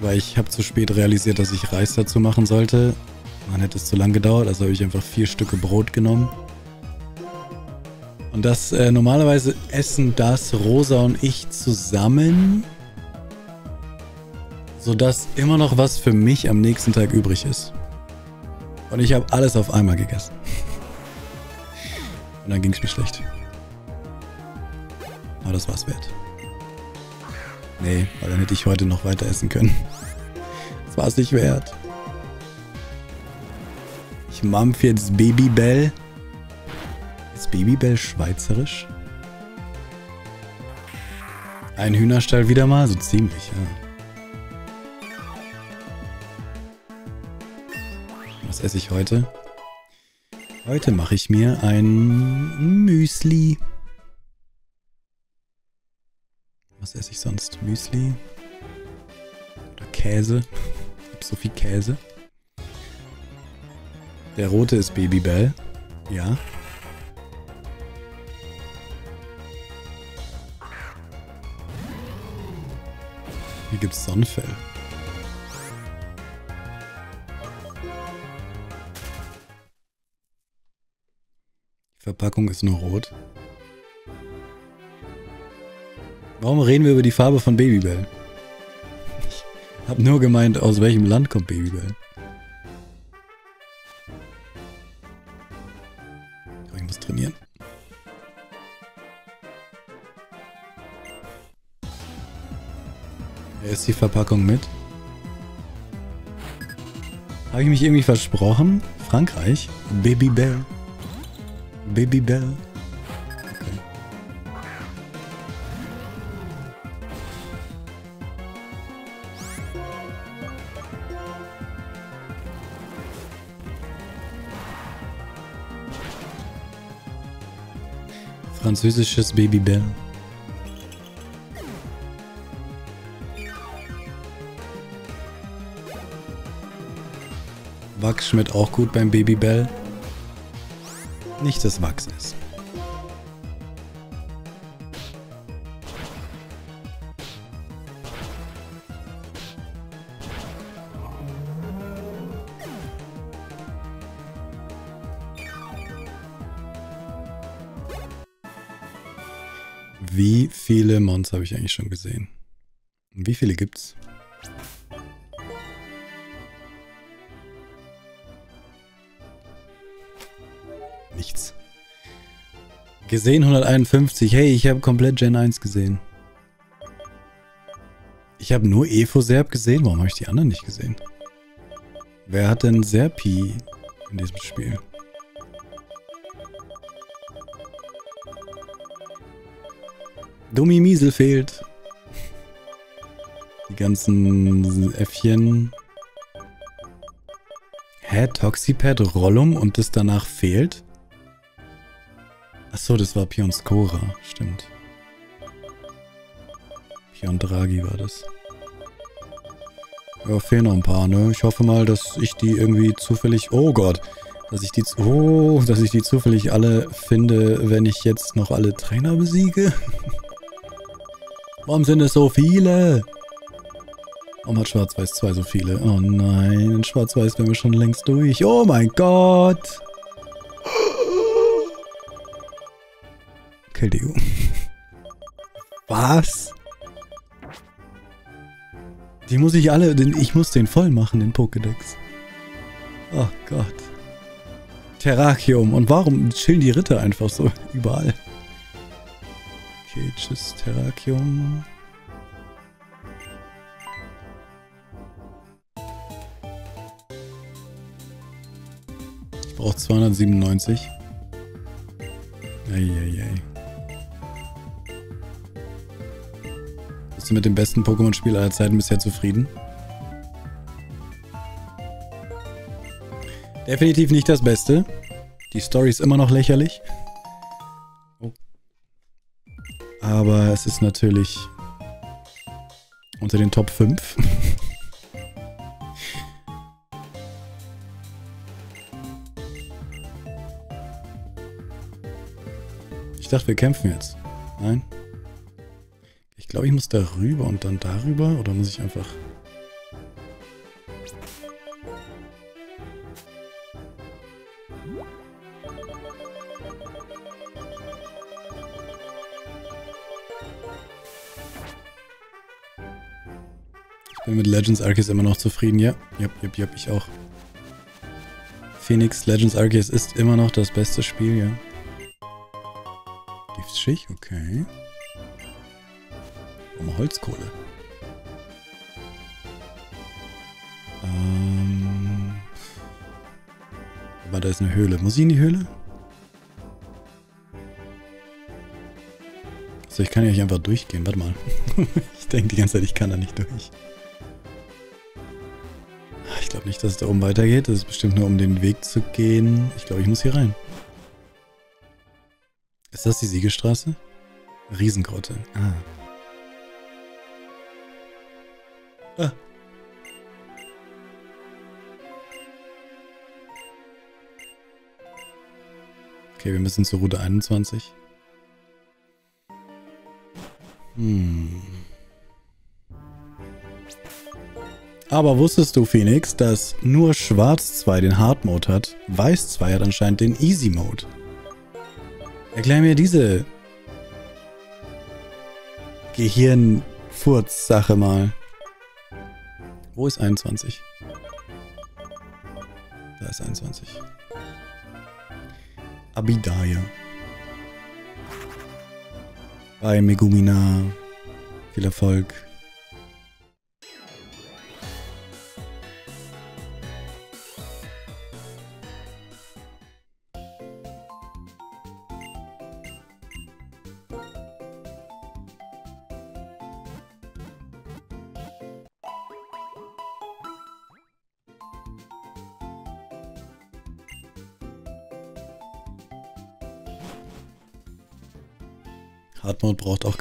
Weil ich habe zu spät realisiert, dass ich Reis dazu machen sollte. Dann hätte es zu lang gedauert, also habe ich einfach vier Stücke Brot genommen. Und das äh, normalerweise essen das Rosa und ich zusammen, sodass immer noch was für mich am nächsten Tag übrig ist. Und ich habe alles auf einmal gegessen. Und dann ging es mir schlecht. Aber das war's wert. Nee, weil dann hätte ich heute noch weiter essen können. Das war's nicht wert. Ich mampf jetzt Babybell. Ist Babybell schweizerisch? Ein Hühnerstall wieder mal? So ziemlich, ja. Was esse ich heute? Heute mache ich mir ein Müsli. Was esse ich sonst? Müsli? Oder Käse? Habe so viel Käse. Der rote ist Babybell. Ja. Hier gibt's Sonnenfell. Die Verpackung ist nur rot. Warum reden wir über die Farbe von Babybell? Ich hab nur gemeint, aus welchem Land kommt Babybell. Ich muss trainieren. Wer ist die Verpackung mit? Habe ich mich irgendwie versprochen? Frankreich? Babybell. Babybell. Französisches Babybell. Wachs schmeckt auch gut beim Babybell. Nicht das Wachs ist. Mons habe ich eigentlich schon gesehen? Und wie viele gibt's? Nichts. Gesehen 151. Hey, ich habe komplett Gen 1 gesehen. Ich habe nur Evo Serp gesehen. Warum habe ich die anderen nicht gesehen? Wer hat denn Serpi in diesem Spiel? Dummi Miesel fehlt. Die ganzen Äffchen. Hä? Toxipad, Rollum und das danach fehlt? Achso, das war Pion Skora. Stimmt. Pion Draghi war das. Ja, fehlen noch ein paar, ne? Ich hoffe mal, dass ich die irgendwie zufällig... Oh Gott! Dass ich die... Oh, dass ich die zufällig alle finde, wenn ich jetzt noch alle Trainer besiege. Warum sind es so viele? Warum hat Schwarz-Weiß 2 so viele? Oh nein, in Schwarz-Weiß wären wir schon längst durch. Oh mein Gott! Keldeo. Was? Die muss ich alle, den, ich muss den voll machen, den Pokédex. Oh Gott. Terrakium. Und warum chillen die Ritter einfach so überall? Okay, tschüss, Terrakium. Ich brauche 297. Eieiei. Bist du mit dem besten Pokémon-Spiel aller Zeiten bisher zufrieden? Definitiv nicht das Beste. Die Story ist immer noch lächerlich. Aber es ist natürlich unter den Top 5. ich dachte, wir kämpfen jetzt. Nein? Ich glaube, ich muss darüber und dann darüber. Oder muss ich einfach... mit Legends Arceus immer noch zufrieden. Ja, ja, ja, ja, ich auch. Phoenix Legends Arceus ist immer noch das beste Spiel, ja. Giftschicht, okay. Um Holzkohle. Ähm. Aber da ist eine Höhle. Muss ich in die Höhle? So, ich kann ja nicht einfach durchgehen. Warte mal. ich denke die ganze Zeit, ich kann da nicht durch glaube nicht, dass es da oben weitergeht. Das ist bestimmt nur um den Weg zu gehen. Ich glaube, ich muss hier rein. Ist das die Siegestraße? Riesengrotte. Ah. Ah. Okay, wir müssen zur Route 21. Hm. Aber wusstest du, Phoenix, dass nur Schwarz 2 den Hard Mode hat, Weiß 2 hat anscheinend den Easy Mode? Erklär mir diese Gehirnfurz-Sache mal. Wo ist 21? Da ist 21. Abidaya. Bei Megumina. Viel Erfolg.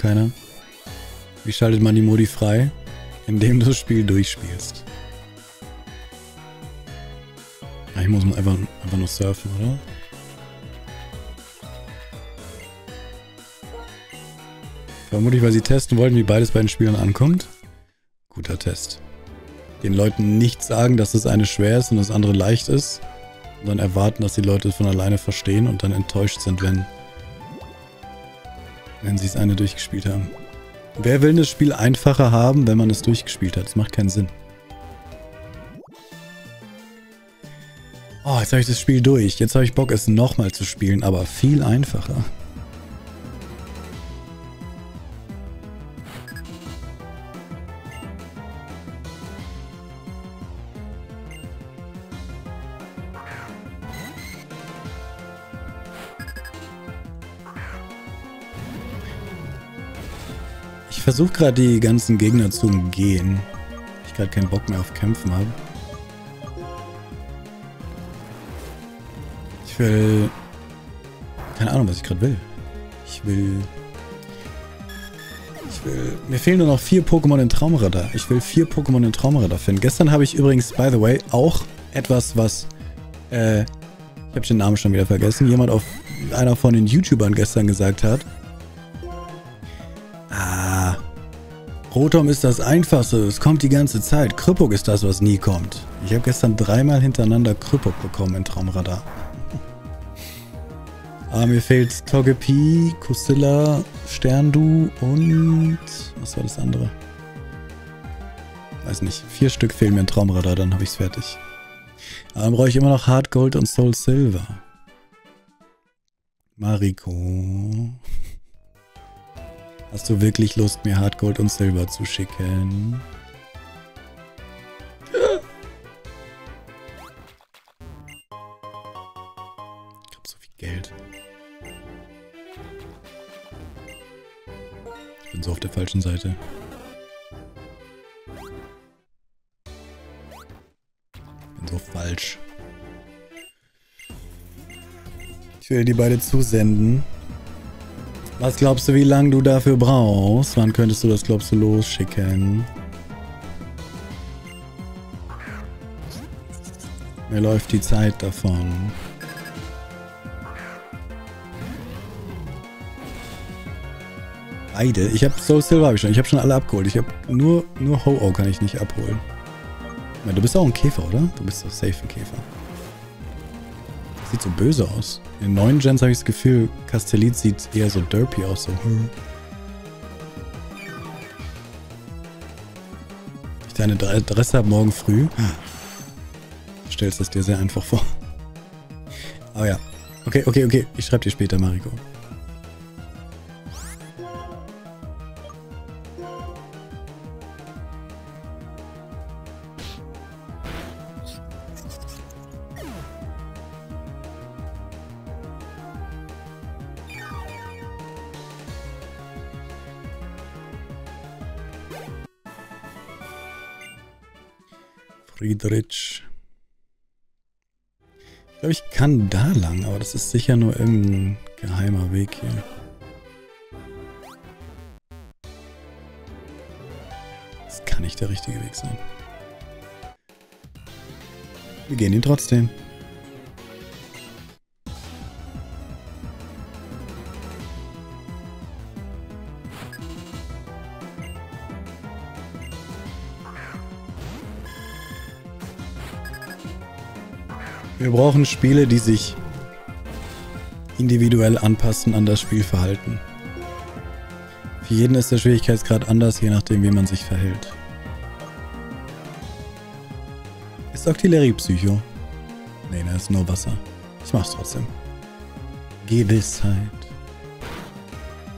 Keiner. Wie schaltet man die Modi frei? Indem du das Spiel durchspielst. Ich muss einfach, einfach nur surfen, oder? Vermutlich, weil sie testen wollten, wie beides bei den Spielern ankommt. Guter Test. Den Leuten nicht sagen, dass das eine schwer ist und das andere leicht ist. Und dann erwarten, dass die Leute es von alleine verstehen und dann enttäuscht sind, wenn wenn sie es eine durchgespielt haben. Wer will das Spiel einfacher haben, wenn man es durchgespielt hat? Das macht keinen Sinn. Oh, jetzt habe ich das Spiel durch. Jetzt habe ich Bock, es nochmal zu spielen, aber viel einfacher. Versuche gerade die ganzen Gegner zu umgehen. Ich gerade keinen Bock mehr auf Kämpfen habe. Ich will... Keine Ahnung, was ich gerade will. Ich will... Ich will... Mir fehlen nur noch vier Pokémon in Traumradar. Ich will vier Pokémon in Traumradar finden. Gestern habe ich übrigens, by the way, auch etwas, was... Äh, ich habe den Namen schon wieder vergessen. Jemand auf... Einer von den YouTubern gestern gesagt hat. Rotom ist das Einfachste. Es kommt die ganze Zeit. Krypuk ist das, was nie kommt. Ich habe gestern dreimal hintereinander Krypuk bekommen in Traumradar. Ah, mir fehlt Togepi, Kusilla, Sterndu und... Was war das andere? Weiß nicht. Vier Stück fehlen mir in Traumradar, dann habe ich es fertig. Aber dann brauche ich immer noch Hard Gold und Soul Silver. Mariko. Hast du wirklich Lust, mir Hard Gold und Silber zu schicken? Ich habe so viel Geld. bin so auf der falschen Seite. Bin so falsch. Ich will die beide zusenden. Was glaubst du, wie lange du dafür brauchst? Wann könntest du das, glaubst du, losschicken? Mir läuft die Zeit davon. Beide? Ich habe Soul Silver habe ich schon. Ich habe schon alle abgeholt. Ich habe nur, nur Ho-Oh kann ich nicht abholen. Du bist auch ein Käfer, oder? Du bist doch safe ein Käfer. Das sieht so böse aus. In neuen Gens habe ich das Gefühl, Castellit sieht eher so derpy aus. So. Ich deine Adresse habe morgen früh. Du stellst es dir sehr einfach vor. Aber ja. Okay, okay, okay. Ich schreibe dir später, Mariko. Friedrich. Ich glaube, ich kann da lang, aber das ist sicher nur irgendein geheimer Weg hier. Das kann nicht der richtige Weg sein. Wir gehen ihn trotzdem. Wir brauchen Spiele, die sich individuell anpassen an das Spielverhalten. Für jeden ist der Schwierigkeitsgrad anders, je nachdem, wie man sich verhält. Ist Artillerie-Psycho? Nee, da ist nur Wasser. Ich mach's trotzdem. Gewissheit.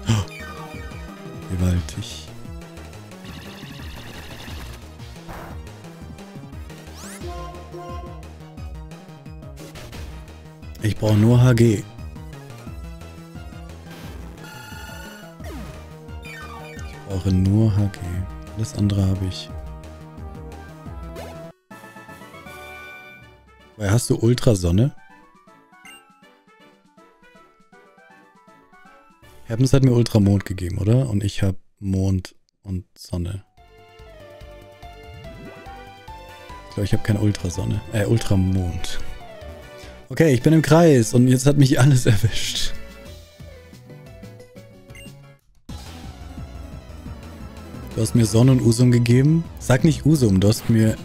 Oh. Gewaltig. Ich brauche nur HG. Ich brauche nur HG. Alles andere habe ich. Weil hast du Ultrasonne? Herbens hat mir Ultramond gegeben, oder? Und ich habe Mond und Sonne. Ich glaube, ich habe keine Ultrasonne. Äh, Ultramond. Okay, ich bin im Kreis und jetzt hat mich alles erwischt. Du hast mir Sonne und Usum gegeben. Sag nicht Usum, du hast mir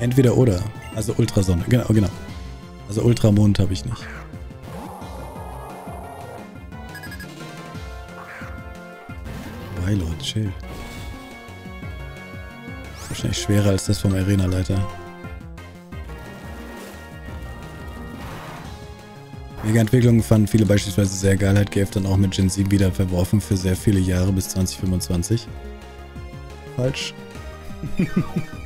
entweder oder. Also Ultrasonne. Genau, genau. Also Ultramond habe ich nicht. Lord, chill. Wahrscheinlich schwerer als das vom Arena-Leiter. Mega-Entwicklungen fanden viele beispielsweise sehr geil, hat GF dann auch mit Gen 7 wieder verworfen für sehr viele Jahre bis 2025. Falsch.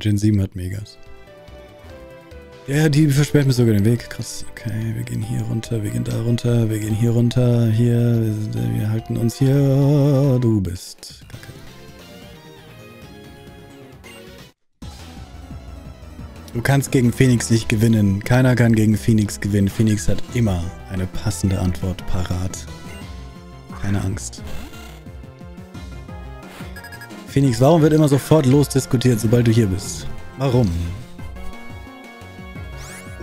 Gen 7 hat Megas. Ja, die versperrt mir sogar den Weg. Krass. Okay, wir gehen hier runter, wir gehen da runter, wir gehen hier runter, hier, wir, wir halten uns hier. Du bist. Kacke. Du kannst gegen Phoenix nicht gewinnen. Keiner kann gegen Phoenix gewinnen. Phoenix hat immer eine passende Antwort parat. Keine Angst. Phoenix, warum wird immer sofort losdiskutiert, sobald du hier bist? Warum?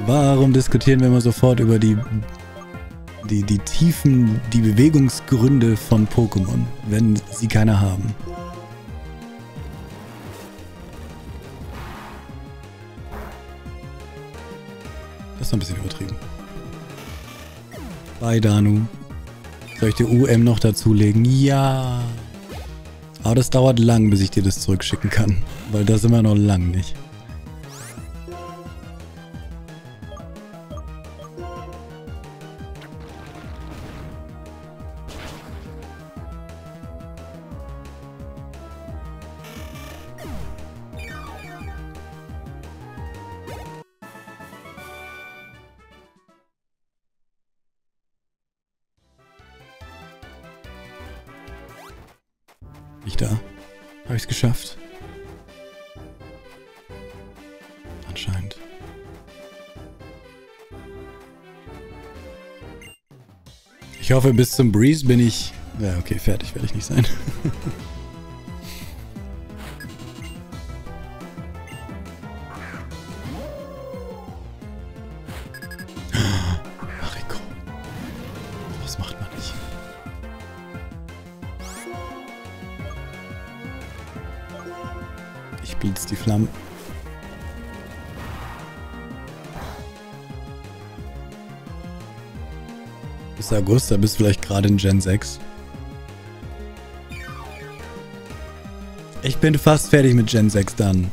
Warum diskutieren wir immer sofort über die, die, die Tiefen, die Bewegungsgründe von Pokémon, wenn sie keine haben? Das ist ein bisschen übertrieben. Bei Danu. Soll ich dir UM noch dazulegen? Ja. Aber das dauert lang, bis ich dir das zurückschicken kann. Weil das immer noch lang nicht. Hoffe, bis zum Breeze bin ich... Ja, okay, fertig werde ich nicht sein. August, da bist du vielleicht gerade in Gen 6. Ich bin fast fertig mit Gen 6 dann.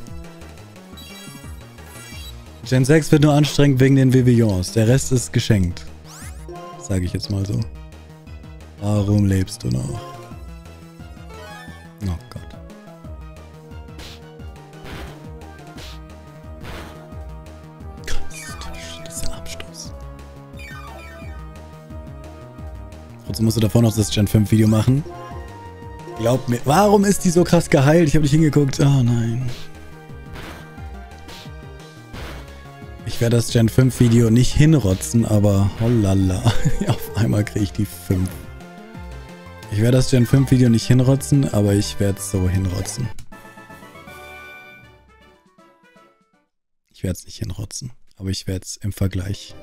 Gen 6 wird nur anstrengend wegen den Vivillons. Der Rest ist geschenkt. Sage ich jetzt mal so. Warum lebst du noch? Musst du davor noch das Gen 5 Video machen. Glaub mir, warum ist die so krass geheilt? Ich habe nicht hingeguckt. Oh nein. Ich werde das Gen 5 Video nicht hinrotzen, aber hollala. Auf einmal kriege ich die 5. Ich werde das Gen 5 Video nicht hinrotzen, aber ich werde es so hinrotzen. Ich werde es nicht hinrotzen, aber ich werde es im Vergleich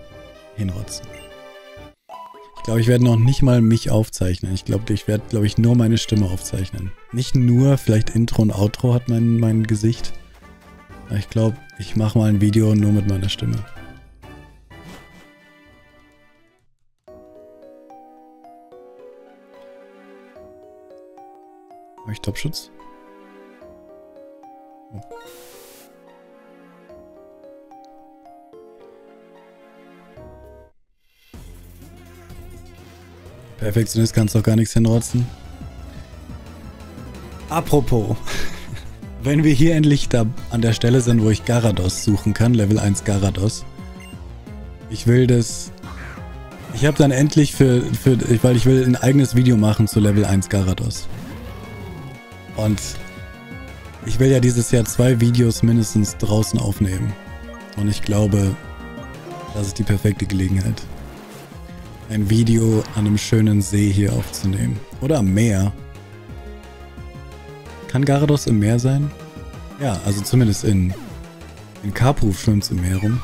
hinrotzen. Ich glaube, ich werde noch nicht mal mich aufzeichnen. Ich glaube, ich werde, glaube ich, nur meine Stimme aufzeichnen. Nicht nur, vielleicht Intro und Outro hat mein, mein Gesicht. Ich glaube, ich mache mal ein Video nur mit meiner Stimme. Habe ich Topschutz? Oh. Perfektionist kannst doch gar nichts hinrotzen. Apropos, wenn wir hier endlich da an der Stelle sind, wo ich Garados suchen kann, Level 1 Garados. Ich will das... Ich habe dann endlich für, für... Weil ich will ein eigenes Video machen zu Level 1 Garados. Und ich will ja dieses Jahr zwei Videos mindestens draußen aufnehmen. Und ich glaube, das ist die perfekte Gelegenheit ein Video an einem schönen See hier aufzunehmen. Oder am Meer. Kann Garados im Meer sein? Ja, also zumindest in, in Karpruf schwimmt es im Meer rum.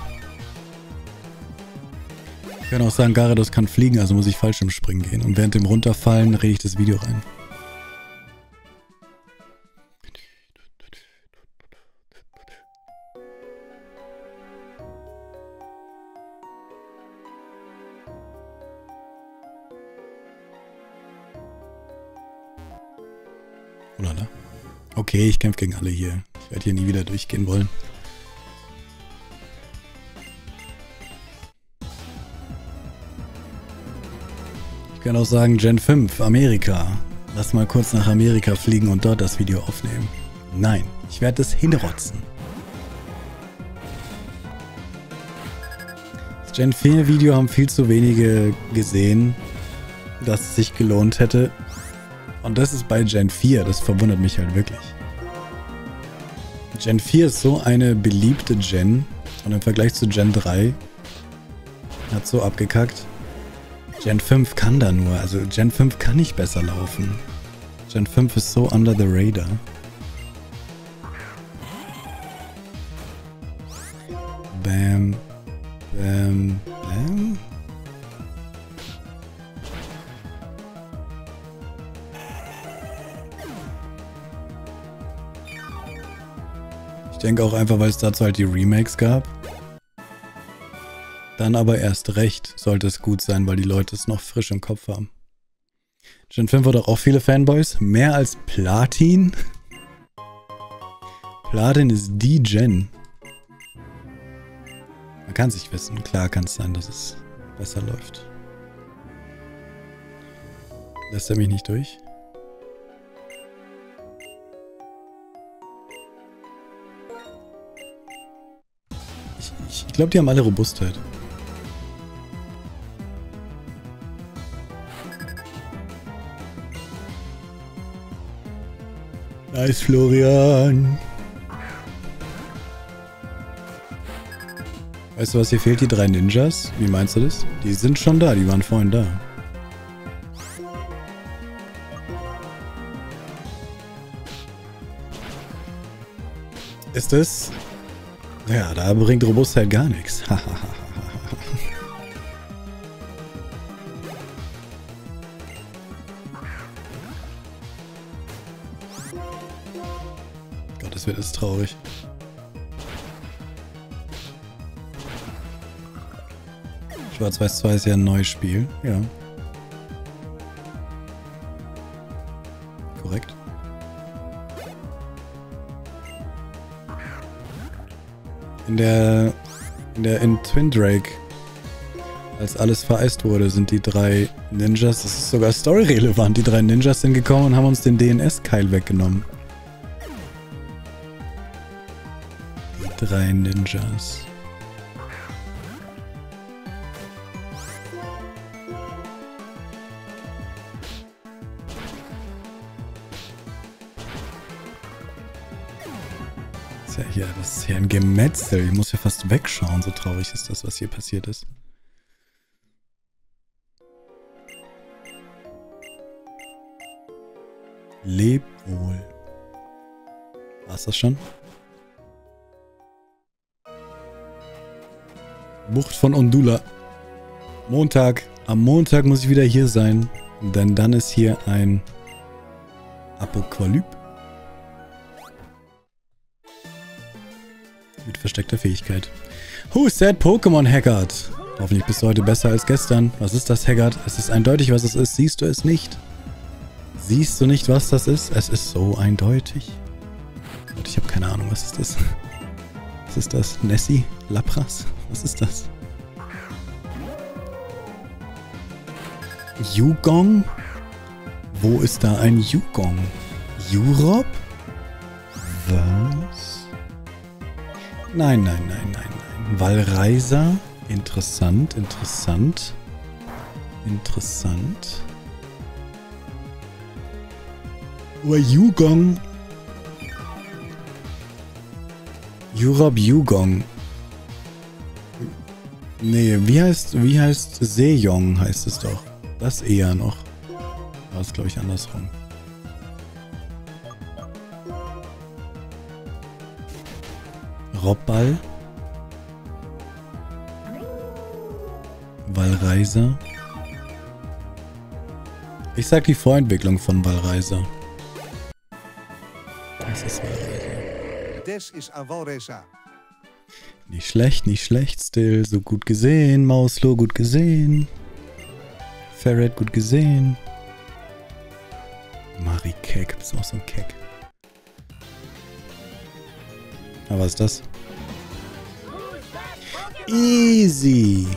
Ich kann auch sagen, Garados kann fliegen, also muss ich falsch im Springen gehen. Und während dem Runterfallen rede ich das Video rein. Okay, ich kämpfe gegen alle hier. Ich werde hier nie wieder durchgehen wollen. Ich kann auch sagen Gen 5, Amerika. Lass mal kurz nach Amerika fliegen und dort das Video aufnehmen. Nein, ich werde es hinrotzen. Das Gen 4 Video haben viel zu wenige gesehen, dass es sich gelohnt hätte. Und das ist bei Gen 4, das verwundert mich halt wirklich. Gen 4 ist so eine beliebte Gen und im Vergleich zu Gen 3 hat so abgekackt. Gen 5 kann da nur, also Gen 5 kann nicht besser laufen. Gen 5 ist so under the radar. Bam, bam, bam. Ich denke auch einfach, weil es dazu halt die Remakes gab. Dann aber erst recht sollte es gut sein, weil die Leute es noch frisch im Kopf haben. Gen 5 hat auch viele Fanboys. Mehr als Platin. Platin ist die Gen. Man kann sich wissen. Klar kann es sein, dass es besser läuft. Lässt er mich nicht durch? Ich, glaube, die haben alle Robustheit. Nice, Florian. Weißt du, was hier fehlt? Die drei Ninjas? Wie meinst du das? Die sind schon da, die waren vorhin da. Ist es? Ja, da bringt Robustheit gar nichts. Gott, das wird jetzt traurig. Schwarz-Weiß 2 ist ja ein neues Spiel, ja. Korrekt. In der, in der, in Twin Drake, als alles vereist wurde, sind die drei Ninjas, das ist sogar storyrelevant, die drei Ninjas sind gekommen und haben uns den DNS-Keil weggenommen. Die drei Ninjas. Ja hier, das ist hier ein Gemetzel. Ich muss ja fast wegschauen, so traurig ist das, was hier passiert ist. Leb wohl. War's das schon? Bucht von Ondula. Montag. Am Montag muss ich wieder hier sein. Denn dann ist hier ein Apokalypse. Mit versteckter Fähigkeit. Who said Pokémon Haggard? Hoffentlich bist du heute besser als gestern. Was ist das, Haggard? Es ist eindeutig, was es ist. Siehst du es nicht? Siehst du nicht, was das ist? Es ist so eindeutig. Und ich habe keine Ahnung, was ist das? Was ist das? Nessie? Lapras? Was ist das? Yugong? Wo ist da ein Yugong? Europe? Was? Nein, nein, nein, nein, nein. Wallreiser. Interessant, interessant. Interessant. Oh, Yugong. Europe Yugong. Nee, wie heißt, wie heißt Sejong heißt es doch. Das eher noch. War es, glaube ich, andersrum. Robball. Wallreiser. Ich sag die Vorentwicklung von Wallreiser. Das ist Wallreiser. Des ist Wallreiser. Nicht schlecht, nicht schlecht, Still. So gut gesehen. Mauslo, gut gesehen. Ferret, gut gesehen. Marie Keck, bist auch so ein Keck. Aber was ist das? Easy.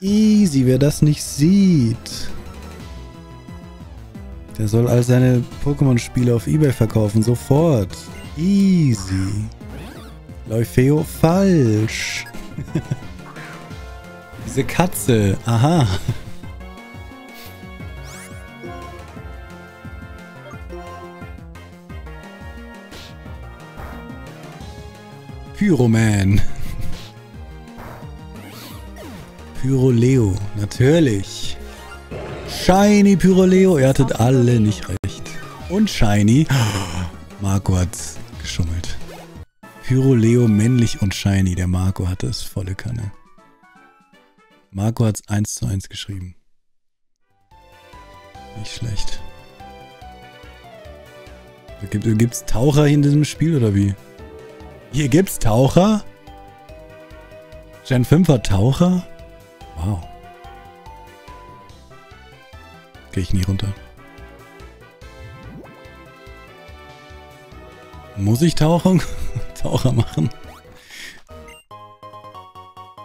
Easy, wer das nicht sieht. Der soll all seine Pokémon-Spiele auf Ebay verkaufen, sofort. Easy. Leufeo falsch. Diese Katze. Aha. Pyroman. Pyroleo, natürlich. Shiny Pyroleo, ihr hattet alle nicht recht. Und Shiny. Marco hat geschummelt. Pyroleo männlich und Shiny. Der Marco hatte es volle Kanne. Marco hat es 1 zu 1 geschrieben. Nicht schlecht. Gibt es Taucher in diesem Spiel oder wie? Hier gibt's Taucher? Gen 5er Taucher? Wow. Gehe ich nie runter. Muss ich Tauchung? Taucher machen?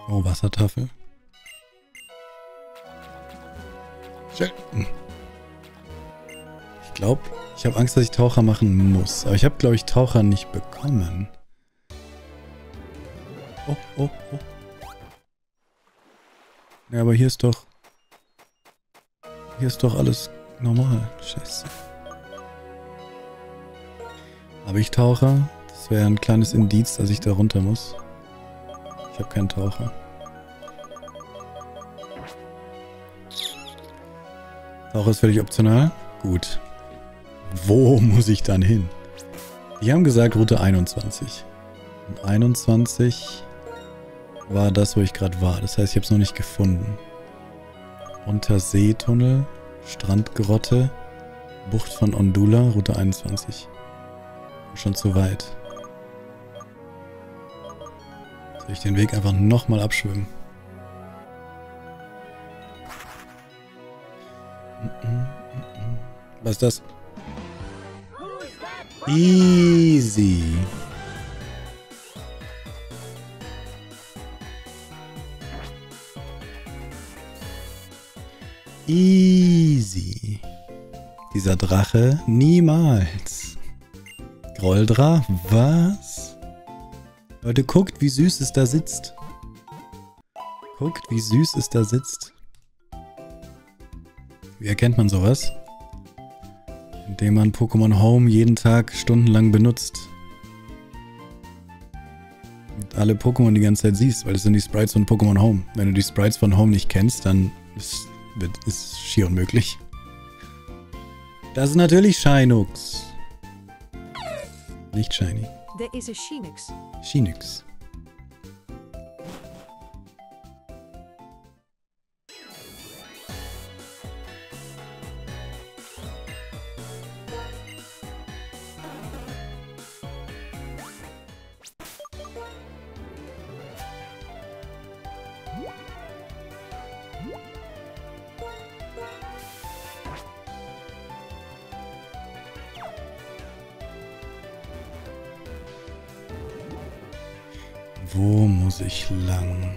Oh, Wassertafel. Ich glaube, ich habe Angst, dass ich Taucher machen muss. Aber ich habe, glaube ich, Taucher nicht bekommen. Oh, oh, oh. Ja, aber hier ist doch... Hier ist doch alles normal. Scheiße. Habe ich Taucher? Das wäre ein kleines Indiz, dass ich da runter muss. Ich habe keinen Taucher. Taucher ist völlig optional. Gut. Wo muss ich dann hin? Die haben gesagt Route 21. Und 21 war das, wo ich gerade war. Das heißt, ich habe es noch nicht gefunden. Unterseetunnel, Strandgrotte, Bucht von Ondula, Route 21. Schon zu weit. Soll ich den Weg einfach nochmal abschwimmen? Was ist das? Easy. Easy. Dieser Drache niemals. Grolldra, was? Leute, guckt, wie süß es da sitzt. Guckt, wie süß es da sitzt. Wie erkennt man sowas? Indem man Pokémon Home jeden Tag stundenlang benutzt. Und alle Pokémon die ganze Zeit siehst, weil das sind die Sprites von Pokémon Home. Wenn du die Sprites von Home nicht kennst, dann ist wird, ist schier unmöglich. Das ist natürlich Shinux. Nicht Shiny. Der ist ein Shinux. Shinux. Wo muss ich lang?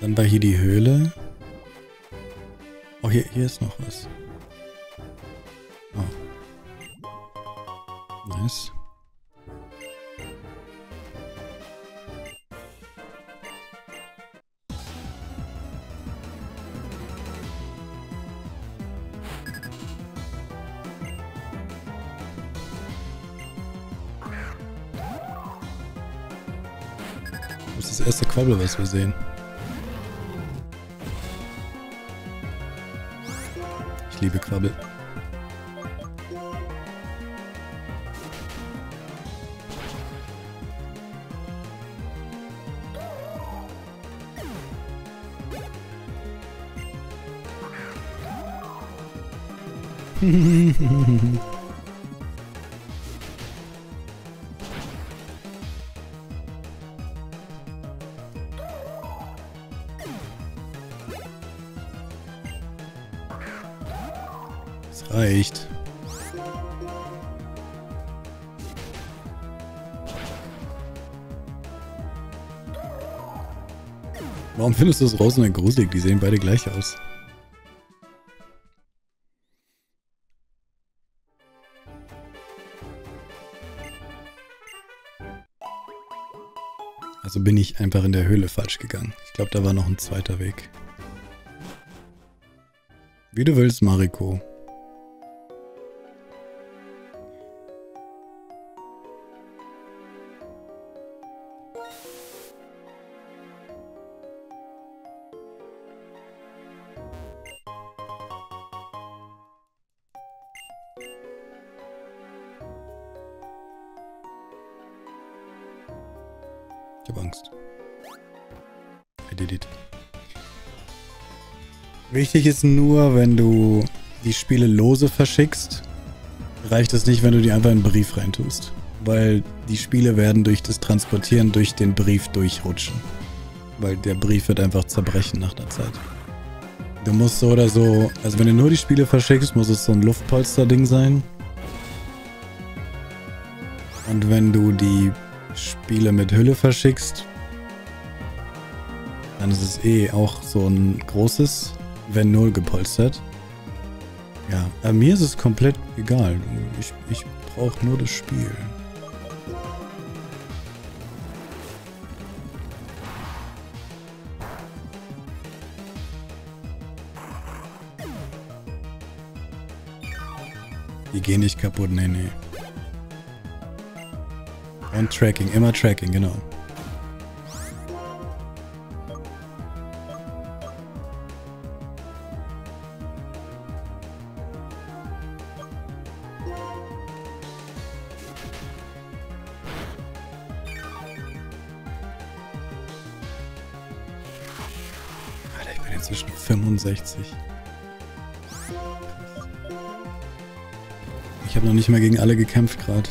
Dann war hier die Höhle. Oh, hier, hier ist noch was. Nice. Das ist das erste Quabbel, was wir sehen. Ich liebe Quabbel. Es reicht. Warum findest du es raus und gruselig? Die sehen beide gleich aus. Also bin ich einfach in der Höhle falsch gegangen. Ich glaube, da war noch ein zweiter Weg. Wie du willst, Mariko. Wichtig ist nur, wenn du die Spiele lose verschickst, reicht es nicht, wenn du die einfach in einen Brief reintust. Weil die Spiele werden durch das Transportieren durch den Brief durchrutschen. Weil der Brief wird einfach zerbrechen nach der Zeit. Du musst so oder so, also wenn du nur die Spiele verschickst, muss es so ein Luftpolster-Ding sein. Und wenn du die Spiele mit Hülle verschickst, dann ist es eh auch so ein großes, wenn null gepolstert. Ja, aber mir ist es komplett egal. Ich, ich brauche nur das Spiel. Die gehen nicht kaputt, nee, nee. Und Tracking, immer Tracking, genau. Noch nicht mal gegen alle gekämpft gerade.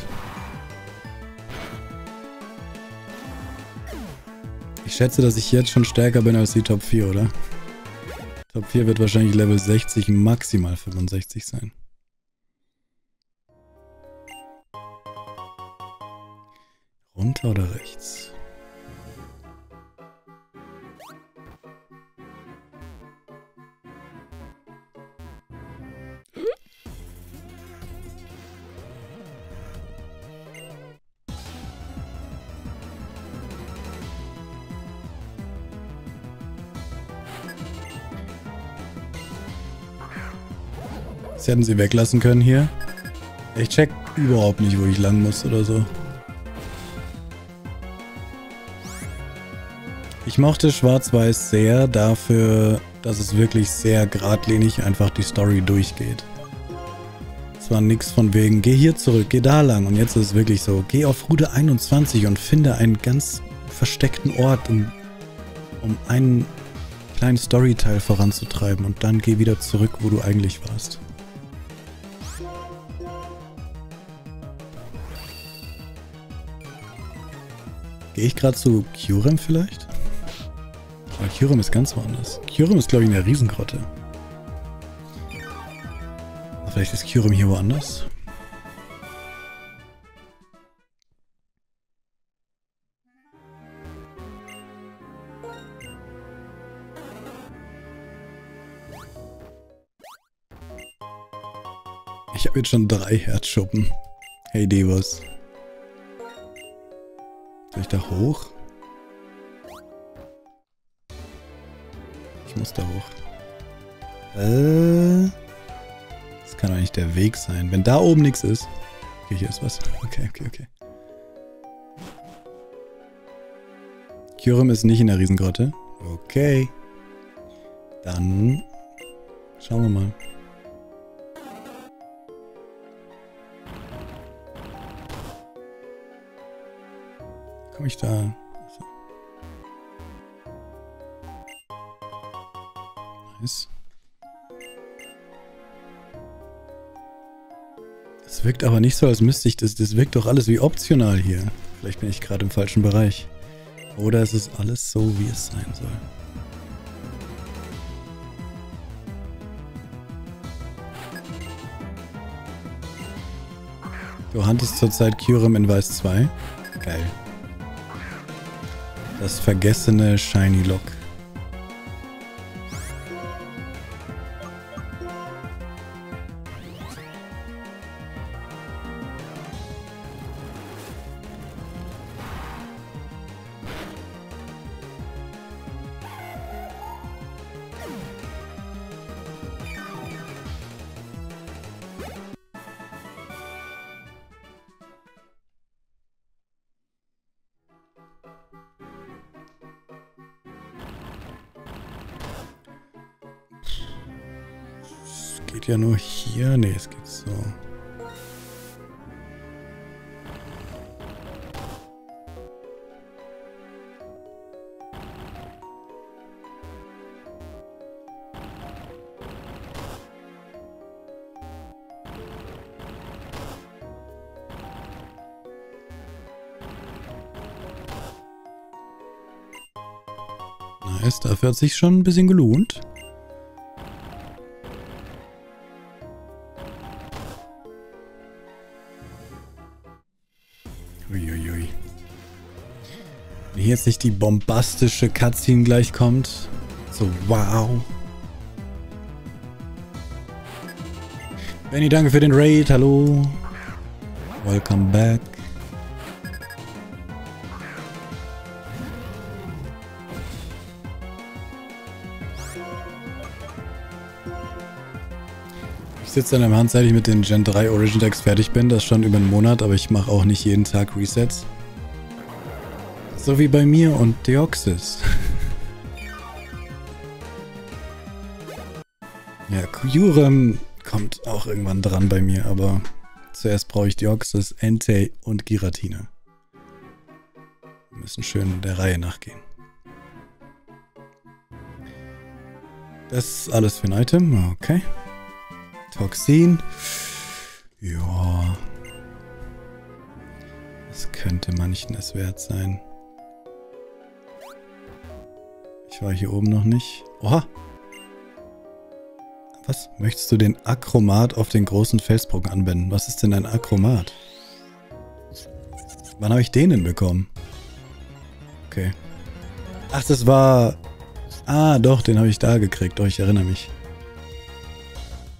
Ich schätze, dass ich jetzt schon stärker bin als die Top 4, oder? Top 4 wird wahrscheinlich Level 60, maximal 65 sein. Runter oder rechts? Hätten sie weglassen können hier. Ich check überhaupt nicht, wo ich lang muss oder so. Ich mochte Schwarz-Weiß sehr dafür, dass es wirklich sehr geradlinig einfach die Story durchgeht. Es war nix von wegen, geh hier zurück, geh da lang. Und jetzt ist es wirklich so, geh auf Route 21 und finde einen ganz versteckten Ort, um, um einen kleinen Storyteil voranzutreiben. Und dann geh wieder zurück, wo du eigentlich warst. Gehe ich gerade zu Kyurem vielleicht? Aber Kyurem ist ganz woanders. Kyurem ist, glaube ich, in der Riesengrotte. Aber vielleicht ist Kyurem hier woanders? Ich habe jetzt schon drei Herzschuppen. Hey Devos. Soll ich da hoch? Ich muss da hoch. Äh. Das kann doch nicht der Weg sein. Wenn da oben nichts ist. Okay, hier ist was. Okay, okay, okay. Kyurem ist nicht in der Riesengrotte. Okay. Dann schauen wir mal. Komme ich da? Nice. Das wirkt aber nicht so, als müsste ich das. Das wirkt doch alles wie optional hier. Vielleicht bin ich gerade im falschen Bereich. Oder ist es alles so, wie es sein soll? Du handest zurzeit Kyurem in Weiß 2. Geil. Das vergessene Shiny Lock. Geht ja nur hier. Ne, es geht so. Nice, dafür hat sich schon ein bisschen gelohnt. Jetzt nicht die bombastische Cutscene gleich kommt. So, wow. Benny, danke für den Raid. Hallo. Welcome back. sitze an der Hand, seit ich mit den Gen 3 Origin Decks fertig bin. Das schon über einen Monat, aber ich mache auch nicht jeden Tag Resets. So wie bei mir und Deoxys. ja, Kyurem kommt auch irgendwann dran bei mir, aber zuerst brauche ich Deoxys, Entei und Giratina. Wir müssen schön der Reihe nachgehen. Das ist alles für ein Item, okay. Toxin. Ja. Das könnte manchen es wert sein. Ich war hier oben noch nicht. Oha! Was? Möchtest du den Akromat auf den großen Felsbrocken anwenden? Was ist denn ein Akromat? Wann habe ich den denn bekommen? Okay. Ach, das war... Ah, doch, den habe ich da gekriegt. Doch, ich erinnere mich.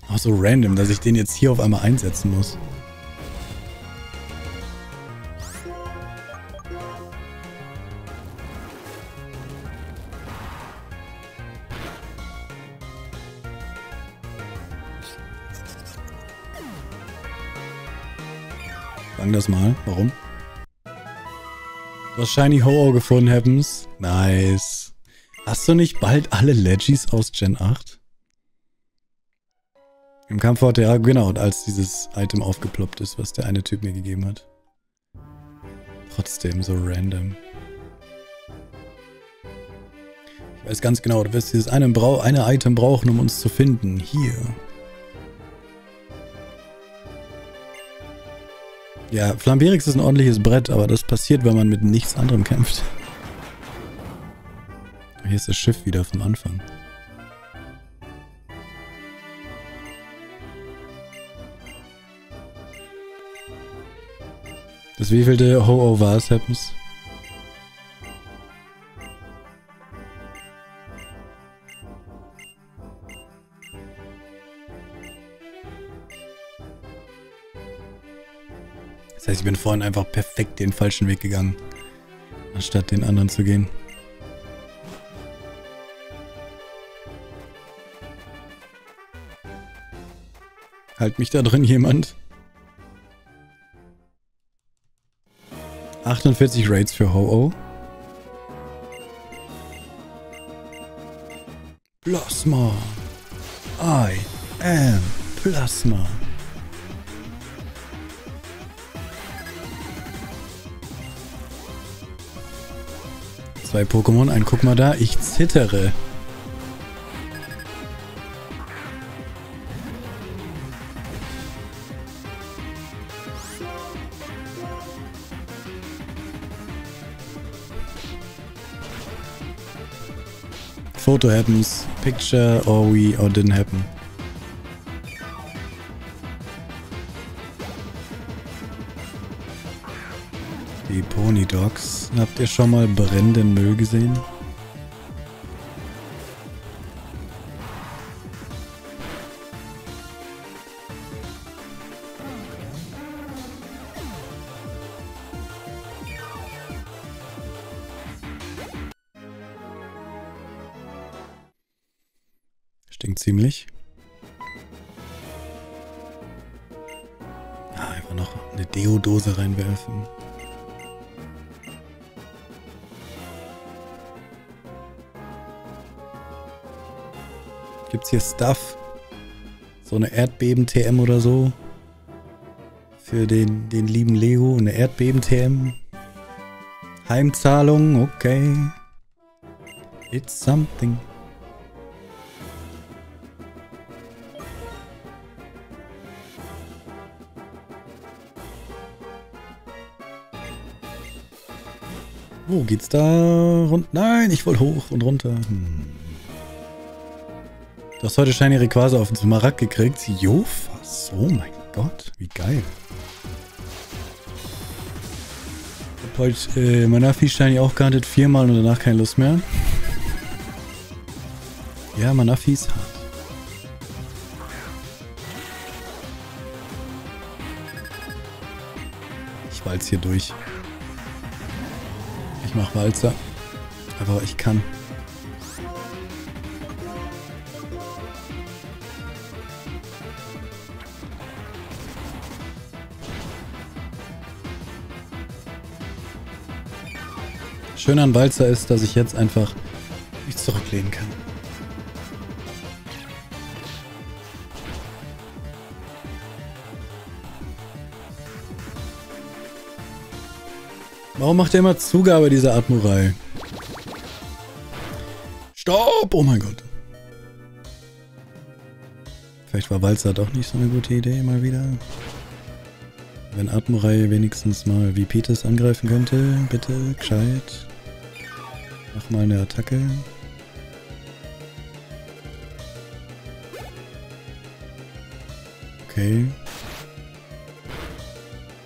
Auch so random, dass ich den jetzt hier auf einmal einsetzen muss. Shiny Ho-Oh gefunden, Happens. Nice. Hast du nicht bald alle Legis aus Gen 8? Im Kampf hatte ja, genau, als dieses Item aufgeploppt ist, was der eine Typ mir gegeben hat. Trotzdem so random. Ich weiß ganz genau, du wirst dieses eine, Brau eine Item brauchen, um uns zu finden. Hier. Ja, Flamberix ist ein ordentliches Brett, aber das passiert, wenn man mit nichts anderem kämpft. Hier ist das Schiff wieder vom Anfang. Das wievielte Ho-Oh war es, Happens? Das heißt, ich bin vorhin einfach perfekt den falschen Weg gegangen, anstatt den anderen zu gehen. Halt mich da drin jemand? 48 Raids für Ho-Oh. Plasma. I am Plasma. Zwei Pokémon, ein guck mal da, ich zittere. photo happens, picture or we or didn't happen. Die Pony Dogs. Habt ihr schon mal brennenden Müll gesehen? ziemlich. Ja, einfach noch eine Deodose reinwerfen. Gibt's hier Stuff? So eine Erdbeben-TM oder so. Für den, den lieben Leo. Eine Erdbeben-TM. Heimzahlung, okay. It's something. Wo geht's da rund? Nein, ich wollte hoch und runter. Hm. Du hast heute Shiny Rayquaza auf den Smaragd gekriegt. Jofas. Oh mein Gott, wie geil. Ich hab heute äh, Manafi Shiny auch gehandelt, viermal und danach keine Lust mehr. Ja, Manafi ist hart. Ich walz hier durch. Ich mach Walzer. Aber ich kann. Schön an Walzer ist, dass ich jetzt einfach mich zurücklehnen kann. Warum macht er immer Zugabe, dieser Admiral? Stopp! Oh mein Gott. Vielleicht war Walzer doch nicht so eine gute Idee, mal wieder. Wenn Admiral wenigstens mal wie Peters angreifen könnte, bitte, gescheit. Mach mal eine Attacke. Okay.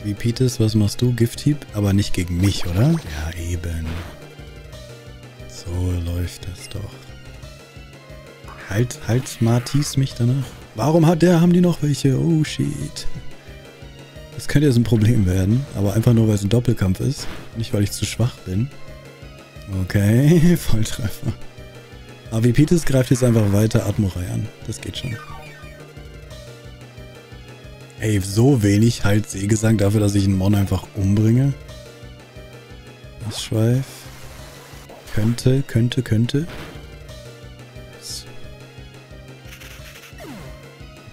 Wie Peters, was machst du? Gifthieb? Aber nicht gegen mich, oder? Ja, eben. So läuft das doch. Halt, halt Smarties mich danach. Warum hat der, haben die noch welche? Oh shit. Das könnte jetzt ein Problem werden, aber einfach nur, weil es ein Doppelkampf ist. Nicht, weil ich zu schwach bin. Okay, Volltreffer. Aber wie Peters greift jetzt einfach weiter Admiral an. Das geht schon. Ey, so wenig halt Seegesang dafür, dass ich einen Mon einfach umbringe. Das Schweif. Könnte, könnte, könnte.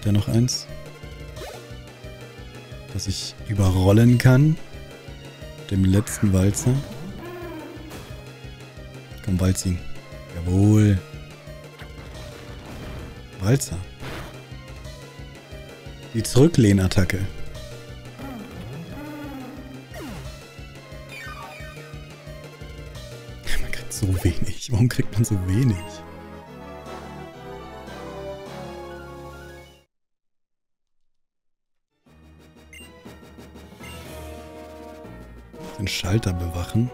Der noch eins? Das ich überrollen kann. Dem letzten Walzer. Komm, Walzing. Jawohl. Walzer. Die Zurücklehnattacke. Man kriegt so wenig. Warum kriegt man so wenig? Den Schalter bewachen.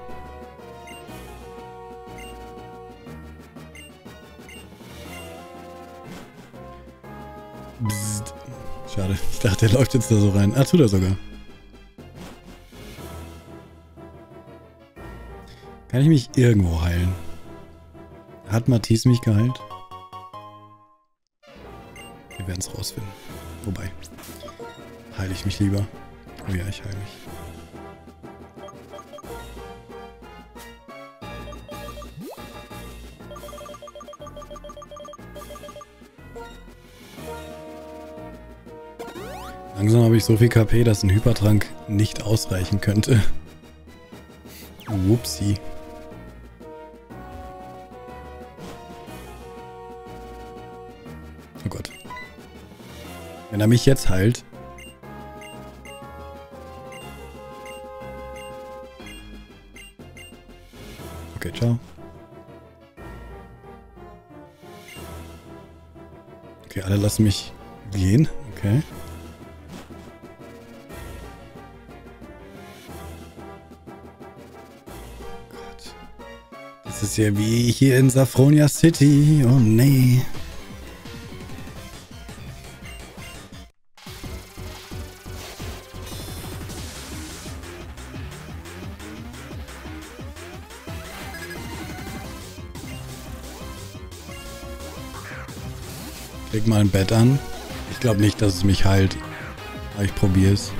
Bzzt. Schade. Ich dachte, der läuft jetzt da so rein. Ah, tut er sogar. Kann ich mich irgendwo heilen? Hat Matisse mich geheilt? Wir werden es rausfinden. Wobei. Heile ich mich lieber. Oh ja, ich heile mich. Langsam habe ich so viel KP, dass ein Hypertrank nicht ausreichen könnte. Whoopsie. Oh Gott. Wenn er mich jetzt heilt. Okay, ciao. Okay, alle lassen mich gehen. Okay. Ja wie hier in Safronia City. Oh nee. Leg mal ein Bett an. Ich glaube nicht, dass es mich heilt. Aber ich probiere es.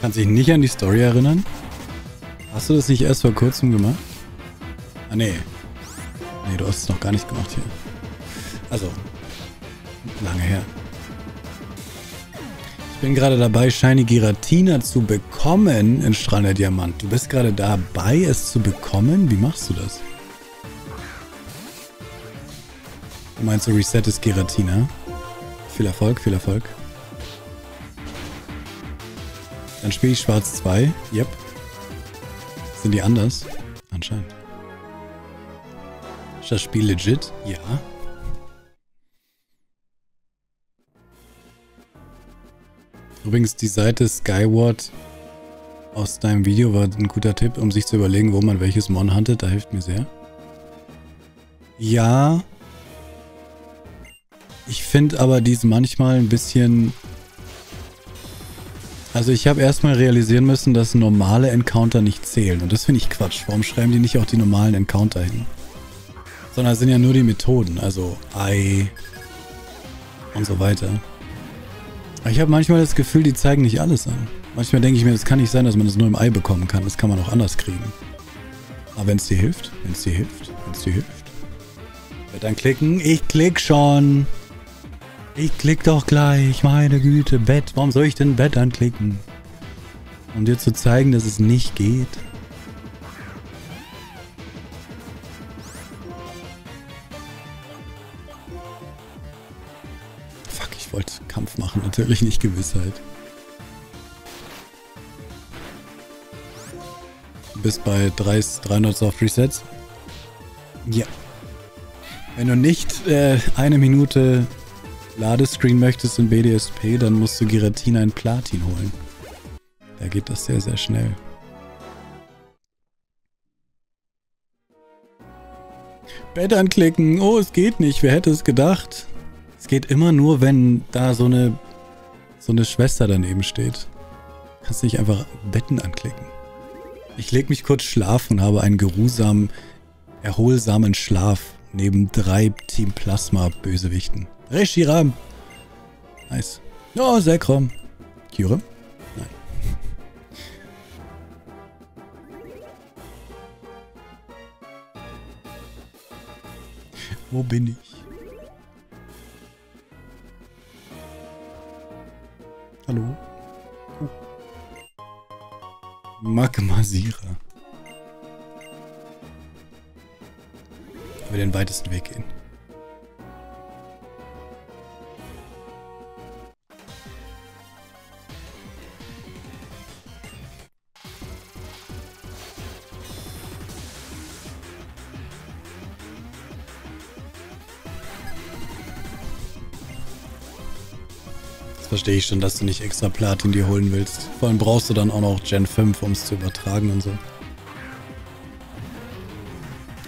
Kannst dich nicht an die Story erinnern? Hast du das nicht erst vor kurzem gemacht? Ah, nee. Nee, du hast es noch gar nicht gemacht hier. Also, lange her. Ich bin gerade dabei, Shiny Giratina zu bekommen in Strahlender Diamant. Du bist gerade dabei, es zu bekommen? Wie machst du das? Du meinst, du resettest Giratina? Viel Erfolg, viel Erfolg. Dann spiele ich Schwarz 2. Yep. Sind die anders? Anscheinend. Ist das Spiel legit? Ja. Übrigens, die Seite Skyward aus deinem Video war ein guter Tipp, um sich zu überlegen, wo man welches Mon huntet. Da hilft mir sehr. Ja. Ich finde aber die manchmal ein bisschen... Also ich habe erstmal realisieren müssen, dass normale Encounter nicht zählen. Und das finde ich Quatsch. Warum schreiben die nicht auch die normalen Encounter hin? Sondern es sind ja nur die Methoden. Also Ei und so weiter. Ich habe manchmal das Gefühl, die zeigen nicht alles an. Manchmal denke ich mir, es kann nicht sein, dass man das nur im Ei bekommen kann. Das kann man auch anders kriegen. Aber wenn es dir hilft, wenn es dir hilft, wenn es dir hilft. Dann klicken. Ich klick schon. Ich klick doch gleich. Meine Güte, Bett. Warum soll ich denn Bett anklicken? Um dir zu zeigen, dass es nicht geht. Kampf machen, natürlich nicht Gewissheit. Du bist bei 300 Soft Resets? Ja. Wenn du nicht äh, eine Minute Ladescreen möchtest in BDSP, dann musst du Giratina in Platin holen. Da geht das sehr, sehr schnell. Bett anklicken. Oh, es geht nicht. Wer hätte es gedacht? Es geht immer nur, wenn da so eine, so eine Schwester daneben steht. Kannst nicht einfach Betten anklicken. Ich leg mich kurz schlafen und habe einen geruhsamen, erholsamen Schlaf neben drei Team Plasma Bösewichten. Reshiram. Nice. Oh, Sekrom. Kyurem? Nein. Wo bin ich? Hallo? Oh. Magmasierer. Über den weitesten Weg gehen. Verstehe ich schon, dass du nicht extra Platin dir holen willst. Vor allem brauchst du dann auch noch Gen 5, um es zu übertragen und so.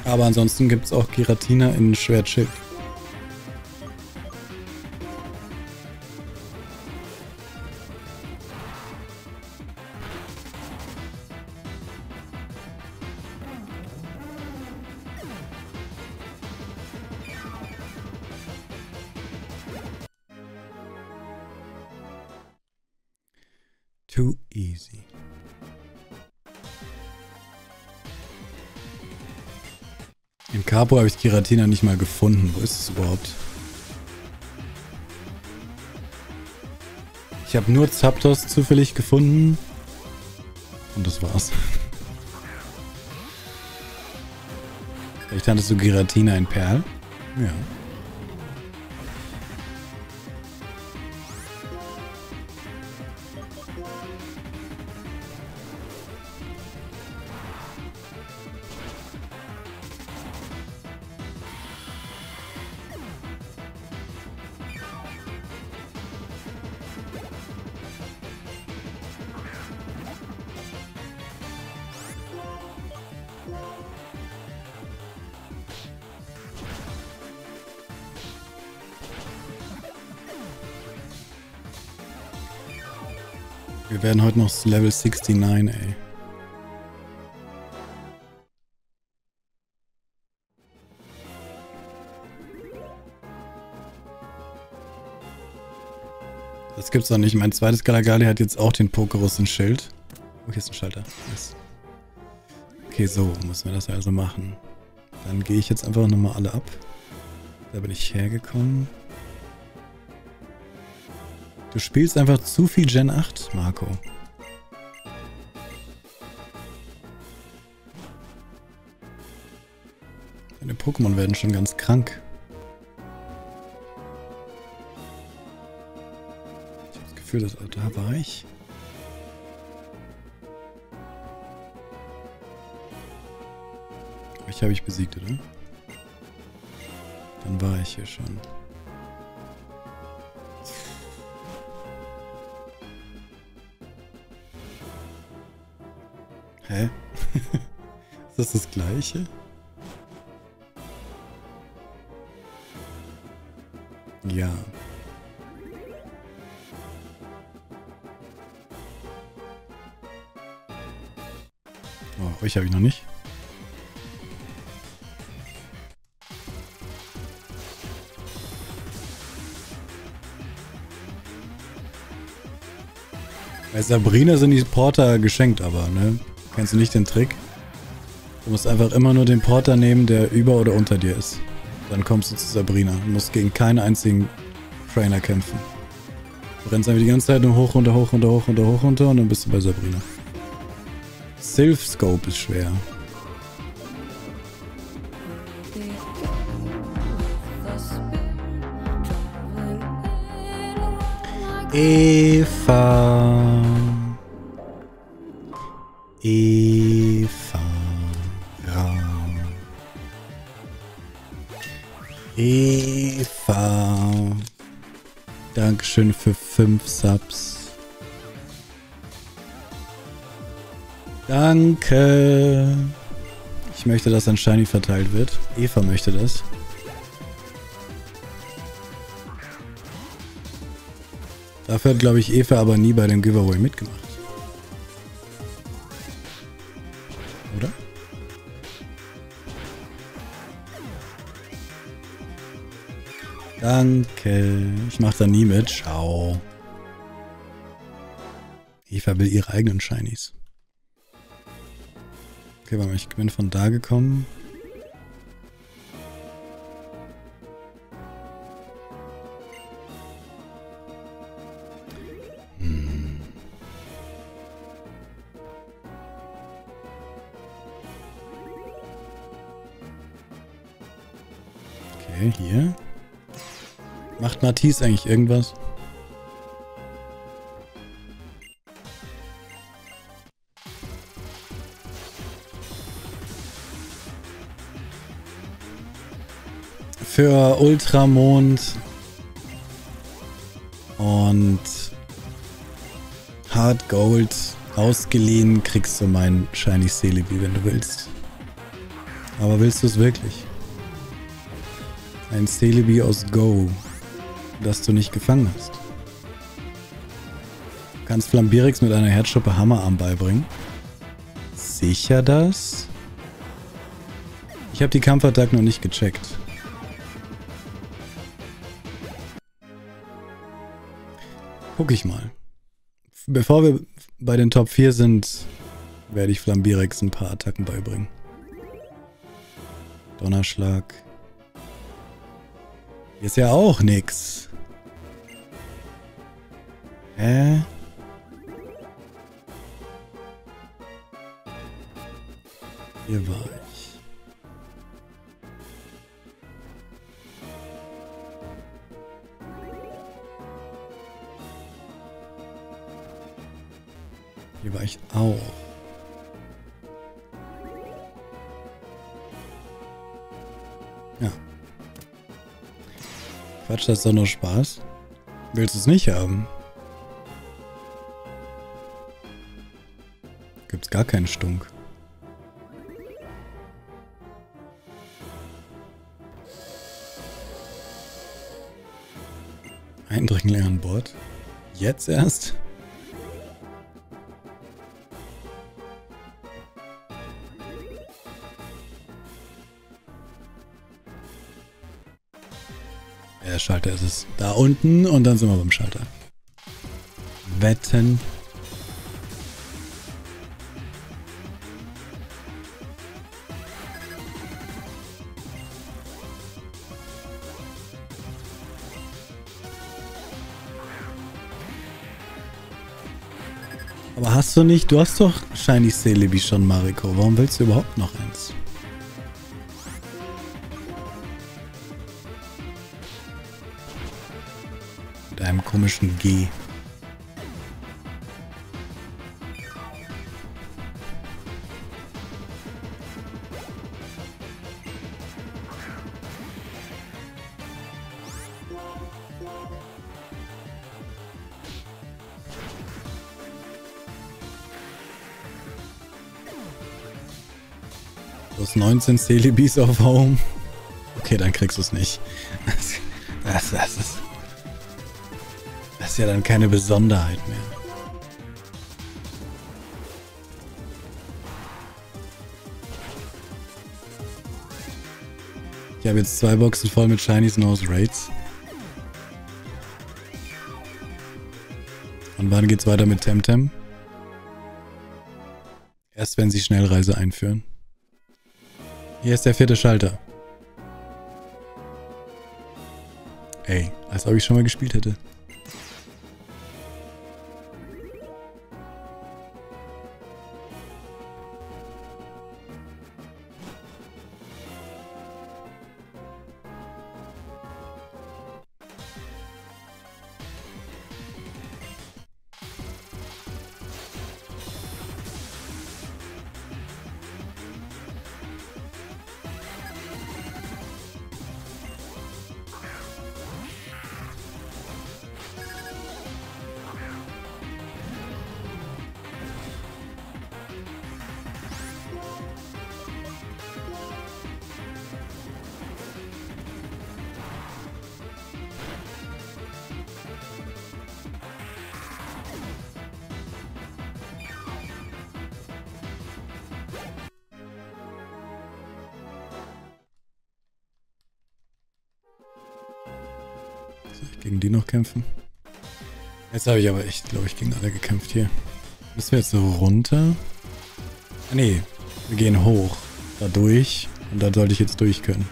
Aber ansonsten gibt es auch Giratina in Schwertschiff. Too easy. In Capo habe ich Giratina nicht mal gefunden. Wo ist es überhaupt? Ich habe nur Zapdos zufällig gefunden. Und das war's. Vielleicht hattest du Giratina in Perl? Ja. Wir werden heute noch Level 69, ey. Das gibt's doch nicht. Mein zweites Galagali hat jetzt auch den Pokerus in Schild. Oh, hier ist ein Schalter. Yes. Okay, so müssen wir das also machen. Dann gehe ich jetzt einfach nochmal alle ab. Da bin ich hergekommen. Du spielst einfach zu viel Gen 8, Marco. Deine Pokémon werden schon ganz krank. Ich habe das Gefühl, dass, da war ich. Ich habe ich besiegt, oder? Dann war ich hier schon. Hä? Ist das das gleiche? Ja. Oh, euch habe ich noch nicht. Bei Sabrina sind die Porter geschenkt, aber, ne? Kennst du nicht den Trick? Du musst einfach immer nur den Porter nehmen, der über oder unter dir ist. Dann kommst du zu Sabrina. Du musst gegen keinen einzigen Trainer kämpfen. Du rennst einfach die ganze Zeit nur hoch, runter, hoch, runter, hoch, runter, hoch, runter und dann bist du bei Sabrina. Sylph Scope ist schwer. Eva. Eva. Eva. Dankeschön für 5 Subs. Danke. Ich möchte, dass ein Shiny verteilt wird. Eva möchte das. Dafür hat, glaube ich, Eva aber nie bei dem Giveaway mitgemacht. Danke. Ich mache da nie mit. Ciao. Eva will ihre eigenen Shinies. Okay, warte mal, ich bin von da gekommen. Okay, hier. Macht Matisse eigentlich irgendwas? Für Ultramond und Hard Gold ausgeliehen kriegst du mein Shiny Celebi, wenn du willst. Aber willst du es wirklich? Ein Celebi aus Go, das du nicht gefangen hast. Du kannst Flambirix mit einer Herzschuppe Hammerarm beibringen. Sicher das? Ich habe die Kampfattacken noch nicht gecheckt. Guck ich mal. Bevor wir bei den Top 4 sind, werde ich Flambirex ein paar Attacken beibringen. Donnerschlag. Ist ja auch nix. Hä? Hier war ich. Hier war ich auch. Ja. Quatsch, das ist doch nur Spaß. Willst du es nicht haben? Gibt's gar keinen Stunk. Eindrücken lernen Bord. Jetzt erst? Der Schalter ist es. Da unten und dann sind wir beim Schalter. wetten. Hast du nicht, du hast doch Shiny Celebi schon, Mariko. Warum willst du überhaupt noch eins? Mit einem komischen G. Hast 19 Celebis auf Home. Okay, dann kriegst du es nicht. Das, das, ist, das ist ja dann keine Besonderheit mehr. Ich habe jetzt zwei Boxen voll mit Shinies Nose Raids. Und wann geht's weiter mit Temtem? Erst wenn sie Schnellreise einführen. Hier ist der vierte Schalter. Ey, als ob ich schon mal gespielt hätte. Gegen die noch kämpfen? Jetzt habe ich aber echt, glaube ich, gegen alle gekämpft hier. Müssen wir jetzt so runter? Ah, nee, wir gehen hoch. Da durch. Und da sollte ich jetzt durch können.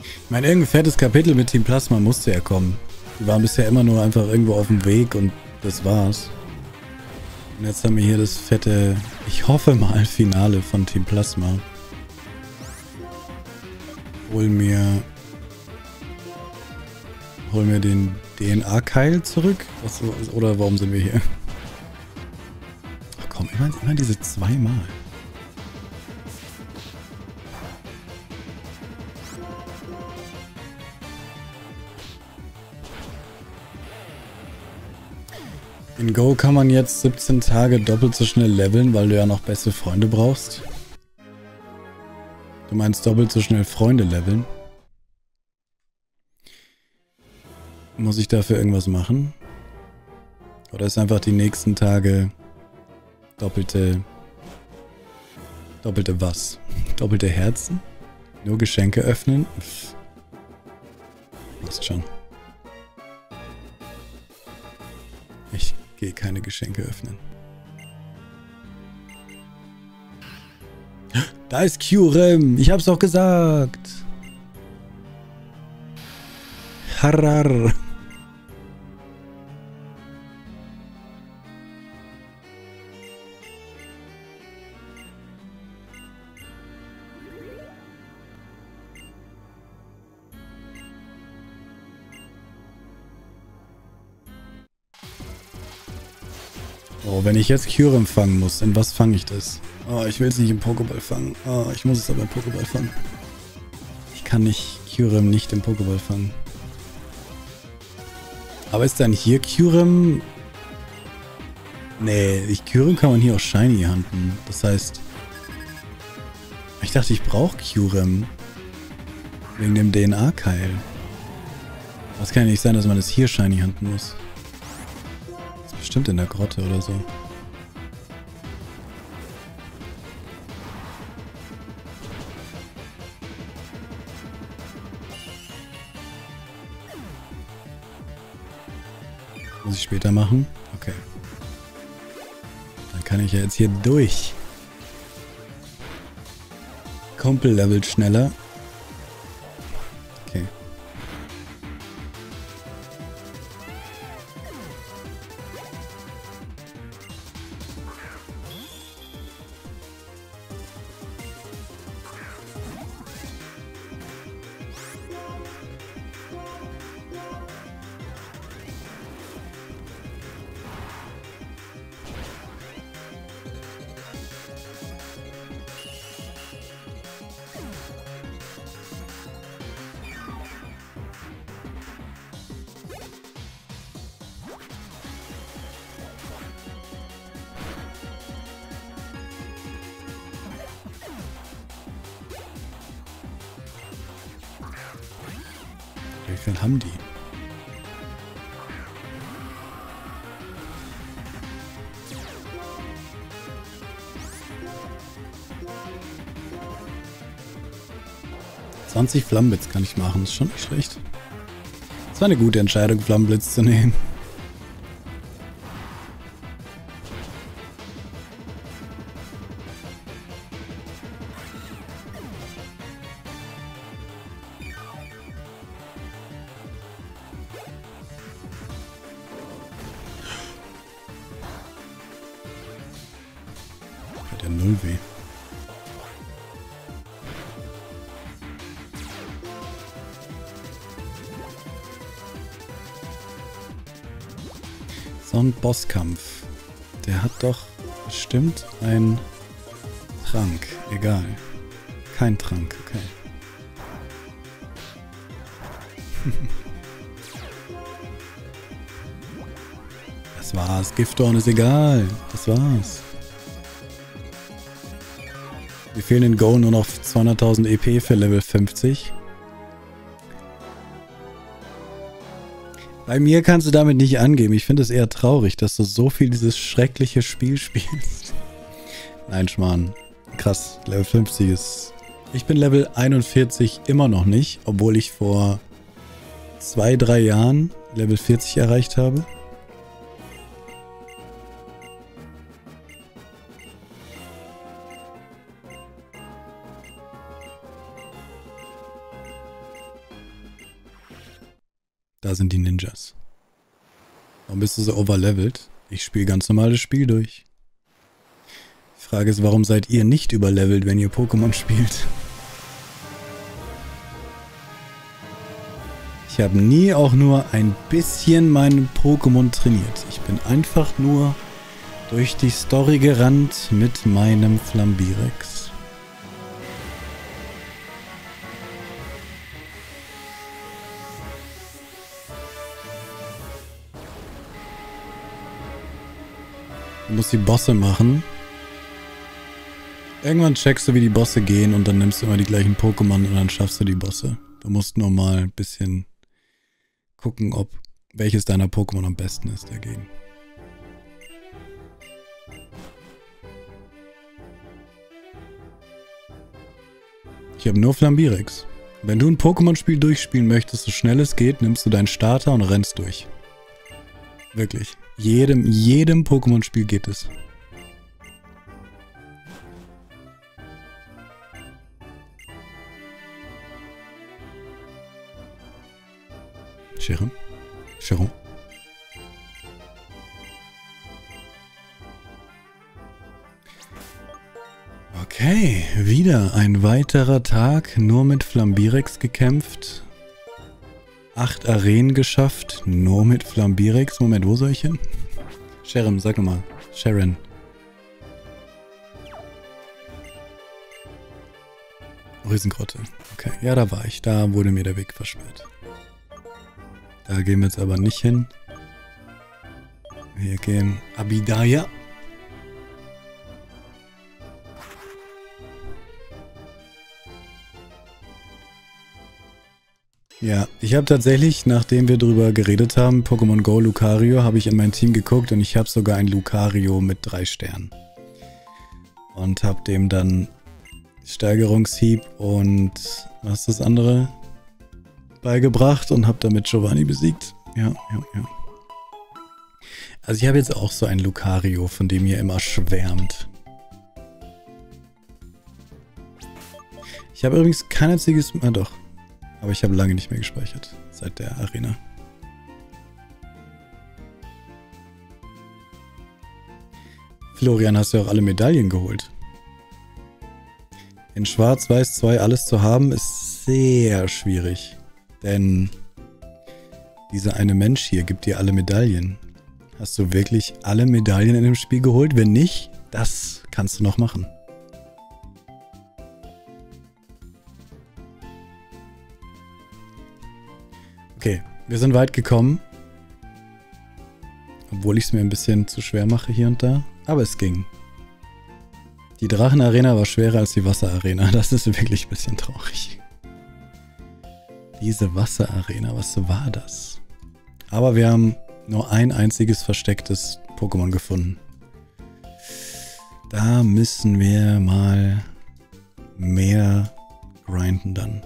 Ich meine, irgendein fettes Kapitel mit Team Plasma musste ja kommen. Die waren bisher immer nur einfach irgendwo auf dem Weg und das war's. Und jetzt haben wir hier das fette, ich hoffe mal, Finale von Team Plasma hol mir hol mir den DNA-Keil zurück. Was, oder warum sind wir hier? Ach komm, immer, immer diese zweimal. In Go kann man jetzt 17 Tage doppelt so schnell leveln, weil du ja noch beste Freunde brauchst. Du meinst doppelt so schnell Freunde leveln? Muss ich dafür irgendwas machen? Oder ist einfach die nächsten Tage doppelte... Doppelte was? Doppelte Herzen? Nur Geschenke öffnen? Pff. Passt schon. Ich gehe keine Geschenke öffnen. Da ist Kyurem. Ich hab's doch gesagt. Harar. Oh, wenn ich jetzt Kyurem fangen muss, in was fange ich das? Oh, ich will es nicht im Pokéball fangen. Oh, ich muss es aber im Pokéball fangen. Ich kann nicht Kyurem nicht im Pokéball fangen. Aber ist dann hier Kyurem... Nee, ich, Kyurem kann man hier auch Shiny handen. Das heißt... Ich dachte, ich brauche Kyurem. Wegen dem DNA-Keil. Das kann ja nicht sein, dass man es hier Shiny handen muss. Das ist bestimmt in der Grotte oder so. Ich später machen? Okay. Dann kann ich ja jetzt hier durch. Kumpel levelt schneller. Flammenblitz kann ich machen. Das ist schon nicht schlecht. Das war eine gute Entscheidung, Flammenblitz zu nehmen. Bosskampf. Der hat doch bestimmt einen Trank. Egal. Kein Trank, okay. das war's. Gifthorn ist egal. Das war's. Wir fehlen in Go nur noch 200.000 EP für Level 50. Bei mir kannst du damit nicht angeben. Ich finde es eher traurig, dass du so viel dieses schreckliche Spiel spielst. Nein, Schmarrn. Krass, Level 50 ist... Ich bin Level 41 immer noch nicht, obwohl ich vor zwei, drei Jahren Level 40 erreicht habe. Da sind die bist du so overlevelt? Ich spiele ganz normales Spiel durch. Die Frage ist, warum seid ihr nicht überlevelt, wenn ihr Pokémon spielt? Ich habe nie auch nur ein bisschen meinen Pokémon trainiert. Ich bin einfach nur durch die Story gerannt mit meinem Flambirex. Musst die Bosse machen. Irgendwann checkst du, wie die Bosse gehen und dann nimmst du immer die gleichen Pokémon und dann schaffst du die Bosse. Du musst nur mal ein bisschen gucken, ob welches deiner Pokémon am besten ist dagegen. Ich habe nur Flambirex. Wenn du ein Pokémon-Spiel durchspielen möchtest, so schnell es geht, nimmst du deinen Starter und rennst durch. Wirklich. Jedem, jedem Pokémon-Spiel geht es. Chiron? Chiron? Okay, wieder ein weiterer Tag, nur mit Flambirex gekämpft. Acht Arenen geschafft, nur mit Flambirex. Moment, wo soll ich hin? Sharon, sag nochmal. Sharon. Riesengrotte. Okay, ja, da war ich. Da wurde mir der Weg versperrt. Da gehen wir jetzt aber nicht hin. Wir gehen Abidaya. Ja, ich habe tatsächlich, nachdem wir drüber geredet haben, Pokémon Go Lucario, habe ich in mein Team geguckt und ich habe sogar ein Lucario mit drei Sternen. Und habe dem dann Steigerungshieb und was das andere beigebracht und habe damit Giovanni besiegt. Ja, ja, ja. Also ich habe jetzt auch so ein Lucario, von dem ihr immer schwärmt. Ich habe übrigens kein einziges... Ah doch. Aber ich habe lange nicht mehr gespeichert. Seit der Arena. Florian, hast du auch alle Medaillen geholt? In Schwarz-Weiß 2 alles zu haben, ist sehr schwierig. Denn dieser eine Mensch hier gibt dir alle Medaillen. Hast du wirklich alle Medaillen in dem Spiel geholt? Wenn nicht, das kannst du noch machen. Wir sind weit gekommen. Obwohl ich es mir ein bisschen zu schwer mache hier und da. Aber es ging. Die Drachenarena war schwerer als die Wasserarena. Das ist wirklich ein bisschen traurig. Diese Wasserarena, was war das? Aber wir haben nur ein einziges verstecktes Pokémon gefunden. Da müssen wir mal mehr grinden dann.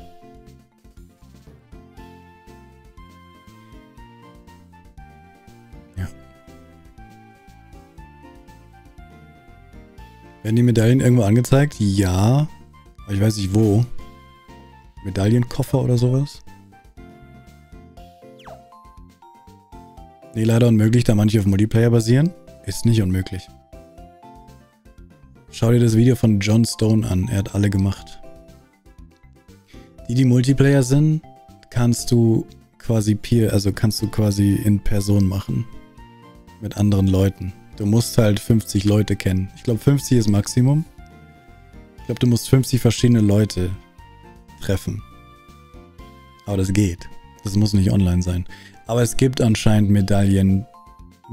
Werden die Medaillen irgendwo angezeigt? Ja. Aber ich weiß nicht wo. Medaillenkoffer oder sowas? Nee, leider unmöglich, da manche auf Multiplayer basieren. Ist nicht unmöglich. Schau dir das Video von John Stone an. Er hat alle gemacht. Die, die Multiplayer sind, kannst du quasi peer, also kannst du quasi in Person machen. Mit anderen Leuten. Du musst halt 50 Leute kennen. Ich glaube 50 ist Maximum. Ich glaube, du musst 50 verschiedene Leute treffen. Aber das geht. Das muss nicht online sein. Aber es gibt anscheinend Medaillen,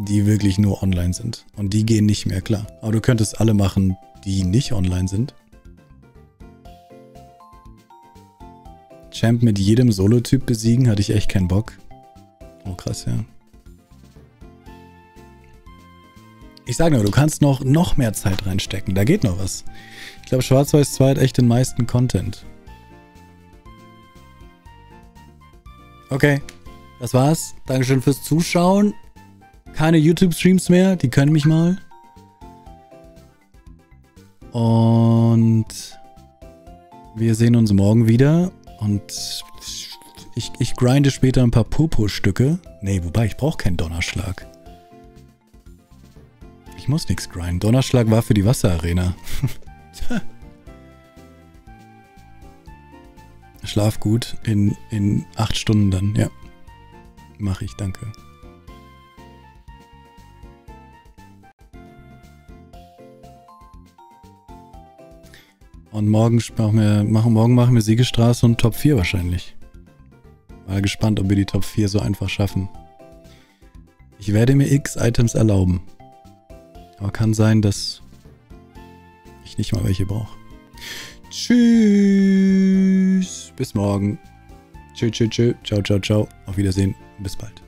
die wirklich nur online sind. Und die gehen nicht mehr klar. Aber du könntest alle machen, die nicht online sind. Champ mit jedem Solo-Typ besiegen, hatte ich echt keinen Bock. Oh krass, ja. Ich sage nur, du kannst noch, noch mehr Zeit reinstecken. Da geht noch was. Ich glaube, Schwarz-Weiß 2 hat echt den meisten Content. Okay, das war's. Dankeschön fürs Zuschauen. Keine YouTube-Streams mehr, die können mich mal. Und wir sehen uns morgen wieder. Und ich, ich grinde später ein paar Popo-Stücke. Nee, wobei, ich brauche keinen Donnerschlag. Muss nichts grinden. Donnerschlag war für die Wasserarena. Schlaf gut in, in acht Stunden dann, ja. Mache ich, danke. Und morgen machen wir, machen, morgen machen wir Siegestraße und Top 4 wahrscheinlich. Mal gespannt, ob wir die Top 4 so einfach schaffen. Ich werde mir x Items erlauben. Aber kann sein, dass ich nicht mal welche brauche. Tschüss. Bis morgen. Tschüss, tschüss, tschüss. Ciao, ciao, ciao. Auf Wiedersehen. Bis bald.